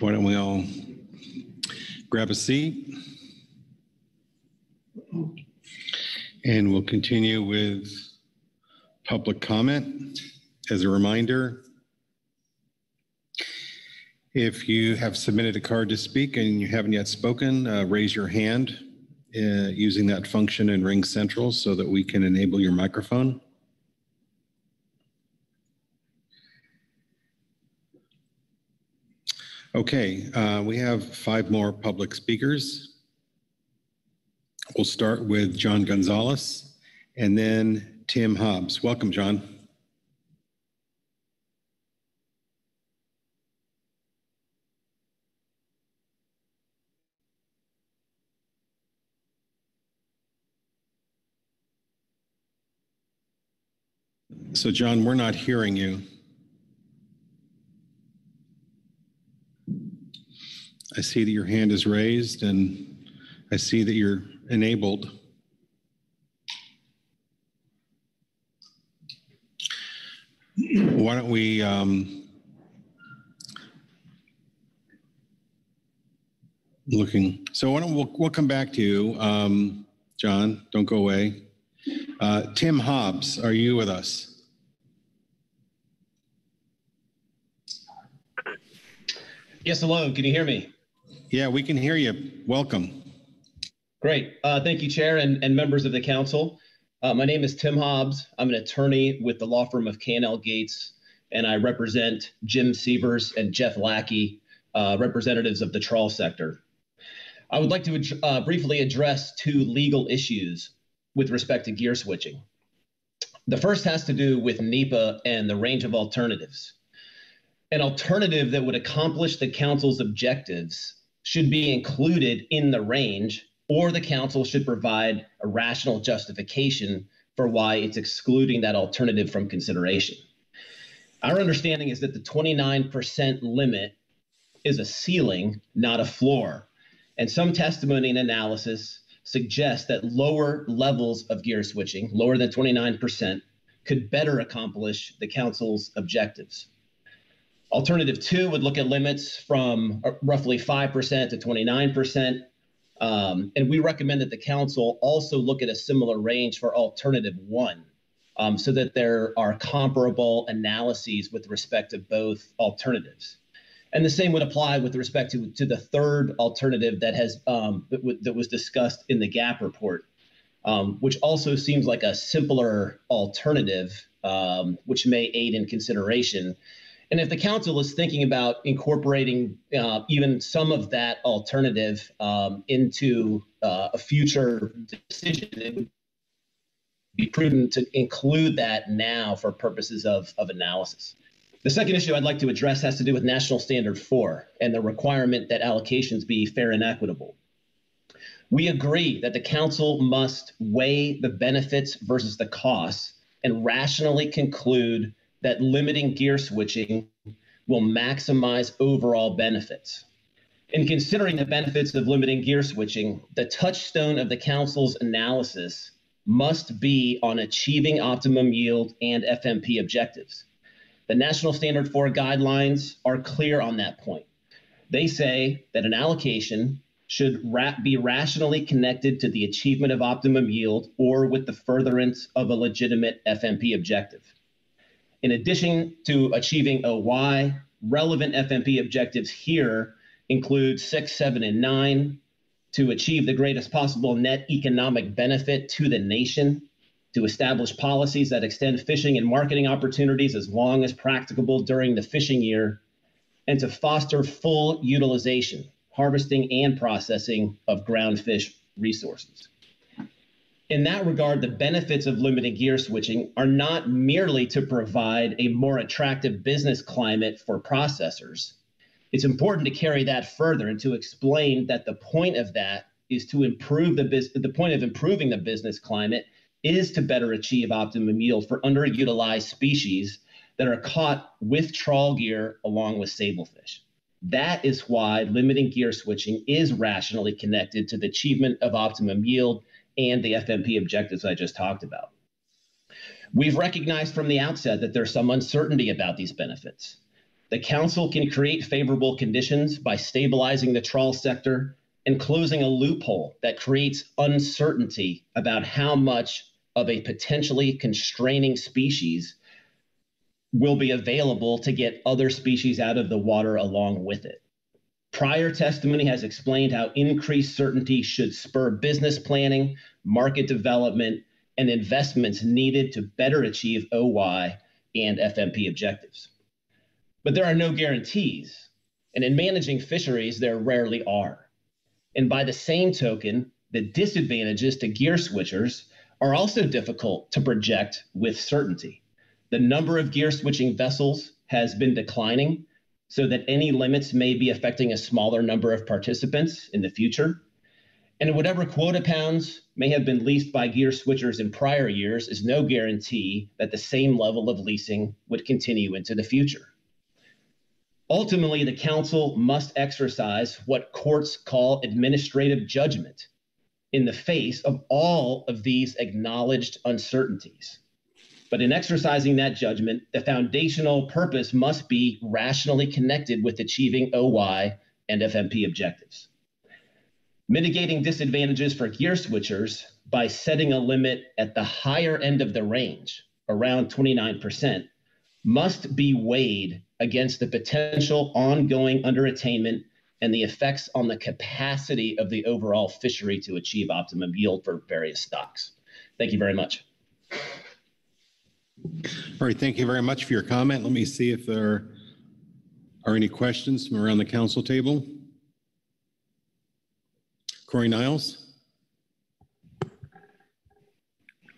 why don't we all grab a seat? And we'll continue with public comment. As a reminder, if you have submitted a card to speak and you haven't yet spoken, uh, raise your hand uh, using that function in RingCentral so that we can enable your microphone. Okay, uh, we have five more public speakers. We'll start with John Gonzalez and then Tim Hobbs. Welcome, John. So, John, we're not hearing you. I see that your hand is raised and I see that you're enabled. Why don't we um, looking? So why don't we'll, we'll come back to you, um, John. Don't go away. Uh, Tim Hobbs, are you with us? Yes, hello. Can you hear me? Yeah, we can hear you. Welcome. Great. Uh, thank you, Chair and, and members of the council. Uh, my name is Tim Hobbs. I'm an attorney with the law firm of K&L Gates, and I represent Jim Sievers and Jeff Lackey, uh, representatives of the trawl sector. I would like to uh, briefly address two legal issues with respect to gear switching. The first has to do with NEPA and the range of alternatives. An alternative that would accomplish the council's objectives should be included in the range, or the council should provide a rational justification for why it's excluding that alternative from consideration. Our understanding is that the 29% limit is a ceiling, not a floor. And some testimony and analysis suggests that lower levels of gear switching, lower than 29%, could better accomplish the council's objectives. Alternative two would look at limits from uh, roughly 5% to 29%. Um, and we recommend that the council also look at a similar range for alternative one um, so that there are comparable analyses with respect to both alternatives. And the same would apply with respect to, to the third alternative that has um, that, that was discussed in the GAP report, um, which also seems like a simpler alternative, um, which may aid in consideration. And if the council is thinking about incorporating uh, even some of that alternative um, into uh, a future decision, it would be prudent to include that now for purposes of, of analysis. The second issue I'd like to address has to do with National Standard 4 and the requirement that allocations be fair and equitable. We agree that the council must weigh the benefits versus the costs and rationally conclude that limiting gear switching will maximize overall benefits. In considering the benefits of limiting gear switching, the touchstone of the council's analysis must be on achieving optimum yield and FMP objectives. The National Standard 4 guidelines are clear on that point. They say that an allocation should ra- be rationally connected to the achievement of optimum yield or with the furtherance of a legitimate FMP objective. In addition to achieving OY, relevant FMP objectives here include six, seven, and nine to achieve the greatest possible net economic benefit to the nation, to establish policies that extend fishing and marketing opportunities as long as practicable during the fishing year, and to foster full utilization, harvesting, and processing of groundfish resources in that regard, the benefits of limited gear switching are not merely to provide a more attractive business climate for processors. It's important to carry that further and to explain that the point of that is to improve the business. The point of improving the business climate is to better achieve optimum yield for underutilized species that are caught with trawl gear along with sablefish. That is why limiting gear switching is rationally connected to the achievement of optimum yield and the FMP objectives I just talked about. We've recognized from the outset that there's some uncertainty about these benefits. The council can create favorable conditions by stabilizing the trawl sector and closing a loophole that creates uncertainty about how much of a potentially constraining species will be available to get other species out of the water along with it. Prior testimony has explained how increased certainty should spur business planning, market development, and investments needed to better achieve OY and FMP objectives. But there are no guarantees, and in managing fisheries, there rarely are. And by the same token, the disadvantages to gear switchers are also difficult to project with certainty. The number of gear switching vessels has been declining, so that any limits may be affecting a smaller number of participants in the future. And whatever quota pounds may have been leased by gear switchers in prior years is no guarantee that the same level of leasing would continue into the future. Ultimately, the council must exercise what courts call administrative judgment in the face of all of these acknowledged uncertainties. But in exercising that judgment, the foundational purpose must be rationally connected with achieving OY and FMP objectives. Mitigating disadvantages for gear switchers by setting a limit at the higher end of the range, around 29%, must be weighed against the potential ongoing underattainment and the effects on the capacity of the overall fishery to achieve optimum yield for various stocks. Thank you very much. All right, thank you very much for your comment. Let me see if there are any questions from around the council table. Corey Niles.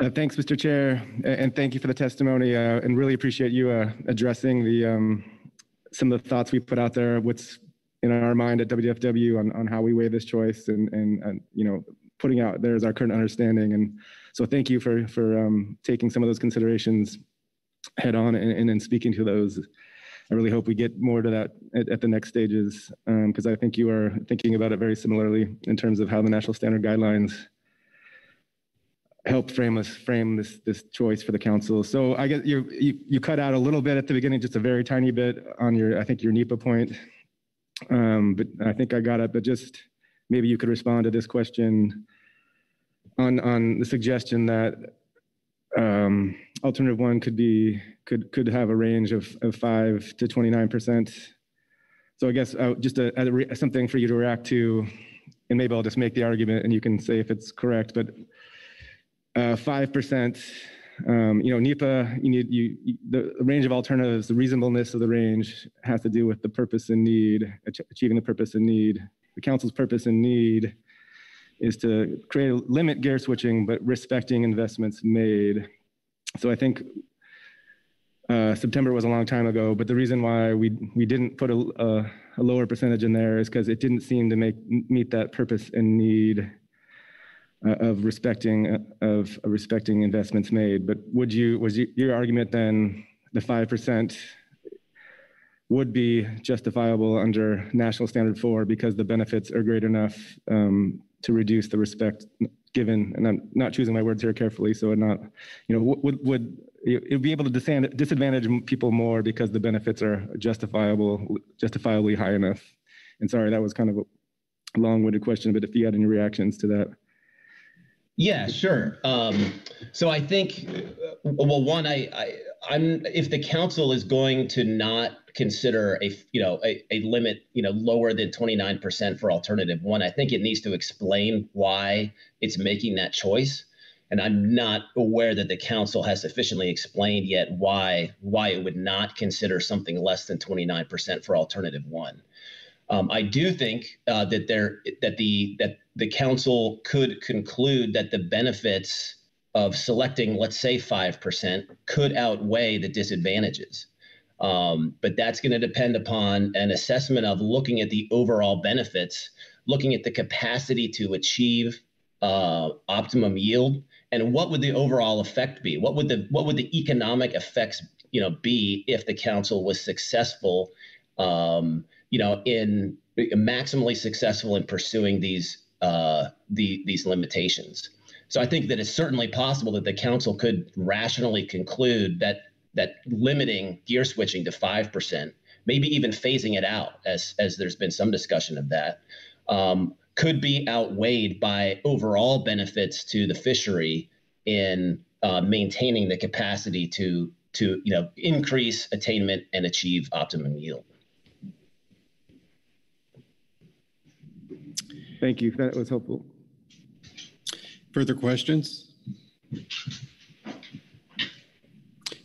Uh, thanks, Mr. Chair, and thank you for the testimony, uh, and really appreciate you uh, addressing the um, some of the thoughts we put out there. What's in our mind at WDFW on, on how we weigh this choice, and, and, and you know putting out there is our current understanding. And so, thank you for for um, taking some of those considerations head on and, and then speaking to those. I really hope we get more to that at, at the next stages because um, I think you are thinking about it very similarly in terms of how the national standard guidelines help frame us frame this this choice for the council. So I guess you, you you cut out a little bit at the beginning, just a very tiny bit on your I think your NEPA point, um, but I think I got it. But just maybe you could respond to this question on on the suggestion that um, alternative one could be could could have a range of, of five to 29 percent. So I guess uh, just a, a, something for you to react to, and maybe I'll just make the argument, and you can say if it's correct. But uh, five percent, um, you know, NEPA, you need you, you, the range of alternatives, the reasonableness of the range has to do with the purpose and need, achieving the purpose and need. The council's purpose and need is to create a limit gear switching, but respecting investments made. So I think uh, September was a long time ago, but the reason why we we didn't put a, a, a lower percentage in there is because it didn't seem to make meet that purpose and need uh, of respecting uh, of respecting investments made. But would you was you, your argument then the five percent would be justifiable under national standard four because the benefits are great enough um, to reduce the respect given, and I'm not choosing my words here carefully, so I'm not, you know, would, would it be able to disadvantage people more because the benefits are justifiable, justifiably high enough. And sorry, that was kind of a long-winded question, but if you had any reactions to that. Yeah, sure. Um, so I think, well, one, I, I, I'm if the council is going to not consider a you know a, a limit you know lower than 29% for alternative one, I think it needs to explain why it's making that choice. And I'm not aware that the council has sufficiently explained yet why why it would not consider something less than 29% for alternative one. Um, I do think uh, that there that the that the council could conclude that the benefits of selecting, let's say, five percent, could outweigh the disadvantages. Um, but that's going to depend upon an assessment of looking at the overall benefits, looking at the capacity to achieve uh, optimum yield, and what would the overall effect be? What would the what would the economic effects you know be if the council was successful? Um, you know, in maximally successful in pursuing these uh, the, these limitations. So I think that it's certainly possible that the council could rationally conclude that that limiting gear switching to five percent, maybe even phasing it out, as as there's been some discussion of that, um, could be outweighed by overall benefits to the fishery in uh, maintaining the capacity to to you know increase attainment and achieve optimum yield. Thank you. That was helpful. Further questions?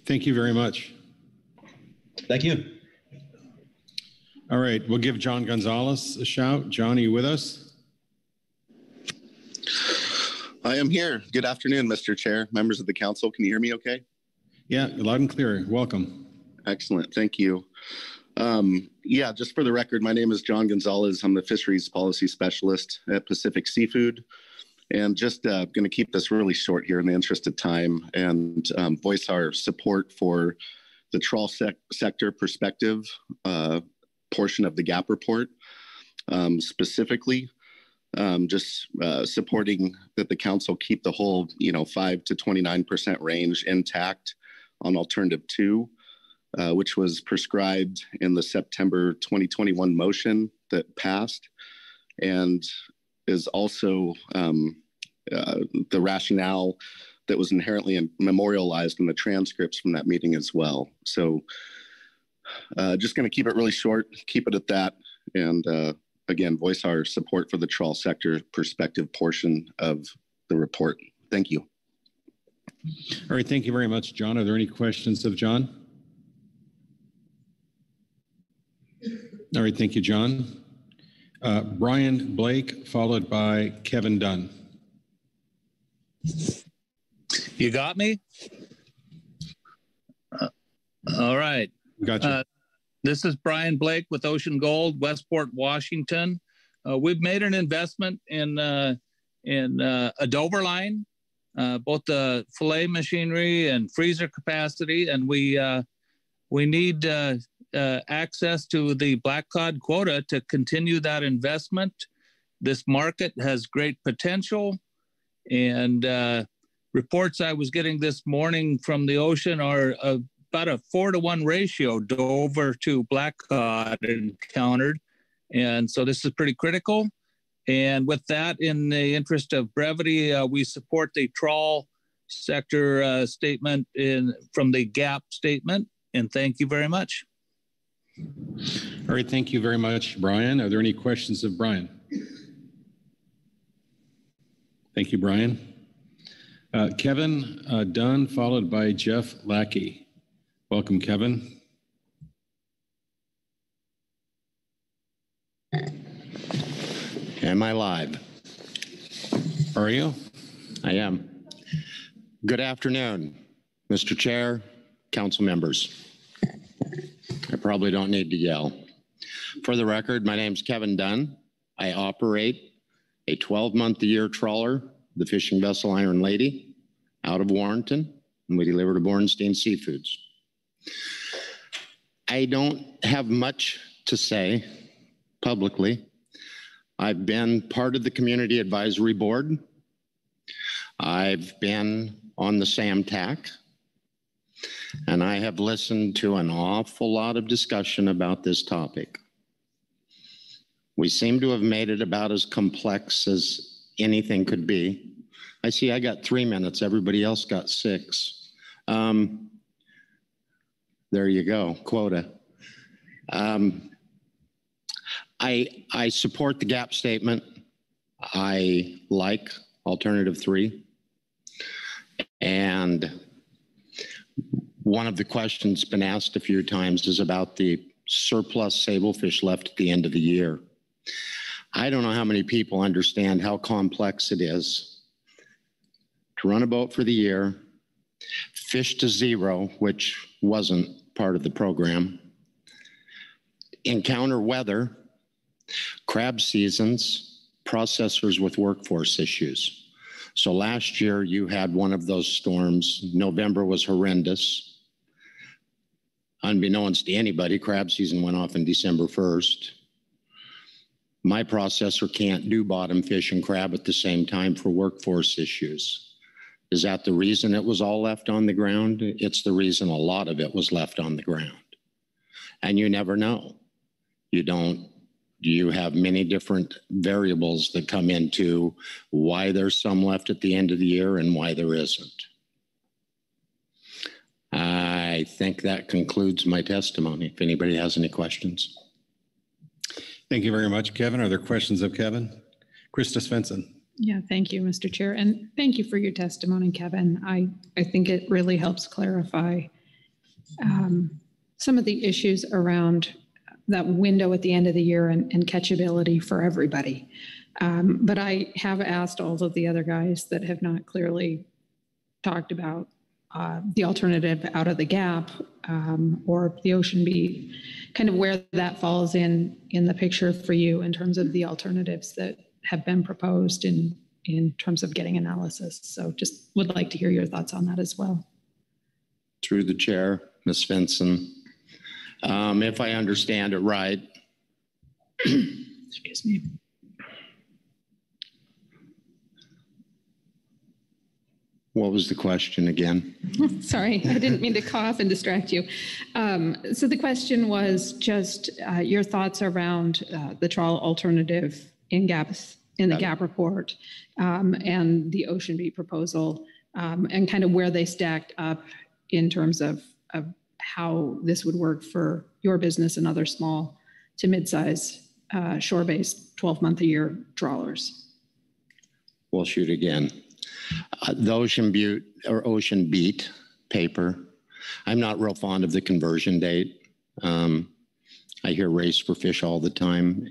Thank you very much. Thank you. All right, we'll give John Gonzalez a shout. John, are you with us? I am here. Good afternoon, Mr. Chair, members of the council. Can you hear me okay? Yeah, loud and clear. Welcome. Excellent. Thank you. Um, yeah, just for the record, my name is John Gonzalez. I'm the fisheries policy specialist at Pacific Seafood. And just uh, going to keep this really short here in the interest of time and um, voice our support for the trawl sec- sector perspective uh, portion of the GAP report. Um, specifically, um, just uh, supporting that the council keep the whole, you know, 5 to 29% range intact on alternative two, uh, which was prescribed in the September 2021 motion that passed. And is also um, uh, the rationale that was inherently memorialized in the transcripts from that meeting as well. So uh, just going to keep it really short, keep it at that, and uh, again, voice our support for the trawl sector perspective portion of the report. Thank you. All right, thank you very much, John. Are there any questions of John? All right, thank you, John. Uh, Brian Blake, followed by Kevin Dunn. You got me? Uh, all right. Gotcha. Uh, this is Brian Blake with Ocean Gold, Westport, Washington. Uh, we've made an investment in uh, in uh, a Dover line, uh, both the fillet machinery and freezer capacity, and we we need access to the black cod quota to continue that investment. This market has great potential, and reports I was getting this morning from the ocean are about a four to one ratio Dover to black cod encountered. And so this is pretty critical. And with that, in the interest of brevity, uh, we support the trawl sector uh, statement in from the GAP statement. And thank you very much. All right, thank you very much, Brian. Are there any questions of Brian? Thank you, Brian. Uh, Kevin uh, Dunn, followed by Jeff Lackey. Welcome, Kevin. Am I live? Are you? I am. Good afternoon, Mr. Chair, council members. I probably don't need to yell. For the record, my name is Kevin Dunn. I operate a 12-month-a-year trawler, the fishing vessel Iron Lady, out of Warrenton, and we deliver to Bornstein Seafoods. I don't have much to say publicly. I've been part of the Community Advisory Board. I've been on the SAMTAC. And I have listened to an awful lot of discussion about this topic. We seem to have made it about as complex as anything could be. I see I got three minutes, everybody else got six. Um, there you go, quota. Um, I, I support the GAP statement. I like alternative three. And one of the questions been asked a few times is about the surplus sablefish left at the end of the year. I don't know how many people understand how complex it is to run a boat for the year, fish to zero, which wasn't part of the program, encounter weather, crab seasons, processors with workforce issues. So last year you had one of those storms. November was horrendous. Unbeknownst to anybody, crab season went off in December 1st. My processor can't do bottom fish and crab at the same time for workforce issues. Is that the reason it was all left on the ground? It's the reason a lot of it was left on the ground. And you never know. You don't, you have many different variables that come into why there's some left at the end of the year and why there isn't. I think that concludes my testimony. If anybody has any questions. Thank you very much, Kevin. Are there questions of Kevin? Christa Svensson. Yeah, thank you, Mr. Chair. And thank you for your testimony, Kevin. I, I think it really helps clarify um, some of the issues around that window at the end of the year and, and catchability for everybody. Um, but I have asked all of the other guys that have not clearly talked about uh, the alternative out of the gap um, or the ocean beat, kind of where that falls in in the picture for you in terms of the alternatives that have been proposed in in terms of getting analysis. So just would like to hear your thoughts on that as well. Through the chair, Ms. Svensson. Um, if I understand it right, (clears throat) excuse me. What was the question again? (laughs) Sorry, I didn't mean to cough and distract you. Um, so the question was just uh, your thoughts around uh, the trawl alternative in gaps in the gap report um, and the ocean beat proposal um, and kind of where they stacked up in terms of, of how this would work for your business and other small to mid-size uh, shore-based 12-month a year trawlers. We'll shoot again. Uh, the Ocean Butte or Ocean Beat paper. I'm not real fond of the conversion date. Um, I hear race for fish all the time.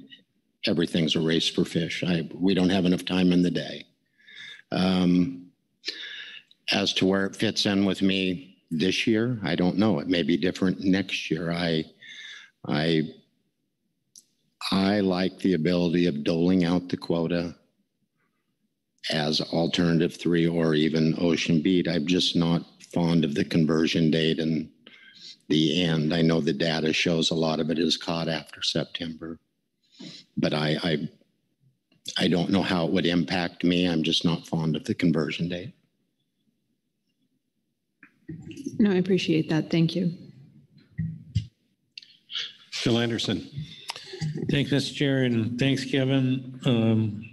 Everything's a race for fish. I, we don't have enough time in the day. Um, as to where it fits in with me this year, I don't know. It may be different next year. I, I, I like the ability of doling out the quota as alternative three or even Ocean Beat. I'm just not fond of the conversion date and the end. I know the data shows a lot of it is caught after September, but I, I, I don't know how it would impact me. I'm just not fond of the conversion date. No, I appreciate that. Thank you. Phil Anderson. Thanks, Mr. Chair, and thanks, Kevin. Um,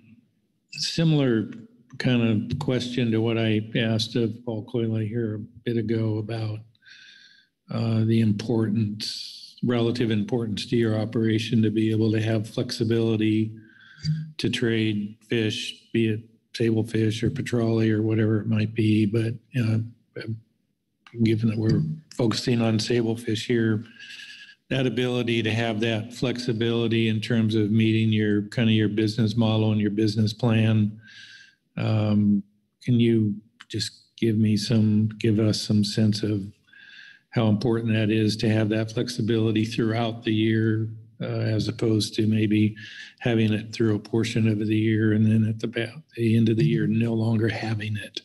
similar kind of question to what I asked of Paul Kujala here a bit ago about uh, the importance, relative importance to your operation to be able to have flexibility to trade fish, be it sablefish or petrale or whatever it might be. But uh, given that we're focusing on sablefish here, that ability to have that flexibility in terms of meeting your kind of your business model and your business plan. Um, can you just give me some, give us some sense of how important that is to have that flexibility throughout the year, uh, as opposed to maybe having it through a portion of the year and then at the, the end of the year no longer having it?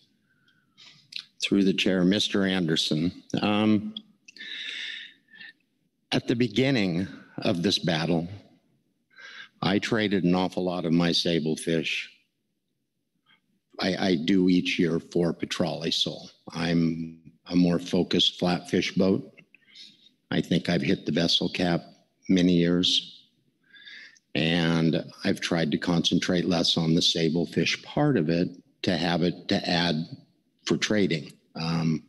Through the chair, Mr. Anderson. Um, at the beginning of this battle, I traded an awful lot of my sablefish. I, I do each year for Petrale Sole. I'm a more focused flatfish boat. I think I've hit the vessel cap many years. And I've tried to concentrate less on the sablefish part of it to have it to add for trading. Um,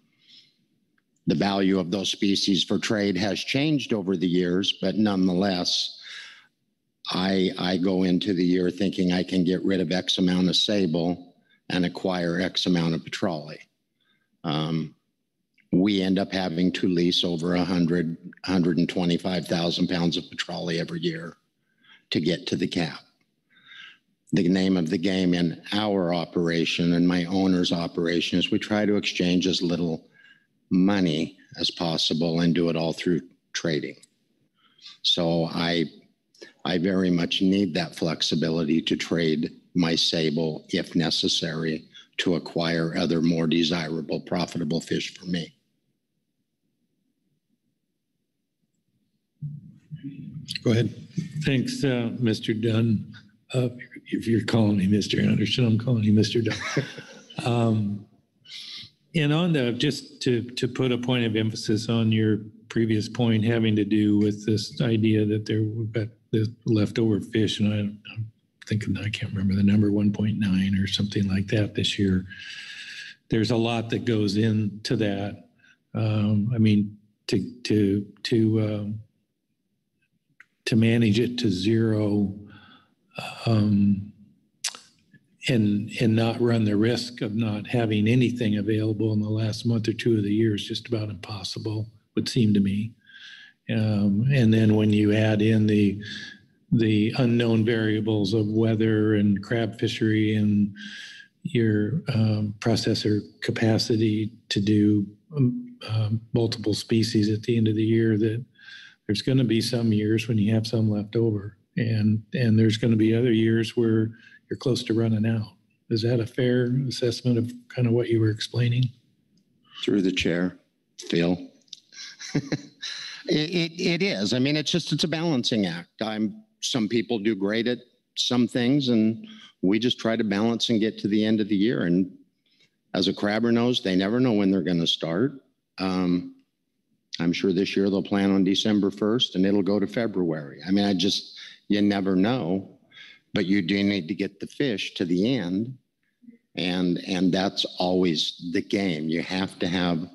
the value of those species for trade has changed over the years, but nonetheless, I, I go into the year thinking I can get rid of X amount of sable and acquire X amount of petrale. Um, we end up having to lease over 100, 125,000 pounds of petrale every year to get to the cap. The name of the game in our operation and my owner's operation is we try to exchange as little money as possible and do it all through trading. So I, I very much need that flexibility to trade my sable if necessary to acquire other more desirable, profitable fish for me. Go ahead. Thanks, uh, Mr. Dunn. Uh, If you're calling me Mr. Anderson, I'm calling you Mr. Dunn. (laughs) Um, And on the, just to, to put a point of emphasis on your previous point having to do with this idea that there were got the leftover fish, and I, I'm thinking, I can't remember the number, 1.9 or something like that this year. There's a lot that goes into that. Um, I mean, to, to, to, um, to manage it to zero um, and and not run the risk of not having anything available in the last month or two of the year is just about impossible would seem to me. Um, and then when you add in the the unknown variables of weather and crab fishery and your um, processor capacity to do um, um, multiple species at the end of the year that there's going to be some years when you have some left over. And and there's going to be other years where you're close to running out is that a fair assessment of kind of what you were explaining Through the chair, Phil. It, it, it is. I mean, it's just, it's a balancing act. I'm, some people do great at some things and we just try to balance and get to the end of the year. And as a crabber knows, they never know when they're going to start. Um, I'm sure this year they'll plan on December 1st and it'll go to February. I mean, I just, you never know, but you do need to get the fish to the end. And, and that's always the game. You have to have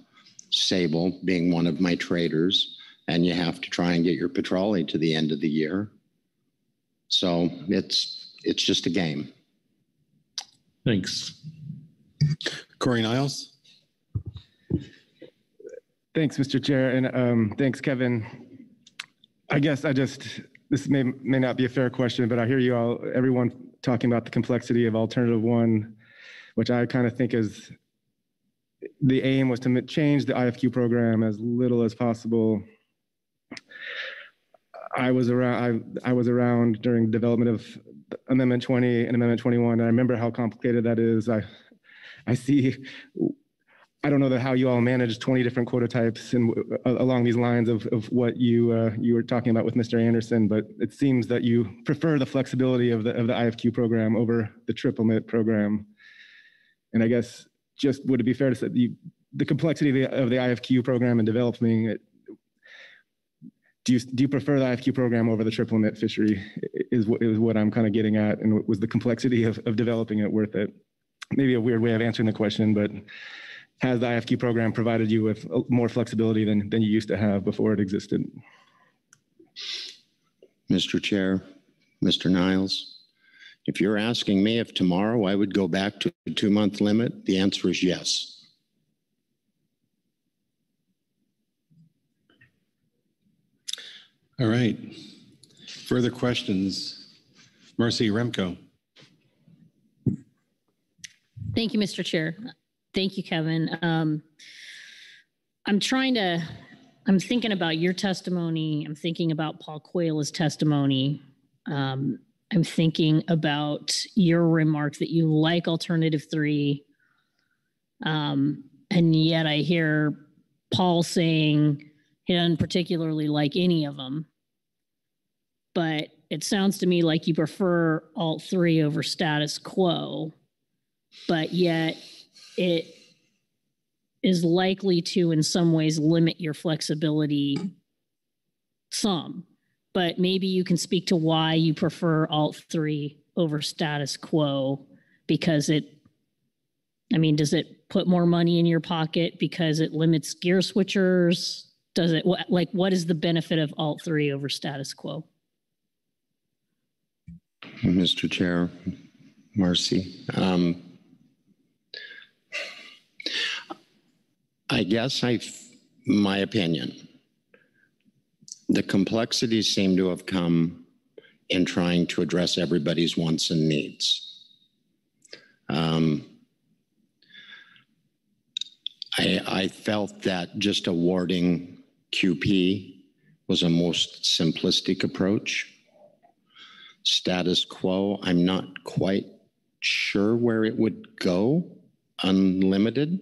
Sable being one of my traders, and you have to try and get your Petrale to the end of the year. So it's, it's just a game. Thanks. Corey Niles? Thanks, Mr. Chair, and um, thanks, Kevin. I guess I just, this may, may not be a fair question, but I hear you all, everyone talking about the complexity of alternative one, which I kind of think is, the aim was to change the IFQ program as little as possible. I was around, I, I was around during development of Amendment 20 and Amendment 21, and I remember how complicated that is. I, I see I don't know that how you all manage 20 different quota types and uh, along these lines of, of what you uh, you were talking about with Mr. Anderson, but it seems that you prefer the flexibility of the of the IFQ program over the trip limit program. And I guess just would it be fair to say the, the complexity of the, of the IFQ program and developing it? Do you do you prefer the IFQ program over the trip limit fishery? Is what is what I'm kind of getting at, and was the complexity of, of developing it worth it? Maybe a weird way of answering the question, but has the IFQ program provided you with uh, more flexibility than, than you used to have before it existed? Mr. Chair, Mr. Niles, if you're asking me if tomorrow I would go back to the two-month limit, the answer is yes. All right. Further questions? Marci Yaremko. Thank you, Mr. Chair. Thank you, Kevin. Um, I'm trying to, I'm thinking about your testimony. I'm thinking about Paul Kujala's testimony. Um, I'm thinking about your remark that you like alternative three. Um, and yet I hear Paul saying he doesn't particularly like any of them. But it sounds to me like you prefer alt three over status quo, but yet it is likely to, in some ways, limit your flexibility some. But maybe you can speak to why you prefer alt three over status quo because it, I mean, does it put more money in your pocket because it limits gear switchers? Does it, like, what is the benefit of alt three over status quo? Mr. Chair, Marci. Um, I guess I, my opinion, the complexities seem to have come in trying to address everybody's wants and needs. Um, I, I felt that just awarding QP was a most simplistic approach. Status quo, I'm not quite sure where it would go unlimited.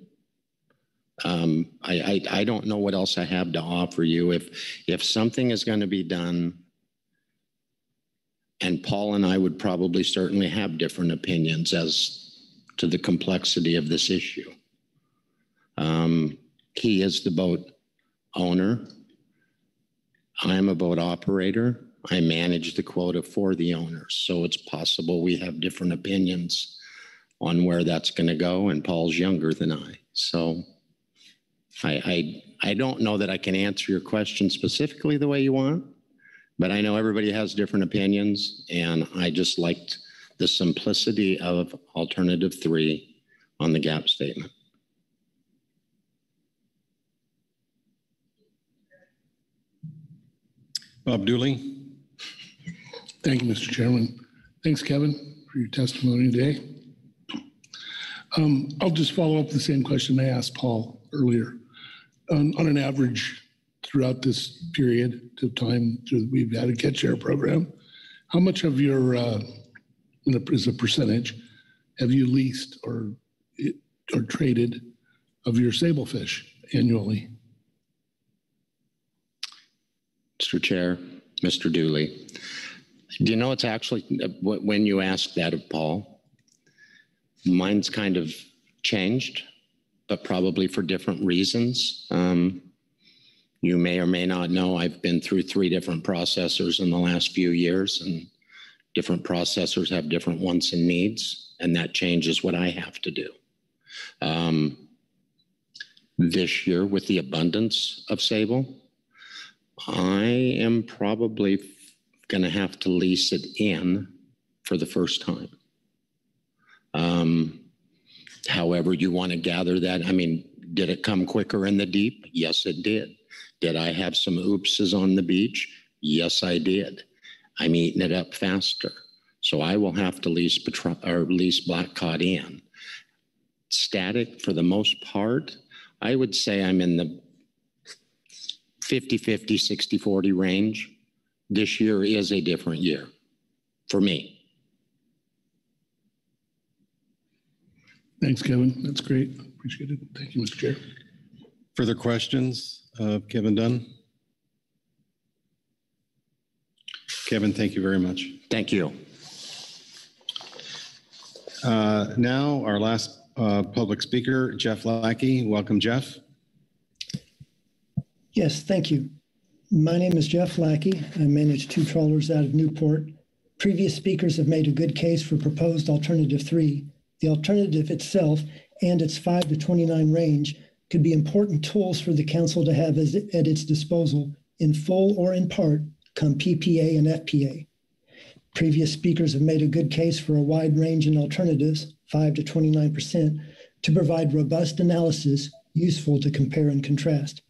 Um, I, I, I don't know what else I have to offer you. If, if something is going to be done, and Paul and I would probably certainly have different opinions as to the complexity of this issue. Um, he is the boat owner. I'm a boat operator. I manage the quota for the owners. So it's possible we have different opinions on where that's going to go. And Paul's younger than I. So I, I, I don't know that I can answer your question specifically the way you want, but I know everybody has different opinions. And I just liked the simplicity of alternative three on the gap statement. Bob Dooley. Thank you, Mr. Chairman. Thanks, Kevin, for your testimony today. Um, I'll just follow up the same question I asked Paul earlier. Um, on an average, throughout this period of time that we've had a catch share program, how much of your, uh, a percentage, have you leased or or traded of your sablefish annually? Mr. Chair, Mr. Dooley. Do you know it's actually, when you ask that of Paul, mine's kind of changed, but probably for different reasons. Um, you may or may not know I've been through three different processors in the last few years, and different processors have different wants and needs, and that changes what I have to do. Um, this year, with the abundance of sable, I am probably going to have to lease it in for the first time. Um, however, you want to gather that. I mean, did it come quicker in the deep? Yes, it did. Did I have some oopses on the beach? Yes, I did. I'm eating it up faster. So I will have to lease, patro- or lease black cod in. Static for the most part, I would say I'm in the 50 50, 60 40 range. This year is a different year for me. Thanks, Kevin. That's great. Appreciate it. Thank you, Mr. Chair. Further questions of Kevin Dunn? Kevin, thank you very much. Thank you. Uh, now, our last uh, public speaker, Jeff Lackey. Welcome, Jeff. Yes, thank you. My name is Jeff Lackey. I manage two trawlers out of Newport. Previous speakers have made a good case for proposed alternative three. The alternative itself and its 5 to 29 range could be important tools for the council to have as, at its disposal in full or in part come PPA and FPA. Previous speakers have made a good case for a wide range in alternatives, 5 to 29%, to provide robust analysis useful to compare and contrast.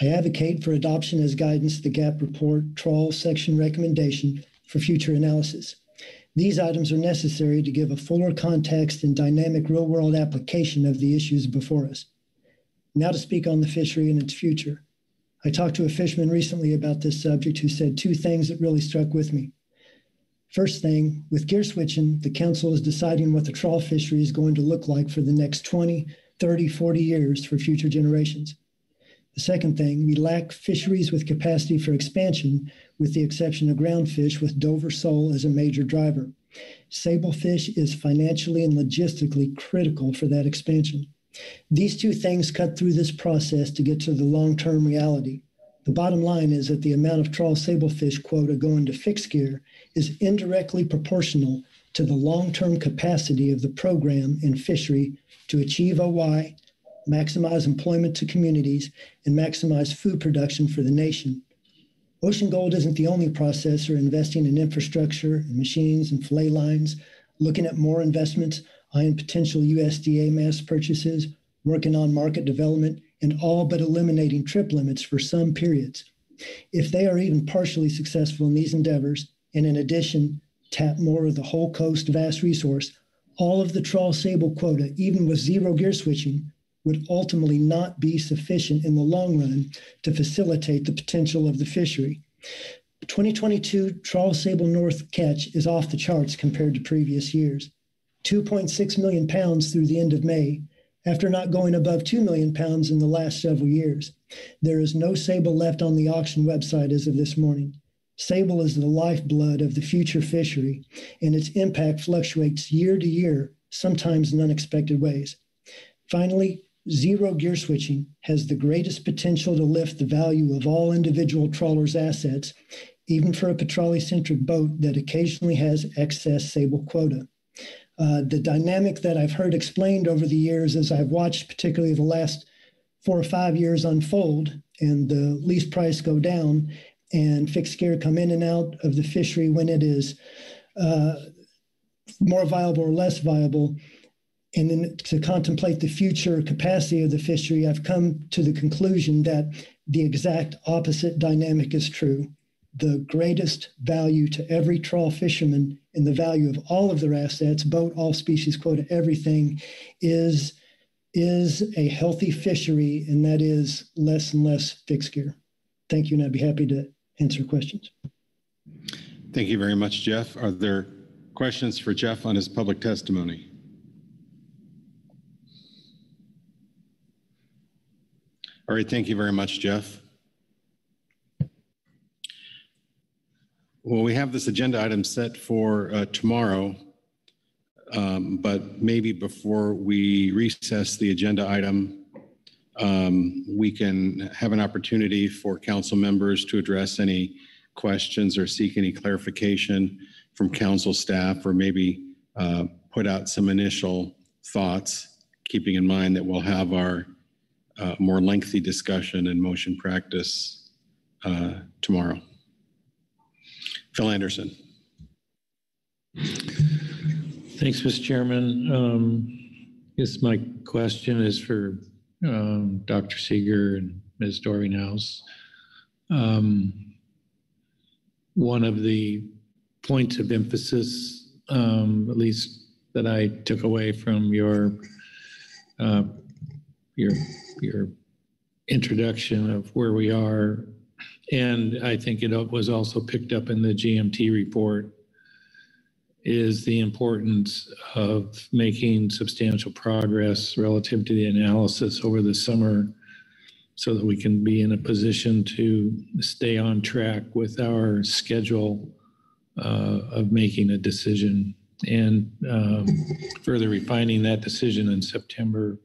I advocate for adoption as guidance the GAP report trawl section recommendation for future analysis. These items are necessary to give a fuller context and dynamic real world application of the issues before us. Now to speak on the fishery and its future. I talked to a fisherman recently about this subject who said two things that really struck with me. First thing, with gear switching, the council is deciding what the trawl fishery is going to look like for the next 20, 30, 40 years for future generations. The second thing, we lack fisheries with capacity for expansion, with the exception of groundfish with Dover sole as a major driver. Sablefish is financially and logistically critical for that expansion. These two things cut through this process to get to the long term reality. The bottom line is that the amount of trawl sablefish quota going to fixed gear is indirectly proportional to the long term capacity of the program and fishery to achieve OY maximize employment to communities, and maximize food production for the nation. Ocean Gold isn't the only processor investing in infrastructure and machines and fillet lines, looking at more investments, eyeing potential USDA mass purchases, working on market development, and all but eliminating trip limits for some periods. If they are even partially successful in these endeavors, and in addition, tap more of the whole coast vast resource, all of the trawl sable quota, even with zero gear switching, would ultimately not be sufficient in the long run to facilitate the potential of the fishery. 2022 trawl sable north catch is off the charts compared to previous years. 2.6 million pounds through the end of May, after not going above 2 million pounds in the last several years. There is no sable left on the auction website as of this morning. Sable is the lifeblood of the future fishery, and its impact fluctuates year to year, sometimes in unexpected ways. Finally, zero gear switching has the greatest potential to lift the value of all individual trawlers' assets, even for a petrale-centric boat that occasionally has excess sable quota. Uh, the dynamic that I've heard explained over the years as I've watched particularly the last four or five years unfold and the lease price go down and fixed gear come in and out of the fishery when it is uh, more viable or less viable. And then to contemplate the future capacity of the fishery, I've come to the conclusion that the exact opposite dynamic is true. The greatest value to every trawl fisherman in the value of all of their assets, boat, all species quota, everything, is is a healthy fishery, and that is less and less fixed gear. Thank you, and I'd be happy to answer questions. Thank you very much, Jeff. Are there questions for Jeff on his public testimony? All right, thank you very much, Jeff. Well, we have this agenda item set for uh, tomorrow, um, but maybe before we recess the agenda item, um, we can have an opportunity for council members to address any questions or seek any clarification from council staff, or maybe uh, put out some initial thoughts, keeping in mind that we'll have our uh, more lengthy discussion and motion practice uh, tomorrow. Phil Anderson. Thanks, Mr. Chairman. Um, I guess my question is for um, Dr. Seger and Ms. Doerpinghaus. Um, one of the points of emphasis, um, at least that I took away from your uh, your your introduction of where we are, and I think it was also picked up in the GMT report, is the importance of making substantial progress relative to the analysis over the summer so that we can be in a position to stay on track with our schedule uh, of making a decision. And um, further refining that decision in September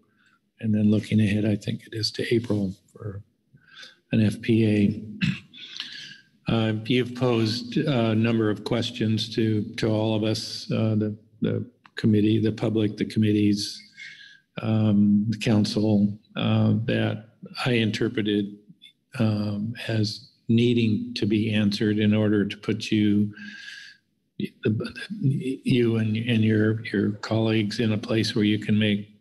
and then looking ahead, I think it is to April for an FPA. (clears throat) Uh, you've posed a number of questions to, to all of us, uh, the, the committee, the public, the committees, um, the council, uh, that I interpreted um, as needing to be answered in order to put you you and, and your your colleagues in a place where you can make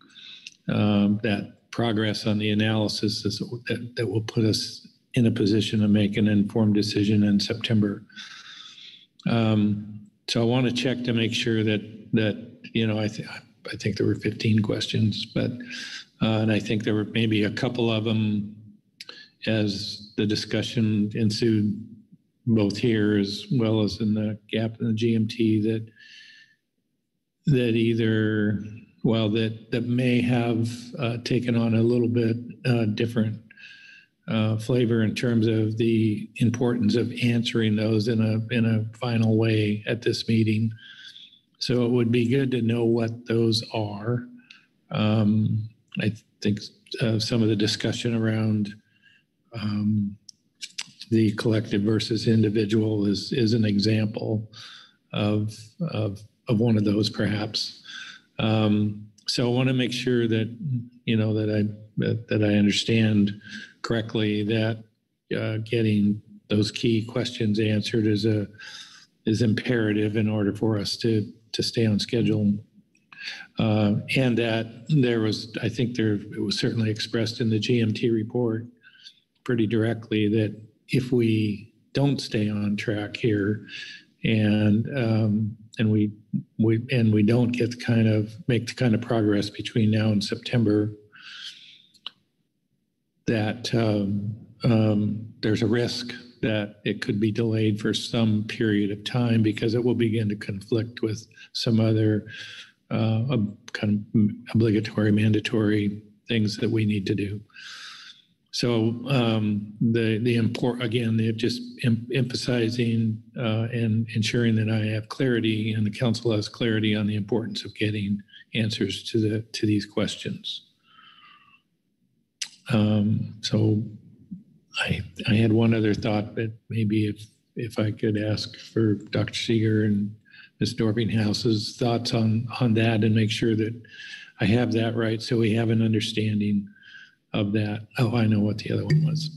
um, that progress on the analysis is, that, that will put us in a position to make an informed decision in September. Um, so I want to check to make sure that that you know I think I think there were 15 questions, but uh, and I think there were maybe a couple of them as the discussion ensued both here as well as in the gap in the GMT that that either well that that may have uh, taken on a little bit uh, different uh, flavor in terms of the importance of answering those in a in a final way at this meeting. So it would be good to know what those are. Um, I think uh, some of the discussion around um, the collective versus individual is is an example of of of one of those perhaps. Um, so I want to make sure that you know that I that, that I understand correctly that uh, getting those key questions answered is a is imperative in order for us to to stay on schedule. Uh, and that there was, I think there it was certainly expressed in the GMT report pretty directly that if we don't stay on track here and um, and we we and we don't get the kind of make the kind of progress between now and September that um, um, there's a risk that it could be delayed for some period of time because it will begin to conflict with some other uh, kind of obligatory, mandatory things that we need to do. So um, the the import again, they're just em- emphasizing uh, and ensuring that I have clarity and the council has clarity on the importance of getting answers to the to these questions. Um, so I I had one other thought, but maybe if if I could ask for Dr. Seger and Ms. Doerpinghaus's thoughts on on that and make sure that I have that right, so we have an understanding of that. Oh, I know what the other one was.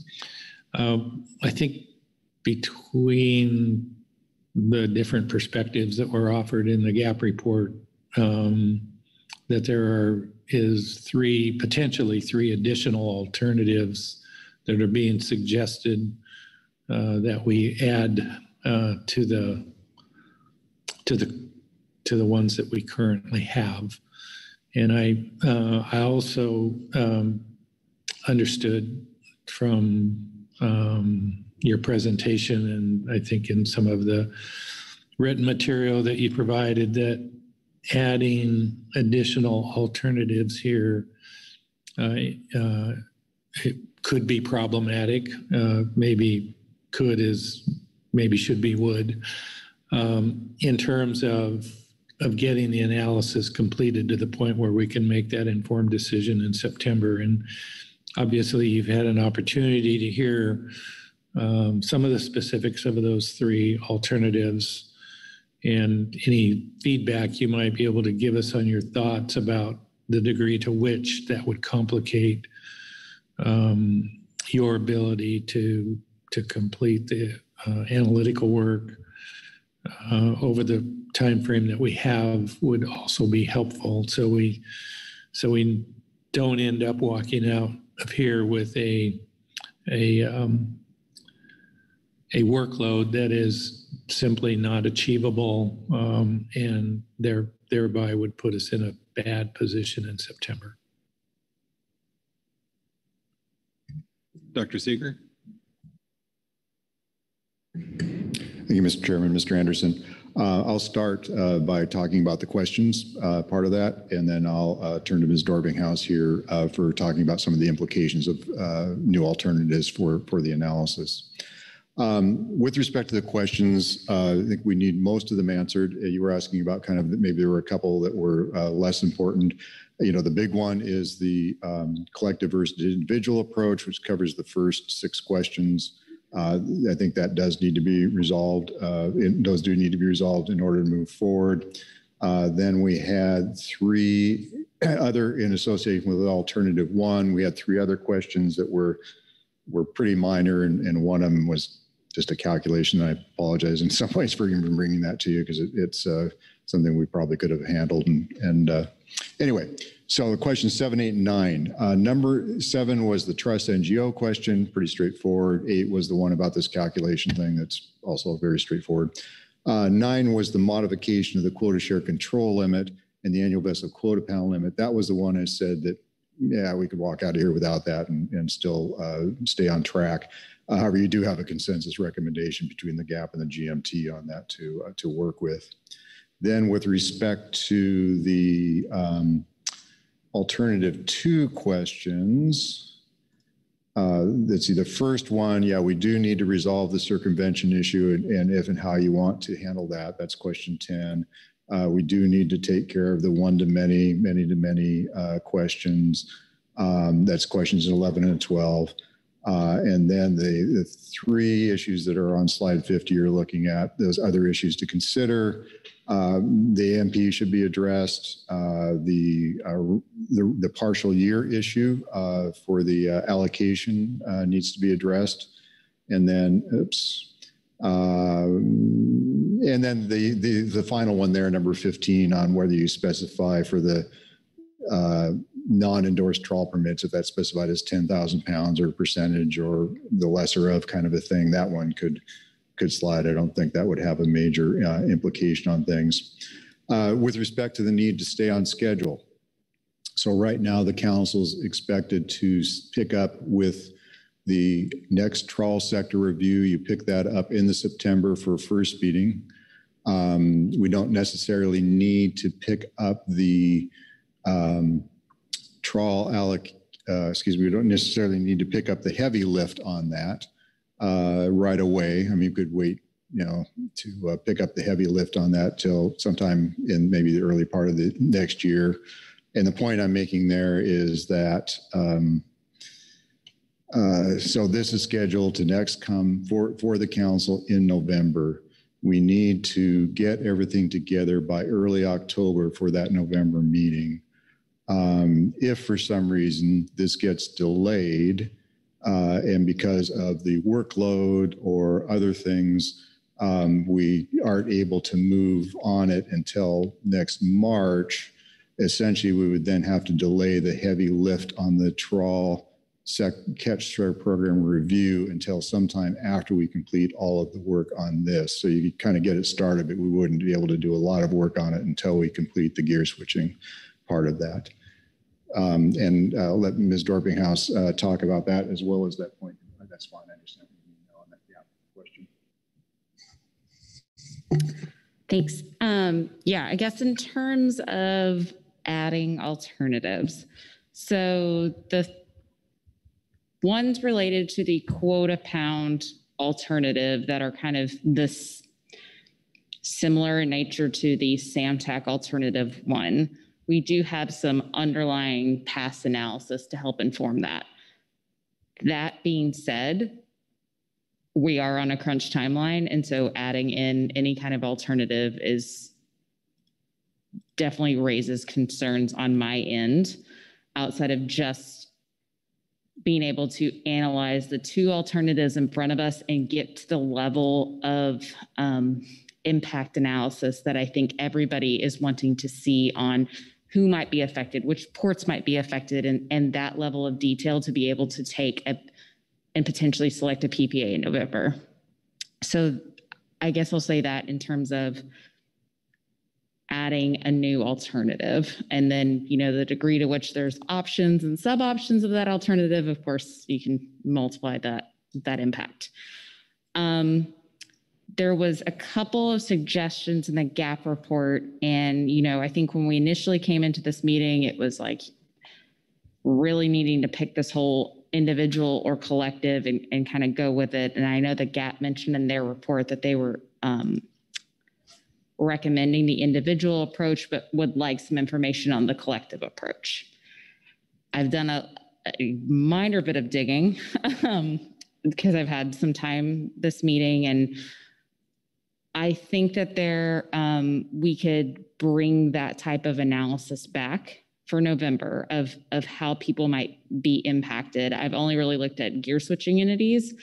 Um, I think between the different perspectives that were offered in the GAP report, um, that there are is three potentially three additional alternatives that are being suggested uh, that we add uh, to the to the to the ones that we currently have. And I uh, I also um, understood from um, your presentation and I think in some of the written material that you provided that adding additional alternatives here uh, uh, it could be problematic. Uh, maybe could is maybe should be would um, in terms of of getting the analysis completed to the point where we can make that informed decision in September. And obviously, you've had an opportunity to hear um, some of the specifics of those three alternatives and any feedback you might be able to give us on your thoughts about the degree to which that would complicate um, your ability to to complete the uh, analytical work uh, over the time frame that we have would also be helpful. So we so we don't end up walking out of here with a a um, a workload that is simply not achievable, um, and there thereby would put us in a bad position in September. Dr. Seger? Thank you, Mr. Chairman, Mr. Anderson. Uh, I'll start uh, by talking about the questions uh, part of that, and then I'll uh, turn to Ms. Doerpinghaus here uh, for talking about some of the implications of uh, new alternatives for, for the analysis. Um, with respect to the questions, I think we need most of them answered. you were asking about kind of maybe there were a couple that were less important. You know, the big one is the um, collective versus individual approach, which covers the first six questions. Uh, I think that does need to be resolved. Uh, it, those do need to be resolved in order to move forward. Uh, then we had three (clears throat) other in association with alternative one. We had three other questions that were were pretty minor, and, and one of them was just a calculation. I apologize in (laughs) some ways for even bringing that to you because it, it's uh, something we probably could have handled. And, and uh, anyway, so the question seven, eight, and nine. Uh, number seven was the trust NGO question, pretty straightforward. Eight was the one about this calculation thing that's also very straightforward. Uh, nine was the modification of the quota share control limit and the annual vessel quota pound limit. That was the one I said that, yeah, we could walk out of here without that and, and still uh, stay on track. However, you do have a consensus recommendation between the GAP and the GMT on that to, uh, to work with. Then with respect to the um, alternative two questions. Uh, let's see, the first one, yeah, we do need to resolve the circumvention issue and, and if and how you want to handle that. That's question 10. Uh, we do need to take care of the one to many, many to many uh, questions. Um, that's questions 11 and 12. Uh, and then the, the three issues that are on slide 50 you're looking at, those other issues to consider. Um, the AMP should be addressed. Uh, the, uh, the, the partial year issue uh, for the uh, allocation uh, needs to be addressed, and then oops, and then the, the the final one there, number 15, on whether you specify for the uh, non-endorsed trawl permits, if that's specified as 10,000 pounds or percentage or the lesser of kind of a thing, that one could could slide. I don't think that would have a major uh, implication on things. Uh, with respect to the need to stay on schedule. So right now the council's expected to pick up with the next trawl sector review. You pick that up in the September for first meeting. Um, we don't necessarily need to pick up the um, trawl alloc, uh, excuse me, we don't necessarily need to pick up the heavy lift on that uh, right away. I mean, we could wait, you know, to uh, pick up the heavy lift on that till sometime in maybe the early part of the next year. And the point I'm making there is that um, uh, so this is scheduled to next come for, for the council in November. We need to get everything together by early October for that November meeting. Um, if for some reason this gets delayed, uh, and because of the workload or other things, um, we aren't able to move on it until next March. Essentially, we would then have to delay the heavy lift on the trawl sec- catch share program review until sometime after we complete all of the work on this. So you could kind of get it started, but we wouldn't be able to do a lot of work on it until we complete the gear switching part of that. Um, and uh, let Ms. Doerpinghaus uh, talk about that as well as that point. That's fine. I understand. Thanks. Um, yeah, I guess in terms of adding alternatives. So the ones related to the quota pound alternative that are kind of this similar in nature to the SAMTAC alternative one. We do have some underlying past analysis to help inform that. That being said, we are on a crunch timeline, and so adding in any kind of alternative is definitely raises concerns on my end outside of just being able to analyze the two alternatives in front of us and get to the level of um, impact analysis that I think everybody is wanting to see on who might be affected, which ports might be affected, and, and that level of detail to be able to take a, and potentially select a PPA in November. So I guess I'll say that in terms of adding a new alternative. And then, you know, the degree to which there's options and sub options of that alternative, of course, you can multiply that, that impact. Um, there was a couple of suggestions in the gap report. And, you know, I think when we initially came into this meeting, it was like really needing to pick this whole individual or collective and, and kind of go with it. And I know the gap mentioned in their report that they were um, recommending the individual approach, but would like some information on the collective approach. I've done a, a minor bit of digging (laughs) um, because I've had some time this meeting, and I think that there um, we could bring that type of analysis back for November of of how people might be impacted. I've only really looked at gear switching entities,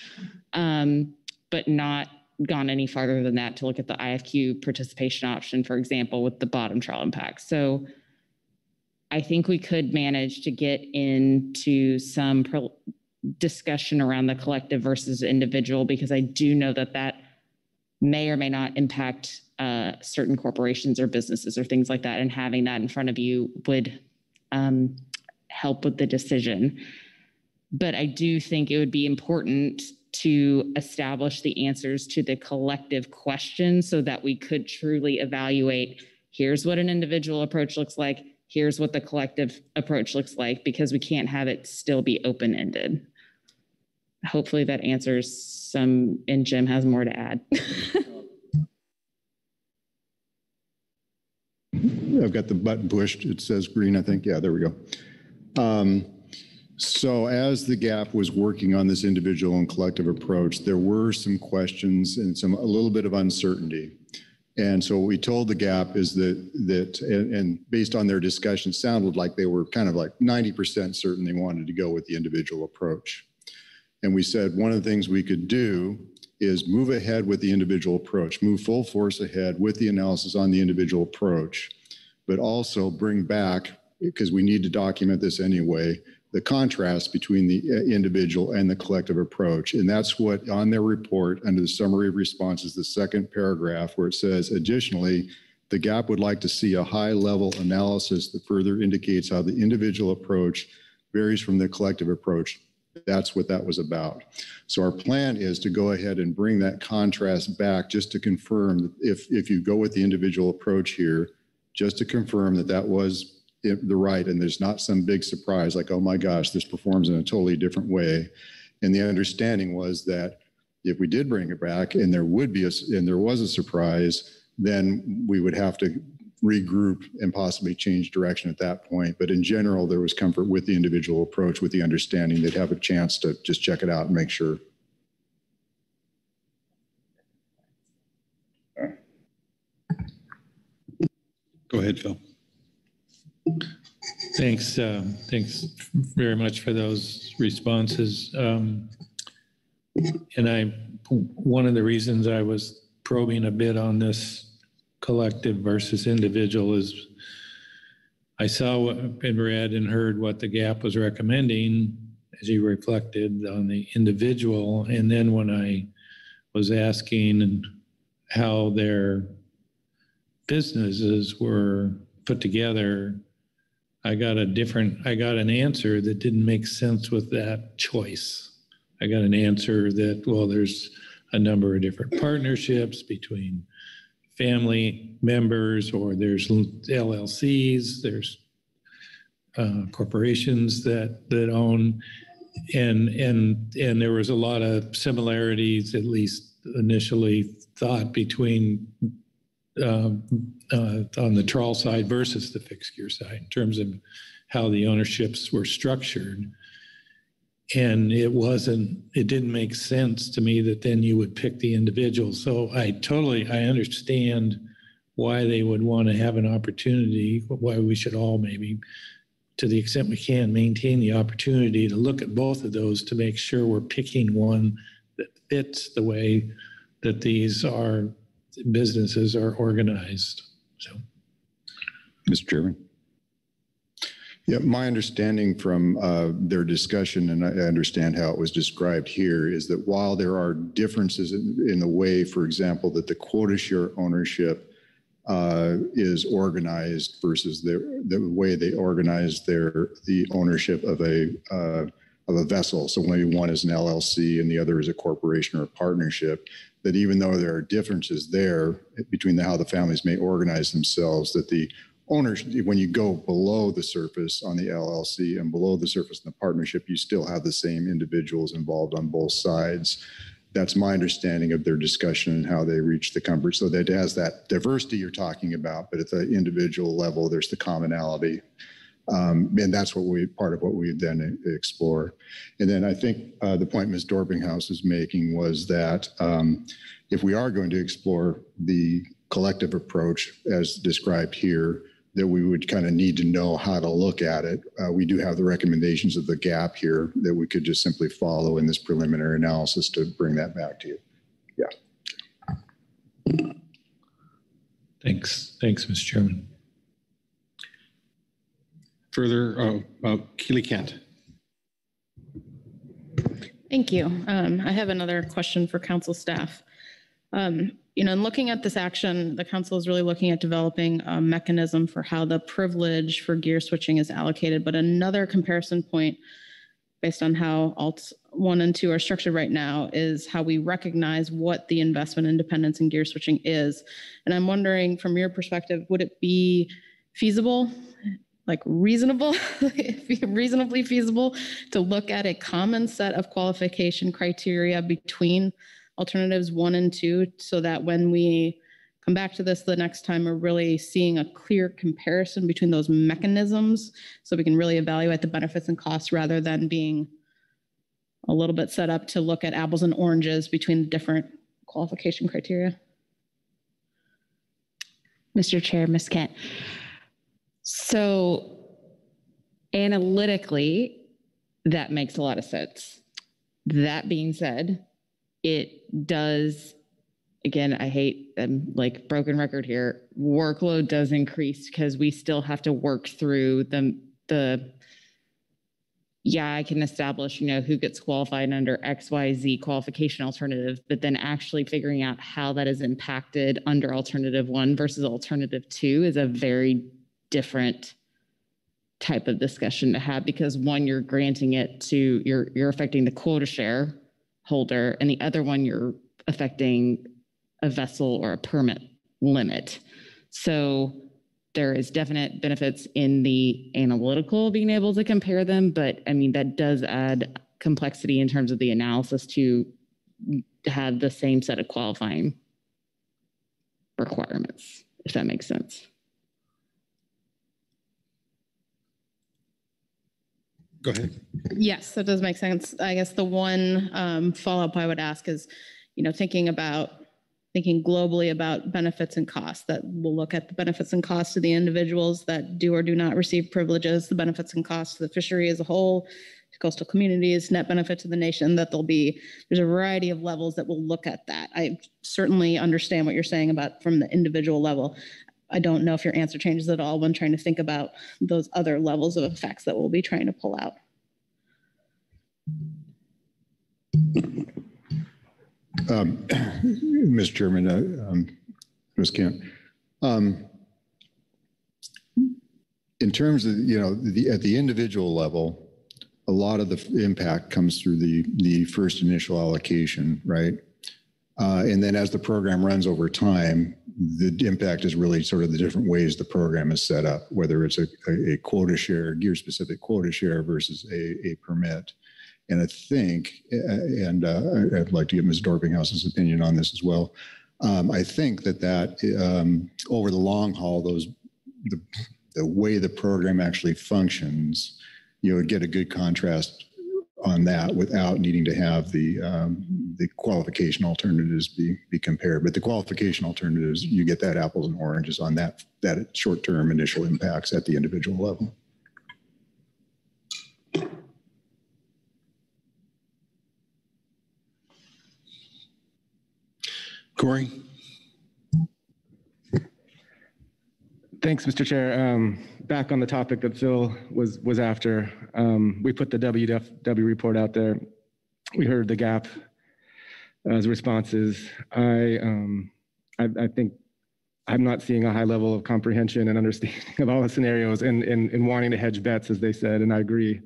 um, but not gone any farther than that to look at the IFQ participation option, for example, with the bottom trawl impact. So I think we could manage to get into some discussion around the collective versus individual because I do know that that may or may not impact uh, certain corporations or businesses or things like that. And having that in front of you would um, help with the decision. But I do think it would be important to establish the answers to the collective questions so that we could truly evaluate here's what an individual approach looks like, here's what the collective approach looks like, because we can't have it still be open ended. Hopefully that answers some, and Jim has more to add. (laughs) I've got the button pushed. It says green, I think. Yeah, there we go. Um, so as the GAP was working on this individual and collective approach, there were some questions and some a little bit of uncertainty. And so what we told the GAP is that that and, and based on their discussion, sounded like they were kind of like 90% certain they wanted to go with the individual approach. And we said one of the things we could do is move ahead with the individual approach, move full force ahead with the analysis on the individual approach, but also bring back, because we need to document this anyway, the contrast between the uh, individual and the collective approach. And that's what on their report under the summary of responses, the second paragraph where it says, additionally, the GAP would like to see a high level analysis that further indicates how the individual approach varies from the collective approach. That's what that was about. So our plan is to go ahead and bring that contrast back just to confirm that if, if you go with the individual approach here, just to confirm that that was the right and there's not some big surprise like, oh my gosh, this performs in a totally different way. And the understanding was that if we did bring it back and there would be a, and there was a surprise, then we would have to regroup and possibly change direction at that point. But in general, there was comfort with the individual approach, with the understanding they'd have a chance to just check it out and make sure. Go ahead, Phil. Thanks, uh, thanks very much for those responses. Um, And I, one of the reasons I was probing a bit on this collective versus individual is I saw and read and heard what the GAP was recommending as you reflected on the individual. And then when I was asking how their businesses were put together, I got a different, I got an answer that didn't make sense with that choice. I got an answer that, well, there's a number of different partnerships between family members, or there's LLCs, there's uh, corporations that, that own, and, and, and there was a lot of similarities, at least initially thought between um, uh, on the trawl side versus the fixed gear side in terms of how the ownerships were structured. And it wasn't, it didn't make sense to me that then you would pick the individual. So I totally, I understand why they would want to have an opportunity, why we should all maybe, to the extent we can, maintain the opportunity to look at both of those to make sure we're picking one that fits the way that these are businesses are organized. So, Mr. Chairman? Yeah, my understanding from uh, their discussion, and I understand how it was described here, is that while there are differences in, in the way, for example, that the quota share ownership uh, is organized versus the, the way they organize their, the ownership of a, uh, of a vessel. So maybe one is an LLC and the other is a corporation or a partnership, that even though there are differences there between the, how the families may organize themselves, that the owners, when you go below the surface on the LLC and below the surface in the partnership, you still have the same individuals involved on both sides. That's my understanding of their discussion and how they reach the comfort. So that has that diversity you're talking about, but at the individual level, there's the commonality. Um, and that's what we, part of what we then explore. And then I think uh, the point Ms. Doerpinghaus is making was that um, if we are going to explore the collective approach as described here, that we would kind of need to know how to look at it. Uh, we do have the recommendations of the gap here that we could just simply follow in this preliminary analysis to bring that back to you. Yeah. thanks, thanks, Mr. Chairman. Further, uh, uh, Keeley Kent. Thank you. Um, I have another question for council staff. Um, you know, in looking at this action, the council is really looking at developing a mechanism for how the privilege for gear switching is allocated. But another comparison point based on how alts one and two are structured right now is how we recognize what the investment independence in gear switching is. And I'm wondering from your perspective, would it be feasible like reasonable, (laughs) reasonably feasible to look at a common set of qualification criteria between alternatives one and two so that when we come back to this the next time, we're really seeing a clear comparison between those mechanisms so we can really evaluate the benefits and costs rather than being a little bit set up to look at apples and oranges between the different qualification criteria. Mr. Chair, Ms. Kent. So analytically, that makes a lot of sense. That being said, it does, again, I hate um, like broken record here, workload does increase because we still have to work through the, the, yeah, I can establish, you know, who gets qualified under XYZ qualification alternative, but then actually figuring out how that is impacted under alternative one versus alternative two is a very different type of discussion to have because one, you're granting it to, you're, you're affecting the quota share holder and the other one, you're affecting a vessel or a permit limit. So there is definite benefits in the analytical being able to compare them, but I mean, that does add complexity in terms of the analysis to have the same set of qualifying requirements, if that makes sense. Go ahead. Yes, that does make sense. I guess the one um, follow-up I would ask is, you know, thinking about, thinking globally about benefits and costs, that we'll look at the benefits and costs to the individuals that do or do not receive privileges, the benefits and costs to the fishery as a whole, to coastal communities, net benefit to the nation, that there'll be, there's a variety of levels that will look at that. I certainly understand what you're saying about from the individual level. I don't know if your answer changes at all when trying to think about those other levels of effects that we'll be trying to pull out. Um, (coughs) Mr. Chairman, uh, um, Ms. Kent, um, in terms of, you know, the, at the individual level, a lot of the impact comes through the, the first initial allocation, right? Uh, and then as the program runs over time, the impact is really sort of the different ways the program is set up, whether it's a, a, a quota share, gear specific quota share versus a, a permit. And I think, and uh, I'd like to get Ms. Doerpinghaus's opinion on this as well. Um, I think that that um, over the long haul, those the, the way the program actually functions, you would get a good contrast on that without needing to have the um, the qualification alternatives be be compared. But the qualification alternatives, you get that apples and oranges on that that short term initial impacts at the individual level. Corey? Thanks, Mr. Chair. Um, back on the topic that Phil was was after, um, we put the WDFW report out there. We heard the gap as responses. I, um, I, I think I'm not seeing a high level of comprehension and understanding (laughs) of all the scenarios and, and, and wanting to hedge bets, as they said, and I agree.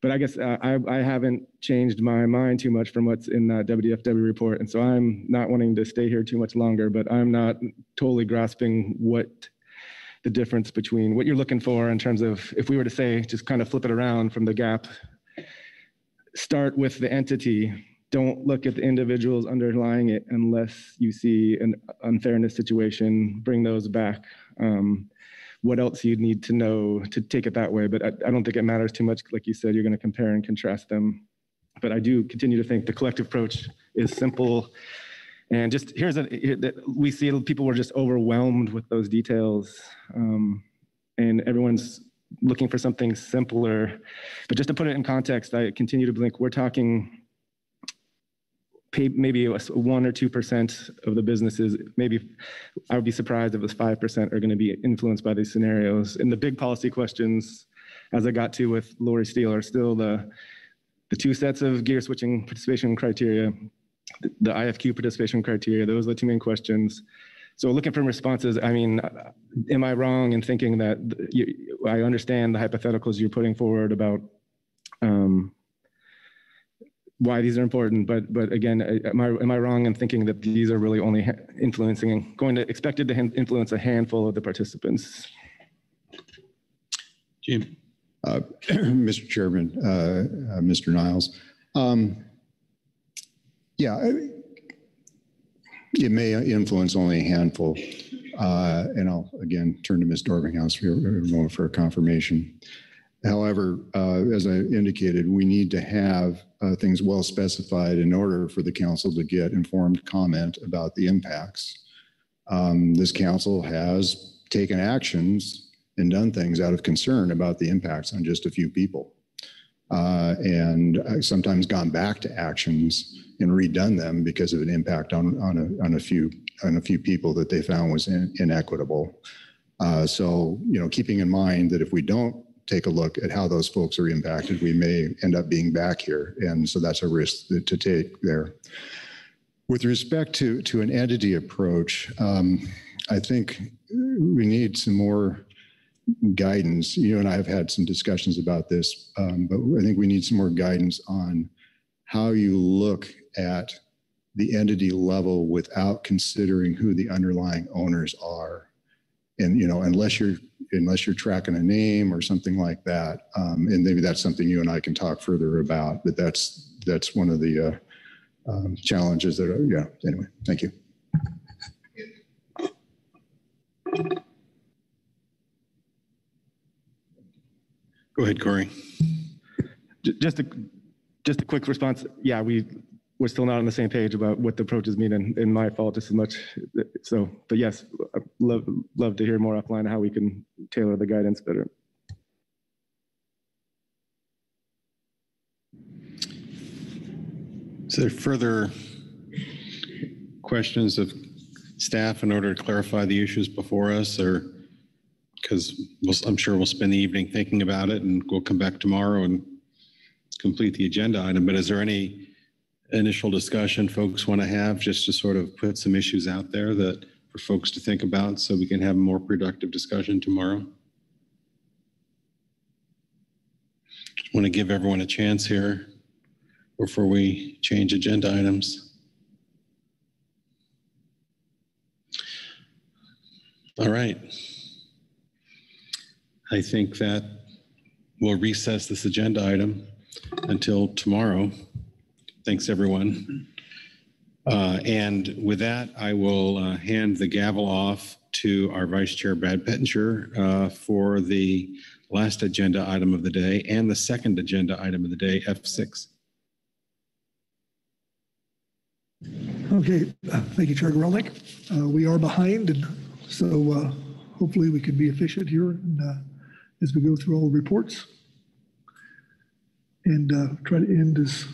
But I guess uh, I, I haven't changed my mind too much from what's in that WDFW report. And so I'm not wanting to stay here too much longer, but I'm not totally grasping what the difference between what you're looking for in terms of if we were to say, just kind of flip it around from the gap, start with the entity. Don't look at the individuals underlying it unless you see an unfairness situation. Bring those back. Um, what else you need to know to take it that way. But I, I don't think it matters too much. Like you said, you're going to compare and contrast them. But I do continue to think the collective approach is simple. And just here's a, here, we see people were just overwhelmed with those details. Um, and everyone's looking for something simpler. But just to put it in context, I continue to blink. We're talking maybe one or two percent of the businesses, maybe I would be surprised if it was five percent are going to be influenced by these scenarios. And the big policy questions, as I got to with Lori Steele, are still the the two sets of gear switching participation criteria, the IFQ participation criteria. Those are the two main questions. So looking for responses, I mean, am I wrong in thinking that you, I understand the hypotheticals you're putting forward about um, why these are important, but but again, am I am I wrong in thinking that these are really only influencing going to expected to influence a handful of the participants? Jim, uh, (clears throat) Mr. Chairman, uh, uh, Mr. Niles, um, yeah, it may influence only a handful, uh, and I'll again turn to Ms. Doerpinghaus for, for confirmation. However, uh, as I indicated, we need to have uh, things well specified in order for the council to get informed comment about the impacts. Um, this council has taken actions and done things out of concern about the impacts on just a few people. Uh, and sometimes gone back to actions and redone them because of an impact on, on, a, on a few on a few people that they found was in, inequitable. Uh, so, you know, keeping in mind that if we don't take a look at how those folks are impacted, we may end up being back here. And so that's a risk to take there. With respect to, to an entity approach, um, I think we need some more guidance. You and I have had some discussions about this, um, but I think we need some more guidance on how you look at the entity level without considering who the underlying owners are. And, you know, unless you're, unless you're tracking a name or something like that, um, and maybe that's something you and I can talk further about, but that's, that's one of the uh, um, challenges that are, yeah, anyway, thank you. Go ahead, Corey. Just a, just a quick response. Yeah, we, we're still not on the same page about what the approaches mean and, and my fault just as much. So, but yes, I'd love, love to hear more offline how we can tailor the guidance better. There further questions of staff in order to clarify the issues before us or? Because I'm sure we'll spend the evening thinking about it and we'll come back tomorrow and complete the agenda item. But is there any initial discussion folks want to have just to sort of put some issues out there that for folks to think about so we can have a more productive discussion tomorrow? Just want to give everyone a chance here before we change agenda items. All right. I think that we'll recess this agenda item until tomorrow. Thanks, everyone. Uh, And with that, I will uh, hand the gavel off to our Vice Chair, Brad Pettinger, uh, for the last agenda item of the day and the second agenda item of the day, F6. Okay, uh, thank you, Chair Gorelnik. Uh, We are behind, and so uh, hopefully we can be efficient here and, as we go through all the reports and try to end as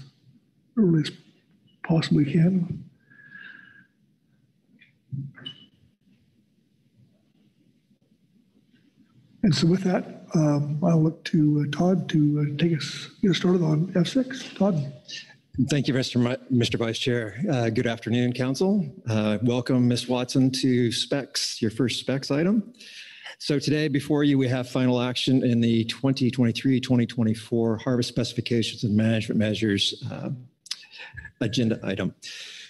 early as possibly can. And so with that, um, I'll look to uh, Todd to uh, take us, get us started on F6. Todd? Thank you, Mr. Mr. Vice Chair. Uh, Good afternoon, Council. Uh, Welcome, Ms. Watson, to specs, your first specs item. So today, before you, we have final action in the 2023-2024 harvest specifications and management measures uh, agenda item.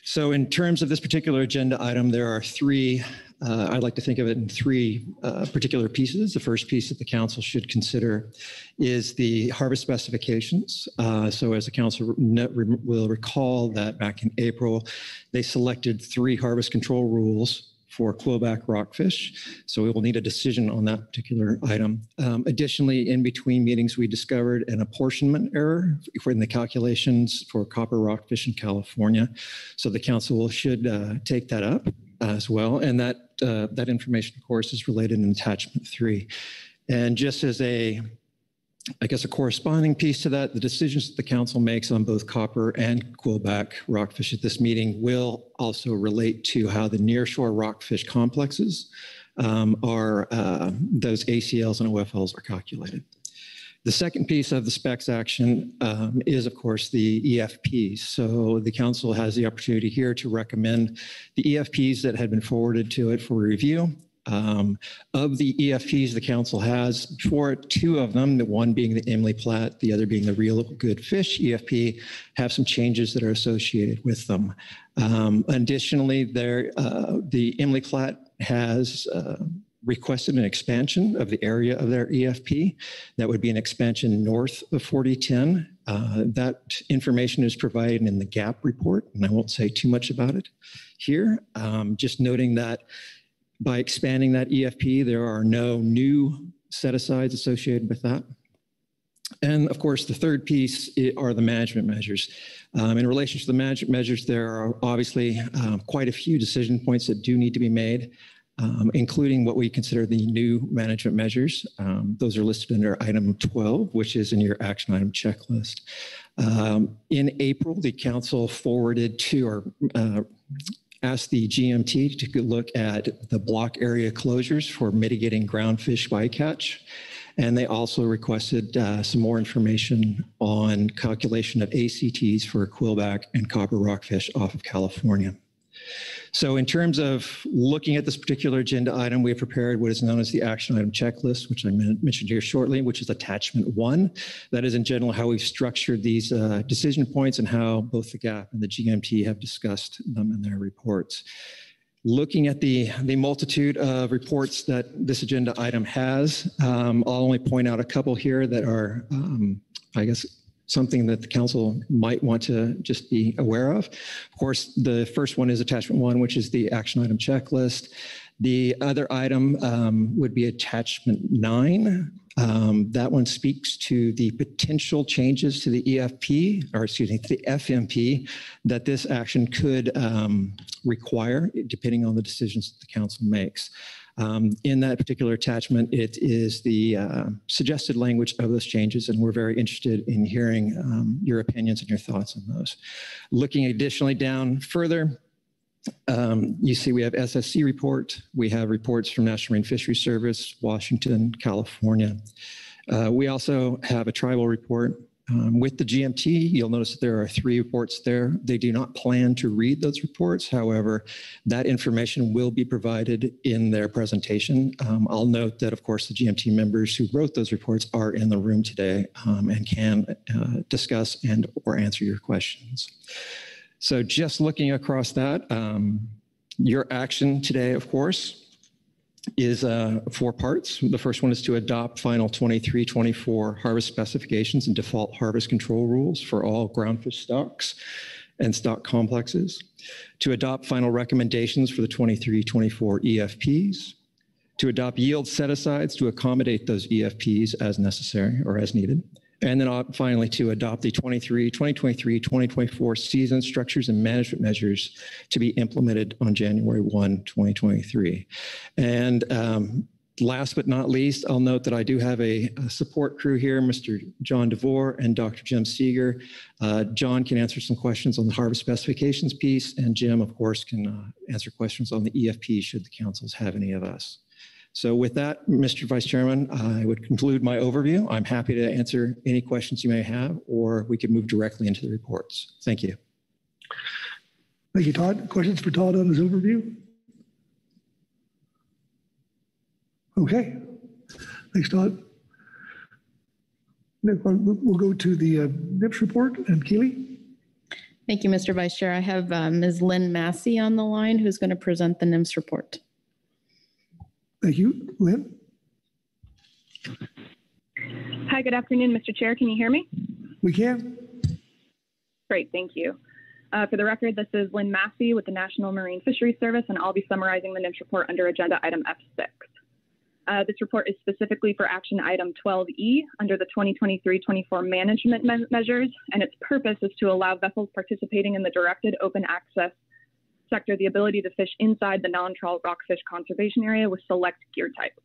So in terms of this particular agenda item, there are three, uh, I'd like to think of it in three uh, particular pieces. The first piece that the council should consider is the harvest specifications. Uh, So as the council will recall that back in April, they selected three harvest control rules for quillback rockfish. So we will need a decision on that particular item. Um, Additionally, in between meetings, we discovered an apportionment error in the calculations for copper rockfish in California. So the council should uh, take that up as well. And that, uh, that information, of course, is related in attachment three. And just as a I guess a corresponding piece to that, the decisions that the council makes on both copper and quillback rockfish at this meeting will also relate to how the nearshore rockfish complexes um, are, uh, those ACLs and OFLs are calculated. The second piece of the specs action um, is, of course, the EFPs. So the council has the opportunity here to recommend the EFPs that had been forwarded to it for review. Um, Of the EFPs the council has for two of them, the one being the Emley-Platt, the other being the Real Good Fish EFP, have some changes that are associated with them. Um, Additionally, there, uh, the Emley-Platt has uh, requested an expansion of the area of their EFP. That would be an expansion north of 4010. Uh, That information is provided in the GAP report, and I won't say too much about it here. Um, Just noting that by expanding that EFP, there are no new set-asides associated with that. And of course, the third piece are the management measures. Um, In relation to the management measures, there are obviously um, quite a few decision points that do need to be made, um, including what we consider the new management measures. Um, Those are listed under item 12, which is in your action item checklist. Um, In April, the council forwarded to, or uh, asked the GMT to look at the block area closures for mitigating groundfish bycatch. And they also requested uh, some more information on calculation of ACTs for quillback and copper rockfish off of California. So in terms of looking at this particular agenda item, we have prepared what is known as the action item checklist, which I mentioned here shortly, which is attachment one. That is in general how we've structured these uh, decision points and how both the GAP and the GMT have discussed them in their reports. Looking at the, the multitude of reports that this agenda item has, um, I'll only point out a couple here that are, um, I guess, something that the council might want to just be aware of. Of course, the first one is attachment one, which is the action item checklist. The other item um, would be attachment nine. Um, that one speaks to the potential changes to the EFP, or excuse me, the FMP, that this action could um, require, depending on the decisions that the council makes. Um, in that particular attachment, it is the uh, suggested language of those changes, and we're very interested in hearing um, your opinions and your thoughts on those. Looking additionally down further, um, you see we have SSC report, we have reports from National Marine Fisheries Service, Washington, California. Uh, we also have a tribal report um, with the GMT, you'll notice that there are three reports there. They do not plan to read those reports. However, that information will be provided in their presentation. Um, I'll note that, of course, the GMT members who wrote those reports are in the room today um, and can uh, discuss and or answer your questions. So just looking across that, um, your action today, of course, is uh, four parts. The first one is to adopt final 23-24 harvest specifications and default harvest control rules for all groundfish stocks and stock complexes, to adopt final recommendations for the 23-24 EFPs, to adopt yield set-asides to accommodate those EFPs as necessary or as needed, and then uh, finally, to adopt the 23, 2023, 2024 season structures and management measures to be implemented on January 1, 2023. And um, last but not least, I'll note that I do have a, a support crew here, Mr. John DeVore and Dr. Jim Seger. Uh, John can answer some questions on the harvest specifications piece, and Jim, of course, can uh, answer questions on the EFP should the councils have any of us. So with that, Mr. Vice Chairman, I would conclude my overview. I'm happy to answer any questions you may have, or we could move directly into the reports. Thank you. Thank you, Todd. Questions for Todd on his overview? Okay. Thanks, Todd. Next We'll go to the uh, NMFS report and Keely. Thank you, Mr. Vice Chair. I have uh, Ms. Lynn Massey on the line who's going to present the NMFS report. Thank you. Lynn? Hi, good afternoon, Mr. Chair. Can you hear me? We can. Great, thank you. Uh, for the record, this is Lynn Massey with the National Marine Fisheries Service, and I'll be summarizing the NMFS report under agenda item F6. Uh, this report is specifically for action item 12E under the 2023-24 management me measures, and its purpose is to allow vessels participating in the directed open access sector the ability to fish inside the non-trawl rockfish conservation area with select gear types.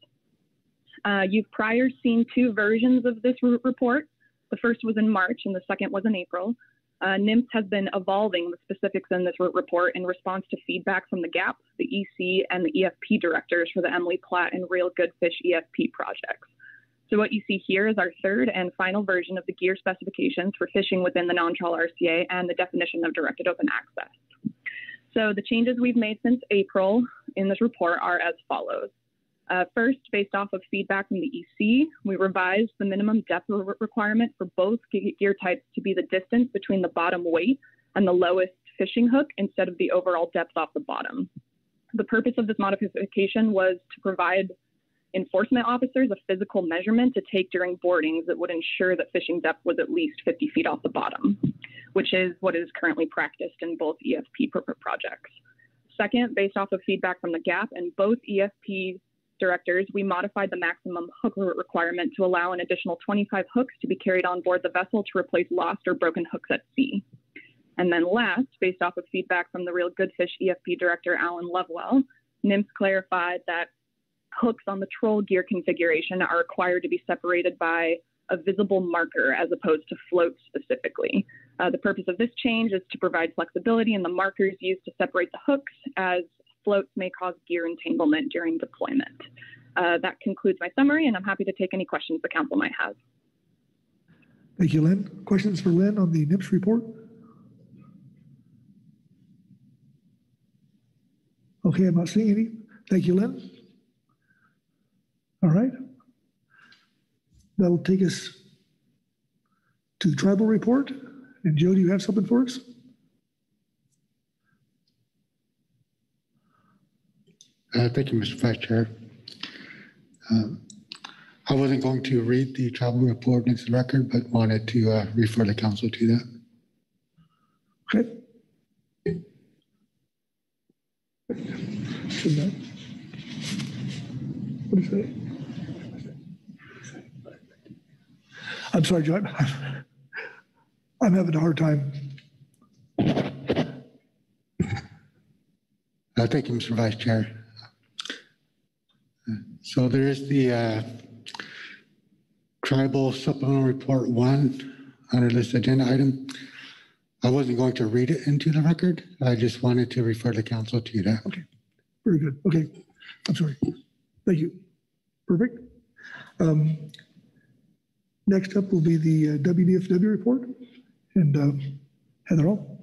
Uh, you've prior seen two versions of this report. The first was in March and the second was in April. Uh, NMFS has been evolving the specifics in this report in response to feedback from the GAP, the EC, and the EFP directors for the Emley-Platt and Real Good Fish EFP projects. So what you see here is our third and final version of the gear specifications for fishing within the non-trawl RCA and the definition of directed open access. So the changes we've made since April in this report are as follows. Uh, first, based off of feedback from the EC, we revised the minimum depth re requirement for both gear types to be the distance between the bottom weight and the lowest fishing hook instead of the overall depth off the bottom. The purpose of this modification was to provide enforcement officers a physical measurement to take during boardings that would ensure that fishing depth was at least 50 feet off the bottom, which is what is currently practiced in both EFP projects. Second, based off of feedback from the GAP and both EFP directors, we modified the maximum hook requirement to allow an additional 25 hooks to be carried on board the vessel to replace lost or broken hooks at sea. And then last, based off of feedback from the Real Good Fish EFP director, Alan Lovewell, NMFS clarified that hooks on the troll gear configuration are required to be separated by a visible marker as opposed to floats specifically. Uh, the purpose of this change is to provide flexibility in the markers used to separate the hooks as floats may cause gear entanglement during deployment. Uh, that concludes my summary and I'm happy to take any questions the council might have. Thank you, Lynn. Questions for Lynn on the NMFS report? Okay, I'm not seeing any. Thank you, Lynn. All right. That'll take us to the tribal report. And Joe, do you have something for us? Uh, Thank you, Mr. Vice Chair. Um, I wasn't going to read the travel report into the record, but wanted to uh, refer the council to that. Okay. What is that? I'm sorry, Joe. (laughs) I'm- having a hard time. Uh, Thank you, Mr. Vice Chair. So there is the uh, Tribal Supplemental Report One under this agenda item. I wasn't going to read it into the record. I just wanted to refer the council to that. Okay, very good. Okay, I'm sorry. Thank you. Perfect. Um, Next up will be the uh, WDFW report. And uh, Heather Hall.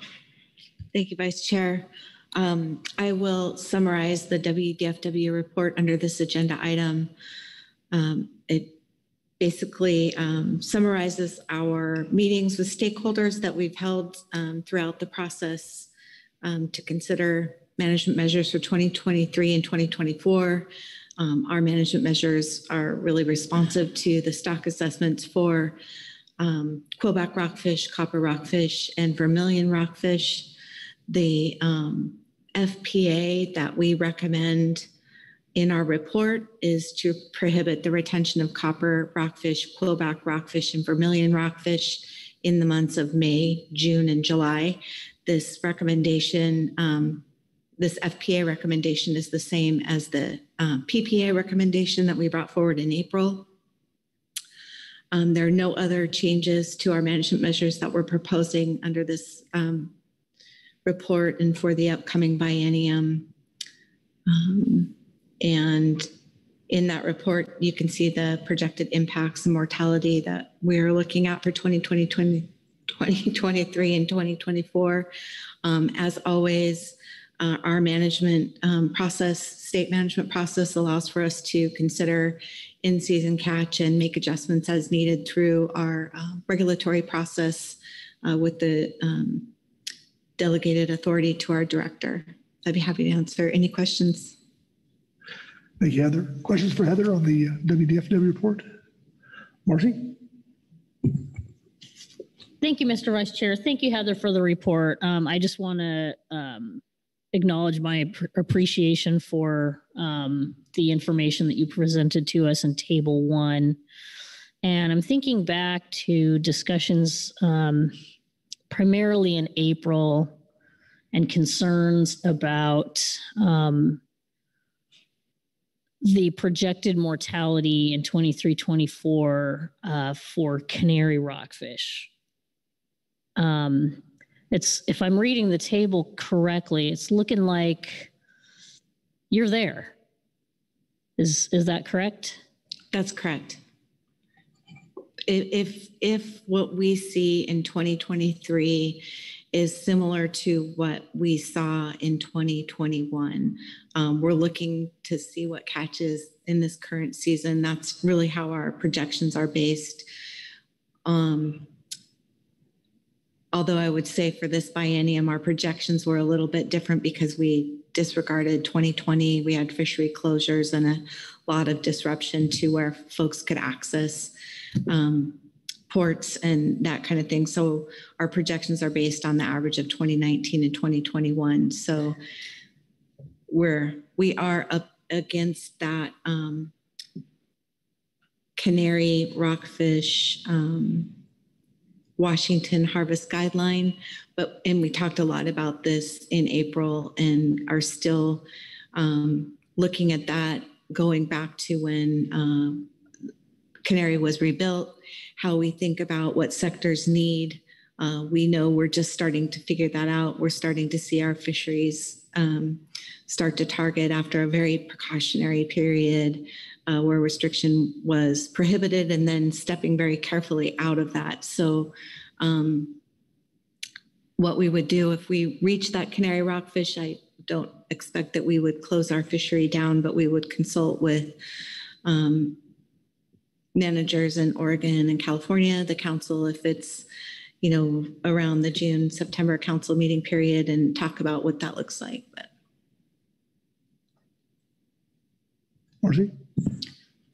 Thank you, Vice Chair. Um, I will summarize the WDFW report under this agenda item. Um, It basically um, summarizes our meetings with stakeholders that we've held um, throughout the process um, to consider management measures for 2023 and 2024. Um, Our management measures are really responsive to the stock assessments for um, rockfish, copper rockfish, and vermilion rockfish. The um, FPA that we recommend in our report is to prohibit the retention of copper rockfish, quillback rockfish, and vermilion rockfish in the months of May, June, and July. This recommendation, um, this FPA recommendation is the same as the uh, PPA recommendation that we brought forward in April. Um, There are no other changes to our management measures that we're proposing under this um, report and for the upcoming biennium. Um, And in that report, you can see the projected impacts and mortality that we're looking at for 2020, 2023 and 2024. Um, As always, uh, our management um, process, state management process allows for us to consider in-season catch and make adjustments as needed through our uh, regulatory process uh, with the um, delegated authority to our director. I'd be happy to answer any questions. Thank you, Heather. Questions for Heather on the uh, WDFW report? Marci? Thank you, Mr. Vice Chair. Thank you, Heather, for the report. Um, I just want to um, acknowledge my appreciation for um, the information that you presented to us in Table One. And I'm thinking back to discussions um, primarily in April and concerns about um, the projected mortality in 23 24 uh, for canary rockfish. Um, it's if I'm reading the table correctly, it's looking like you're there. Is is that correct? That's correct. If, if, what we see in 2023 is similar to what we saw in 2021, um, we're looking to see what catches in this current season. That's really how our projections are based. Um, although I would say for this biennium, our projections were a little bit different because we disregarded 2020. We had fishery closures and a lot of disruption to where folks could access um, ports and that kind of thing. So our projections are based on the average of 2019 and 2021. So we're we are up against that um, canary rockfish um, Washington harvest guideline. But and we talked a lot about this in April and are still um, looking at that going back to when um, Canary was rebuilt, how we think about what sectors need. Uh, we know we're just starting to figure that out. We're starting to see our fisheries um, start to target after a very precautionary period uh, where restriction was prohibited and then stepping very carefully out of that. So, um, what we would do if we reach that canary rockfish, I don't expect that we would close our fishery down, but we would consult with um, managers in Oregon and California, the council, if it's, you know, around the June, September council meeting period and talk about what that looks like. But Marci?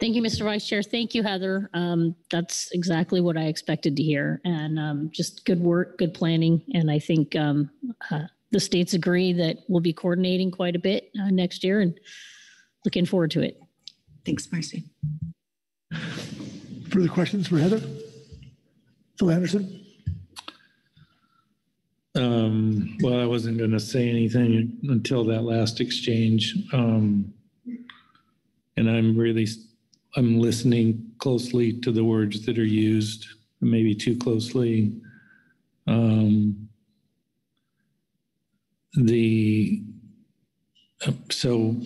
Thank you, Mr. Vice Chair. Thank you, Heather. Um, that's exactly what I expected to hear. And um, just good work, good planning. And I think um, uh, the states agree that we'll be coordinating quite a bit uh, next year and looking forward to it. Thanks, Marci. Further questions for Heather? Phil Anderson? Um, well, I wasn't going to say anything until that last exchange. Um, and I'm really, I'm listening closely to the words that are used, maybe too closely. Um, the, so,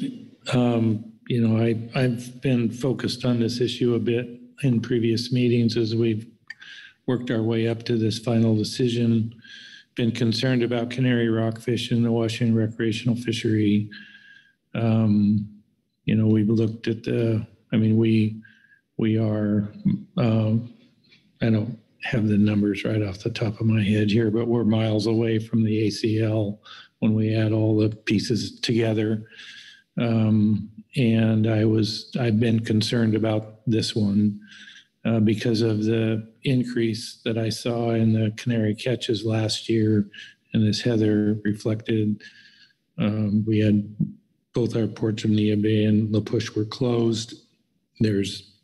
um, you know, I, I've been focused on this issue a bit in previous meetings as we've worked our way up to this final decision. Been concerned about canary rockfish in the Washington recreational fishery. Um, you know, we've looked at the, I mean, we, we are, um, I don't have the numbers right off the top of my head here, but we're miles away from the ACL when we add all the pieces together. Um, and I was, I've been concerned about this one uh, because of the increase that I saw in the canary catches last year. And as Heather reflected, um, we had both our ports of Bay and La Push were closed. There's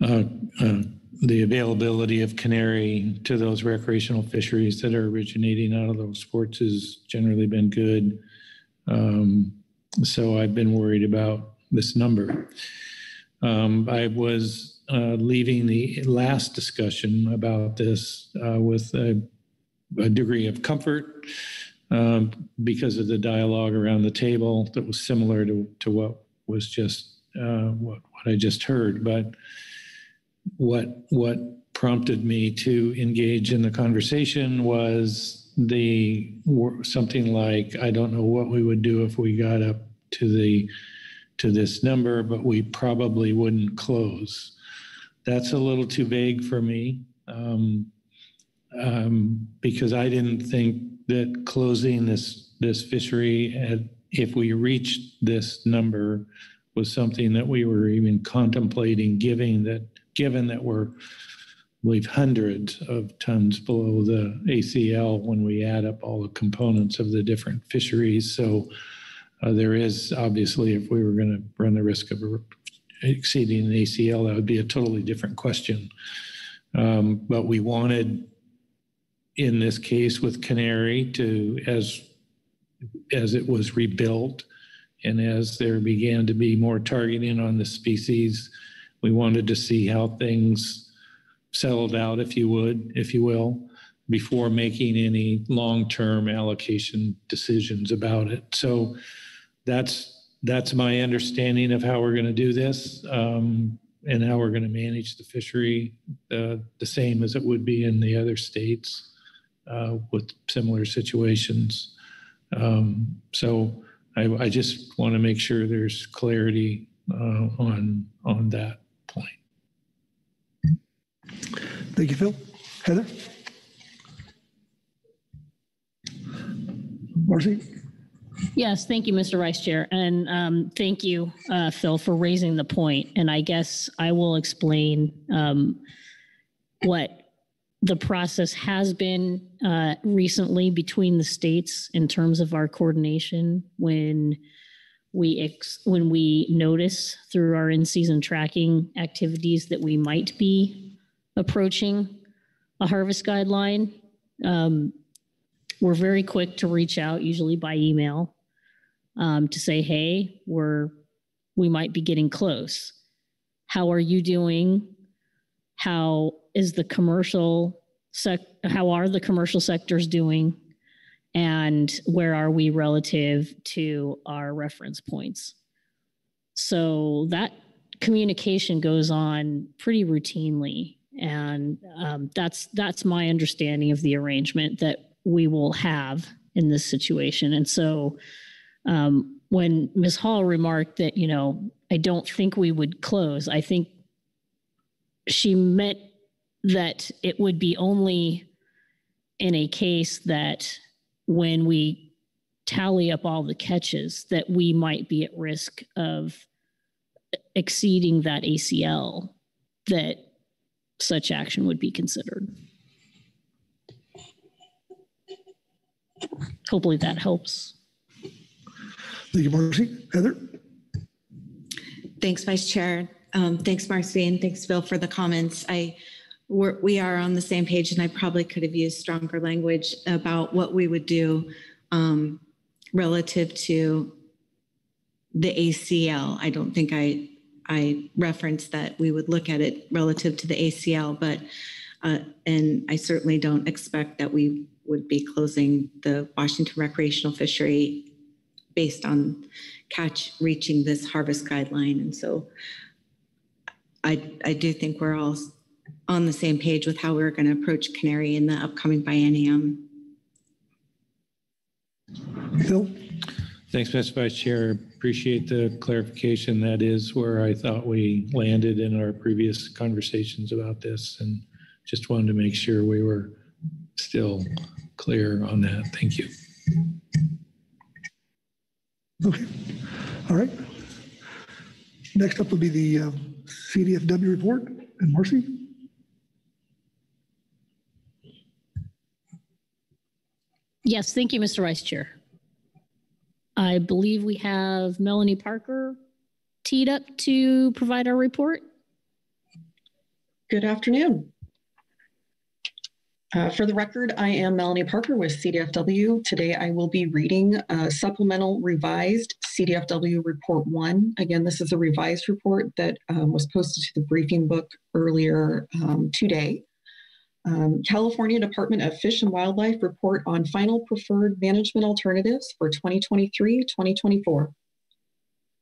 uh, uh, the availability of canary to those recreational fisheries that are originating out of those sports has generally been good. Um, so I've been worried about this number. Um, I was uh, leaving the last discussion about this uh, with a, a, degree of comfort um, because of the dialogue around the table that was similar to, to what was just uh, what, what I just heard. But what what prompted me to engage in the conversation was the something like I don't know what we would do if we got up to the to this number, but we probably wouldn't close. That's a little too vague for me um, um, because I didn't think that closing this this fishery if we reached this number was something that we were even contemplating giving that given that we're I believe hundreds of tons below the ACL when we add up all the components of the different fisheries. So uh, there is obviously, if we were going to run the risk of exceeding the ACL, that would be a totally different question. Um, but we wanted, in this case with Canary, to as as it was rebuilt and as there began to be more targeting on the species, we wanted to see how things settled out, if you would, if you will, before making any long-term allocation decisions about it. So that's that's my understanding of how we're going to do this um, and how we're going to manage the fishery uh, the same as it would be in the other states uh, with similar situations. Um, so I, I, just want to make sure there's clarity uh, on on that point. Thank you, Phil. Heather? Marci? Yes, thank you, Mr. Vice Chair. And um, thank you, uh, Phil, for raising the point. And I guess I will explain um, what the process has been uh, recently between the states in terms of our coordination when we ex- when we notice through our in-season tracking activities that we might be approaching a harvest guideline. Um, we're very quick to reach out, usually by email, um, to say, "Hey, we're we might be getting close. How are you doing? How is the commercial sec? How are the commercial sectors doing? And where are we relative to our reference points?" So that communication goes on pretty routinely and um, that's that's my understanding of the arrangement that we will have in this situation. And so um, when Ms. Hall remarked that, you know, I don't think we would close, I think she meant that it would be only in a case that when we tally up all the catches, that we might be at risk of exceeding that ACL, that such action would be considered. Hopefully that helps. Thank you, Marci. Heather? Thanks, Vice Chair. Um, thanks, Marci, and thanks, Bill, for the comments. I we're, we are on the same page, and I probably could have used stronger language about what we would do um, relative to the ACL. I don't think I I referenced that we would look at it relative to the ACL, but uh, and I certainly don't expect that we would be closing the Washington recreational fishery based on catch reaching this harvest guideline. And so I, I do think we're all on the same page with how we're going to approach Canary in the upcoming biennium. Bill? Thanks, Mr. Vice Chair. Appreciate the clarification. That is where I thought we landed in our previous conversations about this and just wanted to make sure we were still clear on that. Thank you. Okay. All right. Next up will be the um, CDFW report. And Marci? Yes, thank you, Mr. Vice Chair. I believe we have Melanie Parker teed up to provide our report. Good afternoon. Uh, for the record, I am Melanie Parker with CDFW. Today I will be reading a supplemental revised CDFW Report 1. Again, this is a revised report that um, was posted to the briefing book earlier um, today. Um, California Department of Fish and Wildlife report on final preferred management alternatives for 2023-2024.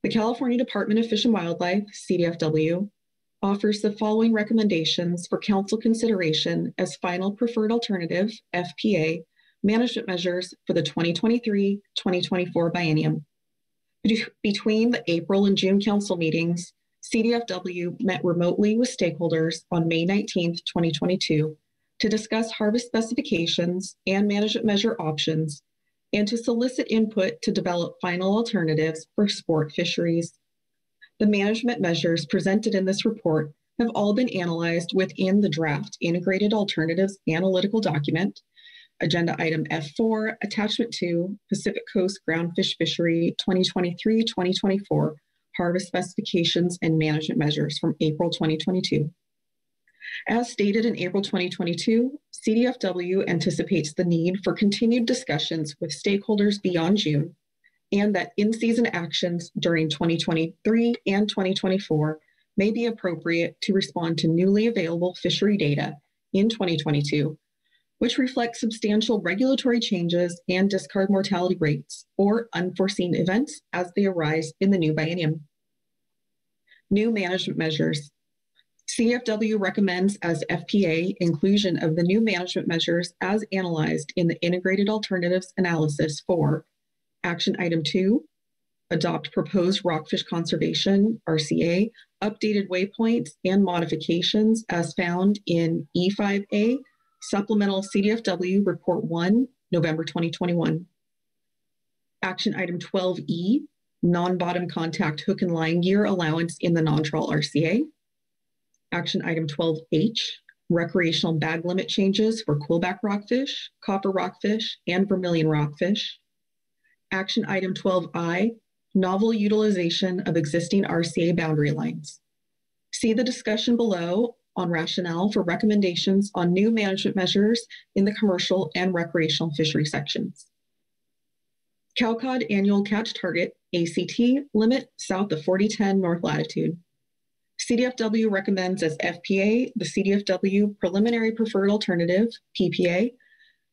The California Department of Fish and Wildlife, CDFW, offers the following recommendations for council consideration as final preferred alternative, FPA, management measures for the 2023-2024 biennium. Between the April and June council meetings, CDFW met remotely with stakeholders on May 19, 2022, to discuss harvest specifications and management measure options, and to solicit input to develop final alternatives for sport fisheries. The management measures presented in this report have all been analyzed within the draft Integrated Alternatives Analytical Document, Agenda Item F4, Attachment 2, Pacific Coast Groundfish Fishery 2023-2024 Harvest Specifications and Management Measures from April 2022. As stated in April 2022, CDFW anticipates the need for continued discussions with stakeholders beyond June and that in-season actions during 2023 and 2024 may be appropriate to respond to newly available fishery data in 2022, which reflects substantial regulatory changes and discard mortality rates or unforeseen events as they arise in the new biennium. New management measures. CDFW recommends as FPA inclusion of the new management measures as analyzed in the integrated alternatives analysis for Action item two, adopt proposed rockfish conservation, RCA, updated waypoints and modifications as found in E5A, supplemental CDFW report one, November 2021. Action item 12E, non-bottom contact hook and line gear allowance in the non-trawl RCA. Action item 12H, recreational bag limit changes for quillback rockfish, copper rockfish, and vermilion rockfish. Action Item 12I, novel utilization of existing RCA boundary lines. See the discussion below on rationale for recommendations on new management measures in the commercial and recreational fishery sections. Cowcod annual catch target, ACT, limit south of 4010 north latitude. CDFW recommends as FPA the CDFW preliminary preferred alternative, PPA,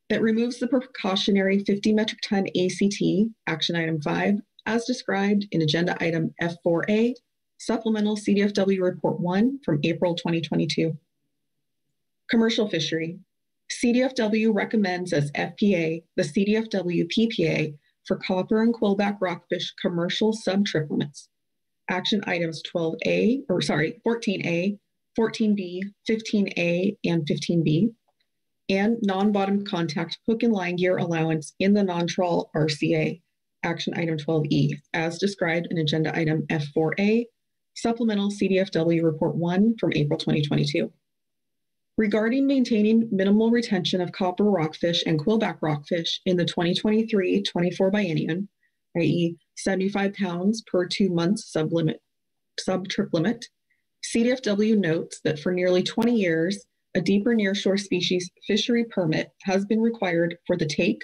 that removes the precautionary 50 metric ton ACT, action item 5, as described in agenda item F4A, supplemental CDFW report 1 from April 2022. Commercial fishery. CDFW recommends as FPA the CDFW PPA for copper and quillback rockfish commercial sub-trip limits. Action items 12A, or sorry, 14A, 14B, 15A, and 15B, and non-bottom contact hook and line gear allowance in the non-trawl RCA, action item 12E, as described in agenda item F4A, supplemental CDFW report 1 from April 2022. Regarding maintaining minimal retention of copper rockfish and quillback rockfish in the 2023-24 biennium, i.e. 75 pounds per two months sublimit, sub-trip limit, CDFW notes that for nearly 20 years, a deeper nearshore species fishery permit has been required for the take,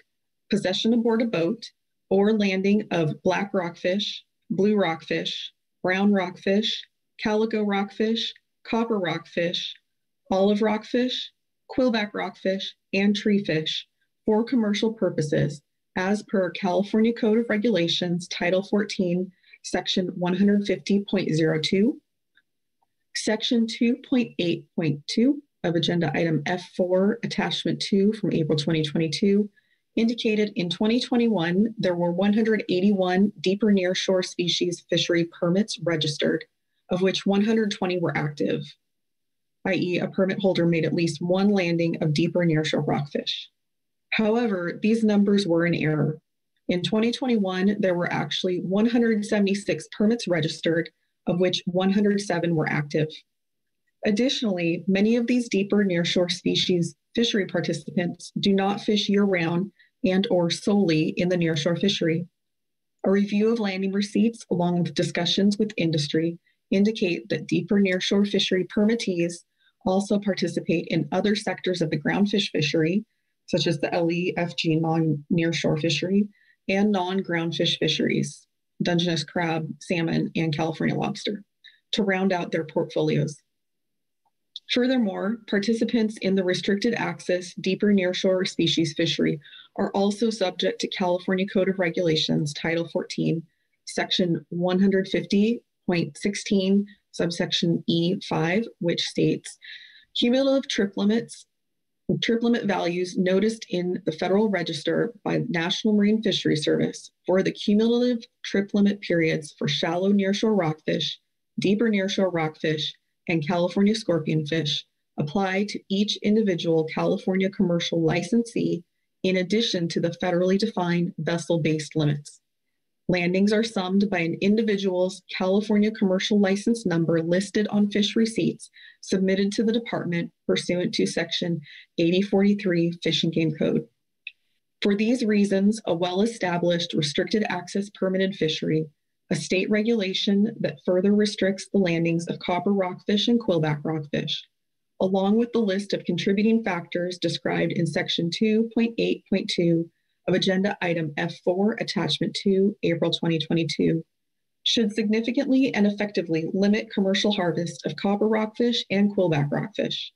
possession aboard a boat, or landing of black rockfish, blue rockfish, brown rockfish, calico rockfish, copper rockfish, olive rockfish, quillback rockfish, and treefish for commercial purposes as per California Code of Regulations, Title 14, Section 150.02, Section 2.8.2 of Agenda Item F4, Attachment 2 from April 2022, indicated in 2021 there were 181 deeper nearshore species fishery permits registered, of which 120 were active, i.e., a permit holder made at least one landing of deeper nearshore rockfish. However, these numbers were in error. In 2021, there were actually 176 permits registered, of which 107 were active. Additionally, many of these deeper nearshore species fishery participants do not fish year-round and or solely in the nearshore fishery. A review of landing receipts along with discussions with industry indicate that deeper nearshore fishery permittees also participate in other sectors of the groundfish fishery, such as the LEFG non-nearshore fishery and non-groundfish fisheries, Dungeness crab, salmon, and California lobster, to round out their portfolios. Furthermore, participants in the restricted access deeper nearshore species fishery are also subject to California Code of Regulations, Title 14, Section 150.16, subsection E5, which states cumulative trip limits, trip limit values noticed in the Federal Register by National Marine Fishery Service for the cumulative trip limit periods for shallow nearshore rockfish, deeper nearshore rockfish, and California scorpionfish apply to each individual California commercial licensee in addition to the federally defined vessel-based limits. Landings are summed by an individual's California commercial license number listed on fish receipts submitted to the department pursuant to Section 8043 Fish and Game Code. For these reasons, a well-established restricted access permitted fishery a state regulation that further restricts the landings of copper rockfish and quillback rockfish, along with the list of contributing factors described in Section 2.8.2 of Agenda Item F4, Attachment 2, April 2022, should significantly and effectively limit commercial harvest of copper rockfish and quillback rockfish.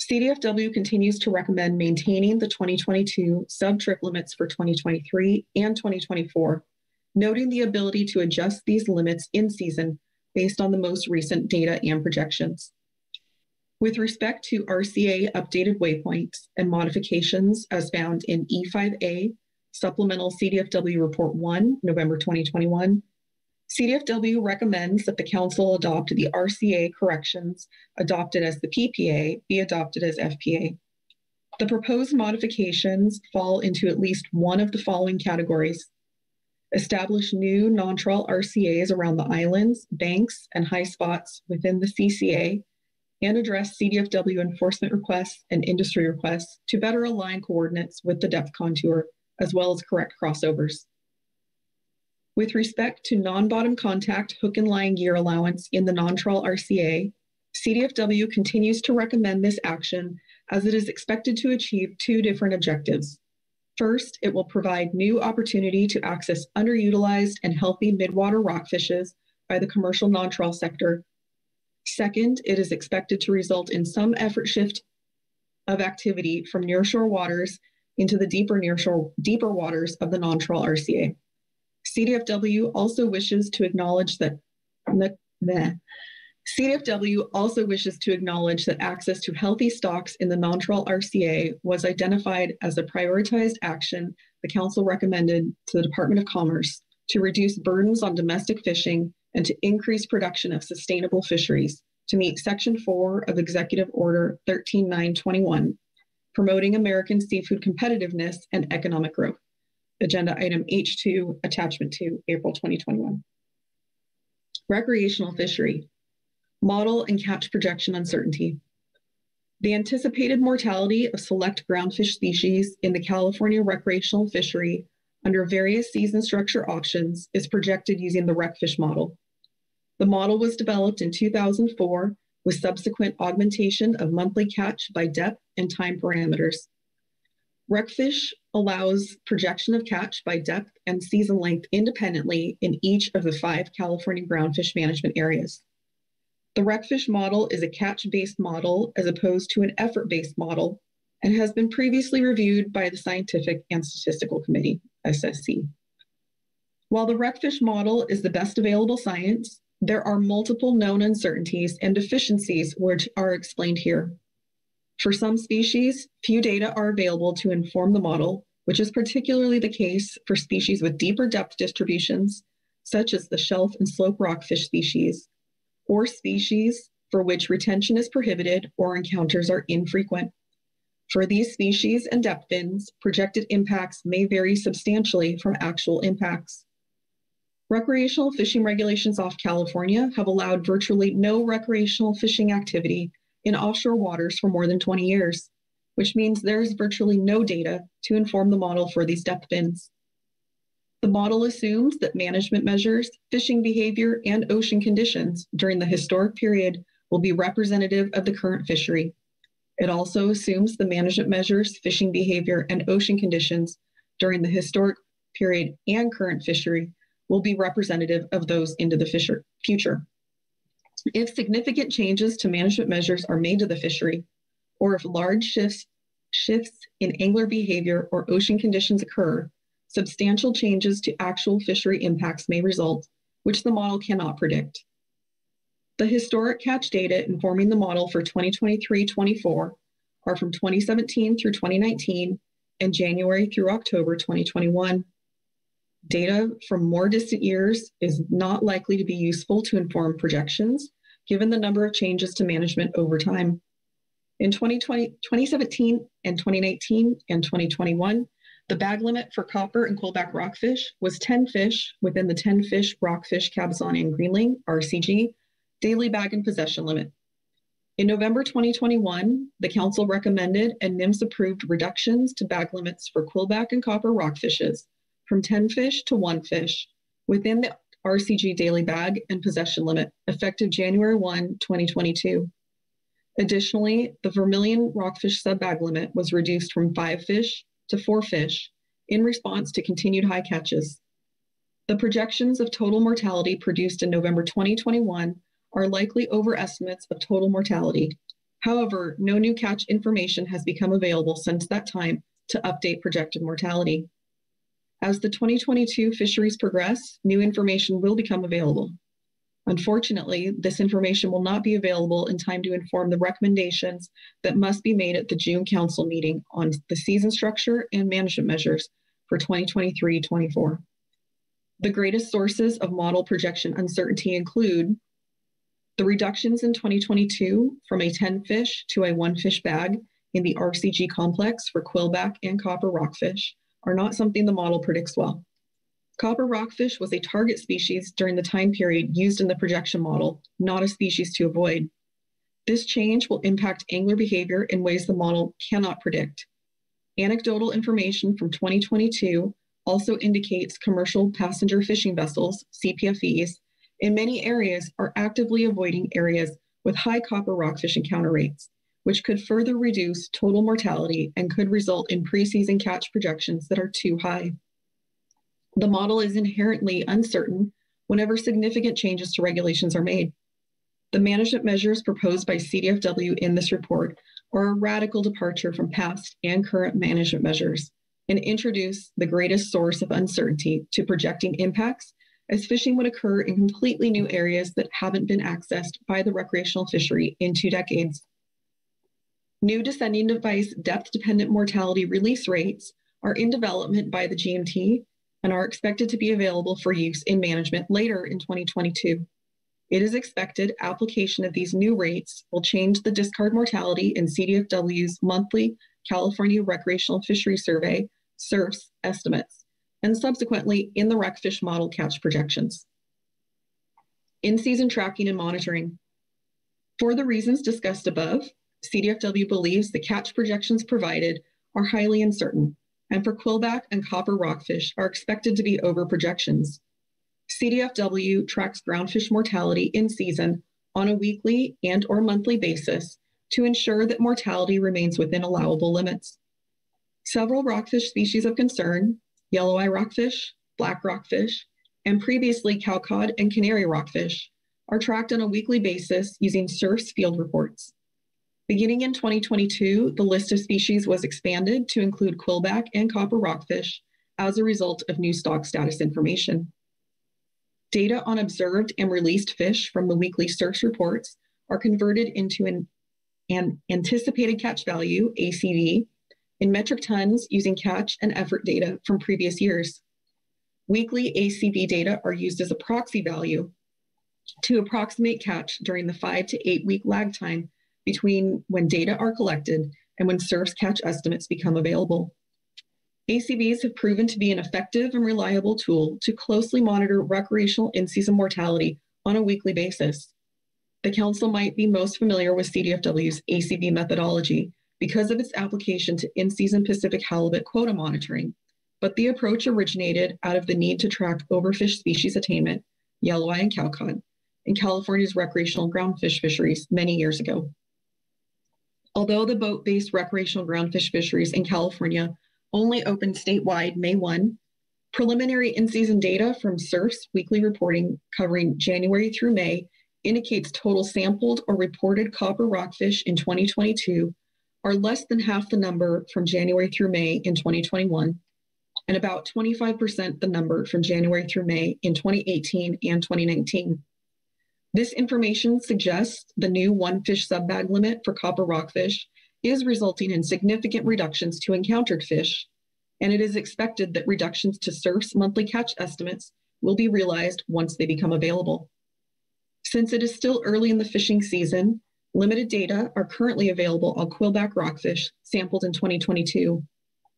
CDFW continues to recommend maintaining the 2022 sub-trip limits for 2023 and 2024 noting the ability to adjust these limits in season based on the most recent data and projections. With respect to RCA updated waypoints and modifications as found in E5A, Supplemental CDFW Report 1, November 2021, CDFW recommends that the Council adopt the RCA corrections adopted as the PPA be adopted as FPA. The proposed modifications fall into at least one of the following categories establish new non-trawl RCAs around the islands, banks, and high spots within the CCA, and address CDFW enforcement requests and industry requests to better align coordinates with the depth contour, as well as correct crossovers. With respect to non-bottom contact hook and line gear allowance in the non-trawl RCA, CDFW continues to recommend this action as it is expected to achieve two different objectives. First, it will provide new opportunity to access underutilized and healthy midwater rockfishes by the commercial non-trawl sector. Second, it is expected to result in some effort shift of activity from nearshore waters into the deeper nearshore deeper waters of the non-trawl RCA. CDFW also wishes to acknowledge that CDFW also wishes to acknowledge that access to healthy stocks in the non-trawl RCA was identified as a prioritized action the Council recommended to the Department of Commerce to reduce burdens on domestic fishing and to increase production of sustainable fisheries to meet Section 4 of Executive Order 13921, promoting American seafood competitiveness and economic growth. Agenda item H2, attachment 2, April 2021. Recreational fishery, model and catch projection uncertainty. The anticipated mortality of select groundfish species in the California recreational fishery under various season structure auctions is projected using the RecFish model. The model was developed in 2004 with subsequent augmentation of monthly catch by depth and time parameters. RecFish allows projection of catch by depth and season length independently in each of the five California groundfish management areas. The RecFish model is a catch-based model as opposed to an effort-based model and has been previously reviewed by the Scientific and Statistical Committee, SSC. While the RecFish model is the best available science, there are multiple known uncertainties and deficiencies which are explained here. For some species, few data are available to inform the model, which is particularly the case for species with deeper depth distributions, such as the shelf and slope rockfish species, or species for which retention is prohibited or encounters are infrequent. For these species and depth bins, projected impacts may vary substantially from actual impacts. Recreational fishing regulations off California have allowed virtually no recreational fishing activity in offshore waters for more than 20 years, which means there is virtually no data to inform the model for these depth bins. The model assumes that management measures, fishing behavior, and ocean conditions during the historic period will be representative of the current fishery. It also assumes the management measures, fishing behavior, and ocean conditions during the historic period and current fishery will be representative of those into the future. If significant changes to management measures are made to the fishery, or if large shifts, shifts in angler behavior or ocean conditions occur, substantial changes to actual fishery impacts may result, which the model cannot predict. The historic catch data informing the model for 2023-24 are from 2017 through 2019 and January through October 2021. Data from more distant years is not likely to be useful to inform projections, given the number of changes to management over time. In 2020, 2017 and 2019 and 2021, the bag limit for copper and quillback rockfish was 10 fish within the 10 fish rockfish cabezon and greenling RCG daily bag and possession limit. In November 2021, the Council recommended and NMFS approved reductions to bag limits for quillback and copper rockfishes from 10 fish to one fish within the RCG daily bag and possession limit effective January 1, 2022. Additionally, the vermilion rockfish sub bag limit was reduced from five fish to four fish in response to continued high catches. The projections of total mortality produced in November 2021 are likely overestimates of total mortality. However, no new catch information has become available since that time to update projected mortality. As the 2022 fisheries progress, new information will become available. Unfortunately, this information will not be available in time to inform the recommendations that must be made at the June Council meeting on the season structure and management measures for 2023-24. The greatest sources of model projection uncertainty include the reductions in 2022 from a 10 fish to a one fish bag in the RCG complex for quillback and copper rockfish are not something the model predicts well. Copper rockfish was a target species during the time period used in the projection model, not a species to avoid. This change will impact angler behavior in ways the model cannot predict. Anecdotal information from 2022 also indicates commercial passenger fishing vessels, CPFVs, in many areas are actively avoiding areas with high copper rockfish encounter rates, which could further reduce total mortality and could result in preseason catch projections that are too high. The model is inherently uncertain whenever significant changes to regulations are made. The management measures proposed by CDFW in this report are a radical departure from past and current management measures and introduce the greatest source of uncertainty to projecting impacts as fishing would occur in completely new areas that haven't been accessed by the recreational fishery in two decades. New descending device depth dependent mortality release rates are in development by the GMT and are expected to be available for use in management later in 2022. It is expected application of these new rates will change the discard mortality in CDFW's monthly California Recreational Fishery Survey, CRFS, estimates, and subsequently in the RecFish model catch projections. In-season tracking and monitoring. For the reasons discussed above, CDFW believes the catch projections provided are highly uncertain, and for quillback and copper rockfish are expected to be over projections. CDFW tracks groundfish mortality in season on a weekly and or monthly basis to ensure that mortality remains within allowable limits. Several rockfish species of concern, yellow eye rockfish, black rockfish, and previously cowcod and canary rockfish, are tracked on a weekly basis using CRFS field reports. Beginning in 2022, the list of species was expanded to include quillback and copper rockfish as a result of new stock status information. Data on observed and released fish from the weekly CRFS reports are converted into an, an anticipated catch value, ACV, in metric tons using catch and effort data from previous years. Weekly ACV data are used as a proxy value to approximate catch during the five to eight week lag time between when data are collected and when CRFS catch estimates become available. ACVs have proven to be an effective and reliable tool to closely monitor recreational in-season mortality on a weekly basis. The Council might be most familiar with CDFW's ACV methodology because of its application to in-season Pacific halibut quota monitoring, but the approach originated out of the need to track overfish species attainment, yellow eye and cowcod, in California's recreational groundfish fisheries many years ago. Although the boat-based recreational groundfish fisheries in California only opened statewide May 1, preliminary in-season data from CRFS weekly reporting covering January through May indicates total sampled or reported copper rockfish in 2022 are less than half the number from January through May in 2021, and about 25% the number from January through May in 2018 and 2019. This information suggests the new one fish subbag limit for copper rockfish is resulting in significant reductions to encountered fish, and it is expected that reductions to CRFS monthly catch estimates will be realized once they become available. Since it is still early in the fishing season, limited data are currently available on quillback rockfish sampled in 2022,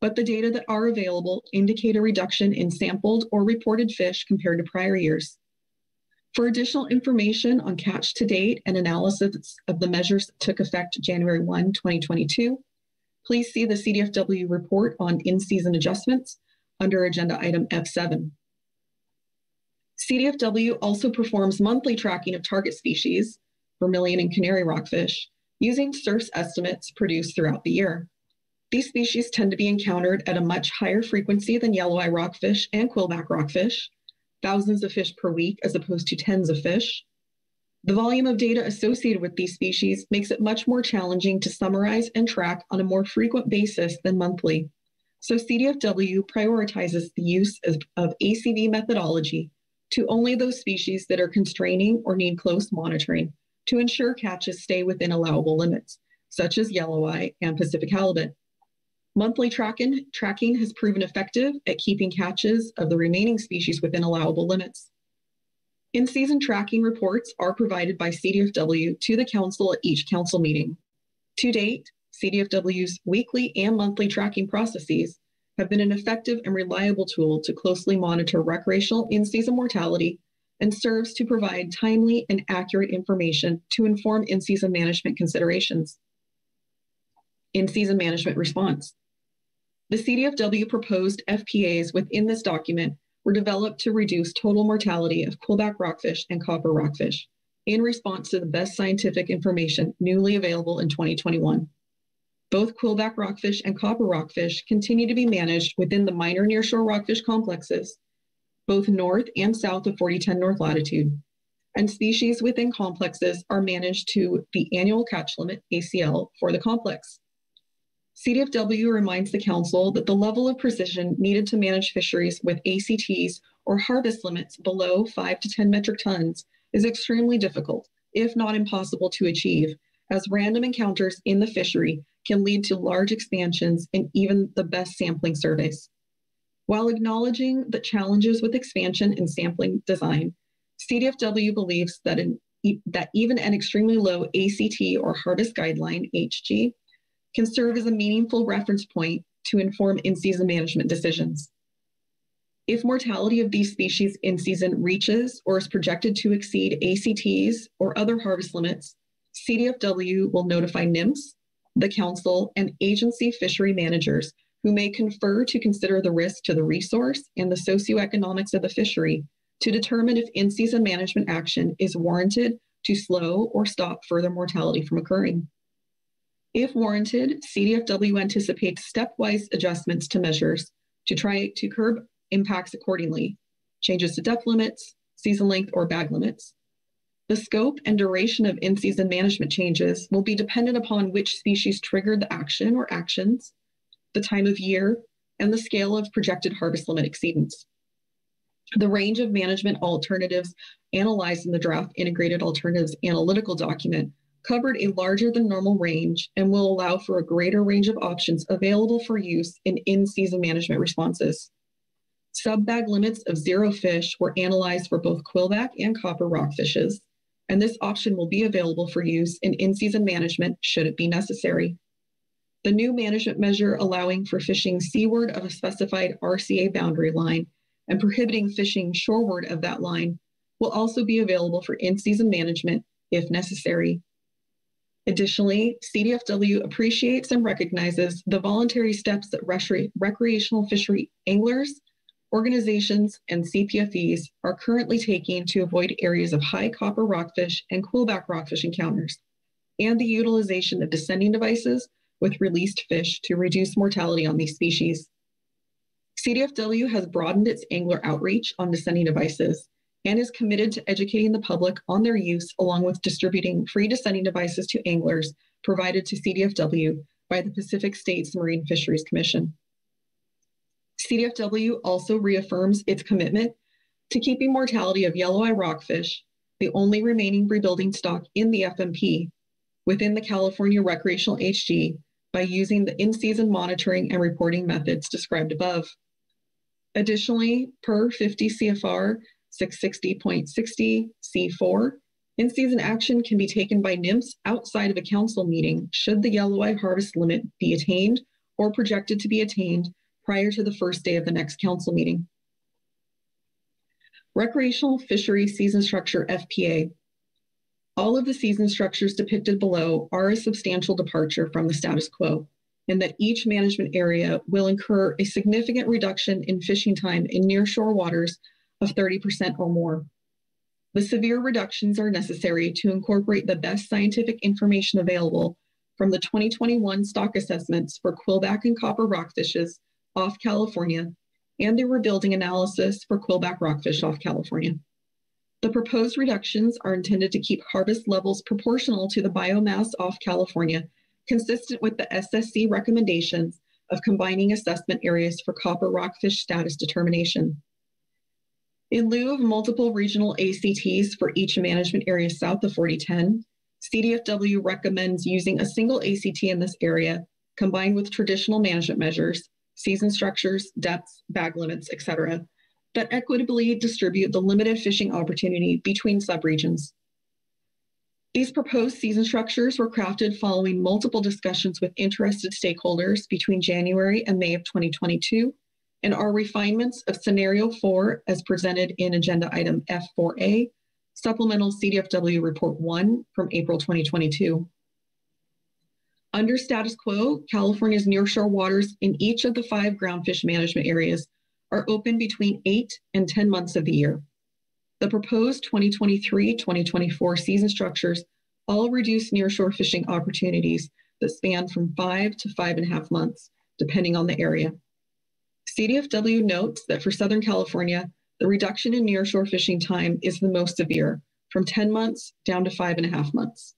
but the data that are available indicate a reduction in sampled or reported fish compared to prior years. For additional information on catch to date and analysis of the measures that took effect January 1, 2022, please see the CDFW report on in-season adjustments under agenda item F7. CDFW also performs monthly tracking of target species, vermilion and canary rockfish, using CRFS estimates produced throughout the year. These species tend to be encountered at a much higher frequency than yellow eye rockfish and quillback rockfish, thousands of fish per week as opposed to tens of fish. The volume of data associated with these species makes it much more challenging to summarize and track on a more frequent basis than monthly. So CDFW prioritizes the use of, ACV methodology to only those species that are constraining or need close monitoring to ensure catches stay within allowable limits, such as yellow eye and Pacific halibut. Monthly tracking, tracking has proven effective at keeping catches of the remaining species within allowable limits. In-season tracking reports are provided by CDFW to the Council at each Council meeting. To date, CDFW's weekly and monthly tracking processes have been an effective and reliable tool to closely monitor recreational in-season mortality and serves to provide timely and accurate information to inform in-season management considerations. In-season management response. The CDFW proposed FPAs within this document were developed to reduce total mortality of quillback rockfish and copper rockfish in response to the best scientific information newly available in 2021. Both quillback rockfish and copper rockfish continue to be managed within the minor nearshore rockfish complexes, both north and south of 4010 north latitude, and species within complexes are managed to the annual catch limit, ACL, for the complex. CDFW reminds the Council that the level of precision needed to manage fisheries with ACTs or harvest limits below 5 to 10 metric tons is extremely difficult, if not impossible to achieve, as random encounters in the fishery can lead to large expansions in even the best sampling surveys. While acknowledging the challenges with expansion and sampling design, CDFW believes that, an, that even an extremely low ACT or harvest guideline, HG, can serve as a meaningful reference point to inform in-season management decisions. If mortality of these species in season reaches or is projected to exceed ACTs or other harvest limits, CDFW will notify NMFS, the council, and agency fishery managers who may confer to consider the risk to the resource and the socioeconomics of the fishery to determine if in-season management action is warranted to slow or stop further mortality from occurring. If warranted, CDFW anticipates stepwise adjustments to measures to try to curb impacts accordingly, changes to depth limits, season length, or bag limits. The scope and duration of in-season management changes will be dependent upon which species triggered the action or actions, the time of year, and the scale of projected harvest limit exceedance. The range of management alternatives analyzed in the draft integrated alternatives analytical document covered a larger than normal range and will allow for a greater range of options available for use in in-season management responses. Sub-bag limits of zero fish were analyzed for both quillback and copper rockfishes, and this option will be available for use in in-season management should it be necessary. The new management measure allowing for fishing seaward of a specified RCA boundary line and prohibiting fishing shoreward of that line will also be available for in-season management if necessary. Additionally, CDFW appreciates and recognizes the voluntary steps that recreational fishery anglers, organizations, and CPFVs are currently taking to avoid areas of high copper rockfish and quillback rockfish encounters, and the utilization of descending devices with released fish to reduce mortality on these species. CDFW has broadened its angler outreach on descending devices and is committed to educating the public on their use along with distributing free descending devices to anglers provided to CDFW by the Pacific States Marine Fisheries Commission. CDFW also reaffirms its commitment to keeping mortality of yellow eye rockfish, the only remaining rebuilding stock in the FMP, within the California recreational HG by using the in-season monitoring and reporting methods described above. Additionally, per 50 CFR 660.60 C4, in-season action can be taken by NMFS outside of a council meeting should the yellow eye harvest limit be attained or projected to be attained prior to the first day of the next council meeting. Recreational Fishery Season Structure FPA. All of the season structures depicted below are a substantial departure from the status quo and that each management area will incur a significant reduction in fishing time in nearshore waters of 30% or more. The severe reductions are necessary to incorporate the best scientific information available from the 2021 stock assessments for quillback and copper rockfishes off California and the rebuilding analysis for quillback rockfish off California. The proposed reductions are intended to keep harvest levels proportional to the biomass off California consistent with the SSC recommendations of combining assessment areas for copper rockfish status determination. In lieu of multiple regional ACTs for each management area south of 4010, CDFW recommends using a single ACT in this area combined with traditional management measures, season structures, depths, bag limits, etc., that equitably distribute the limited fishing opportunity between subregions. These proposed season structures were crafted following multiple discussions with interested stakeholders between January and May of 2022 and are refinements of scenario four as presented in agenda item F4A, supplemental CDFW report one from April 2022. Under status quo, California's nearshore waters in each of the five groundfish management areas are open between eight and 10 months of the year. The proposed 2023-2024 season structures all reduce nearshore fishing opportunities that span from five to five and a half months, depending on the area. CDFW notes that for Southern California, the reduction in nearshore fishing time is the most severe, from 10 months down to five and a half months.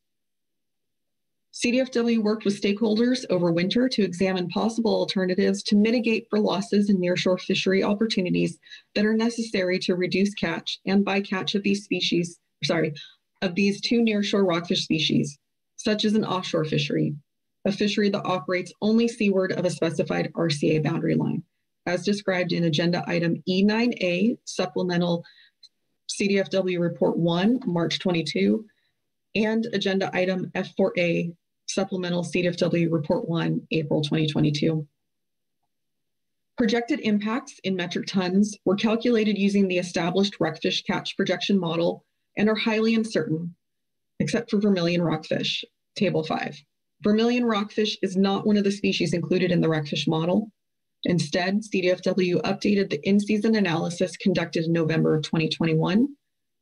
CDFW worked with stakeholders over winter to examine possible alternatives to mitigate for losses in nearshore fishery opportunities that are necessary to reduce catch and bycatch of these species, sorry, of these two nearshore rockfish species, such as an offshore fishery, a fishery that operates only seaward of a specified RCA boundary line, as described in Agenda Item E9A, Supplemental CDFW Report 1, March 22, and Agenda Item F4A, Supplemental CDFW Report 1, April 2022. Projected impacts in metric tons were calculated using the established rockfish catch projection model and are highly uncertain, except for vermilion rockfish, Table 5. Vermilion rockfish is not one of the species included in the rockfish model. Instead, CDFW updated the in-season analysis conducted in November of 2021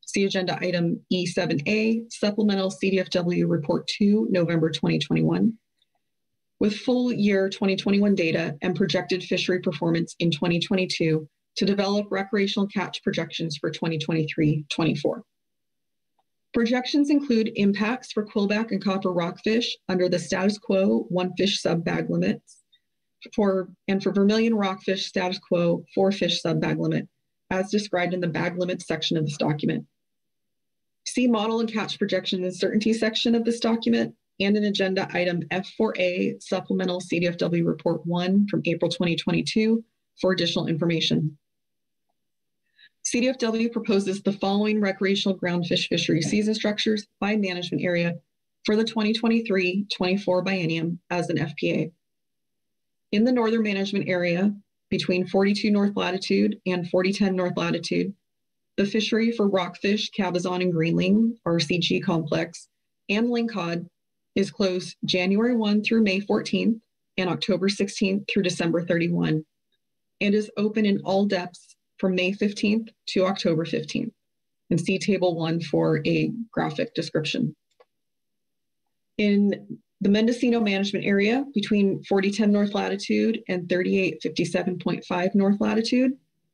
See agenda item E7A, supplemental CDFW report 2, November 2021. With full year 2021 data and projected fishery performance in 2022 to develop recreational catch projections for 2023-24. Projections include impacts for quillback and copper rockfish under the status quo one fish sub bag limits for and for vermilion rockfish status quo four fish sub bag limit as described in the bag limits section of this document. See model and catch projection uncertainty section of this document and an agenda item F4A supplemental CDFW report one from April 2022 for additional information. CDFW proposes the following recreational groundfish fishery season structures by management area for the 2023-24 biennium as an FPA. In the northern management area, between 42 north latitude and 4010 north latitude, the fishery for rockfish, cabezon, and greenling, RCG complex, and lingcod is closed January 1 through May 14th and October 16th through December 31, and is open in all depths from May 15th to October 15th. And see Table 1 for a graphic description. In the Mendocino Management Area between 4010 North Latitude and 3857.5 North Latitude,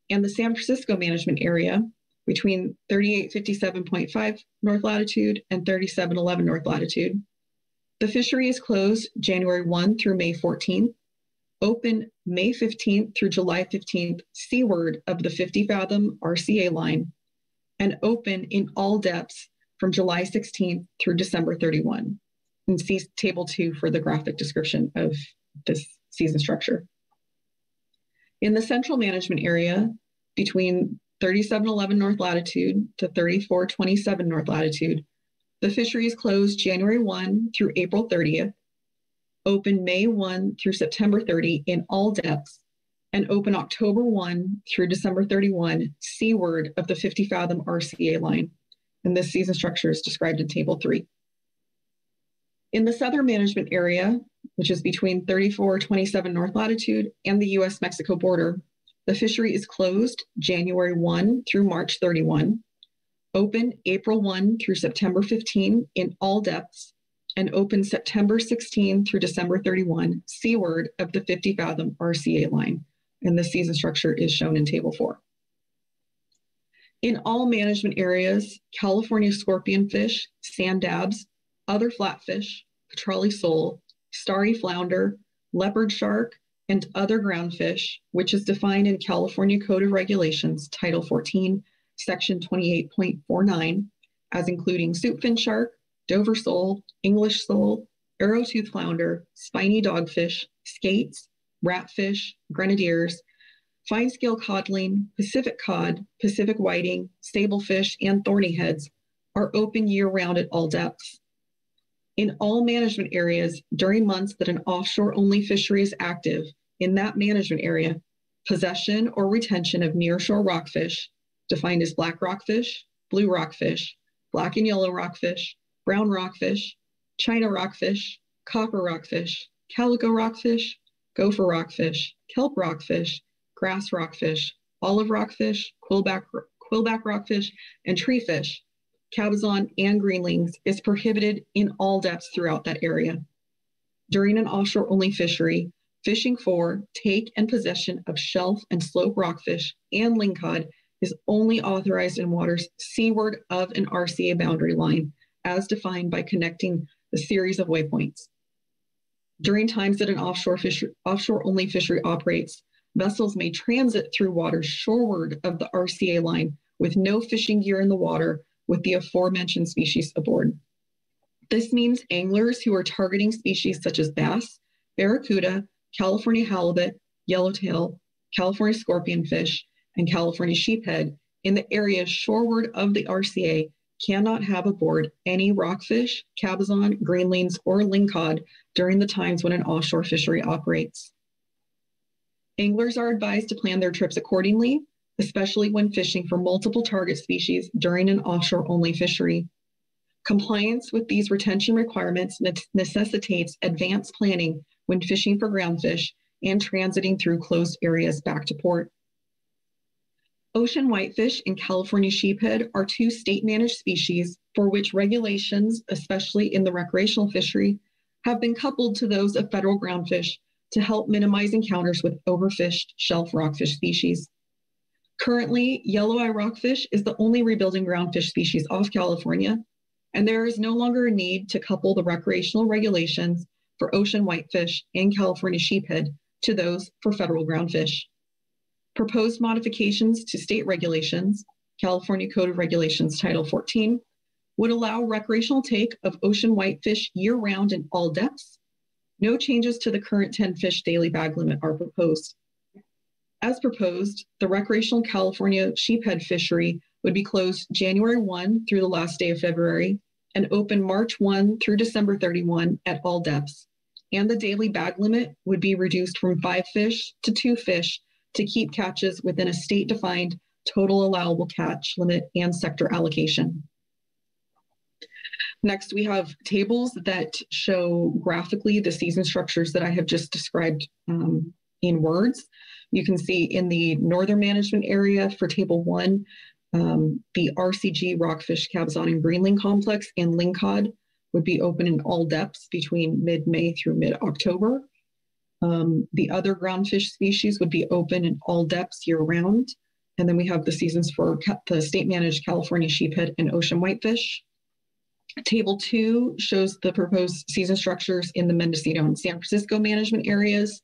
and the San Francisco Management Area between 3857.5 north latitude and 3711 north latitude. The fishery is closed January 1 through May 14th, open May 15th through July 15th seaward of the 50 fathom RCA line, and open in all depths from July 16th through December 31. And see table two for the graphic description of this season structure. In the central management area, between 3711 north latitude to 3427 north latitude. The fishery is closed January 1 through April 30th, open May 1 through September 30 in all depths, and open October 1 through December 31 seaward of the 50 fathom RCA line. And this season structure is described in Table 3. In the southern management area, which is between 3427 north latitude and the US Mexico border, the fishery is closed January 1 through March 31, open April 1 through September 15 in all depths, and open September 16 through December 31 seaward of the 50 fathom RCA line. And the season structure is shown in Table 4. In all management areas, California scorpion fish, sand dabs, other flatfish, petrale sole, starry flounder, leopard shark, and other groundfish, which is defined in California Code of Regulations, Title 14, Section 28.49, as including soupfin shark, Dover sole, English sole, arrowtooth flounder, spiny dogfish, skates, ratfish, grenadiers, fine scale codling, Pacific cod, Pacific whiting, sablefish, and thorny heads are open year round at all depths. In all management areas during months that an offshore only fishery is active, in that management area possession or retention of nearshore rockfish, defined as black rockfish, blue rockfish, black and yellow rockfish, brown rockfish, china rockfish, copper rockfish, calico rockfish, gopher rockfish, kelp rockfish, grass rockfish, olive rockfish, quillback, quillback rockfish, and treefish, cabezon, and greenlings is prohibited in all depths throughout that area. During an offshore only fishery, Fishing for, take, and possession of shelf and slope rockfish and lingcod is only authorized in waters seaward of an RCA boundary line as defined by connecting the series of waypoints. During times that an offshore fishery, offshore only fishery operates, vessels may transit through waters shoreward of the RCA line with no fishing gear in the water with the aforementioned species aboard. This means anglers who are targeting species such as bass, barracuda, California halibut, yellowtail, California scorpionfish, and California sheephead in the area shoreward of the RCA cannot have aboard any rockfish, cabezon, greenlings, or lingcod during the times when an offshore fishery operates. Anglers are advised to plan their trips accordingly, especially when fishing for multiple target species during an offshore only fishery. Compliance with these retention requirements necessitates advanced planning when fishing for groundfish and transiting through closed areas back to port. Ocean whitefish and California sheephead are two state managed species for which regulations, especially in the recreational fishery, have been coupled to those of federal groundfish to help minimize encounters with overfished shelf rockfish species. Currently, yellow eye rockfish is the only rebuilding groundfish species off California, and there is no longer a need to couple the recreational regulations for ocean whitefish and California sheephead to those for federal groundfish. Proposed modifications to state regulations, California Code of Regulations Title 14, would allow recreational take of ocean whitefish year round in all depths. No changes to the current 10 fish daily bag limit are proposed. As proposed, the recreational California sheephead fishery would be closed January 1 through the last day of February and open March 1 through December 31 at all depths. And the daily bag limit would be reduced from five fish to two fish to keep catches within a state defined total allowable catch limit and sector allocation. Next, we have tables that show graphically the season structures that I have just described um, in words. You can see in the northern management area for table one, um, the RCG Rockfish cabezon and Greenling Complex and Lingcod would be open in all depths between mid-May through mid-October. Um, the other groundfish species would be open in all depths year round. And then we have the seasons for the state managed California sheephead and ocean whitefish. Table two shows the proposed season structures in the Mendocino and San Francisco management areas.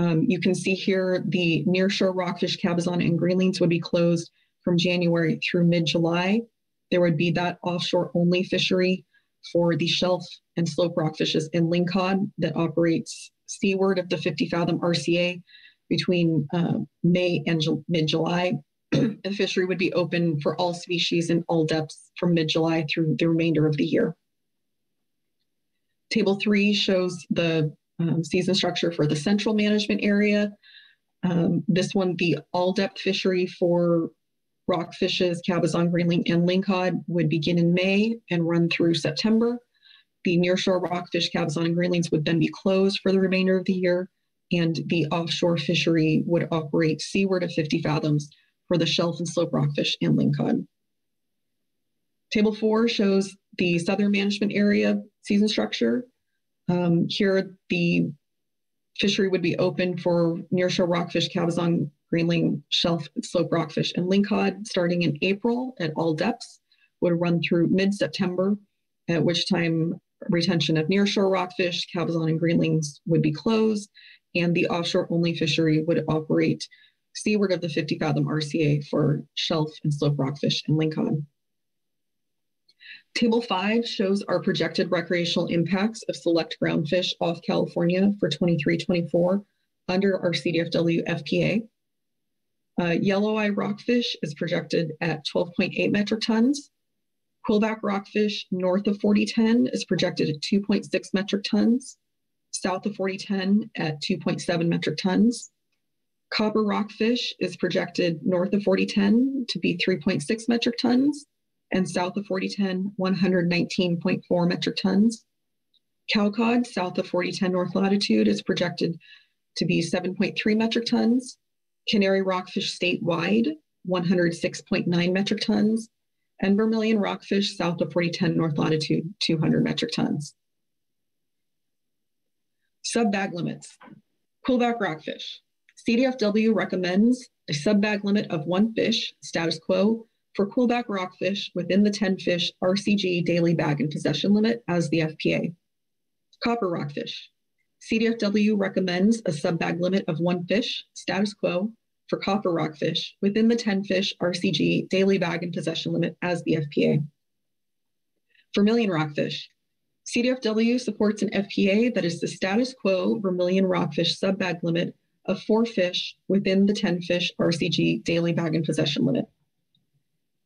Um, you can see here the nearshore rockfish cabezon and greenlings would be closed from January through mid-July. There would be that offshore only fishery for the shelf and slope rockfishes in lingcod that operates seaward of the 50 fathom RCA between uh, May and mid July. (clears throat) the fishery would be open for all species and all depths from mid July through the remainder of the year. Table three shows the um, season structure for the central management area. Um, this one, the all depth fishery for rockfishes, cabezon, greenling, and lingcod would begin in May and run through September. The nearshore rockfish, cabezon, and greenlings would then be closed for the remainder of the year, and the offshore fishery would operate seaward of 50 fathoms for the shelf and slope rockfish and lingcod. Table four shows the southern management area season structure. Um, here, the fishery would be open for nearshore rockfish, cabezon, greenling, shelf, slope rockfish, and lingcod starting in April at all depths, would run through mid-September, at which time retention of nearshore rockfish, cabezon, and greenlings would be closed, and the offshore only fishery would operate seaward of the 50 fathom RCA for shelf and slope rockfish and lingcod. Table five shows our projected recreational impacts of select groundfish off California for 23-24 under our CDFW FPA. Uh, yellow eye rockfish is projected at 12.8 metric tons, Quillback rockfish north of 4010 is projected at 2.6 metric tons, south of 4010 at 2.7 metric tons. Copper rockfish is projected north of 4010 to be 3.6 metric tons, and south of 4010, 119.4 metric tons. Cowcod south of 4010 north latitude is projected to be 7.3 metric tons. Canary rockfish statewide, 106.9 metric tons and vermilion rockfish south of 4010 north latitude, 200 metric tons. Sub-bag limits. Quillback rockfish. CDFW recommends a sub-bag limit of one fish, status quo, for quillback rockfish within the 10 fish RCG daily bag and possession limit as the FPA. Copper rockfish. CDFW recommends a sub-bag limit of one fish, status quo, for copper rockfish within the 10 fish RCG daily bag and possession limit as the FPA. Vermilion rockfish. CDFW supports an FPA that is the status quo vermilion rockfish sub-bag limit of four fish within the 10 fish RCG daily bag and possession limit.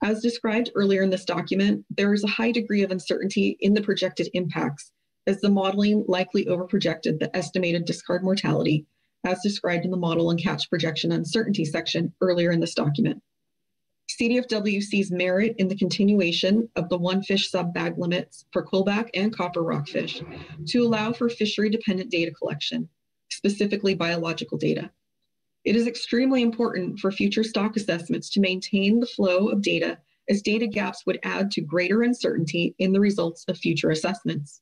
As described earlier in this document, there is a high degree of uncertainty in the projected impacts as the modeling likely overprojected the estimated discard mortality as described in the model and catch projection uncertainty section earlier in this document. CDFW sees merit in the continuation of the one fish sub bag limits for quillback and copper rockfish to allow for fishery dependent data collection, specifically biological data. It is extremely important for future stock assessments to maintain the flow of data as data gaps would add to greater uncertainty in the results of future assessments.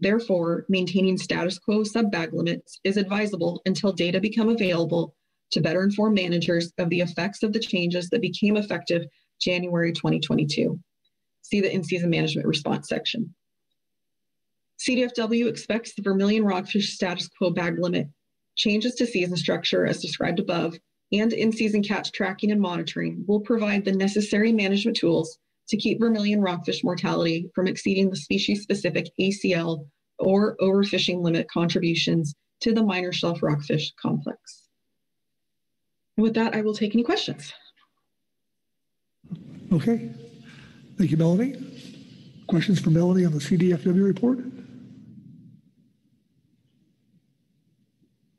Therefore, maintaining status quo sub-bag limits is advisable until data become available to better inform managers of the effects of the changes that became effective January 2022. See the in-season management response section. CDFW expects the Vermilion Rockfish status quo bag limit, changes to season structure as described above, and in-season catch tracking and monitoring will provide the necessary management tools to keep vermilion rockfish mortality from exceeding the species-specific ACL or overfishing limit contributions to the minor shelf rockfish complex. With that, I will take any questions. Okay. Thank you, Melanie. Questions for Melanie on the CDFW report?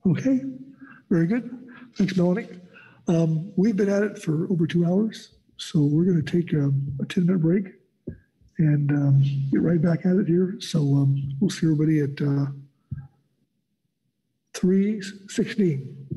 Okay, very good. Thanks, Melanie. Um, we've been at it for over two hours, so we're going to take um, a 10 minute break and um, get right back at it here. So um, we'll see everybody at uh, 316.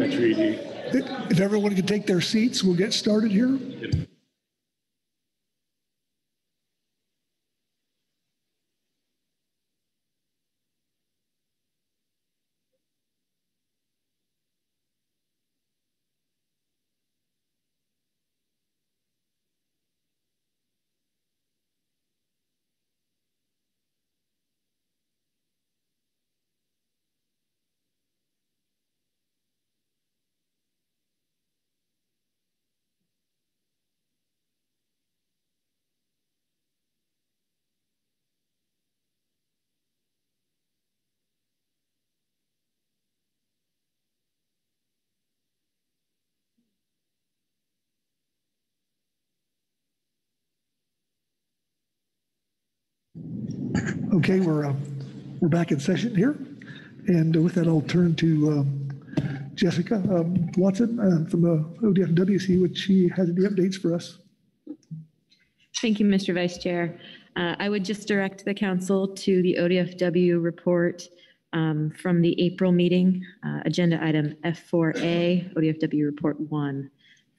If everyone can take their seats, we'll get started here. Okay, we're, uh, we're back in session here. And with that, I'll turn to um, Jessica um, Watson uh, from the ODFW, see what she has any updates for us. Thank you, Mr. Vice Chair. Uh, I would just direct the council to the ODFW report um, from the April meeting, uh, agenda item F4A, ODFW Report 1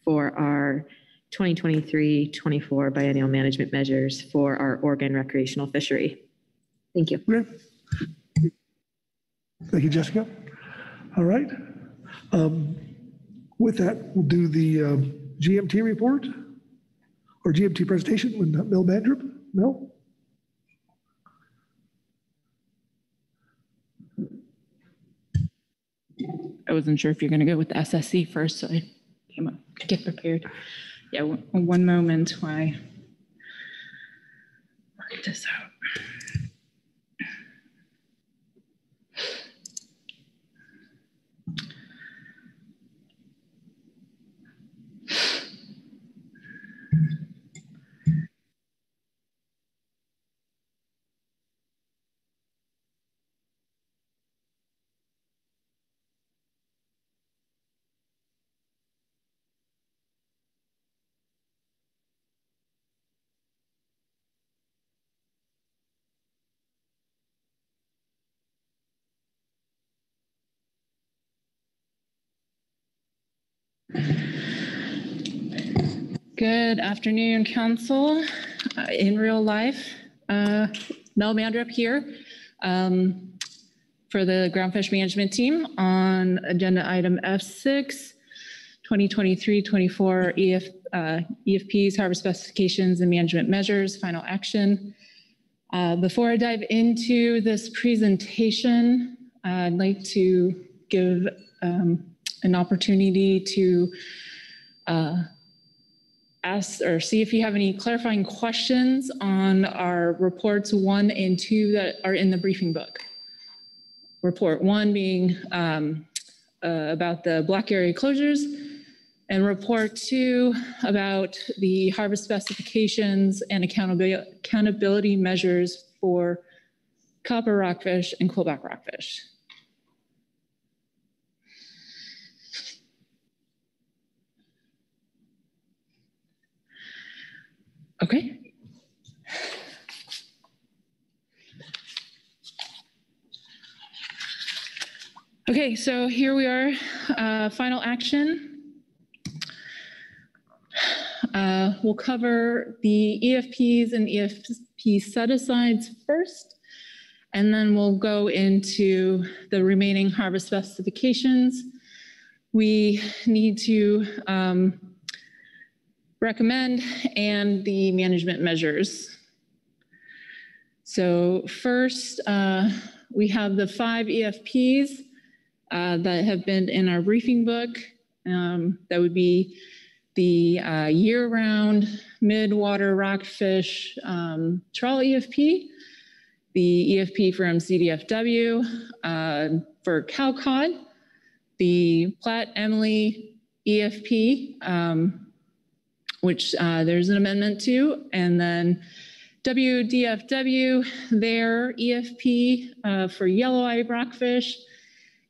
for our 2023-24 biennial management measures for our Oregon recreational fishery. Thank you. Thank you, Jessica. All right. Um, With that, we'll do the um, GMT report or GMT presentation with Mel Mandrup. Mel? I wasn't sure if you're going to go with the SSC first, so I came up, to get prepared. Yeah, one one moment while I work this out. Good afternoon, council. Uh, In real life, uh, Mel Mandrup here um, for the groundfish management team on agenda item F6, 2023-24 EF, uh, EFPs, harvest specifications and management measures, final action. Uh, Before I dive into this presentation, I'd like to give um, an opportunity to uh, ask or see if you have any clarifying questions on our reports one and two that are in the briefing book. Report one being um, uh, about the black area closures, and report two about the harvest specifications and accountability, accountability measures for copper rockfish and quillback rockfish. Okay. Okay, so here we are, uh, final action. Uh, we'll cover the EFPs and EFP set-asides first, and then we'll go into the remaining harvest specifications. We need to um, recommend and the management measures. So first, uh, we have the five EFPs uh, that have been in our briefing book. Um, that would be the uh, year-round mid-water rockfish um, trawl EFP, the EFP from CDFW uh, for cowcod, the Platt Emley EFP, um, which uh, there's an amendment to, and then WDFW, their EFP uh, for yellow eye rockfish,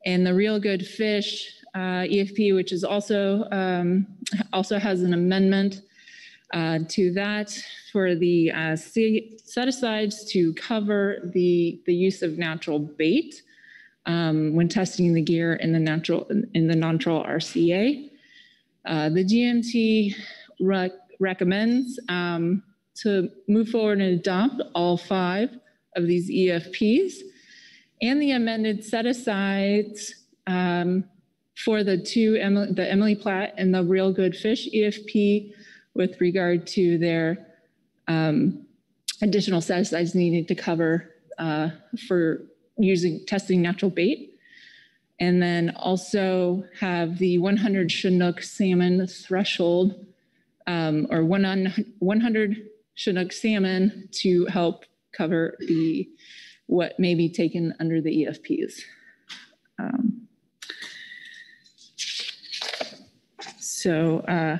and the Real Good Fish uh, EFP, which is also um, also has an amendment uh, to that for the uh, set asides to cover the the use of natural bait um, when testing the gear in the natural in the non-trawl RCA. Uh, the GMT rec- recommends um, to move forward and adopt all five of these EFPs and the amended set asides um, for the two Emley, the Emley Platt and the Real Good Fish EFP with regard to their um, additional set asides needed to cover uh, for using testing natural bait. And then also have the 100 Chinook salmon threshold um, or 100 Chinook salmon to help cover the what may be taken under the EFPs. Um, so uh,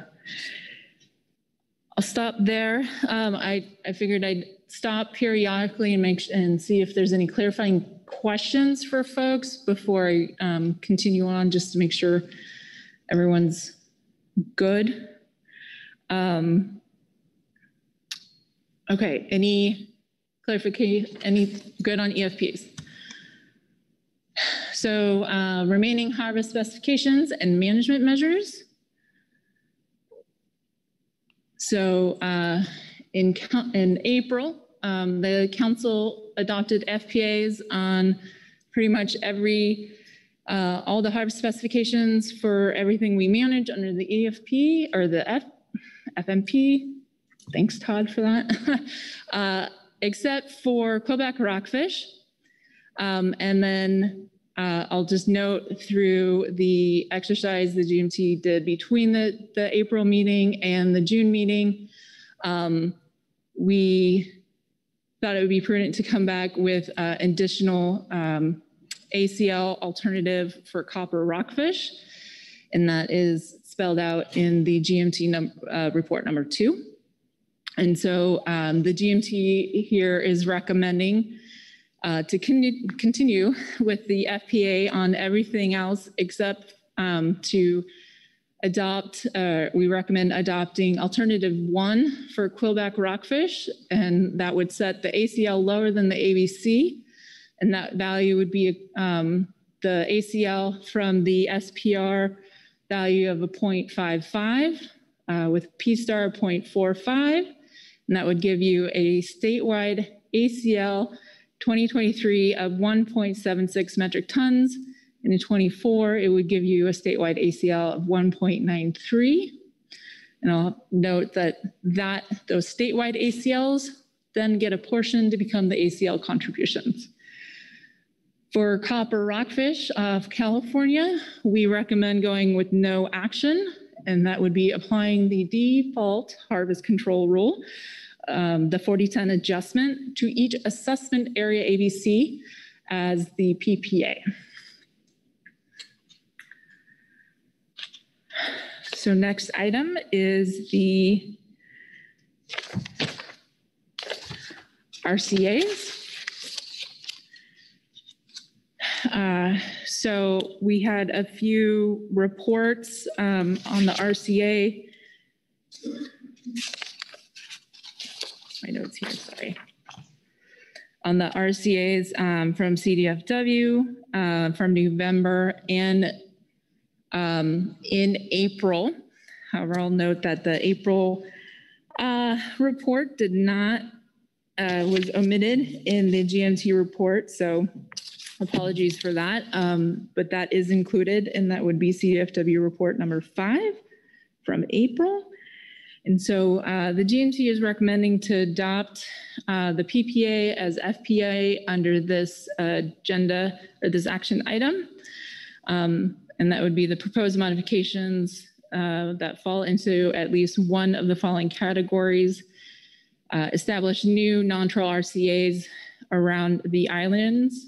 I'll stop there. Um, I, I figured I'd stop periodically and make and see if there's any clarifying questions for folks before I um, continue on, just to make sure everyone's good. Um, okay, any clarification, any good on EFPs? So uh, remaining harvest specifications and management measures. So uh, in, in April, um, the council adopted FPAs on pretty much every, uh, all the harvest specifications for everything we manage under the EFP or the F, FMP. Thanks, Todd, for that. (laughs) uh, except for quillback rockfish. Um, and then uh, I'll just note through the exercise the GMT did between the, the April meeting and the June meeting, um, we thought it would be prudent to come back with uh, additional um, ACL alternative for copper rockfish, and that is spelled out in the GMT num uh, report number two. And so um, the GMT here is recommending uh, to con continue (laughs) with the FPA on everything else except um, to adopt, uh, we recommend adopting alternative one for quillback rockfish, and that would set the ACL lower than the ABC. And that value would be um, the ACL from the SPR value of a 0.55 uh, with P-star 0.45. And that would give you a statewide ACL 2023 of 1.76 metric tons and in 24, it would give you a statewide ACL of 1.93. And I'll note that, that those statewide ACLs then get a portion to become the ACL contributions. For copper rockfish of California, we recommend going with no action, and that would be applying the default harvest control rule, um, the 4010 adjustment to each assessment area ABC as the PPA. So next item is the RCAs. Uh, so we had a few reports um, on the RCA. My notes here, sorry. On the RCAs um, from CDFW uh, from November and um, in April. However, I'll note that the April uh, report did not, uh, was omitted in the GMT report. So apologies for that. Um, but that is included and that would be CFW report number five from April. And so uh, the GMT is recommending to adopt uh, the PPA as FPA under this agenda or this action item. Um, and that would be the proposed modifications uh, that fall into at least one of the following categories. Uh, establish new non-trawl RCAs around the islands,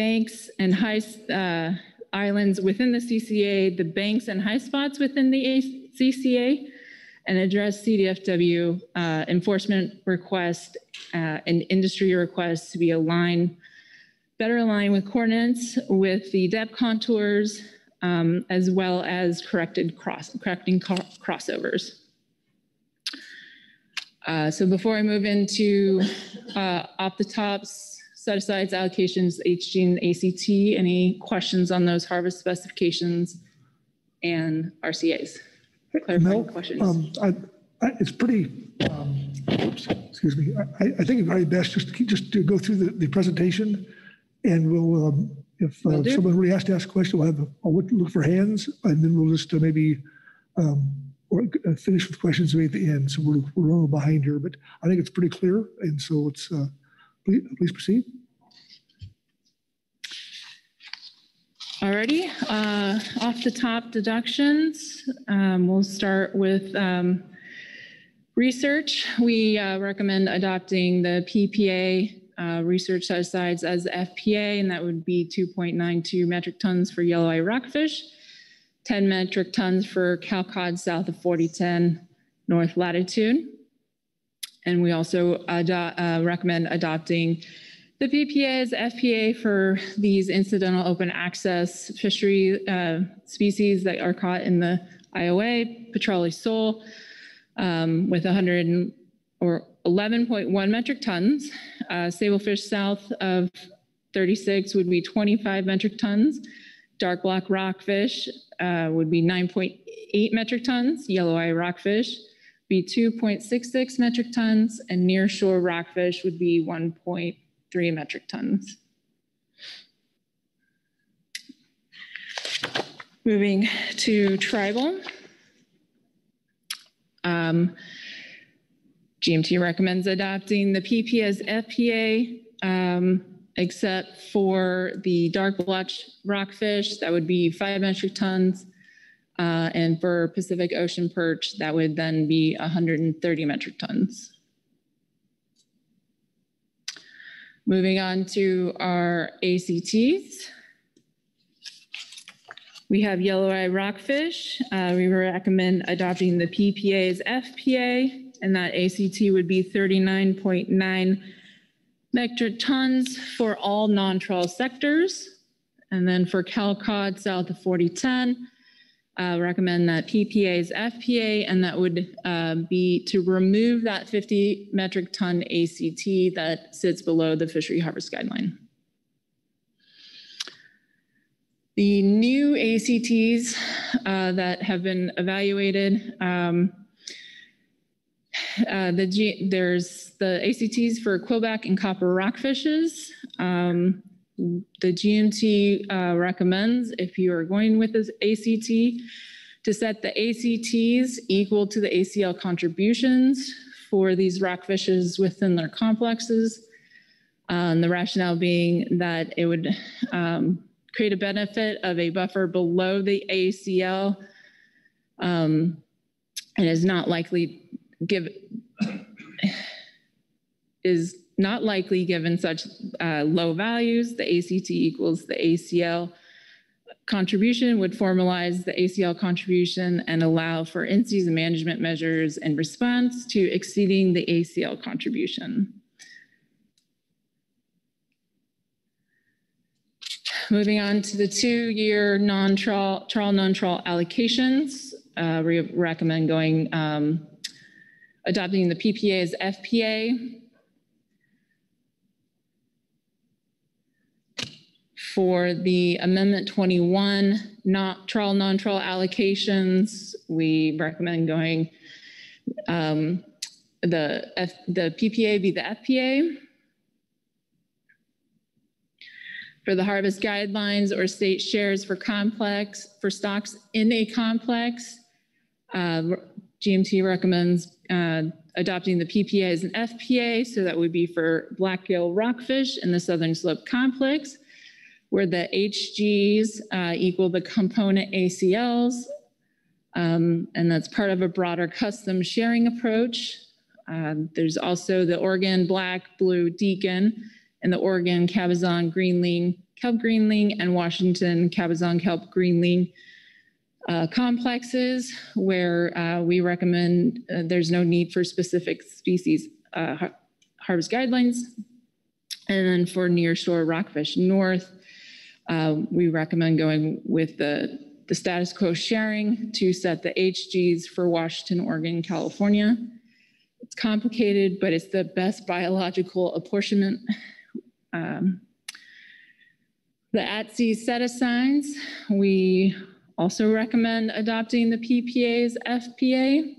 banks and high uh, islands within the CCA, the banks and high spots within the CCA, and address CDFW uh, enforcement requests uh, and industry requests to be aligned better aligned with coordinates with the depth contours, um, as well as corrected cross, correcting crossovers. Uh, so before I move into uh, off the tops set-asides, allocations, HG and ACT. Any questions on those harvest specifications and RCAs? Clarifying questions. Um, I, I, it's pretty, um, oops, excuse me. I, I think it's probably best just to keep, just to go through the, the presentation and we'll, um, if uh, someone really has to ask a question, we'll have, I'll look, look for hands and then we'll just uh, maybe, um, or uh, finish with questions maybe at the end. So we're, we're a little behind here, but I think it's pretty clear. And so let's, uh, please, please proceed. Alrighty, uh, off the top deductions, um, we'll start with, um, research. We, uh, recommend adopting the PPA, uh, research set asides as FPA, and that would be two point nine two metric tons for yellow eye rockfish, ten metric tons for cowcod south of forty ten north latitude. And we also uh, recommend adopting the PPA as FPA for these incidental open access fishery uh, species that are caught in the IOA, Petrale sole, um, with 100 or 11.1 metric tons. Uh, Sablefish south of 36 would be 25 metric tons. Darkblotched rockfish uh, would be 9.8 metric tons. Yellow eye rockfish be 2.66 metric tons, and nearshore rockfish would be 1.3 metric tons. Moving to tribal. Um, GMT recommends adopting the PP as FPA, um, except for the dark blotch rockfish, that would be five metric tons. Uh, and for Pacific Ocean perch, that would then be 130 metric tons. Moving on to our ACTs. We have yellow eye rockfish. Uh, we recommend adopting the PPA's FPA, and that ACT would be 39.9 metric tons for all non-trawl sectors. And then for cowcod south of 4010, uh, recommend that PPA is FPA, and that would uh, be to remove that 50 metric ton ACT that sits below the fishery harvest guideline. The new ACTs uh, that have been evaluated, um, uh, the there's the ACTs for quillback and copper rockfishes. Um, the GMT uh, recommends if you are going with this ACT to set the ACTs equal to the ACL contributions for these rockfishes within their complexes. Um, the rationale being that it would um, create a benefit of a buffer below the ACL um, and is not likely give is not likely given such uh, low values. The ACT equals the ACL contribution would formalize the ACL contribution and allow for in-season management measures in response to exceeding the ACL contribution. Moving on to the two-year non-trawl, trawl, non-trawl allocations, uh, we recommend going, um, adopting the PPA as FPA. For the Amendment 21, not trawl, non-trawl allocations, we recommend going, um, the F, the PPA be the FPA. for the harvest guidelines or state shares for complex, for stocks in a complex. Uh, GMT recommends uh, adopting the PPA as an FPA, so that would be for blackgill rockfish in the Southern Slope Complex, where the HGs uh, equal the component ACLs, um, and that's part of a broader custom sharing approach. Uh, there's also the Oregon black, blue deacon, and the Oregon Cabezon Greenling, Kelp Greenling, and Washington Cabezon Kelp Greenling uh, complexes, where uh, we recommend uh, there's no need for specific species uh, har- harvest guidelines. And then for nearshore rockfish north, uh, we recommend going with the, the status quo sharing to set the HGs for Washington, Oregon, California. It's complicated, but it's the best biological apportionment Um, The at-sea set asides, we also recommend adopting the PPA's FPA.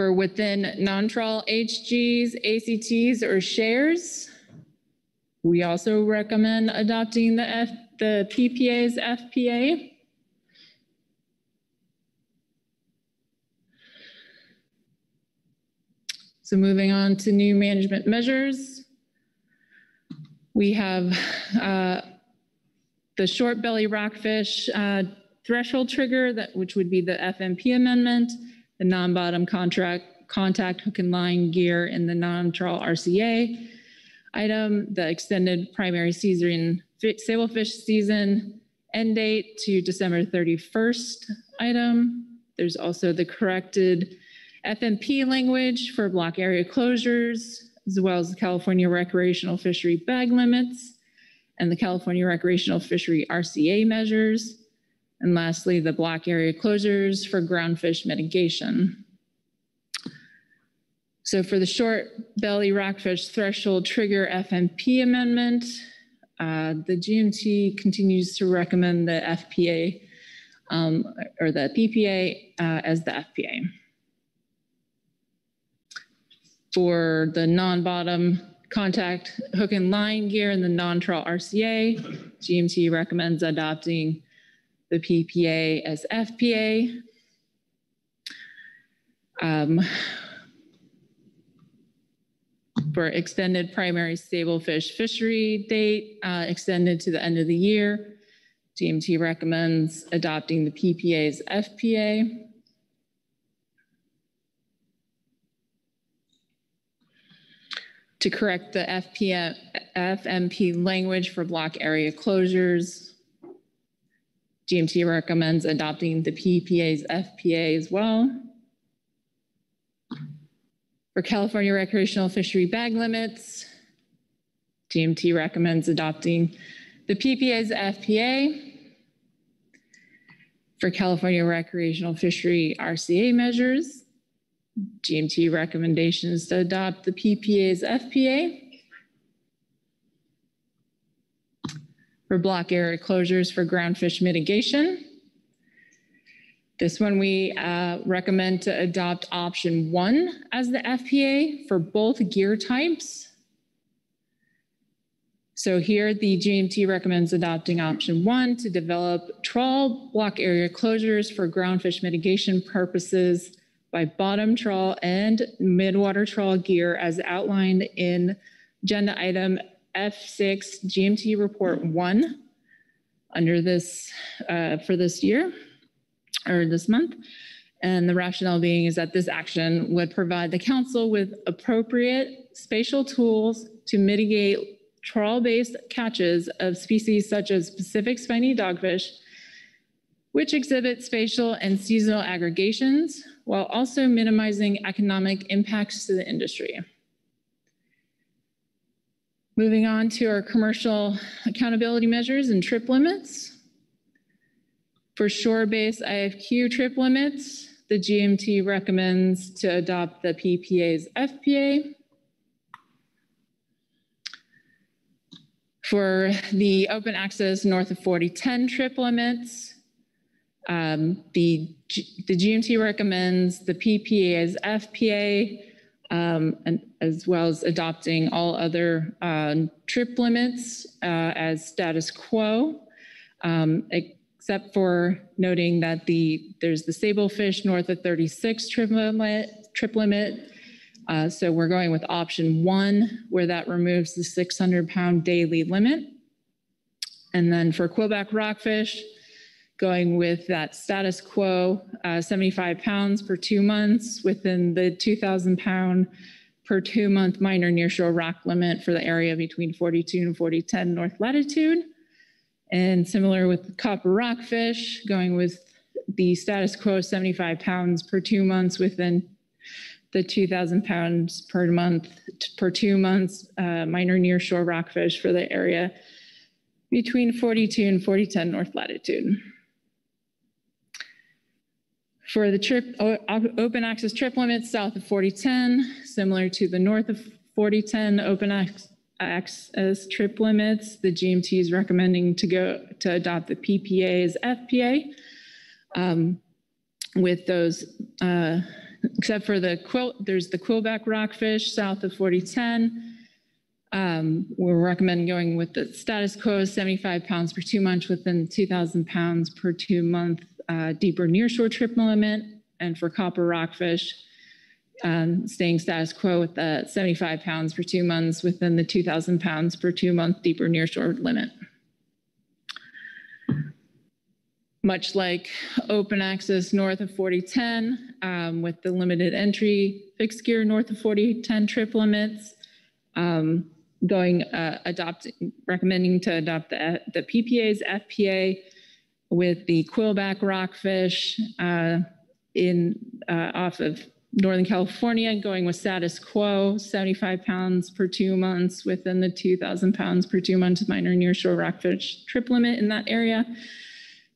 For within non-trawl HGs, ACTs, or shares, we also recommend adopting the F, the PPA's FPA. So moving on to new management measures. We have uh, the short belly rockfish uh, threshold trigger, that which would be the FMP amendment, the non-bottom contract contact hook and line gear in the non-trawl RCA item, the extended primary season sablefish season end date to December 31st item. There's also the corrected FMP language for block area closures, as well as the California recreational fishery bag limits and the California recreational fishery RCA measures. And lastly, the block area closures for groundfish mitigation. So for the short belly rockfish threshold trigger FMP amendment, uh, the GMT continues to recommend the FPA um, or the PPA uh, as the FPA. For the non-bottom contact hook and line gear and the non-trawl RCA, GMT recommends adopting the PPA as FPA. Um, for extended primary sablefish fishery date uh, extended to the end of the year. GMT recommends adopting the PPA's FPA. To correct the FPM, FMP language for block area closures, GMT recommends adopting the PPA's FPA as well. For California recreational fishery bag limits, GMT recommends adopting the PPA's FPA. For California recreational fishery RCA measures, GMT recommendations to adopt the PPA's FPA. For block area closures for groundfish mitigation, this one, we uh, recommend to adopt option one as the FPA for both gear types. So here, the GMT recommends adopting option one to develop trawl block area closures for groundfish mitigation purposes by bottom trawl and midwater trawl gear as outlined in agenda item F6 GMT report one under this uh, for this year or this month. And the rationale being is that this action would provide the council with appropriate spatial tools to mitigate trawl-based catches of species such as Pacific spiny dogfish, which exhibit spatial and seasonal aggregations, while also minimizing economic impacts to the industry. Moving on to our commercial accountability measures and trip limits. For shore-based IFQ trip limits, the GMT recommends to adopt the PPA's FPA. For the open access north of 4010 trip limits, um, the, G the GMT recommends the PPA's FPA, um, and as well as adopting all other uh, trip limits uh, as status quo. Um, except for noting that the there's the sablefish north of 36 trip limit. Trip limit. Uh, so we're going with option one, where that removes the 600 pound daily limit. And then for quillback rockfish, going with that status quo, uh, 75 pounds per two months within the 2,000 pound per two month minor nearshore rock limit for the area between 42 and 4010 north latitude. And similar with copper rockfish, going with the status quo 75 pounds per two months within the 2,000 pounds per month per two months uh, minor nearshore rockfish for the area between 42 and 4010 north latitude. For the trip, open access trip limits south of 4010, similar to the north of 4010 open access trip limits, the GMT is recommending to go, to adopt the PPA as FPA. Um, With those, uh, except for the quill, there's the quillback rockfish south of 4010. Um, We're recommending going with the status quo, 75 pounds per two months within 2,000 pounds per two month uh, deeper nearshore trip limit. And for copper rockfish, um, staying status quo with the 75 pounds per two months within the 2,000 pounds per two month deeper nearshore limit. Much like open access north of 4010 um, with the limited entry fixed gear north of 4010 trip limits, um, going uh, adopt recommending to adopt the, the PPA's FPA with the quillback rockfish uh, in uh, off of Northern California, going with status quo, 75 pounds per two months within the 2,000 pounds per two months minor nearshore rockfish trip limit in that area.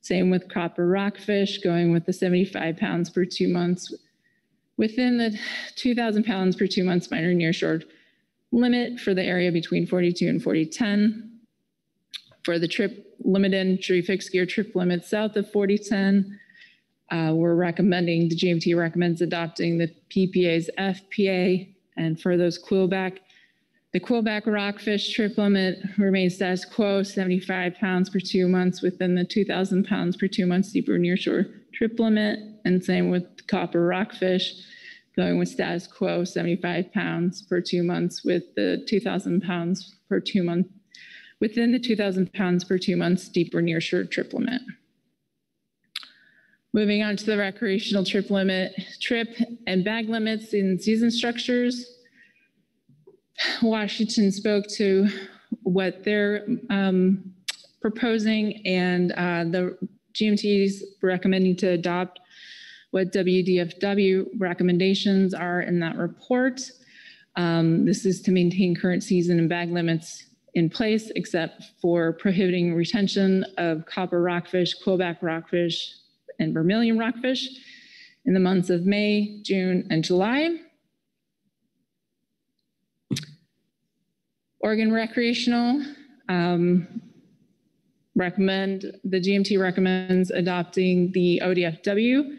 Same with copper rockfish, going with the 75 pounds per two months within the 2,000 pounds per two months minor nearshore limit for the area between 42 and 4010. For the trip limit entry fixed gear trip limit south of 4010, uh, we're recommending, the GMT recommends adopting the PPA's FPA. And for those quillback, the quillback rockfish trip limit remains status quo, 75 pounds per two months within the 2,000 pounds per two months deeper nearshore trip limit. And same with copper rockfish, going with status quo, 75 pounds per two months with the 2,000 pounds per two month, within the 2,000 pounds per two months deep deeper nearshore trip limit. Moving on to the recreational trip limit, trip and bag limits in season structures. Washington spoke to what they're um, proposing and uh, the GMT's recommending to adopt what WDFW recommendations are in that report. Um, This is to maintain current season and bag limits in place, except for prohibiting retention of copper rockfish, quillback rockfish, and vermilion rockfish in the months of May, June, and July. Oregon recreational, um, recommend, the GMT recommends adopting the ODFW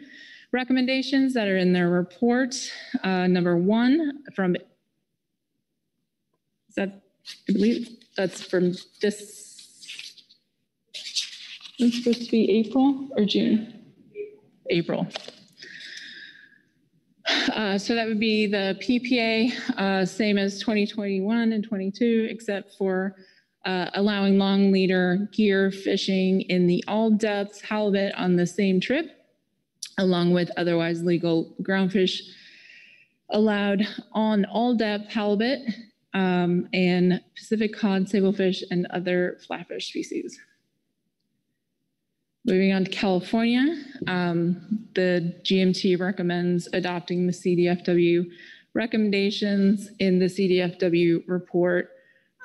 recommendations that are in their report. Uh, Number one, from, is that, I believe that's from this, it's supposed to be April or June? April. Uh, So that would be the PPA, uh, same as 2021 and 22, except for uh, allowing long leader gear fishing in the all depths halibut on the same trip, along with otherwise legal groundfish allowed on all depth halibut um, and Pacific cod, sablefish, and other flatfish species. Moving on to California, um, the GMT recommends adopting the CDFW recommendations in the CDFW report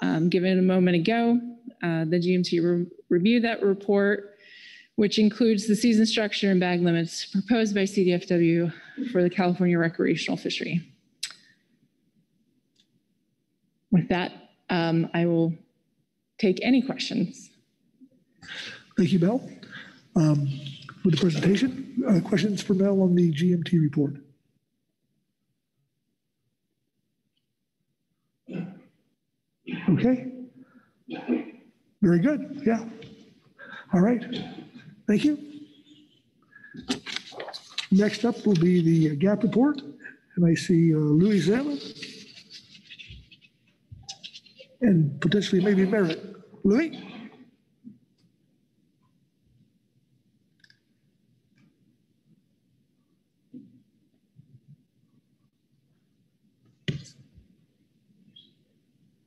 um, given a moment ago. Uh, the GMT re- reviewed that report, which includes the season structure and bag limits proposed by CDFW for the California recreational fishery. With that, um, I will take any questions. Thank you, Mel. Um, With the presentation, uh, questions for Mel on the GMT report? Okay. Very good, yeah. All right, thank you. Next up will be the GAP report, and I see uh, Louis Zimm and potentially maybe Merit. Louis?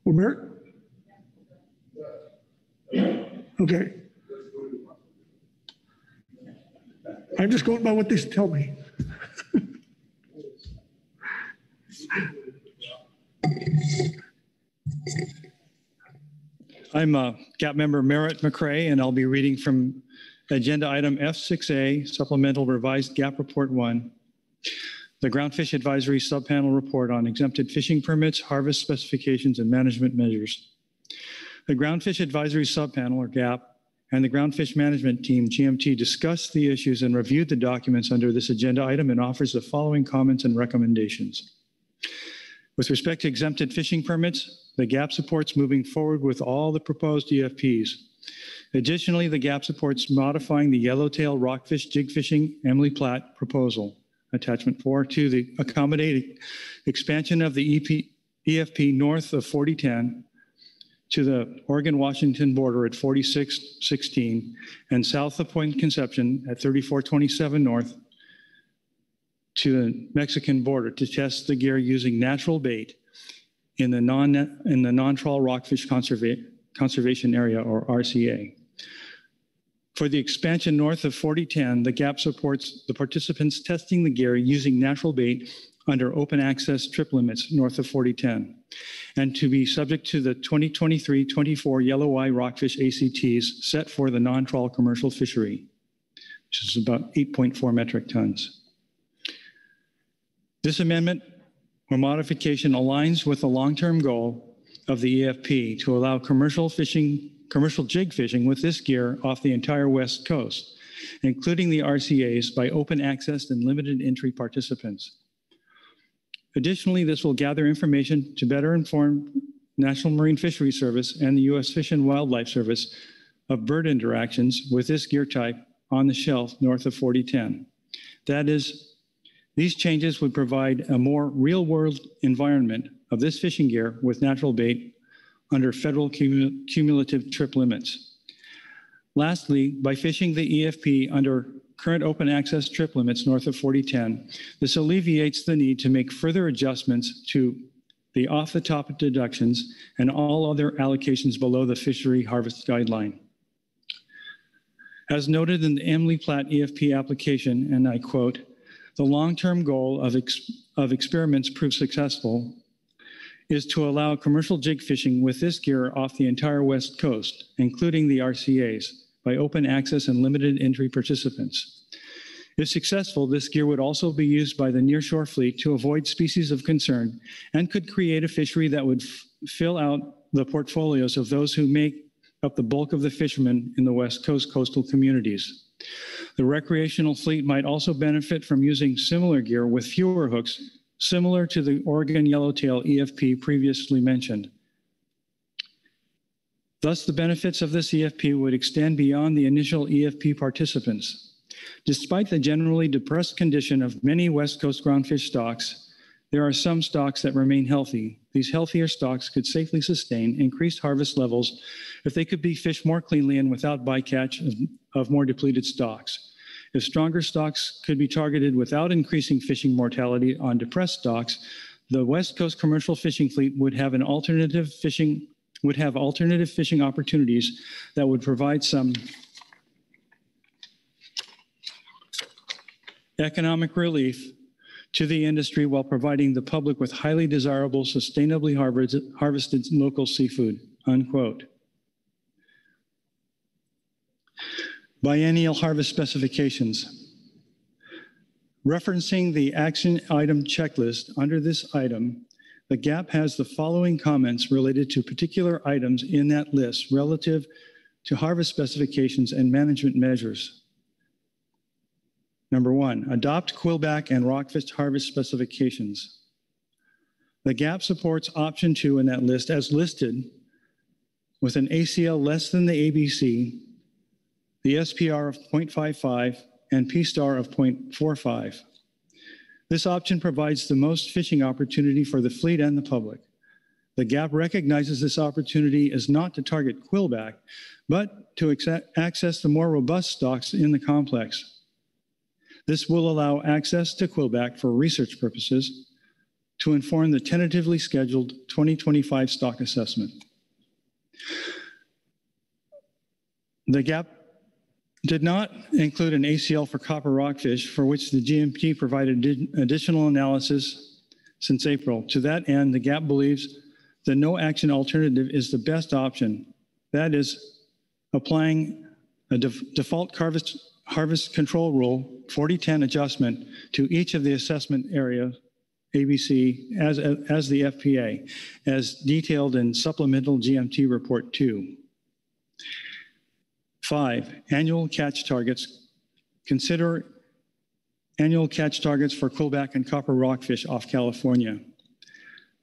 Or Merit? Okay. I'm just going by what they tell me. I'm uh, GAP member Merit McCrea, and I'll be reading from Agenda item F6A, supplemental revised GAP Report 1, the Groundfish Advisory Subpanel Report on exempted fishing permits, harvest specifications, and management measures. The Groundfish Advisory Subpanel, or GAP, and the Groundfish Management Team, GMT, discussed the issues and reviewed the documents under this agenda item and offers the following comments and recommendations. With respect to exempted fishing permits, the GAP supports moving forward with all the proposed EFPs. Additionally, the GAP supports modifying the yellowtail rockfish jig fishing Emley-Platt proposal, attachment four, to the accommodate expansion of the EP, EFP north of 4010 to the Oregon-Washington border at 4616 and south of Point Conception at 3427 north to the Mexican border to test the gear using natural bait in the non in the non-trawl rockfish conserva conservation area or RCA. For the expansion north of 4010, the GAP supports the participants testing the gear using natural bait under open access trip limits north of 4010 and to be subject to the 2023-24 yellow eye rockfish ACTs set for the non-trawl commercial fishery, which is about 8.4 metric tons. This amendment or modification aligns with the long-term goal of the EFP to allow commercial fishing, commercial jig fishing with this gear off the entire West Coast, including the RCAs by open access and limited entry participants. Additionally, this will gather information to better inform National Marine Fishery Service and the U.S. Fish and Wildlife Service of bird interactions with this gear type on the shelf north of 4010. That is, these changes would provide a more real-world environment of this fishing gear with natural bait under federal cumulative trip limits. Lastly, by fishing the EFP under current open access trip limits north of 4010, this alleviates the need to make further adjustments to the off-the-top deductions and all other allocations below the fishery harvest guideline. As noted in the Emley-Platt EFP application, and I quote, the long-term goal of, ex of experiments proved successful is to allow commercial jig fishing with this gear off the entire West Coast, including the RCAs, by open access and limited entry participants. If successful, this gear would also be used by the nearshore fleet to avoid species of concern and could create a fishery that would fill out the portfolios of those who make up the bulk of the fishermen in the West Coast coastal communities. The recreational fleet might also benefit from using similar gear with fewer hooks, similar to the Oregon Yellowtail EFP previously mentioned. Thus, the benefits of this EFP would extend beyond the initial EFP participants. Despite the generally depressed condition of many West Coast groundfish stocks, there are some stocks that remain healthy. These healthier stocks could safely sustain increased harvest levels if they could be fished more cleanly and without bycatch of, more depleted stocks. If stronger stocks could be targeted without increasing fishing mortality on depressed stocks, the West Coast commercial fishing fleet would have an alternative fishing would have alternative fishing opportunities that would provide some economic relief to the industry while providing the public with highly desirable, sustainably harvested local seafood, unquote. Biennial harvest specifications. Referencing the action item checklist under this item, the GAP has the following comments related to particular items in that list relative to harvest specifications and management measures. Number one, adopt quillback and rockfish harvest specifications. The GAP supports option two in that list as listed with an ACL less than the ABC, the SPR of 0.55, and P star of 0.45. This option provides the most fishing opportunity for the fleet and the public. The GAP recognizes this opportunity as not to target quillback, but to access the more robust stocks in the complex. This will allow access to quillback for research purposes to inform the tentatively scheduled 2025 stock assessment. The GAP did not include an ACL for copper rockfish, for which the GMT provided additional analysis since April. To that end, the GAP believes the no action alternative is the best option. That is, applying a def- default harvest, harvest control rule 4010 adjustment to each of the assessment area ABC as, as the FPA, as detailed in supplemental GMT report two. Five, annual catch targets. Consider annual catch targets for quillback and copper rockfish off California.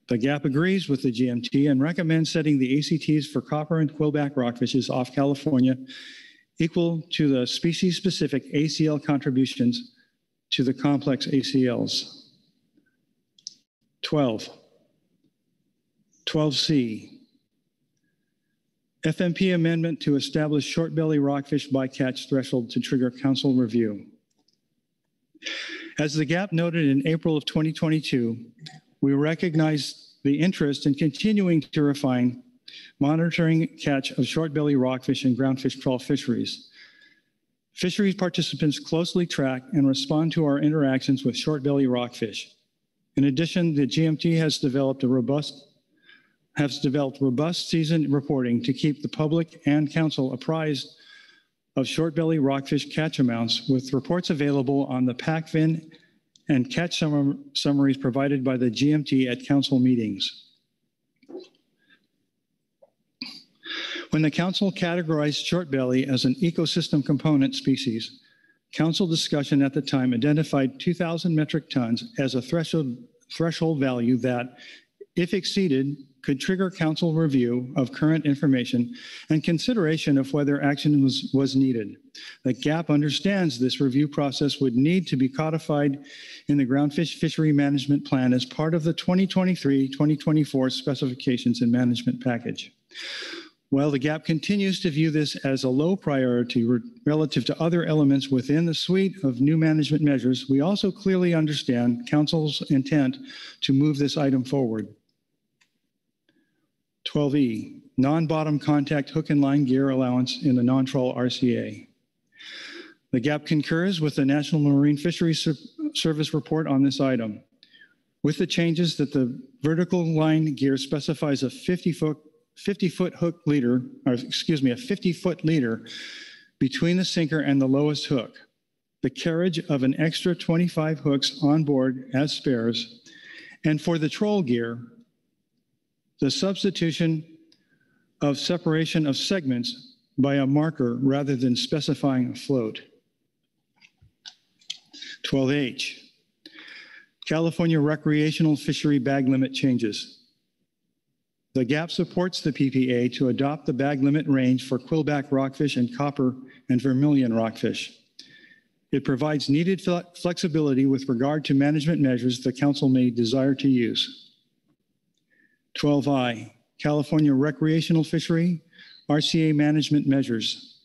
The GAP agrees with the GMT and recommends setting the ACTs for copper and quillback rockfishes off California equal to the species-specific ACL contributions to the complex ACLs. 12. 12C. FMP amendment to establish short belly rockfish bycatch threshold to trigger council review. As the GAP noted in April of 2022, we recognize the interest in continuing to refine monitoring catch of short belly rockfish and groundfish trawl fisheries. Fisheries participants closely track and respond to our interactions with short belly rockfish. In addition, the GMT has developed a robust has developed robust season reporting to keep the public and council apprised of short belly rockfish catch amounts with reports available on the PACFIN and catch sum summaries provided by the GMT at council meetings. When the council categorized short belly as an ecosystem component species, council discussion at the time identified 2,000 metric tons as a threshold, threshold value that, if exceeded, could trigger council review of current information and consideration of whether action was, was needed. The GAP understands this review process would need to be codified in the groundfish fishery management plan as part of the 2023-2024 specifications and management package. While the GAP continues to view this as a low priority re relative to other elements within the suite of new management measures, we also clearly understand Council's intent to move this item forward. 12E, non-bottom contact hook and line gear allowance in the non-trawl RCA. The GAP concurs with the National Marine Fisheries Service report on this item. With the changes that the vertical line gear specifies a 50 foot 50 foot hook leader, or excuse me, a 50 foot leader between the sinker and the lowest hook, the carriage of an extra 25 hooks on board as spares, and for the troll gear, the substitution of separation of segments by a marker rather than specifying a float. 12H, California recreational fishery bag limit changes. The GAP supports the PPA to adopt the bag limit range for quillback rockfish and copper and vermilion rockfish. It provides needed flexibility with regard to management measures the council may desire to use. 12I, California recreational fishery, RCA management measures.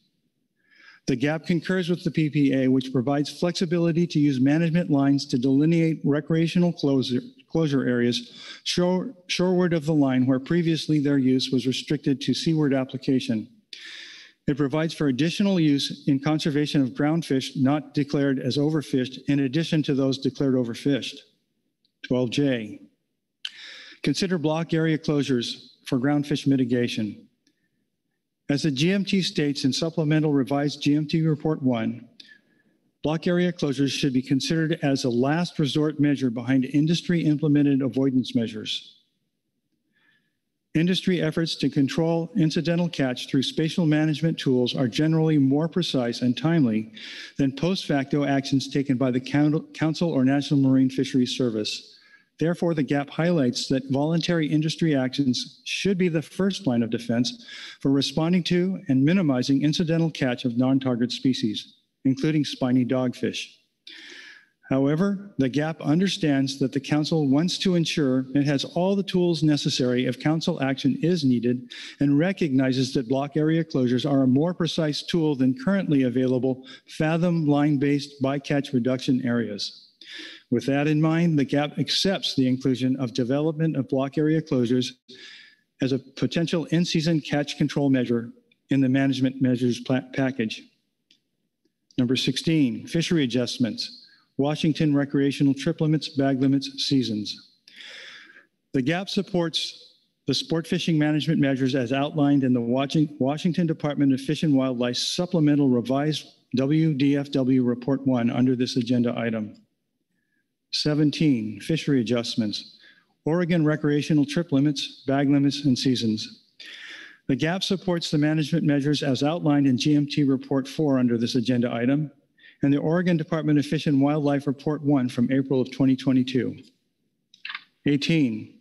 The GAP concurs with the PPA, which provides flexibility to use management lines to delineate recreational closure, closure areas shore, shoreward of the line where previously their use was restricted to seaward application. It provides for additional use in conservation of groundfish not declared as overfished in addition to those declared overfished. 12J. Consider block area closures for groundfish mitigation. As the GMT states in Supplemental Revised GMT Report 1, Block area closures should be considered as a last resort measure behind industry implemented avoidance measures. Industry efforts to control incidental catch through spatial management tools are generally more precise and timely than post facto actions taken by the Council or National Marine Fisheries Service. Therefore, the GAP highlights that voluntary industry actions should be the first line of defense for responding to and minimizing incidental catch of non-target species including spiny dogfish. However, the GAP understands that the Council wants to ensure it has all the tools necessary if Council action is needed and recognizes that block area closures are a more precise tool than currently available fathom line-based bycatch reduction areas. With that in mind, the GAP accepts the inclusion of development of block area closures as a potential in-season catch control measure in the management measures package. Number 16, fishery adjustments, Washington recreational trip limits, bag limits, seasons. The GAP supports the sport fishing management measures as outlined in the Washington Department of Fish and Wildlife Supplemental Revised WDFW Report 1 under this agenda item. 17, fishery adjustments, Oregon recreational trip limits, bag limits, and seasons. The GAP supports the management measures as outlined in GMT Report 4 under this agenda item, and the Oregon Department of Fish and Wildlife Report 1 from April of 2022. 18,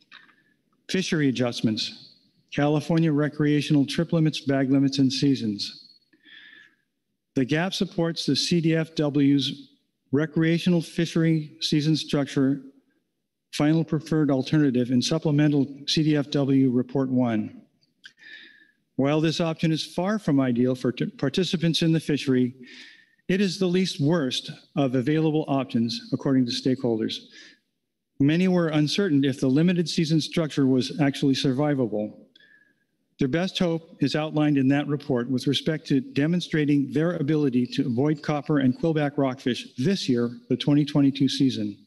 fishery adjustments, California recreational trip limits, bag limits, and seasons. The GAP supports the CDFW's recreational fishery season structure final preferred alternative in supplemental CDFW Report 1. While this option is far from ideal for participants in the fishery, it is the least worst of available options, according to stakeholders. Many were uncertain if the limited season structure was actually survivable. Their best hope is outlined in that report with respect to demonstrating their ability to avoid copper and quillback rockfish this year, the 2022 season.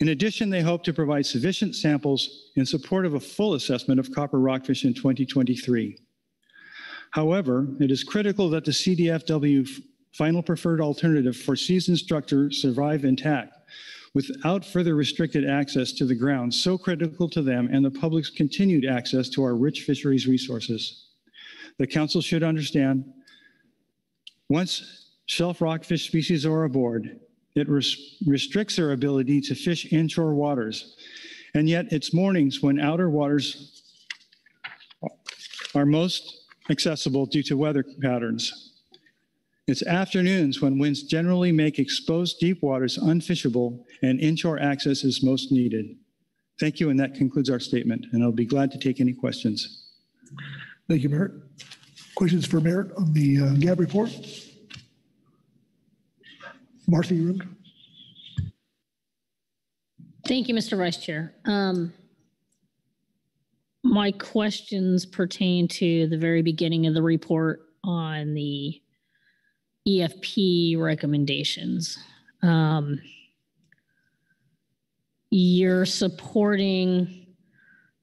In addition, they hope to provide sufficient samples in support of a full assessment of copper rockfish in 2023. However, it is critical that the CDFW final preferred alternative for season structure survive intact without further restricted access to the ground so critical to them and the public's continued access to our rich fisheries resources. The council should understand, once shelf rockfish species are aboard, it res- restricts their ability to fish inshore waters. And yet it's mornings when outer waters are most accessible due to weather patterns. It's afternoons when winds generally make exposed deep waters unfishable and inshore access is most needed. Thank you, and that concludes our statement, and I'll be glad to take any questions. Thank you, Merit. Questions for Merit on the uh, GAP report? Martha, you ready? Thank you, Mr. Vice Chair. Um, My questions pertain to the very beginning of the report on the EFP recommendations. Um, You're supporting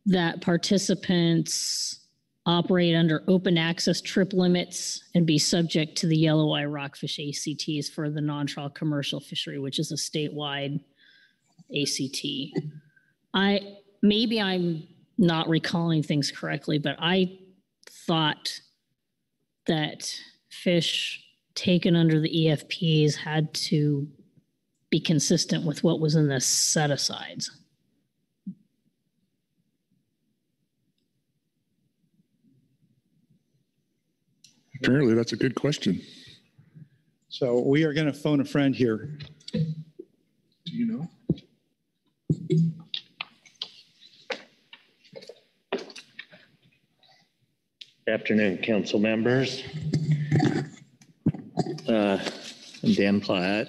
that participants operate under open access trip limits and be subject to the yellow eye rockfish ACTs for the non-trawl commercial fishery, which is a statewide ACT. I, maybe I'm not recalling things correctly, but I thought that fish taken under the EFPs had to be consistent with what was in the set asides. Apparently, that's a good question. So we are going to phone a friend here. Do you know? Afternoon, council members. Uh, I'm Dan Platt,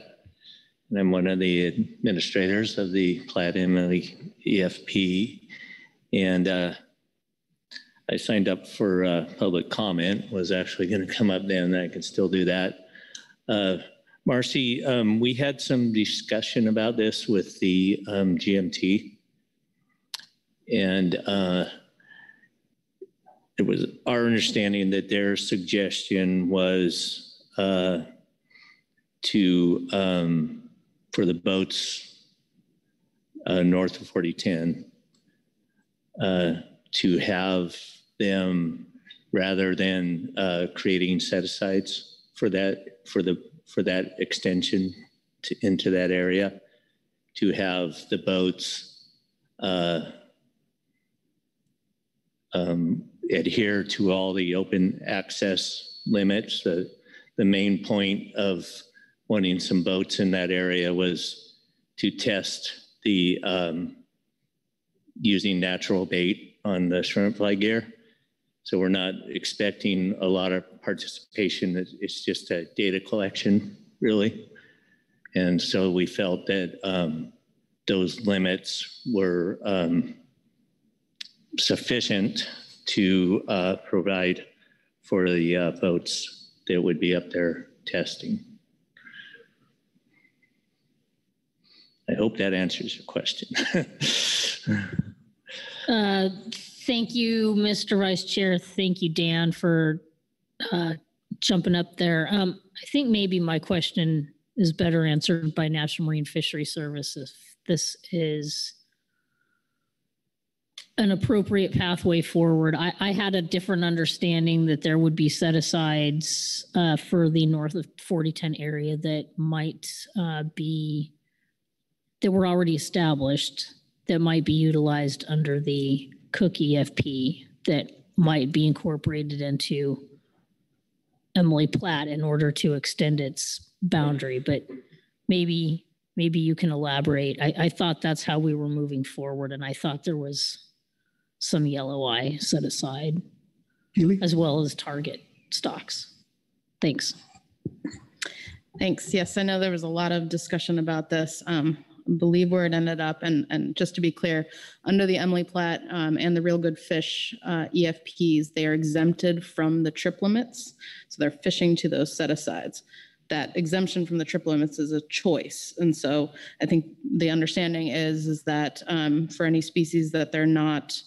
and I'm one of the administrators of the Platt Emley EFP. And uh, I signed up for uh, public comment, was actually going (laughs) to come up then, I can still do that. Uh, Marci, um, we had some discussion about this with the um, GMT. And uh, it was our understanding that their suggestion was uh, to, um, for the boats uh, north of 4010, uh, to have them, rather than uh, creating set-asides for that, for the, for that extension to, into that area, to have the boats uh, um, adhere to all the open access limits. The, the main point of wanting some boats in that area was to test the um, using natural bait on the shrimp fly gear. So we're not expecting a lot of participation. It's- just a data collection, really. And so we felt that um, those limits were um, sufficient to uh, provide for the uh, boats that would be up there testing. I hope that answers your question. (laughs) Uh, Thank you, Mr. Vice Chair. Thank you, Dan, for uh, jumping up there. Um, I think maybe my question is better answered by National Marine Fishery Service if this is an appropriate pathway forward. I, I had a different understanding that there would be set asides uh, for the north of 4010 area that might uh, be, that were already established that might be utilized under the Cook EFP that might be incorporated into Emley-Platt in order to extend its boundary, but maybe, maybe you can elaborate. I, I thought that's how we were moving forward, and I thought there was some yellow eye set aside, as well as target stocks. Thanks. Thanks. Yes, I know there was a lot of discussion about this. Um, I believe where it ended up, and, and just to be clear, under the Emley-Platt um, and the Real Good Fish uh, EFPs, they are exempted from the trip limits. So they're fishing to those set asides. That exemption from the trip limits is a choice. And so I think the understanding is, is that um, for any species that they're not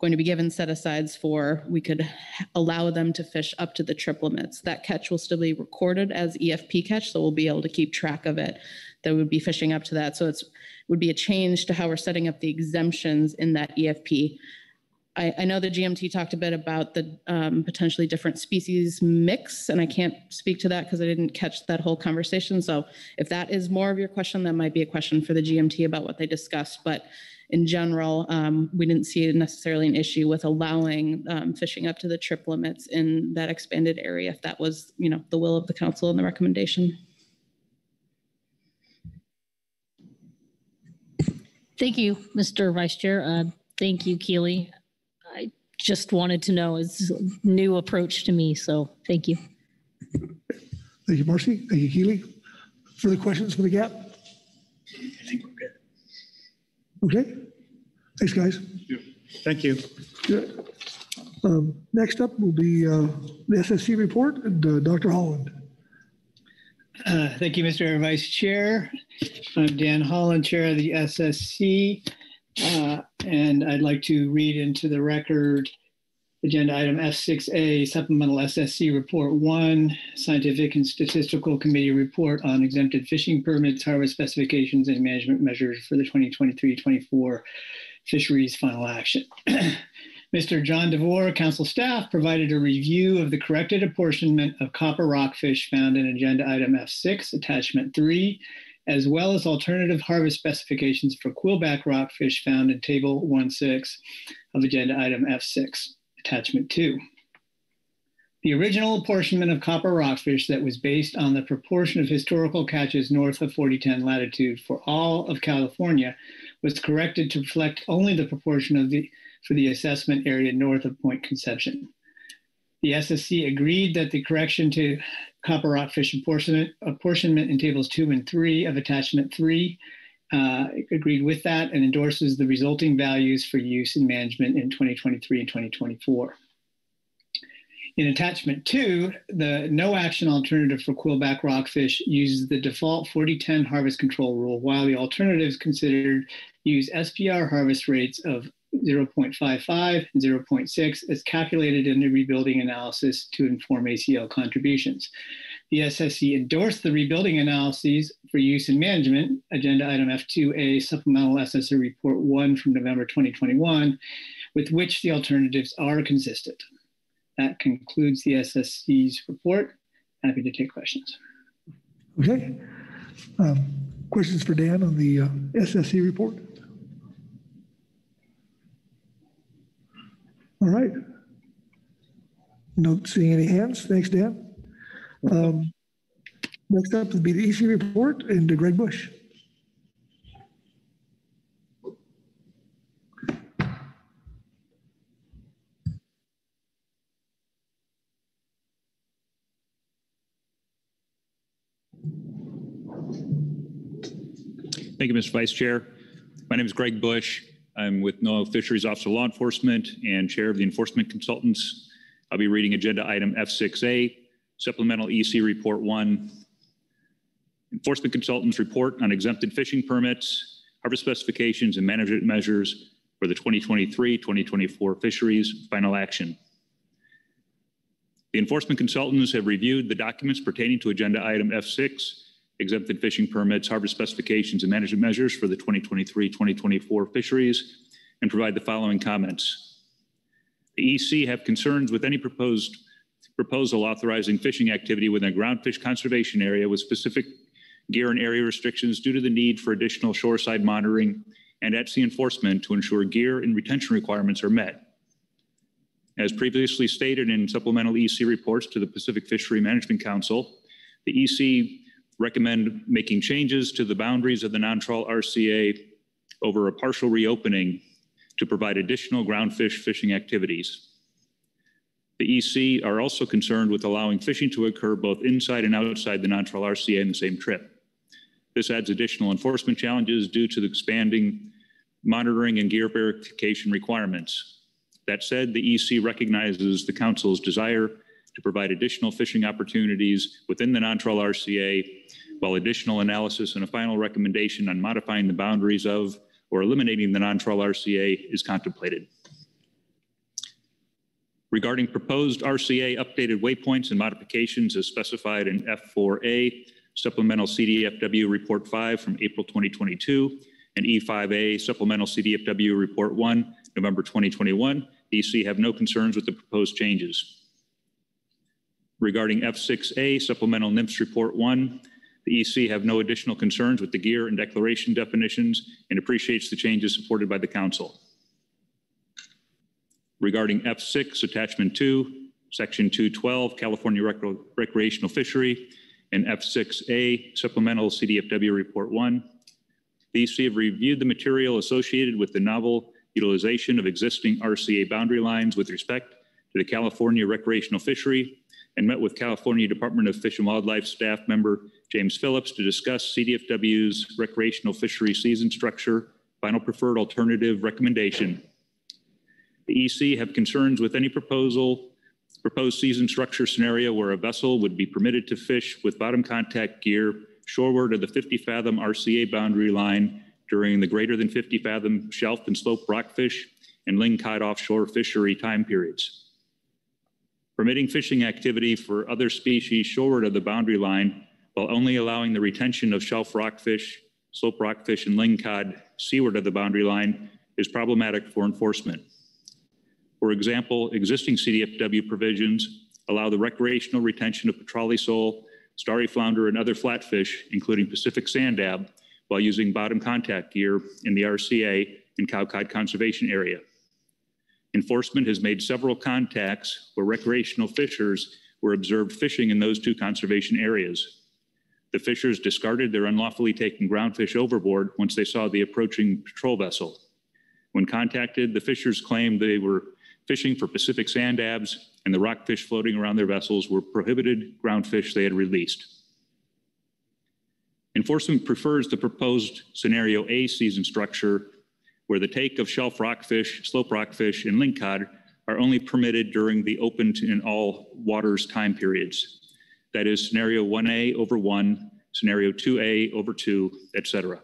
going to be given set asides for, we could allow them to fish up to the trip limits. That catch will still be recorded as EFP catch, so we'll be able to keep track of it. That would be fishing up to that. So it's would be a change to how we're setting up the exemptions in that EFP. I, I know the GMT talked a bit about the um, potentially different species mix, and I can't speak to that because I didn't catch that whole conversation. So if that is more of your question, that might be a question for the GMT about what they discussed. But in general, um, we didn't see necessarily an issue with allowing um, fishing up to the trip limits in that expanded area if that was, you know, the will of the council and the recommendation. Thank you, Mr. Vice Chair. Uh, thank you, Keeley. I just wanted to know it's a new approach to me, so thank you. Thank you, Marci. Thank you, Keeley. Further questions for the GAP? I think we're good. Okay. Thanks, guys. Thank you. Good. Um, Next up will be uh, the SSC report and uh, Dr. Holland. Uh, (clears throat) Thank you, Mr. Vice Chair. I'm Dan Holland, Chair of the SSC. uh, And I'd like to read into the record Agenda Item F6A Supplemental SSC Report 1, Scientific and Statistical Committee Report on Exempted Fishing Permits, Harvest Specifications, and Management Measures for the 2023-24 Fisheries Final Action. (clears throat) Mr. John DeVore, council staff, provided a review of the corrected apportionment of copper rockfish found in Agenda Item F6, Attachment 3, as well as alternative harvest specifications for quillback rockfish found in Table 1-6 of Agenda Item F6, Attachment 2. The original apportionment of copper rockfish that was based on the proportion of historical catches north of 4010 latitude for all of California was corrected to reflect only the proportion of the for the assessment area north of Point Conception. The SSC agreed that the correction to copper rockfish apportionment, apportionment in tables two and three of attachment three uh, agreed with that and endorses the resulting values for use and management in 2023 and 2024. In attachment two, the no action alternative for quillback rockfish uses the default 4010 harvest control rule, while the alternatives considered use SPR harvest rates of 0.55 and 0.6 as calculated in the rebuilding analysis to inform ACL contributions. The SSC endorsed the rebuilding analyses for use in management, Agenda Item F2A Supplemental SSC Report 1 from November 2021, with which the alternatives are consistent. That concludes the SSC's report. Happy to take questions. Okay. Um, Questions for Dan on the uh, SSC report? All right. Not seeing any hands. Thanks, Dan. Um, Next up will be the EC report and uh, Greg Bush. Thank you, Mr. Vice Chair. My name is Greg Bush. I'm with NOAA Fisheries Office of Law Enforcement and Chair of the Enforcement Consultants. I'll be reading Agenda Item F6A, Supplemental EC Report 1, Enforcement Consultants Report on Exempted Fishing Permits, Harvest Specifications and Management Measures for the 2023-2024 fisheries final action. The enforcement consultants have reviewed the documents pertaining to agenda item F6, exempted fishing permits, harvest specifications, and management measures for the 2023-2024 fisheries, and provide the following comments. The EC have concerns with any proposed proposal authorizing fishing activity within a groundfish conservation area with specific gear and area restrictions due to the need for additional shoreside monitoring and at-sea enforcement to ensure gear and retention requirements are met. As previously stated in supplemental EC reports to the Pacific Fishery Management Council, the EC recommend making changes to the boundaries of the non-trawl RCA over a partial reopening to provide additional groundfish fishing activities. The EC are also concerned with allowing fishing to occur both inside and outside the non-trawl RCA in the same trip. This adds additional enforcement challenges due to the expanding monitoring and gear verification requirements. That said, the EC recognizes the Council's desire to provide additional fishing opportunities within the non-trawl RCA, while additional analysis and a final recommendation on modifying the boundaries of or eliminating the non-trawl RCA is contemplated. Regarding proposed RCA updated waypoints and modifications as specified in F4A, Supplemental CDFW Report 5 from April 2022, and E5A Supplemental CDFW Report 1, November 2021, EC have no concerns with the proposed changes. Regarding F6A Supplemental NMFS Report 1, the EC have no additional concerns with the gear and declaration definitions and appreciates the changes supported by the Council. Regarding F6 Attachment 2, Section 212, California Rec Recreational Fishery, and F6A Supplemental CDFW Report 1, the EC have reviewed the material associated with the novel utilization of existing RCA boundary lines with respect to the California recreational fishery and met with California Department of Fish and Wildlife staff member James Phillips to discuss CDFW's recreational fishery season structure, final preferred alternative recommendation. The EC have concerns with any proposal, proposed season structure scenario where a vessel would be permitted to fish with bottom contact gear shoreward of the 50 fathom RCA boundary line during the greater than 50 fathom shelf and slope rockfish and lingcod offshore fishery time periods. Permitting fishing activity for other species shoreward of the boundary line while only allowing the retention of shelf rockfish, slope rockfish, and lingcod seaward of the boundary line is problematic for enforcement. For example, existing CDFW provisions allow the recreational retention of petrale sole, starry flounder, and other flatfish, including Pacific sand dab, while using bottom contact gear in the RCA and Cowcod Conservation Area. Enforcement has made several contacts where recreational fishers were observed fishing in those two conservation areas. The fishers discarded their unlawfully taken groundfish overboard once they saw the approaching patrol vessel. When contacted, the fishers claimed they were fishing for Pacific sand dabs and the rockfish floating around their vessels were prohibited groundfish they had released. Enforcement prefers the proposed scenario A season structure where the take of shelf rockfish, slope rockfish, and lingcod are only permitted during the open in all waters time periods. That is scenario 1A over 1, scenario 2A over 2, etc.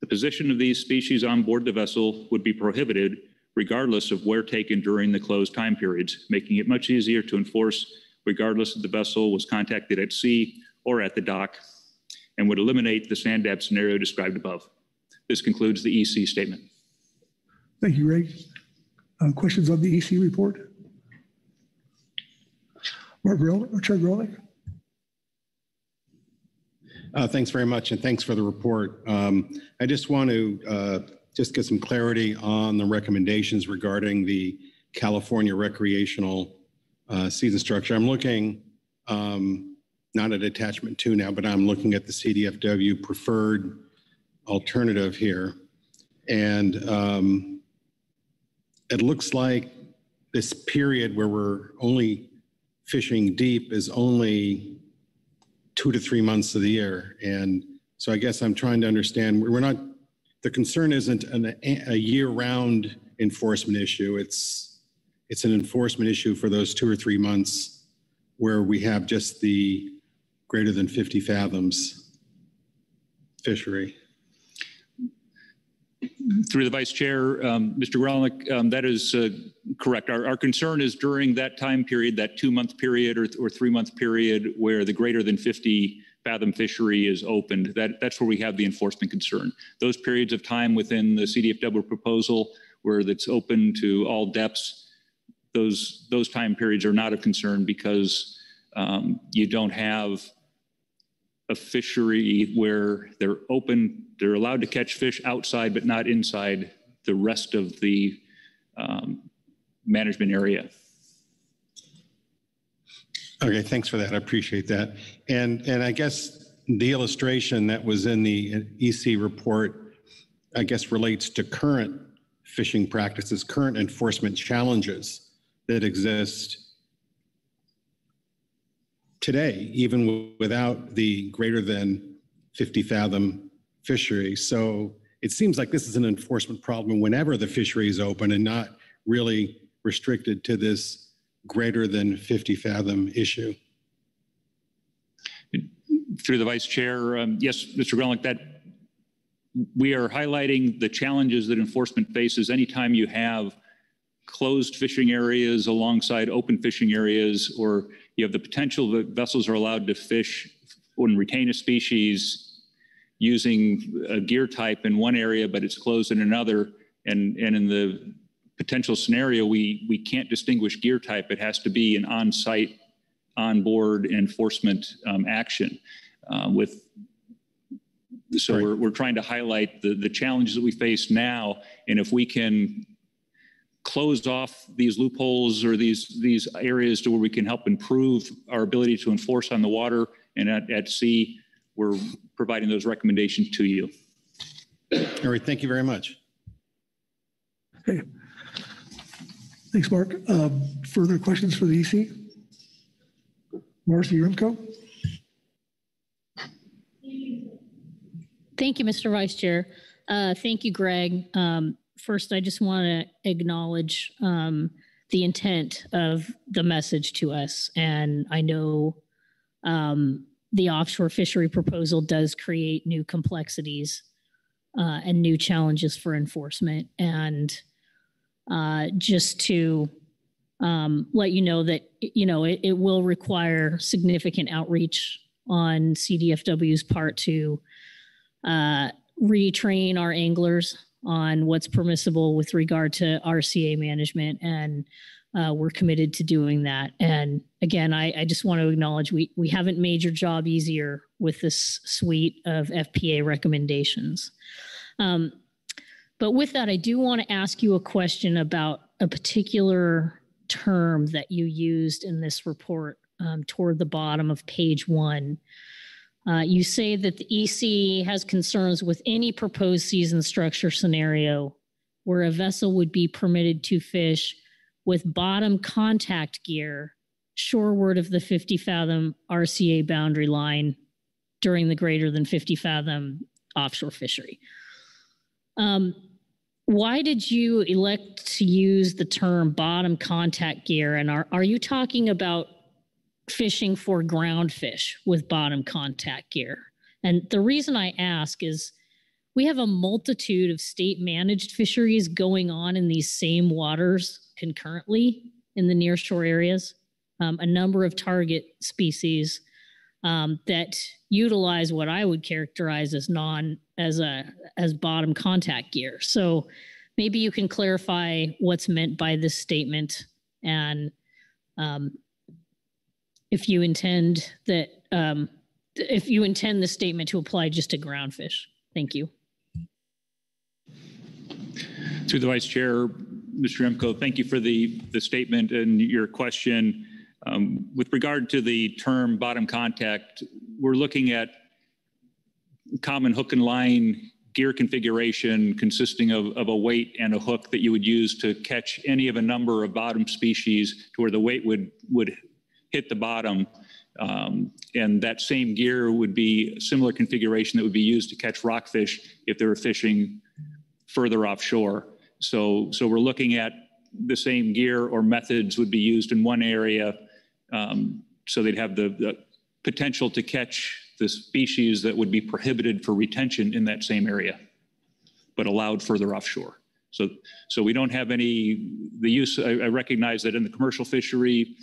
The position of these species on board the vessel would be prohibited regardless of where taken during the closed time periods, making it much easier to enforce regardless if the vessel was contacted at sea or at the dock and would eliminate the sand dab scenario described above. This concludes the EC statement. Thank you, Ray. Uh, questions on the EC report? Marc Gorelnik, or Chair Grolick? Uh, thanks very much, and thanks for the report. Um, I just want to uh, just get some clarity on the recommendations regarding the California recreational uh, season structure. I'm looking um, not at attachment two now, but I'm looking at the CDFW preferred alternative here. And um, it looks like this period where we're only fishing deep is only two to three months of the year. And so I guess I'm trying to understand, we're not, the concern isn't an, a year-round enforcement issue. It's, it's an enforcement issue for those two or three months where we have just the greater than 50 fathoms fishery. Through the vice chair, um, Mr. Gorelnik, um, that is uh, correct. Our, our concern is during that time period, that two-month period or, or three-month period where the greater than 50 fathom fishery is opened. That, that's where we have the enforcement concern. Those periods of time within the CDFW proposal where it's open to all depths, those, those time periods are not a concern because um, you don't have a fishery where they're open, they're allowed to catch fish outside, but not inside the rest of the um, management area. Okay, thanks for that. I appreciate that. And, and I guess the illustration that was in the EC report, I guess relates to current fishing practices, current enforcement challenges that exist today, even without the greater than 50 fathom fishery. So it seems like this is an enforcement problem whenever the fishery is open and not really restricted to this greater than 50 fathom issue. Through the vice chair, um, yes, Mr. Gorelnik, that we are highlighting the challenges that enforcement faces anytime you have closed fishing areas alongside open fishing areas, or you have the potential that vessels are allowed to fish and retain a species using a gear type in one area, but it's closed in another. And, and in the potential scenario, we, we can't distinguish gear type. It has to be an on-site, on-board enforcement um, action uh, with so we're, we're trying to highlight the, the challenges that we face now. And if we can close off these loopholes or these, these areas to where we can help improve our ability to enforce on the water and at, at sea, we're providing those recommendations to you. All right, thank you very much. Okay. Thanks, Marc. Um, Further questions for the EC? Marci Yaremko? Thank you, Mr. Vice Chair. Uh, Thank you, Greg. Um, First, I just want to acknowledge um, the intent of the message to us. And I know um, the offshore fishery proposal does create new complexities uh, and new challenges for enforcement. And uh, just to um, let you know that, you know, it, it will require significant outreach on CDFW's part to uh, retrain our anglers on what's permissible with regard to RCA management, and uh, we're committed to doing that. And again, I, I just want to acknowledge we we haven't made your job easier with this suite of FPA recommendations. Um, but with that, I do want to ask you a question about a particular term that you used in this report um, toward the bottom of page one. Uh, you say that the EC has concerns with any proposed season structure scenario where a vessel would be permitted to fish with bottom contact gear shoreward of the 50 fathom RCA boundary line during the greater than 50 fathom offshore fishery. Um, why did you elect to use the term bottom contact gear? And are, are you talking about fishing for ground fish with bottom contact gear. And the reason I ask is we have a multitude of state managed fisheries going on in these same waters concurrently in the nearshore areas, um, a number of target species um, that utilize what I would characterize as non as a as bottom contact gear. So maybe you can clarify what's meant by this statement and um, if you intend that, um, if you intend the statement to apply just to groundfish. Thank you. Through the Vice Chair, Mr. Yaremko, thank you for the, the statement and your question. Um, with regard to the term bottom contact, we're looking at common hook and line gear configuration consisting of, of a weight and a hook that you would use to catch any of a number of bottom species to where the weight would, would hit the bottom. Um, and that same gear would be a similar configuration that would be used to catch rockfish if they were fishing further offshore. So, so we're looking at the same gear or methods would be used in one area. Um, so they'd have the, the potential to catch the species that would be prohibited for retention in that same area. but allowed further offshore. So, so we don't have any, the use, I, I recognize that in the commercial fishery,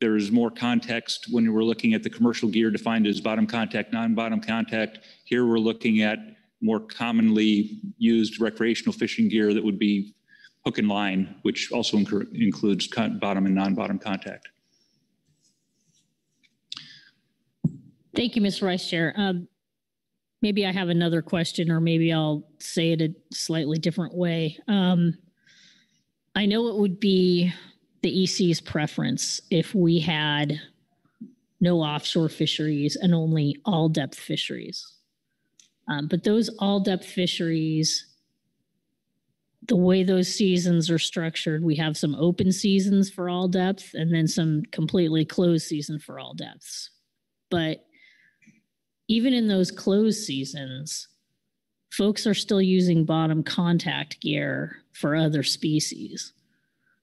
there's more context when we're looking at the commercial gear defined as bottom contact, non-bottom contact. Here we're looking at more commonly used recreational fishing gear that would be hook and line, which also includes bottom and non-bottom contact. Thank you, Mr. Vice Chair. Um, maybe I have another question, or maybe I'll say it a slightly different way. Um, I know it would be the EC's preference if we had no offshore fisheries and only all depth fisheries. Um, but those all depth fisheries, the way those seasons are structured, we have some open seasons for all depth and then some completely closed season for all depths. But even in those closed seasons, folks are still using bottom contact gear for other species.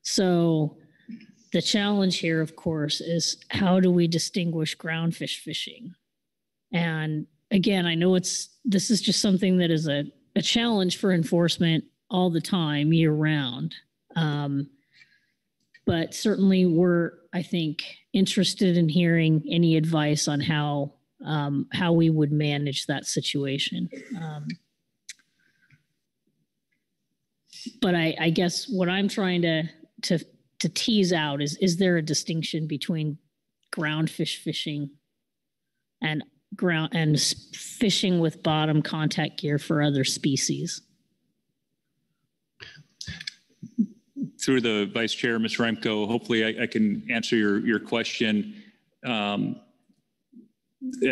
So the challenge here, of course, is how do we distinguish groundfish fishing? And again, I know it's this is just something that is a, a challenge for enforcement all the time, year round. Um, but certainly, we're I think interested in hearing any advice on how um, how we would manage that situation. Um, but I, I guess what I'm trying to to to tease out is is there a distinction between ground fish fishing and ground and fishing with bottom contact gear for other species? Through the Vice Chair, Ms. Yaremko, hopefully I, I can answer your, your question. Um,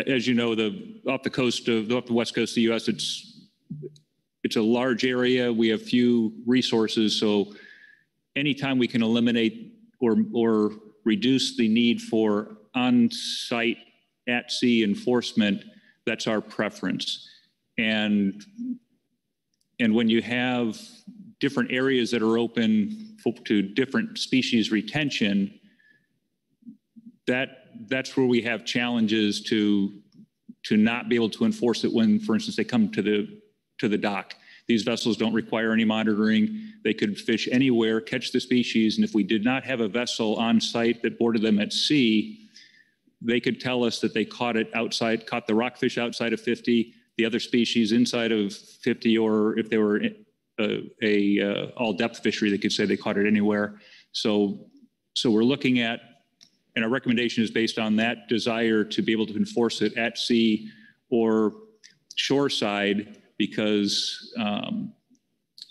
as you know, the off the coast of off the west coast of the U.S., it's it's a large area. We have few resources, so anytime we can eliminate or or reduce the need for on-site at sea enforcement, that's our preference. And and when you have different areas that are open to different species retention, that that's where we have challenges to to not be able to enforce it when, for instance, they come to the to the dock. These vessels don't require any monitoring. They could fish anywhere, catch the species, and if we did not have a vessel on site that boarded them at sea, they could tell us that they caught it outside, caught the rockfish outside of 50, the other species inside of 50, or if they were a, a uh, all depth fishery, they could say they caught it anywhere. So, so we're looking at and our recommendation is based on that desire to be able to enforce it at sea or shoreside because um,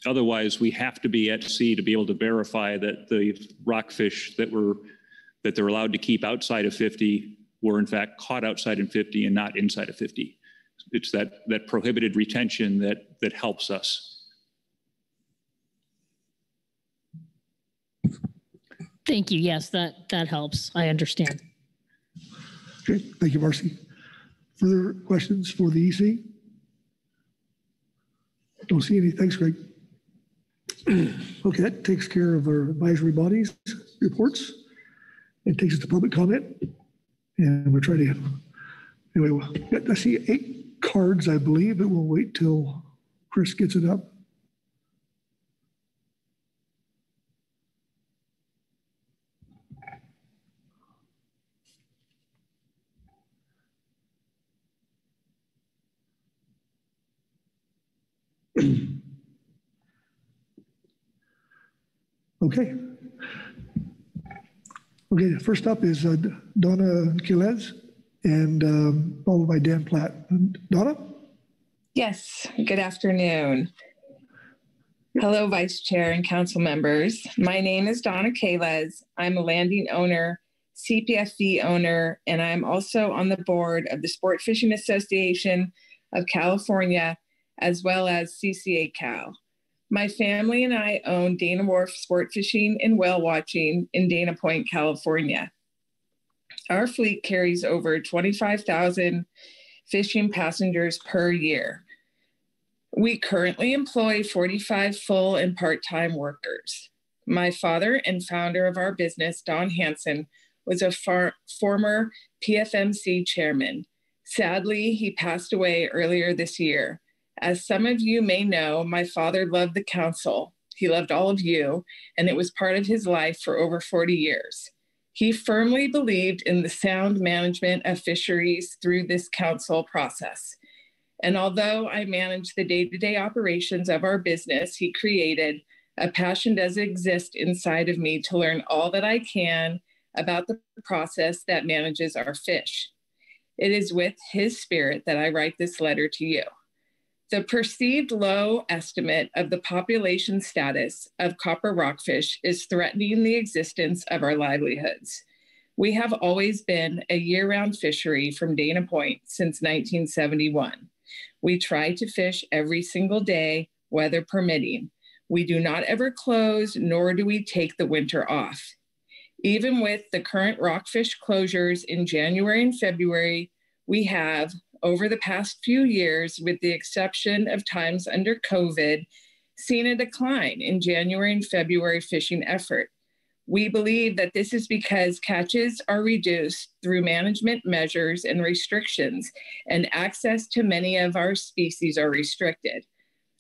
otherwise we have to be at sea to be able to verify that the rockfish that were that they're allowed to keep outside of 50 were in fact caught outside in 50 and not inside of 50. It's that that prohibited retention that that helps us. Thank you. Yes, that, that helps. I understand. Okay, thank you, Marci. Further questions for the EC? Don't see any. Thanks, Greg. Okay, that takes care of our advisory bodies reports. It takes us to public comment. And we're trying to, anyway, I see eight cards, I believe, but we'll wait till Chris gets it up. (clears throat) Okay. Okay, first up is uh, Donna Kalez and um, followed by Dan Platt. Donna? Yes, good afternoon. Hello, Vice Chair and Council members. My name is Donna Kalez. I'm a landing owner, CPFV owner, and I'm also on the board of the Sport Fishing Association of California, as well as CCA Cal. My family and I own Dana Wharf Sport Fishing and Whale Watching in Dana Point, California. Our fleet carries over 25,000 fishing passengers per year. We currently employ 45 full and part time workers. My father and founder of our business, Don Hansen, was a far- former PFMC chairman. Sadly, he passed away earlier this year. As some of you may know, my father loved the council. He loved all of you, and it was part of his life for over 40 years. He firmly believed in the sound management of fisheries through this council process. And although I manage the day to day operations of our business he created, a passion does exist inside of me to learn all that I can about the process that manages our fish. It is with his spirit that I write this letter to you. The perceived low estimate of the population status of copper rockfish is threatening the existence of our livelihoods. We have always been a year round fishery from Dana Point since 1971. We try to fish every single day, weather permitting. We do not ever close, nor do we take the winter off. Even with the current rockfish closures in January and February, we have over the past few years, with the exception of times under COVID, seen a decline in January and February fishing effort. We believe that this is because catches are reduced through management measures and restrictions, and access to many of our species are restricted.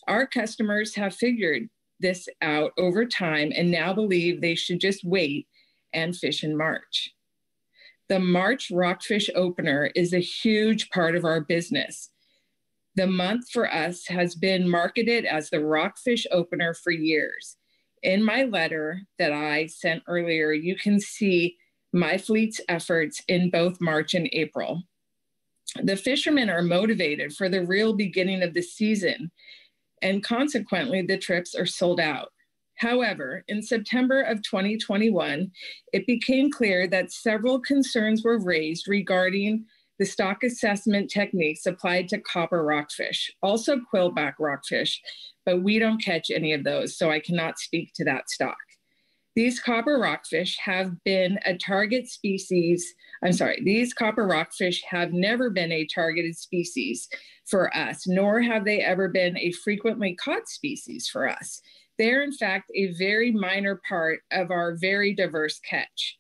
Our customers have figured this out over time and now believe they should just wait and fish in March. The March Rockfish Opener is a huge part of our business. The month for us has been marketed as the Rockfish Opener for years. In my letter that I sent earlier, you can see my fleet's efforts in both March and April. The fishermen are motivated for the real beginning of the season, and consequently, the trips are sold out. However, in September of 2021, it became clear that several concerns were raised regarding the stock assessment techniques applied to copper rockfish, also quillback rockfish, but we don't catch any of those, so I cannot speak to that stock. These copper rockfish have been a target species. I'm sorry, these copper rockfish have never been a targeted species for us, nor have they ever been a frequently caught species for us. They're, in fact, a very minor part of our very diverse catch.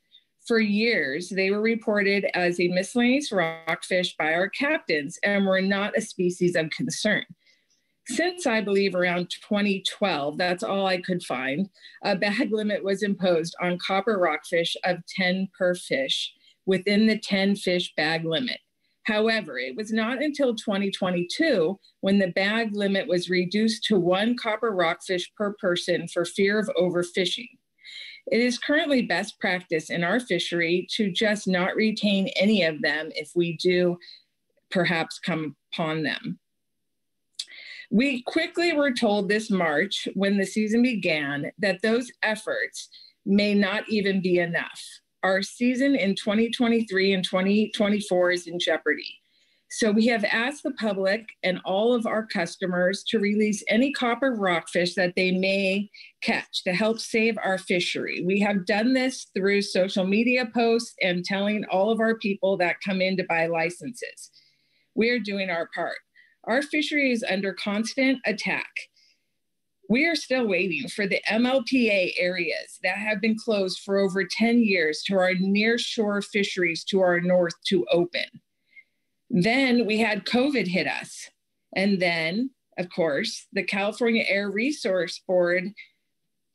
For years, they were reported as a miscellaneous rockfish by our captains and were not a species of concern. Since I believe around 2012, that's all I could find, a bag limit was imposed on copper rockfish of 10 per fish within the 10 fish bag limit. However, it was not until 2022 when the bag limit was reduced to one copper rockfish per person for fear of overfishing. It is currently best practice in our fishery to just not retain any of them if we do perhaps come upon them. We quickly were told this March, when the season began, that those efforts may not even be enough our season in 2023 and 2024 is in jeopardy. So we have asked the public and all of our customers to release any copper rockfish that they may catch to help save our fishery. We have done this through social media posts and telling all of our people that come in to buy licenses. We are doing our part. Our fishery is under constant attack. We are still waiting for the MLPA areas that have been closed for over 10 years to our near shore fisheries to our north to open. Then we had COVID hit us. And then, of course, the California Air Resource Board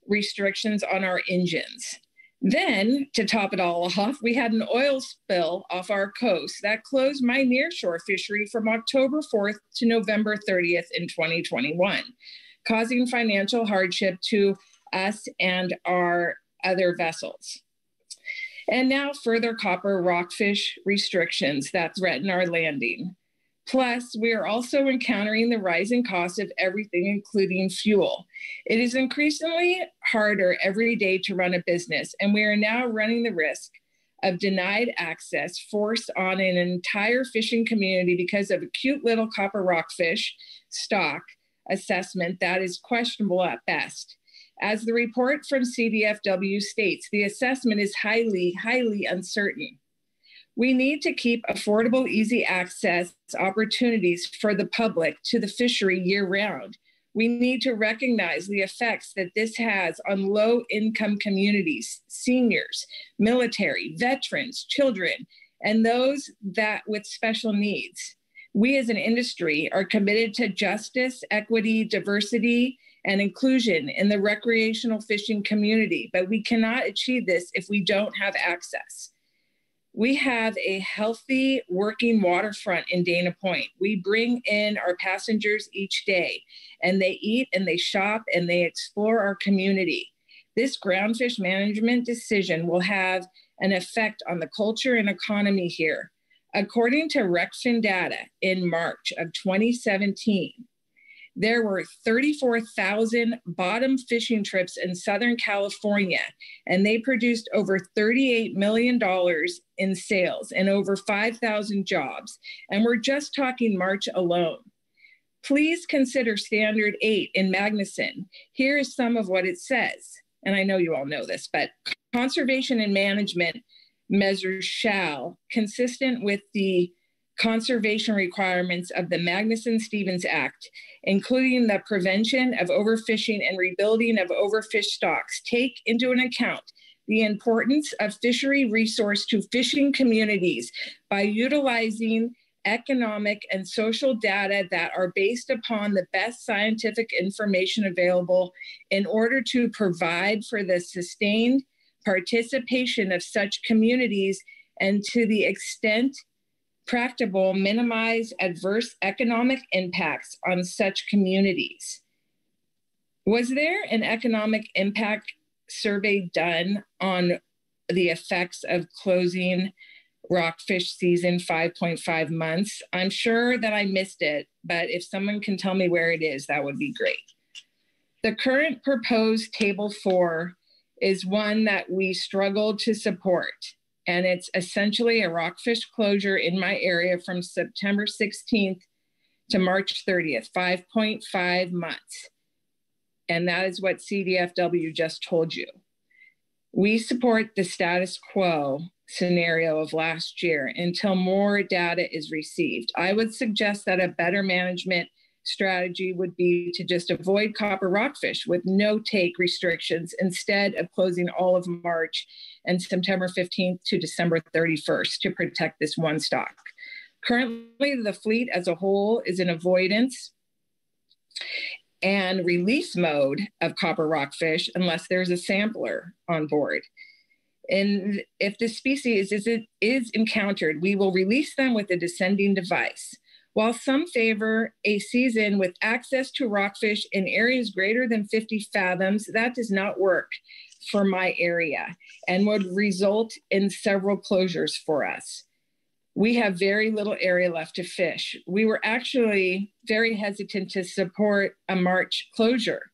restrictions on our engines. Then, to top it all off, we had an oil spill off our coast that closed my nearshore fishery from October 4th to November 30th in 2021 causing financial hardship to us and our other vessels. And now further copper rockfish restrictions that threaten our landing. Plus, we are also encountering the rising cost of everything, including fuel. It is increasingly harder every day to run a business, and we are now running the risk of denied access forced on an entire fishing community because of a cute little copper rockfish stock assessment that is questionable at best. As the report from CDFW states, the assessment is highly, highly uncertain. We need to keep affordable, easy access opportunities for the public to the fishery year round. We need to recognize the effects that this has on low income communities, seniors, military, veterans, children, and those that with special needs. We as an industry are committed to justice, equity, diversity, and inclusion in the recreational fishing community, but we cannot achieve this if we don't have access. We have a healthy working waterfront in Dana Point. We bring in our passengers each day and they eat and they shop and they explore our community. This groundfish management decision will have an effect on the culture and economy here. According to RecFin data in March of 2017, there were 34,000 bottom fishing trips in Southern California, and they produced over $38 million in sales and over 5,000 jobs. And we're just talking March alone. Please consider Standard 8 in Magnuson. Here is some of what it says. And I know you all know this, but conservation and management measures shall, consistent with the conservation requirements of the Magnuson Stevens Act, including the prevention of overfishing and rebuilding of overfished stocks, take into an account the importance of fishery resource to fishing communities by utilizing economic and social data that are based upon the best scientific information available in order to provide for the sustained participation of such communities and to the extent practicable minimize adverse economic impacts on such communities. Was there an economic impact survey done on the effects of closing rockfish season 5.5 months? I'm sure that I missed it, but if someone can tell me where it is, that would be great. The current proposed table four is one that we struggle to support and it's essentially a rockfish closure in my area from September 16th to March 30th, 5.5 months. And that is what CDFW just told you. We support the status quo scenario of last year until more data is received. I would suggest that a better management strategy would be to just avoid copper rockfish with no take restrictions instead of closing all of March and September 15th to December 31st to protect this one stock. Currently, the fleet as a whole is in avoidance and release mode of copper rockfish unless there's a sampler on board. And if the species is, is encountered, we will release them with a descending device. While some favor a season with access to rockfish in areas greater than 50 fathoms, that does not work for my area and would result in several closures for us. We have very little area left to fish. We were actually very hesitant to support a March closure.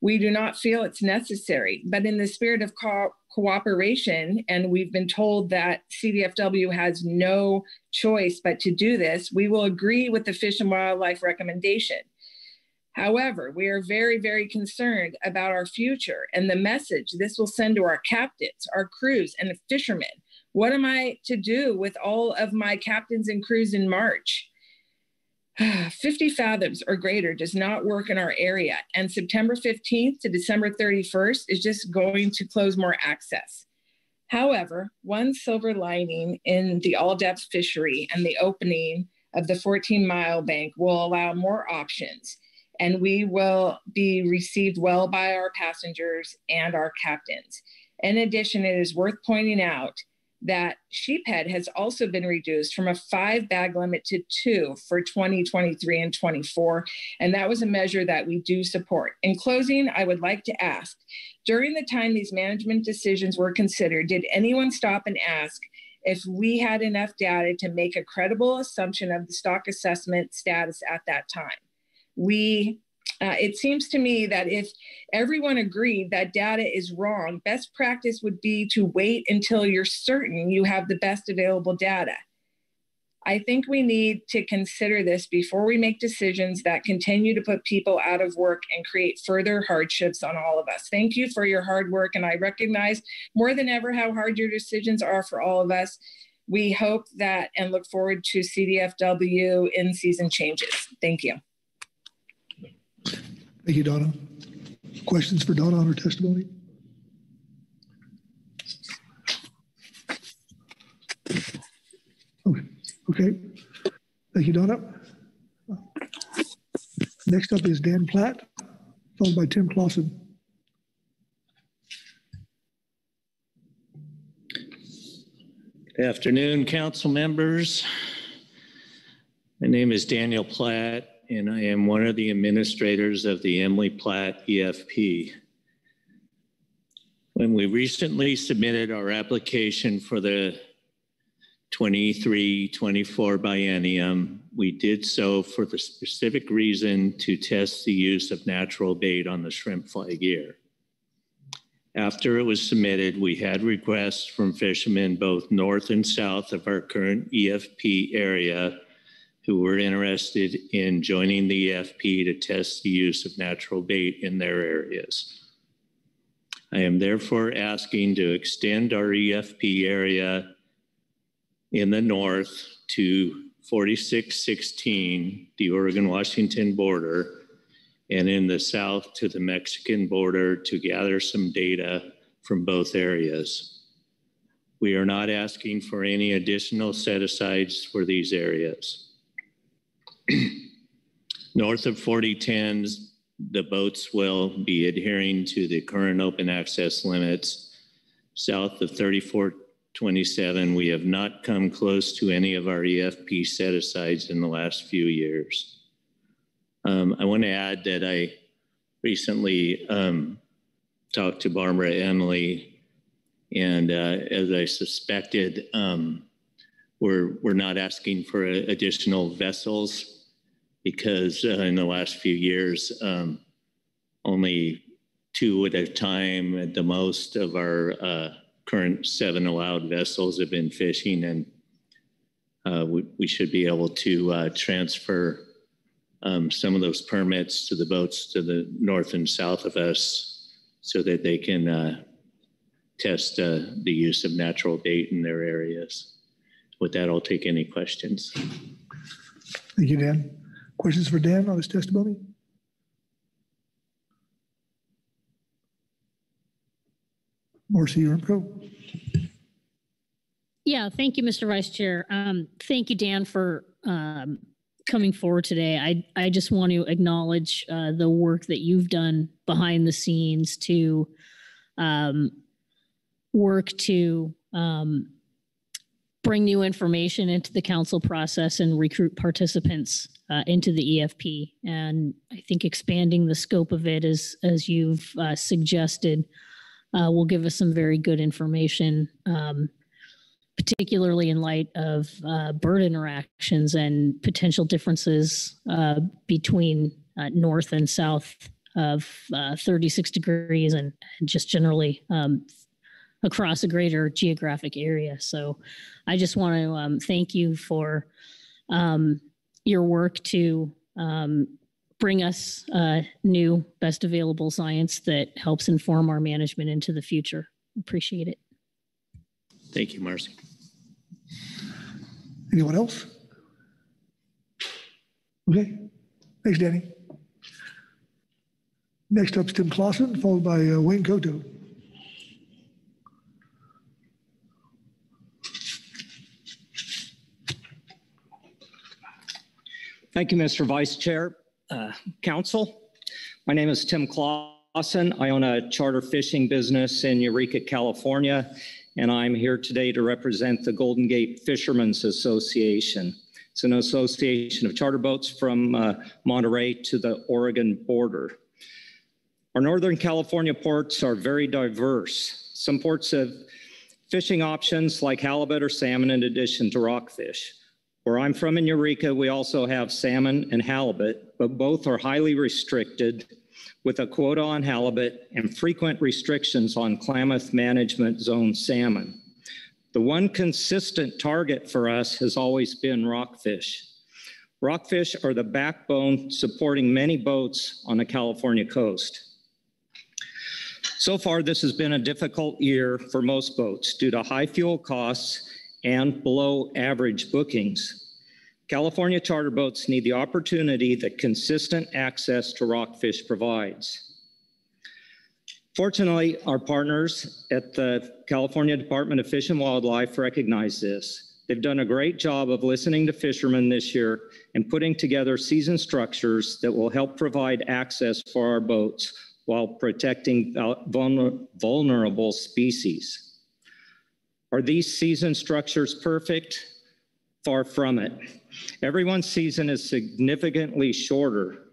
We do not feel it's necessary, but in the spirit of co- cooperation, and we've been told that CDFW has no choice but to do this, we will agree with the Fish and Wildlife recommendation. However, we are very, very concerned about our future and the message this will send to our captains, our crews, and the fishermen. What am I to do with all of my captains and crews in March? (sighs) 50 fathoms or greater does not work in our area, and September 15th to December 31st is just going to close more access. However, one silver lining in the all depth fishery and the opening of the 14 mile bank will allow more options and we will be received well by our passengers and our captains. In addition, it is worth pointing out that sheephead has also been reduced from a five bag limit to two for 2023 and 24. And that was a measure that we do support. In closing, I would like to ask during the time these management decisions were considered, did anyone stop and ask if we had enough data to make a credible assumption of the stock assessment status at that time? we uh, it seems to me that if everyone agreed that data is wrong, best practice would be to wait until you're certain you have the best available data. I think we need to consider this before we make decisions that continue to put people out of work and create further hardships on all of us. Thank you for your hard work, and I recognize more than ever how hard your decisions are for all of us. We hope that and look forward to CDFW in season changes. Thank you. Thank you, Donna. Questions for Donna on her testimony? Okay. okay. Thank you, Donna. Next up is Dan Platt, followed by Tim Clausen. Good afternoon, council members. My name is Daniel Platt, and I am one of the administrators of the Emley-Platt EFP. When we recently submitted our application for the 23-24 biennium, we did so for the specific reason to test the use of natural bait on the shrimp fly gear. After it was submitted, we had requests from fishermen both north and south of our current EFP area who were interested in joining the EFP to test the use of natural bait in their areas. I am therefore asking to extend our EFP area in the north to 4616, the Oregon Washington border, and in the south to the Mexican border to gather some data from both areas. We are not asking for any additional set asides for these areas. (clears throat) North of 4010s, the boats will be adhering to the current open access limits. South of 3427, we have not come close to any of our EFP set asides in the last few years. Um, I want to add that I recently um, talked to Barbara Emley, and uh, as I suspected, um, we're we're not asking for additional vessels because uh, in the last few years, um, only two at a time at the most of our uh, current seven allowed vessels have been fishing, and uh, we, we should be able to uh, transfer um, some of those permits to the boats to the north and south of us so that they can uh, test uh, the use of natural bait in their areas. With that, I'll take any questions. Thank you, Dan. Questions for Dan on his testimony? Marci Yaremko. Yeah, thank you, Mr. Vice Chair. Um, thank you, Dan, for um, coming forward today. I I just want to acknowledge uh, the work that you've done behind the scenes to um, work to um, bring new information into the council process and recruit participants uh, into the EFP. And I think expanding the scope of it, as as you've uh, suggested, uh, will give us some very good information um, particularly in light of uh, bird interactions and potential differences uh, between uh, north and south of uh, 36 degrees and, and just generally um, across a greater geographic area. So I just want to um, thank you for um, your work to um, bring us uh, new best available science that helps inform our management into the future. Appreciate it. Thank you, Marci. Anyone else? Okay. Thanks, Danny. Next up is Tim Clausen, followed by uh, Wayne Kotow. Thank you, Mr. Vice Chair. Uh, Council, my name is Tim Clausen. I own a charter fishing business in Eureka, California, and I'm here today to represent the Golden Gate Fishermen's Association. It's an association of charter boats from uh, Monterey to the Oregon border. Our Northern California ports are very diverse. Some ports have fishing options like halibut or salmon in addition to rockfish. Where I'm from in Eureka, we also have salmon and halibut, but both are highly restricted with a quota on halibut and frequent restrictions on Klamath Management Zone salmon. The one consistent target for us has always been rockfish. Rockfish are the backbone supporting many boats on the California coast. So far, this has been a difficult year for most boats due to high fuel costs and below average bookings. California charter boats need the opportunity that consistent access to rockfish provides. Fortunately, our partners at the California Department of Fish and Wildlife recognize this. They've done a great job of listening to fishermen this year and putting together season structures that will help provide access for our boats while protecting vulnerable species. Are these season structures perfect? Far from it. Everyone's season is significantly shorter.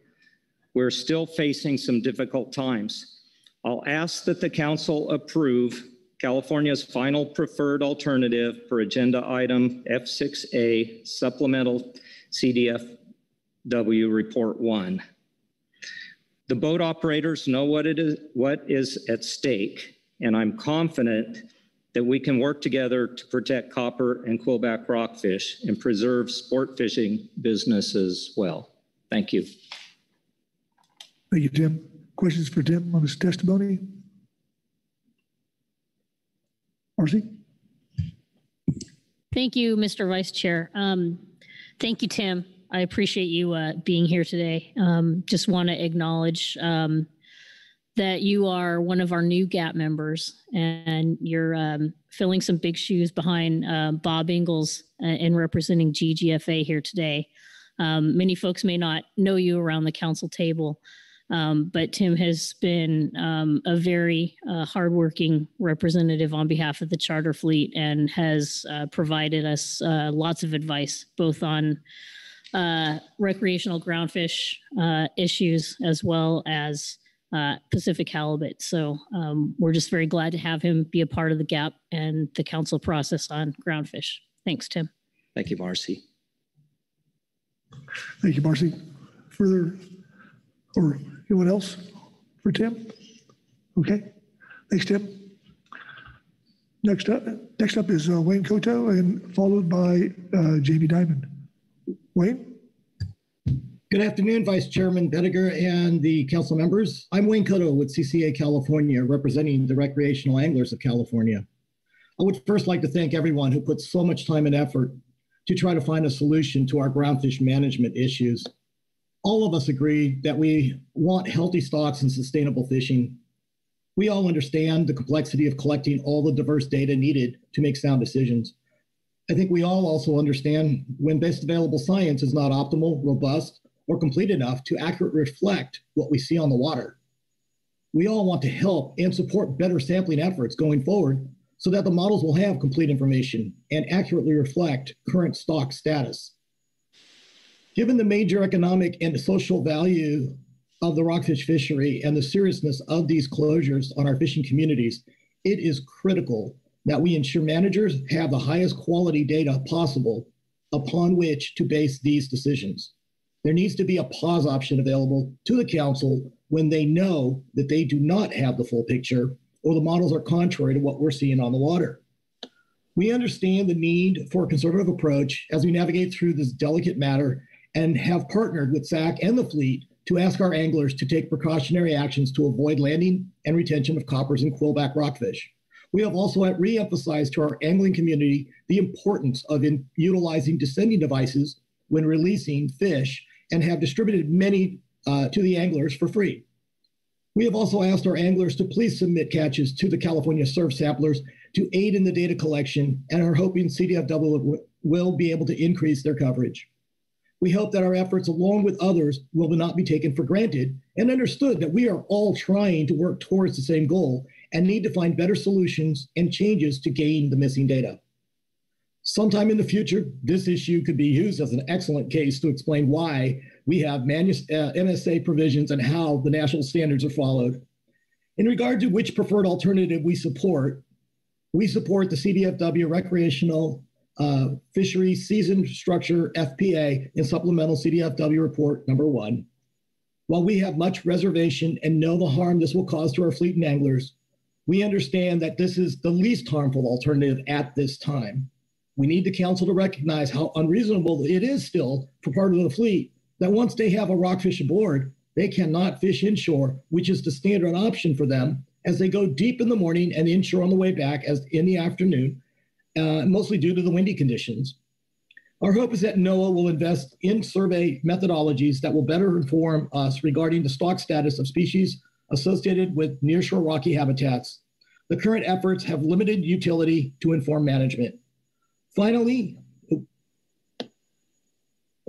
We're still facing some difficult times. I'll ask that the council approve California's final preferred alternative for agenda item F6A supplemental CDFW report one. The boat operators know what it is what is at stake, and I'm confident that we can work together to protect copper and quillback rockfish and preserve sport fishing businesses well. Thank you. Thank you, Tim. Questions for Tim on his testimony? Marci? Thank you, Mr. Vice Chair. Um, thank you, Tim. I appreciate you uh, being here today. Um, just want to acknowledge um, that you are one of our new GAP members and you're um, filling some big shoes behind uh, Bob Ingles uh, in representing GGFA here today. Um, many folks may not know you around the council table, um, but Tim has been um, a very uh, hardworking representative on behalf of the charter fleet and has uh, provided us uh, lots of advice, both on uh, recreational groundfish issues as well as uh, Pacific halibut. So um, we're just very glad to have him be a part of the GAP and the council process on groundfish. Thanks, Tim. Thank you, Marci. Thank you, Marci. Further, or anyone else for Tim? Okay, thanks, Tim. Next up, next up is uh, Wayne Kotow and followed by uh, Jamie Diamond. Wayne? Good afternoon, Vice Chairman Pettinger and the council members. I'm Wayne Kotow with CCA California, representing the recreational anglers of California. I would first like to thank everyone who put so much time and effort to try to find a solution to our groundfish management issues. All of us agree that we want healthy stocks and sustainable fishing. We all understand the complexity of collecting all the diverse data needed to make sound decisions. I think we all also understand when best available science is not optimal, robust, or complete enough to accurately reflect what we see on the water. We all want to help and support better sampling efforts going forward so that the models will have complete information and accurately reflect current stock status. Given the major economic and social value of the rockfish fishery and the seriousness of these closures on our fishing communities, it is critical that we ensure managers have the highest quality data possible upon which to base these decisions there needs to be a pause option available to the council when they know that they do not have the full picture or the models are contrary to what we're seeing on the water. We understand the need for a conservative approach as we navigate through this delicate matter and have partnered with SAC and the fleet to ask our anglers to take precautionary actions to avoid landing and retention of coppers and quillback rockfish. We have also re-emphasized to our angling community the importance of utilizing descending devices when releasing fish and have distributed many uh, to the anglers for free. We have also asked our anglers to please submit catches to the California CRFS Samplers to aid in the data collection and are hoping CDFW will be able to increase their coverage. We hope that our efforts, along with others, will not be taken for granted and understood that we are all trying to work towards the same goal and need to find better solutions and changes to gain the missing data. Sometime in the future, this issue could be used as an excellent case to explain why we have manus- uh, MSA provisions and how the national standards are followed. In regard to which preferred alternative we support, we support the CDFW recreational uh, fishery season structure FPA and supplemental CDFW report number one. While we have much reservation and know the harm this will cause to our fleet and anglers, we understand that this is the least harmful alternative at this time. We need the council to recognize how unreasonable it is still for part of the fleet that once they have a rockfish aboard, they cannot fish inshore, which is the standard option for them as they go deep in the morning and inshore on the way back as in the afternoon, uh, mostly due to the windy conditions. Our hope is that NOAA will invest in survey methodologies that will better inform us regarding the stock status of species associated with nearshore rocky habitats. The current efforts have limited utility to inform management. Finally,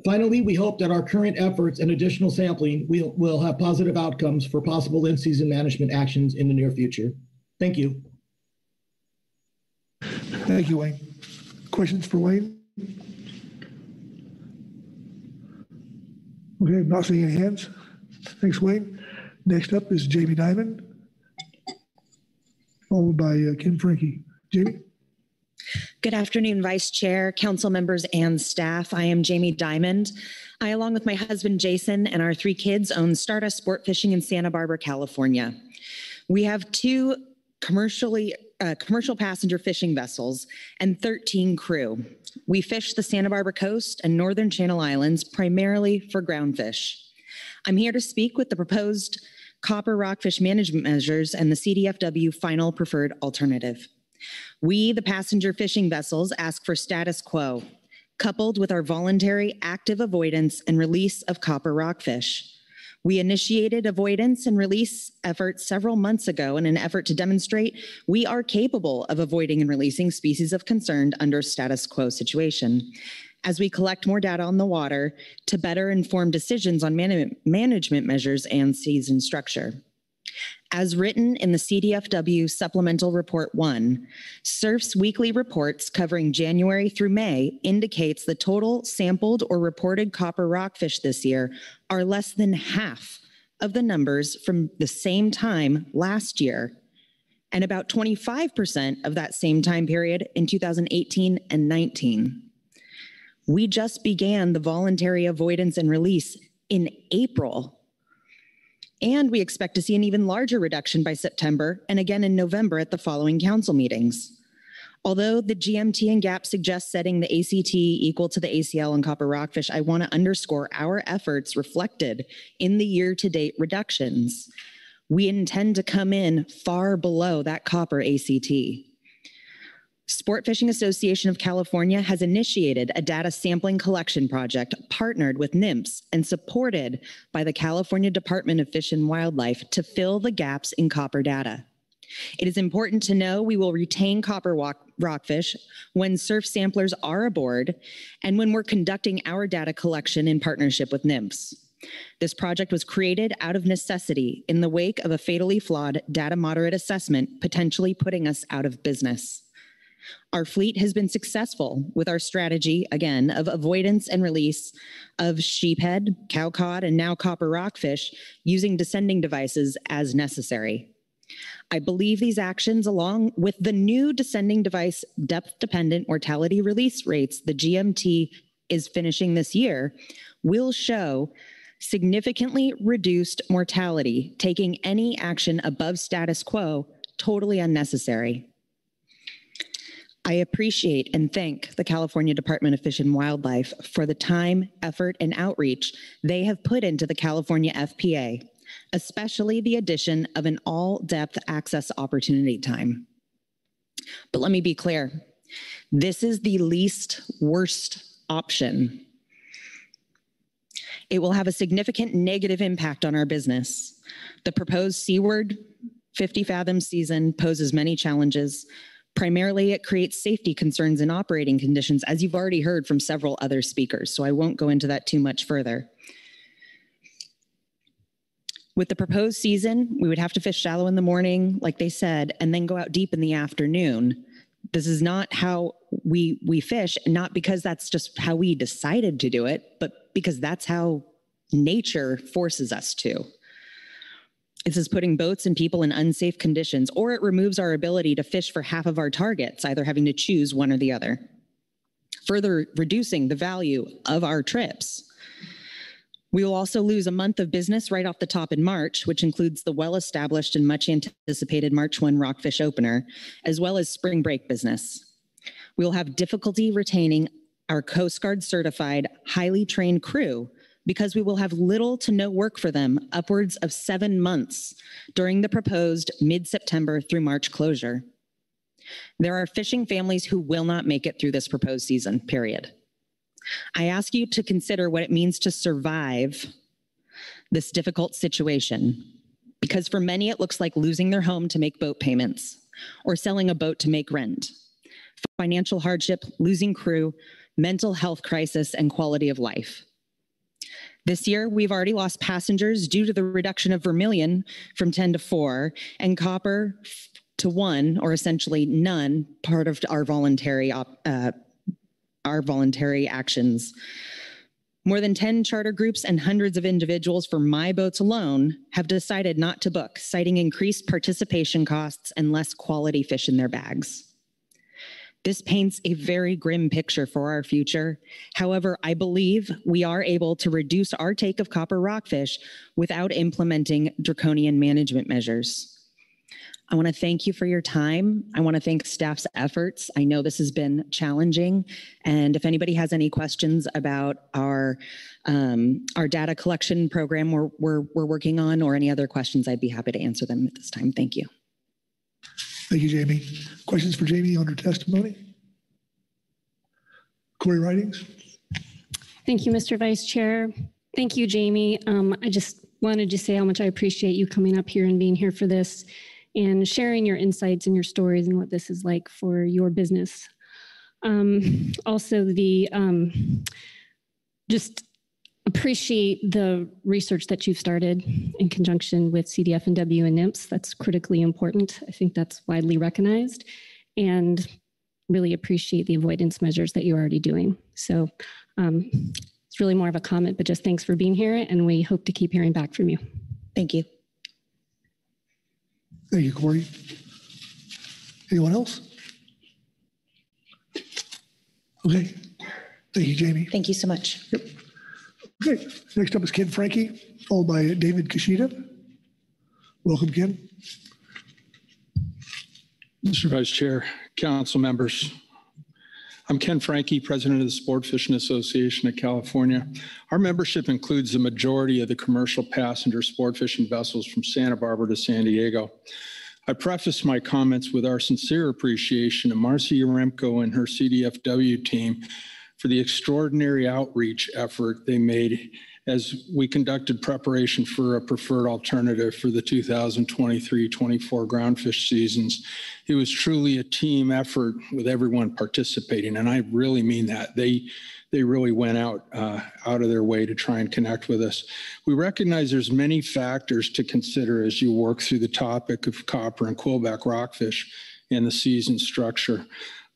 Finally, we hope that our current efforts and additional sampling will, will have positive outcomes for possible in-season management actions in the near future. Thank you. Thank you, Wayne. Questions for Wayne? Okay, not seeing any hands. Thanks, Wayne. Next up is Jamie Diamond, followed by uh, Kim Franke. Jamie? Good afternoon, Vice Chair, council members, and staff. I am Jamie Diamond. I, along with my husband Jason and our three kids, own Stardust Sport Fishing in Santa Barbara, California. We have two commercially uh, commercial passenger fishing vessels and 13 crew. We fish the Santa Barbara coast and northern Channel Islands primarily for groundfish. I'm here to speak with the proposed copper rockfish management measures and the CDFW final preferred alternative. We, the passenger fishing vessels, ask for status quo, coupled with our voluntary active avoidance and release of copper rockfish. We initiated avoidance and release efforts several months ago in an effort to demonstrate we are capable of avoiding and releasing species of concern under status quo situation. As we collect more data on the water to better inform decisions on man management measures and season structure. As written in the CDFW Supplemental Report 1, CRFS weekly reports covering January through May indicates the total sampled or reported copper rockfish this year are less than half of the numbers from the same time last year, and about 25% of that same time period in 2018 and 19. We just began the voluntary avoidance and release in April and we expect to see an even larger reduction by September and again in November at the following council meetings. Although the GMT and GAP suggest setting the ACT equal to the ACL and copper rockfish, I want to underscore our efforts reflected in the year to date reductions. We intend to come in far below that copper ACT. Sport Fishing Association of California has initiated a data sampling collection project partnered with NMFS and supported by the California Department of Fish and Wildlife to fill the gaps in copper data. It is important to know we will retain copper rockfish when CRFS samplers are aboard and when we're conducting our data collection in partnership with NMFS. This project was created out of necessity in the wake of a fatally flawed data moderate assessment, potentially putting us out of business. Our fleet has been successful with our strategy, again, of avoidance and release of sheephead, cowcod, and now copper rockfish using descending devices as necessary. I believe these actions, along with the new descending device depth dependent mortality release rates the GMT is finishing this year, will show significantly reduced mortality, taking any action above status quo totally unnecessary. I appreciate and thank the California Department of Fish and Wildlife for the time, effort, and outreach they have put into the California FPA, especially the addition of an all depth access opportunity time. But let me be clear this is the least worst option. It will have a significant negative impact on our business. The proposed Seaward 50 fathom season poses many challenges, Primarily, it creates safety concerns in operating conditions, as you've already heard from several other speakers, so I won't go into that too much further. With the proposed season, we would have to fish shallow in the morning, like they said, and then go out deep in the afternoon. This is not how we we fish, not because that's just how we decided to do it, but because that's how nature forces us to. This is putting boats and people in unsafe conditions, or it removes our ability to fish for half of our targets, either having to choose one or the other, further reducing the value of our trips. We will also lose a month of business right off the top in March, which includes the well established and much anticipated March 1 Rockfish opener, as well as spring break business. We will have difficulty retaining our Coast Guard certified, highly trained crew because we will have little to no work for them upwards of seven months during the proposed mid September through March closure. There are fishing families who will not make it through this proposed season, period. I ask you to consider what it means to survive this difficult situation, because for many it looks like losing their home to make boat payments or selling a boat to make rent. Financial hardship, losing crew, mental health crisis, and quality of life. This year, we've already lost passengers due to the reduction of vermilion from 10 to 4 and copper to 1, or essentially none, part of our voluntary, uh, our voluntary actions. More than 10 charter groups and hundreds of individuals for my boats alone have decided not to book, citing increased participation costs and less quality fish in their bags. This paints a very grim picture for our future. However, I believe we are able to reduce our take of copper rockfish without implementing draconian management measures. I want to thank you for your time. I want to thank staff's efforts. I know this has been challenging. And if anybody has any questions about our, um, our data collection program we're, we're, we're working on or any other questions, I'd be happy to answer them at this time. Thank you. Thank you, Jamie. Questions for Jamie on her testimony? Corey Ridings? Thank you, Mr. Vice Chair. Thank you, Jamie. Um, I just wanted to say how much I appreciate you coming up here and being here for this and sharing your insights and your stories and what this is like for your business. Um, also, the um, just appreciate the research that you've started in conjunction with CDF and W and NMFS. That's critically important. I think that's widely recognized and really appreciate the avoidance measures that you're already doing. So um, it's really more of a comment, but just thanks for being here and we hope to keep hearing back from you. Thank you. Thank you, Corey. Anyone else? Okay. Thank you, Jamie. Thank you so much. Yep. Okay, next up is Ken Franke, followed by David Kashida. Welcome, Ken. Mr. Vice Chair, council members. I'm Ken Franke, President of the Sport Fishing Association of California. Our membership includes the majority of the commercial passenger sport fishing vessels from Santa Barbara to San Diego. I preface my comments with our sincere appreciation of Marci Yaremko and her CDFW team for the extraordinary outreach effort they made as we conducted preparation for a preferred alternative for the 2023-24 groundfish seasons. It was truly a team effort with everyone participating, and I really mean that. They they really went out uh, out of their way to try and connect with us. We recognize there's many factors to consider as you work through the topic of copper and quillback rockfish and the season structure.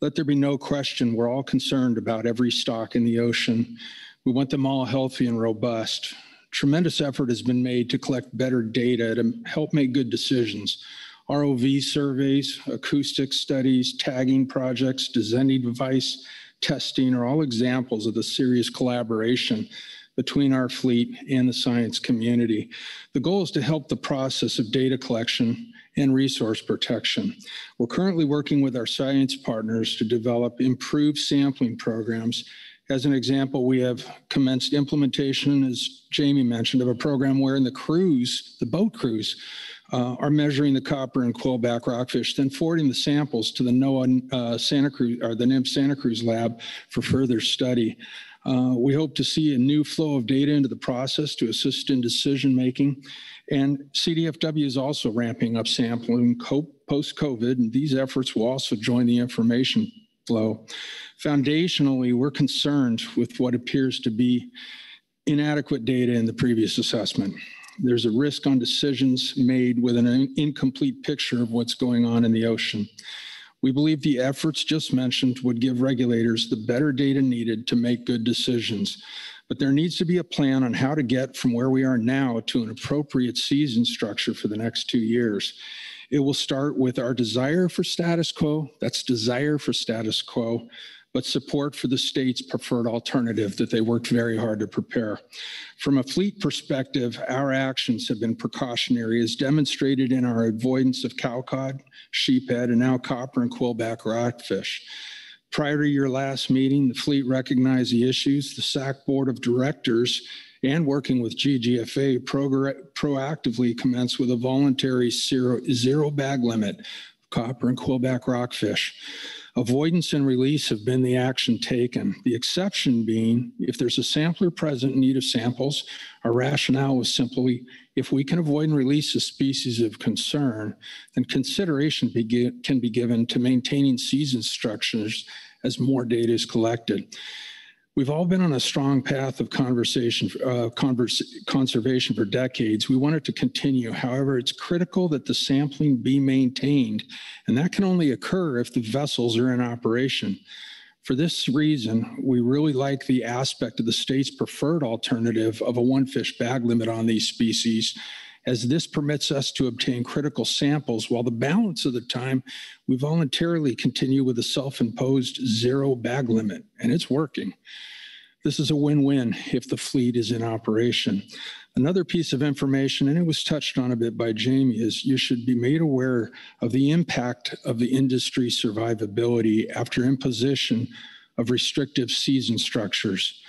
Let there be no question, we're all concerned about every stock in the ocean. We want them all healthy and robust. Tremendous effort has been made to collect better data to help make good decisions. ROV surveys, acoustic studies, tagging projects, descending device testing are all examples of the serious collaboration between our fleet and the science community. The goal is to help the process of data collection and resource protection. We're currently working with our science partners to develop improved sampling programs as an example, we have commenced implementation, as Jamie mentioned, of a program where the crews, the boat crews, uh, are measuring the copper and quillback rockfish, then forwarding the samples to the NOAA uh, Santa Cruz or the NMFS Santa Cruz lab for further study. Uh, we hope to see a new flow of data into the process to assist in decision making. And CDFW is also ramping up sampling post COVID, and these efforts will also join the information flow. Foundationally, we're concerned with what appears to be inadequate data in the previous assessment. There's a risk on decisions made with an incomplete picture of what's going on in the ocean. We believe the efforts just mentioned would give regulators the better data needed to make good decisions. But there needs to be a plan on how to get from where we are now to an appropriate season structure for the next two years. It will start with our desire for status quo. That's desire for status quo but support for the state's preferred alternative that they worked very hard to prepare. From a fleet perspective, our actions have been precautionary as demonstrated in our avoidance of cowcod, sheephead, and now copper and quillback rockfish. Prior to your last meeting, the fleet recognized the issues. The SAC Board of Directors and working with GGFA proactively commenced with a voluntary zero, zero bag limit of copper and quillback rockfish. Avoidance and release have been the action taken. The exception being if there's a sampler present in need of samples, our rationale was simply if we can avoid and release a species of concern, then consideration be, can be given to maintaining season structures as more data is collected. We've all been on a strong path of conversation, uh, converse, conservation for decades. We want it to continue. However, it's critical that the sampling be maintained, and that can only occur if the vessels are in operation. For this reason, we really like the aspect of the state's preferred alternative of a one fish bag limit on these species, as this permits us to obtain critical samples while the balance of the time we voluntarily continue with a self-imposed zero bag limit, and it's working. This is a win-win if the fleet is in operation. Another piece of information, and it was touched on a bit by Jamie, is you should be made aware of the impact of the industry survivability after imposition of restrictive season structures.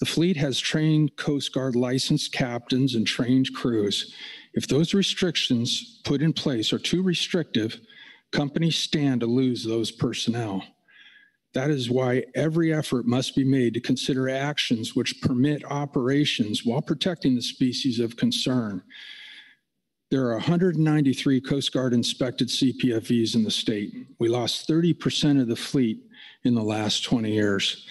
The fleet has trained Coast Guard licensed captains and trained crews. If those restrictions put in place are too restrictive, companies stand to lose those personnel. That is why every effort must be made to consider actions which permit operations while protecting the species of concern. There are 193 Coast Guard inspected CPFVs in the state. We lost 30% of the fleet in the last 20 years.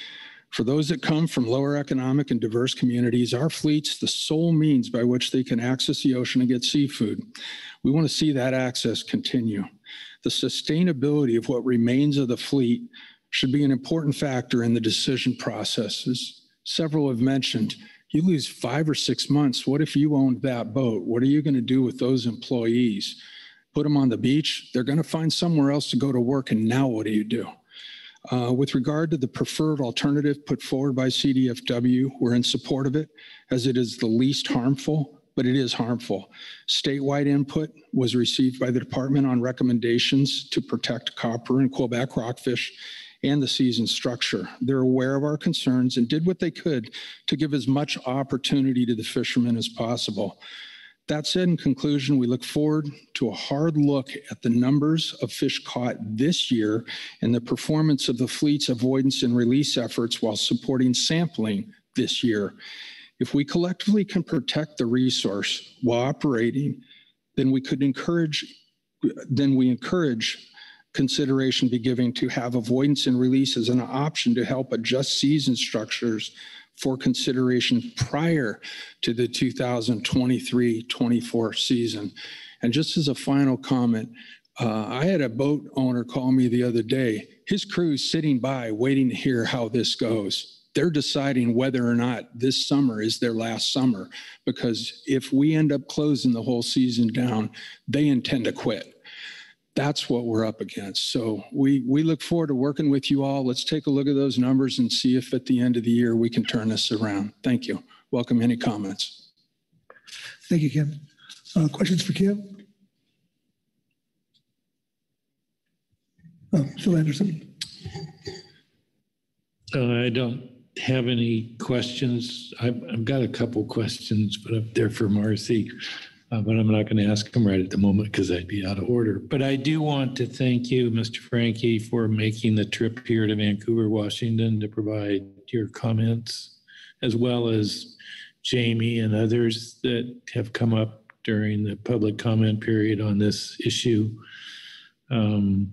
For those that come from lower economic and diverse communities, our fleet's the sole means by which they can access the ocean and get seafood. We want to see that access continue. The sustainability of what remains of the fleet should be an important factor in the decision processes. Several have mentioned, you lose five or six months. What if you owned that boat? What are you going to do with those employees? Put them on the beach? They're going to find somewhere else to go to work. And now what do you do? Uh, with regard to the preferred alternative put forward by CDFW, we're in support of it as it is the least harmful, but it is harmful. Statewide input was received by the department on recommendations to protect copper and quillback rockfish and the season structure. They're aware of our concerns and did what they could to give as much opportunity to the fishermen as possible. That said, in conclusion, we look forward to a hard look at the numbers of fish caught this year and the performance of the fleet's avoidance and release efforts while supporting sampling this year. If we collectively can protect the resource while operating, then we could encourage, then we encourage consideration be given to have avoidance and release as an option to help adjust season structures for consideration prior to the 2023-24 season. And just as a final comment, uh, I had a boat owner call me the other day. His crew's sitting by waiting to hear how this goes. They're deciding whether or not this summer is their last summer because if we end up closing the whole season down, they intend to quit that's what we're up against. So we we look forward to working with you all. Let's take a look at those numbers and see if at the end of the year we can turn this around. Thank you. Welcome any comments. Thank you, Kim. Uh, questions for Kim? Oh, Phil Anderson. Uh, I don't have any questions. I've, I've got a couple questions, but up there for Marci uh, but I'm not going to ask them right at the moment because I'd be out of order. But I do want to thank you, Mr. Franke, for making the trip here to Vancouver, Washington to provide your comments, as well as Jamie and others that have come up during the public comment period on this issue. Um,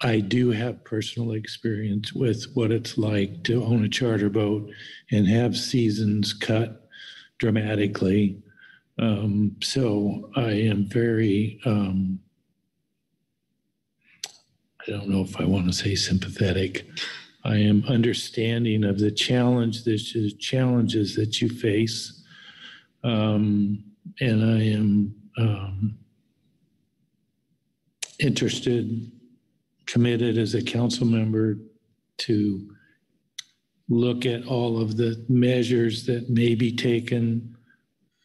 I do have personal experience with what it's like to own a charter boat and have seasons cut dramatically um, so I am very, um, I don't know if I want to say sympathetic. I am understanding of the challenge, the challenges that you face. Um, and I am um, interested, committed as a council member to look at all of the measures that may be taken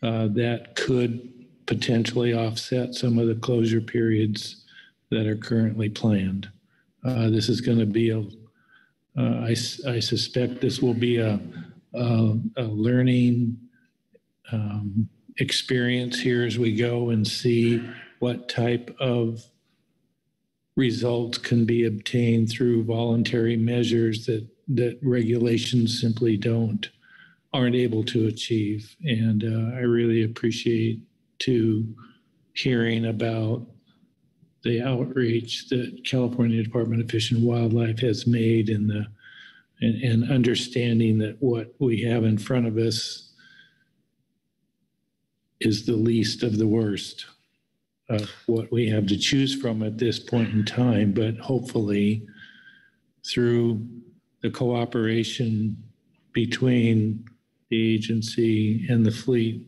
uh, that could potentially offset some of the closure periods that are currently planned. Uh, this is going to be a, uh, I, I suspect this will be a, a, a learning um, experience here as we go and see what type of results can be obtained through voluntary measures that, that regulations simply don't aren't able to achieve. And uh, I really appreciate to hearing about the outreach that California Department of Fish and Wildlife has made and the and, and understanding that what we have in front of us is the least of the worst of what we have to choose from at this point in time, but hopefully through the cooperation between the agency and the fleet,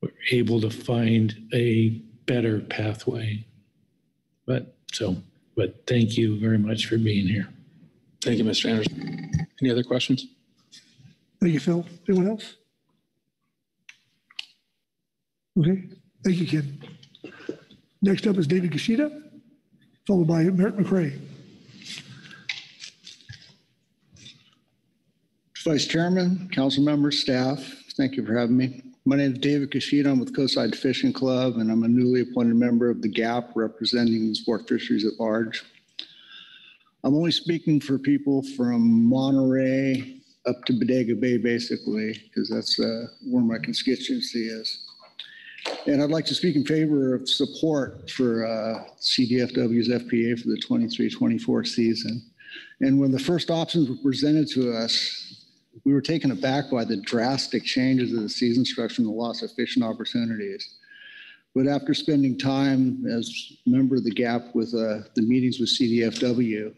we're able to find a better pathway. But so, but thank you very much for being here. Thank you, Mr. Anderson. Any other questions? Thank you, Phil. Anyone else? Okay, thank you, Ken. Next up is David Kashida, followed by Merit McCrea. Vice Chairman, council members, staff, thank you for having me. My name is David Kashida. I'm with Coastside Fishing Club, and I'm a newly appointed member of the GAP representing the sport fisheries at large. I'm only speaking for people from Monterey up to Bodega Bay, basically, because that's uh, where my constituency is. And I'd like to speak in favor of support for uh, CDFW's FPA for the 23-24 season. And when the first options were presented to us, we were taken aback by the drastic changes of the season structure and the loss of fishing opportunities. But after spending time as member of the GAP with uh, the meetings with CDFW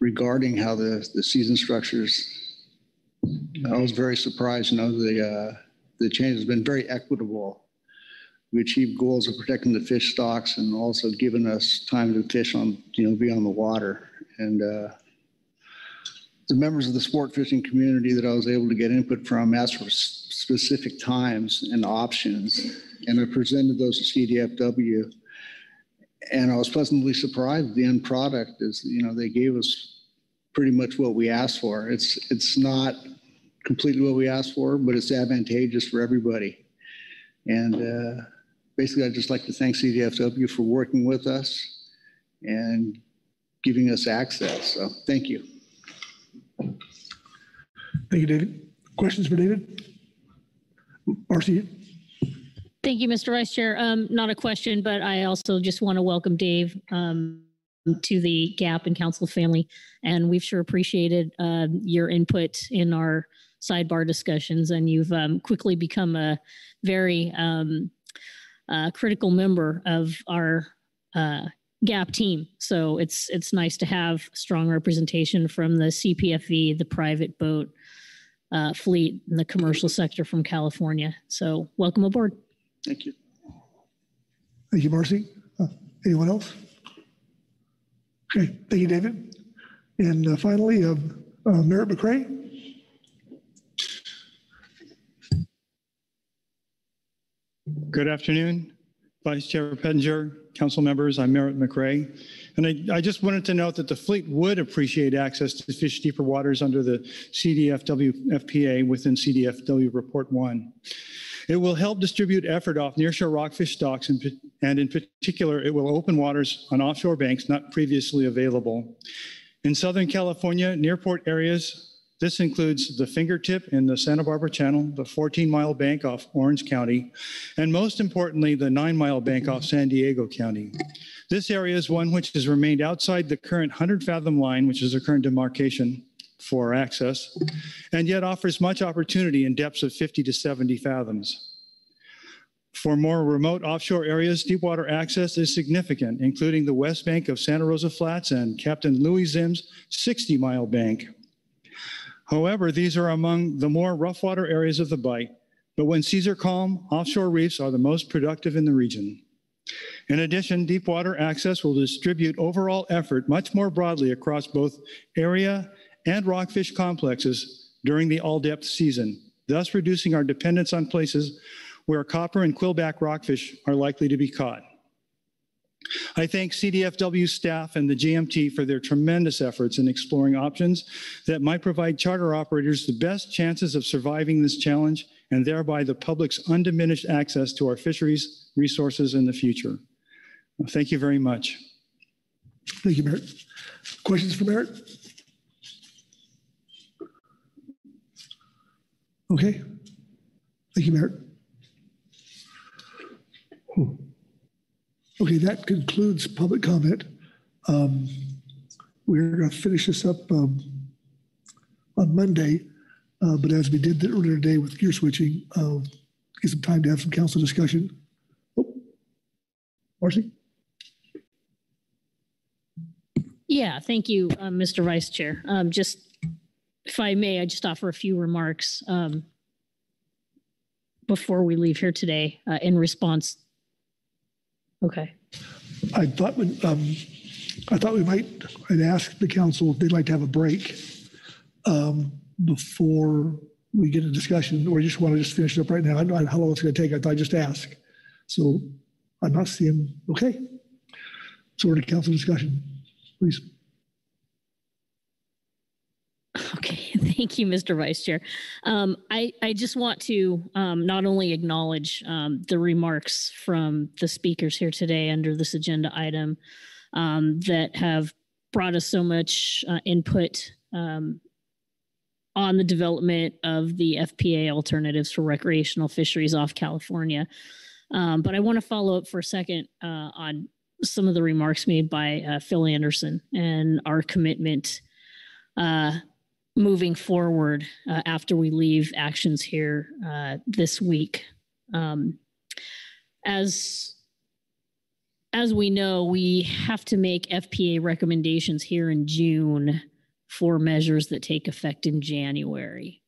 regarding how the, the season structures, I was very surprised. You know, the, uh, the change has been very equitable. We achieved goals of protecting the fish stocks and also giving us time to fish on, you know, be on the water. And uh, the members of the sport fishing community that I was able to get input from asked for specific times and options, and I presented those to CDFW. And I was pleasantly surprised. The end product is, you know, they gave us pretty much what we asked for. It's it's not completely what we asked for, but it's advantageous for everybody. And uh, basically, I'd just like to thank CDFW for working with us and giving us access. So, thank you. Thank you, David. Questions for David? Marci? Thank you, Mr. Vice Chair. Um, not a question, but I also just want to welcome Dave um, to the GAP and council family. And we've sure appreciated uh, your input in our sidebar discussions. And you've um, quickly become a very um, uh, critical member of our uh, GAP team. So it's it's nice to have strong representation from the CPFV, the private boat uh, fleet, and the commercial sector from California. So welcome aboard. Thank you. Thank you, Marci. Uh, Anyone else? Okay, thank you, David. And uh, finally, uh, uh, Merit McCrea. Good afternoon, Vice Chair Pettinger, council members. I'm Merit McCrea. And I, I just wanted to note that the fleet would appreciate access to fish deeper waters under the CDFW FPA within CDFW Report 1. It will help distribute effort off nearshore rockfish stocks, and, and in particular, it will open waters on offshore banks not previously available. In Southern California, near port areas, this includes the fingertip in the Santa Barbara Channel, the 14 mile bank off Orange County, and most importantly, the nine mile bank off San Diego County. This area is one which has remained outside the current 100 fathom line, which is the current demarcation for access, and yet offers much opportunity in depths of 50 to 70 fathoms. For more remote offshore areas, deepwater access is significant, including the west bank of Santa Rosa Flats and Captain Louis Zimm's 60 mile bank. However, these are among the more rough water areas of the Bight, but when seas are calm, offshore reefs are the most productive in the region. In addition, deep water access will distribute overall effort much more broadly across both area and rockfish complexes during the all-depth season, thus reducing our dependence on places where copper and quillback rockfish are likely to be caught. I thank CDFW staff and the GMT for their tremendous efforts in exploring options that might provide charter operators the best chances of surviving this challenge and thereby the public's undiminished access to our fisheries resources in the future. Thank you very much. Thank you, Merit. Questions for Merit? Okay. Thank you, Merit. Hmm. Okay, that concludes public comment. Um, We're going to finish this up um, on Monday. Uh, But as we did the earlier today with gear switching, uh, get some time to have some council discussion. Oh, Marci? Yeah, thank you, uh, Mr. Vice Chair. Um, Just, if I may, I just offer a few remarks um, before we leave here today uh, in response. Okay. I thought, um, I thought we might, I'd ask the council if they'd like to have a break um, before we get a discussion, or you just want to just finish it up right now. I don't know how long it's going to take. I thought I'd just ask. So I'm not seeing, okay. So we're to council discussion, please. Okay, (laughs) thank you, Mr. Vice Chair. Um, I, I just want to um, not only acknowledge um, the remarks from the speakers here today under this agenda item um, that have brought us so much uh, input um, on the development of the FPA alternatives for recreational fisheries off California. Um, but I want to follow up for a second uh, on some of the remarks made by uh, Phil Anderson and our commitment uh, moving forward uh, after we leave actions here uh, this week. Um, as as we know, we have to make FPA recommendations here in June for measures that take effect in January.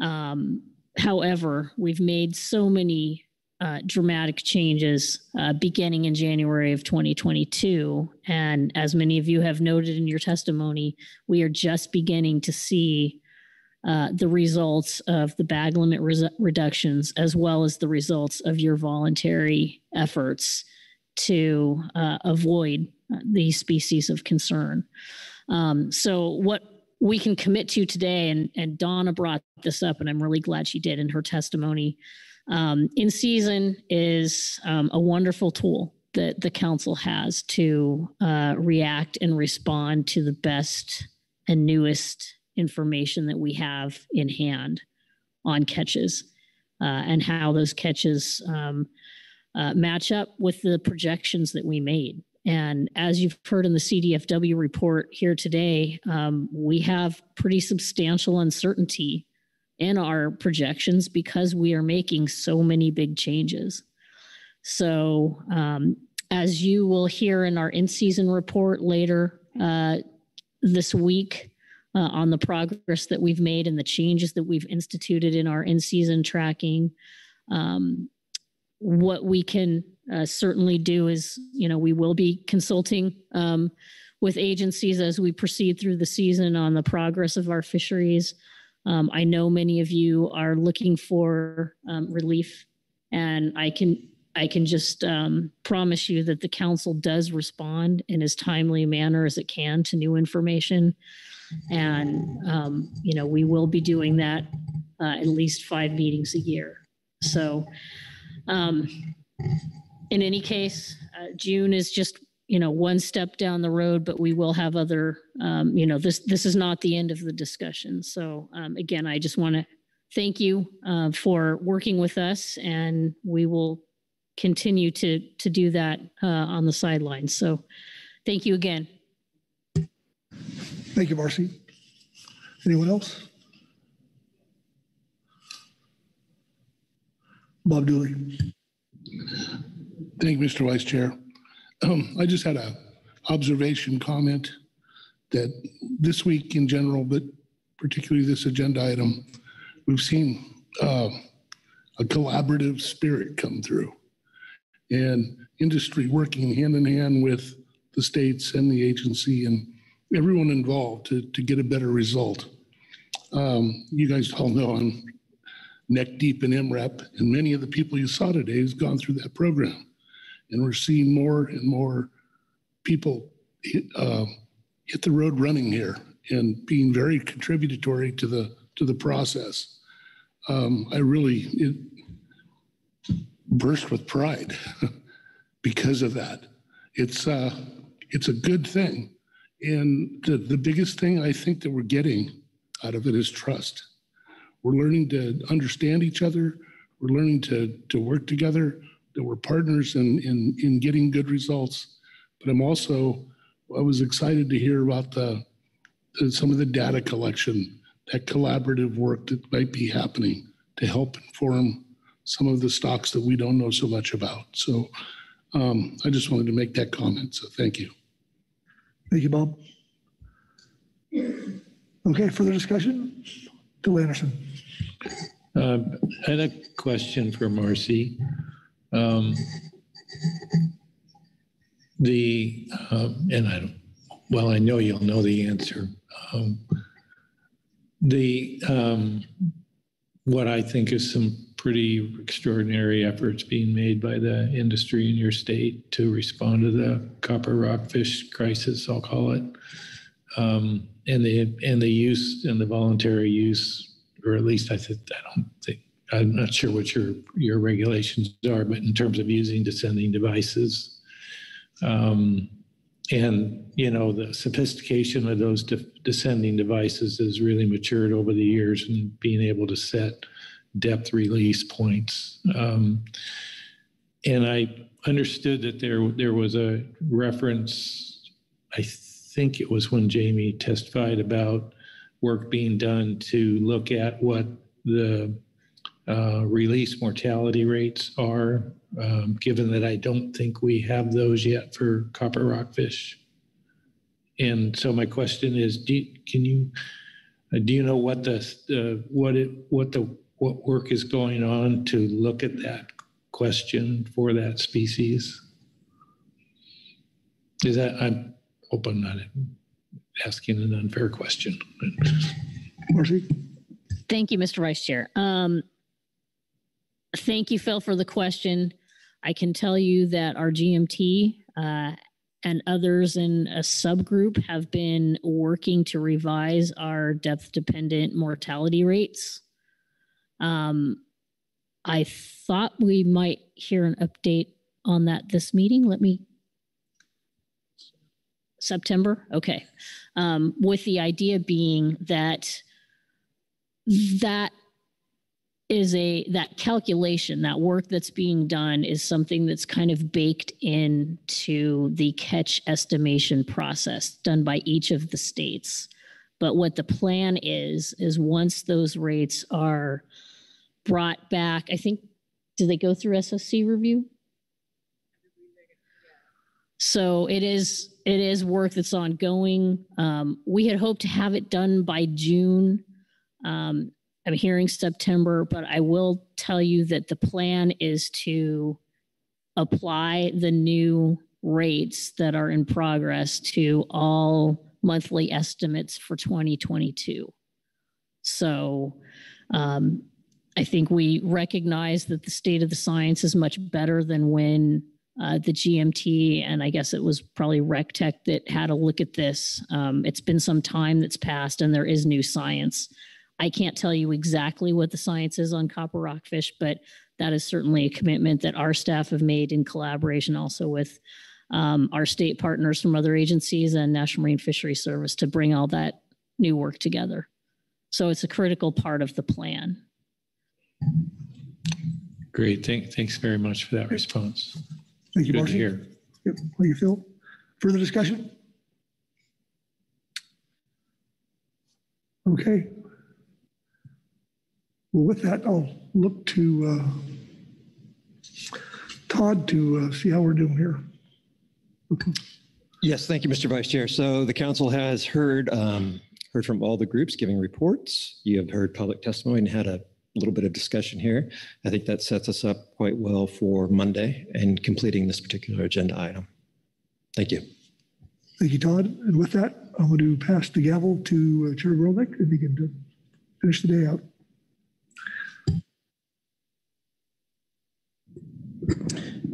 Um, however, we've made so many uh, dramatic changes uh, beginning in January of 2022. And as many of you have noted in your testimony, we are just beginning to see uh, the results of the bag limit reductions, as well as the results of your voluntary efforts to uh, avoid uh, these species of concern. Um, so, what we can commit to today, and, and Donna brought this up, and I'm really glad she did in her testimony. Um, in season is um, a wonderful tool that the council has to uh, react and respond to the best and newest information that we have in hand on catches uh, and how those catches um, uh, match up with the projections that we made. And as you've heard in the CDFW report here today, um, we have pretty substantial uncertainty in our projections because we are making so many big changes. So, um, as you will hear in our in season report later uh, this week uh, on the progress that we've made and the changes that we've instituted in our in season tracking, um, what we can uh, certainly do is, you know, we will be consulting um, with agencies as we proceed through the season on the progress of our fisheries. Um, I know many of you are looking for um, relief, and I can I can just um, promise you that the council does respond in as timely a manner as it can to new information, and um, you know we will be doing that uh, at least five meetings a year. So, um, in any case, uh, June is just you know one step down the road but we will have other um, you know this this is not the end of the discussion so um, again i just want to thank you uh, for working with us and we will continue to to do that uh, on the sidelines so thank you again Thank you, Marci. Anyone else? Bob Dooley. Thank you, Mr. Vice Chair. Um, (clears throat) I just had a observation comment that this week in general, but particularly this agenda item, we've seen uh, a collaborative spirit come through and industry working hand in hand with the states and the agency and everyone involved to, to get a better result. Um, you guys all know I'm neck deep in MREP, and many of the people you saw today has gone through that program. And we're seeing more and more people hit, uh, hit the road running here and being very contributory to the to the process. Um, I really burst with pride (laughs) because of that. It's uh, it's a good thing, and the the biggest thing I think that we're getting out of it is trust. We're learning to understand each other. We're learning to to work together. That we're partners in in in getting good results. But I'm also I was excited to hear about the, the some of the data collection that collaborative work that might be happening to help inform some of the stocks that we don't know so much about. So um, I just wanted to make that comment. So thank you. Thank you, Bob. Okay, further discussion? Phil Anderson. Um, I had a question for Marci. Um, The, um, and I don't, well, I know you'll know the answer. Um, The, um, what I think is some pretty extraordinary efforts being made by the industry in your state to respond to the copper rockfish crisis, I'll call it. Um, And the, and the use and the voluntary use, or at least I think, I don't think, I'm not sure what your, your regulations are, but in terms of using descending devices. Um, and, you know, the sophistication of those de- descending devices has really matured over the years and being able to set depth release points. Um, and I understood that there, there was a reference, I think it was when Jamie testified about work being done to look at what the uh, release mortality rates are, um, given that I don't think we have those yet for copper rockfish. And so my question is, do, you- can you, uh, do you know what the, uh, what it, what the, what work is going on to look at that question for that species? Is that, I'm hope I'm not asking an unfair question. Marci? Thank you, Mr. Vice Chair. Um, thank you, Phil, for the question. I can tell you that our GMT uh, and others in a subgroup have been working to revise our depth dependent mortality rates. Um, I thought we might hear an update on that this meeting. Let me. September? Okay. Um, with the idea being that that is a that calculation that work that's being done is something that's kind of baked into the catch estimation process done by each of the states. But what the plan is is once those rates are brought back i think do they go through ssc review? So it is it is work that's ongoing. Um, we had hoped to have it done by june. Um, I'm hearing September, but I will tell you that the plan is to apply the new rates that are in progress to all monthly estimates for 2022. So um, I think we recognize that the state of the science is much better than when uh, the GMT and I guess it was probably RecTech that had a look at this. Um, it's been some time that's passed and there is new science. I can't tell you exactly what the science is on copper rockfish, but that is certainly a commitment that our staff have made in collaboration also with um, our state partners from other agencies and National Marine Fisheries Service to bring all that new work together. So it's a critical part of the plan. Great. Thank, thanks very much for that response. Thank you, Good to Marci. hear. Yep, Thank you, Phil. Further discussion? Okay. Well, with that, I'll look to uh, Todd to uh, see how we're doing here. Okay. Yes, thank you, Mr. Vice Chair. So the council has heard, um, heard from all the groups giving reports. You have heard public testimony and had a little bit of discussion here. I think that sets us up quite well for Monday and completing this particular agenda item. Thank you. Thank you, Todd. And with that, I'm going to pass the gavel to uh, Chair Gorelnik and begin to finish the day out.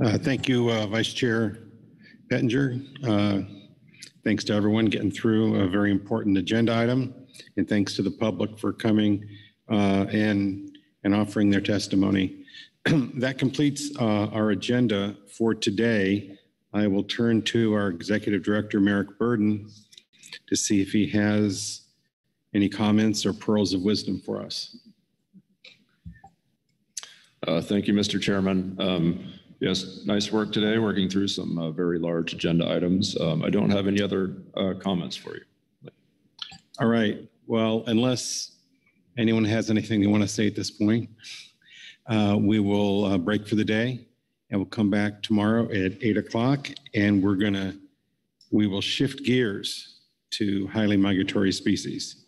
Uh, Thank you, uh, Vice Chair Pettinger. Uh, Thanks to everyone getting through a very important agenda item, and thanks to the public for coming uh, and, and offering their testimony. (clears throat) That completes uh, our agenda for today. I will turn to our Executive Director, Merrick Burden, to see if he has any comments or pearls of wisdom for us. Uh, Thank you, Mr. Chairman. Um, Yes, nice work today, working through some uh, very large agenda items. Um, I don't have any other uh, comments for you. All right. Well, unless Anyone has anything they want to say at this point? Uh, We will uh, break for the day and we'll come back tomorrow at 8 o'clock and we're going to, we will shift gears to highly migratory species.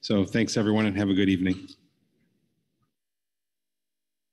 So thanks, everyone, and have a good evening.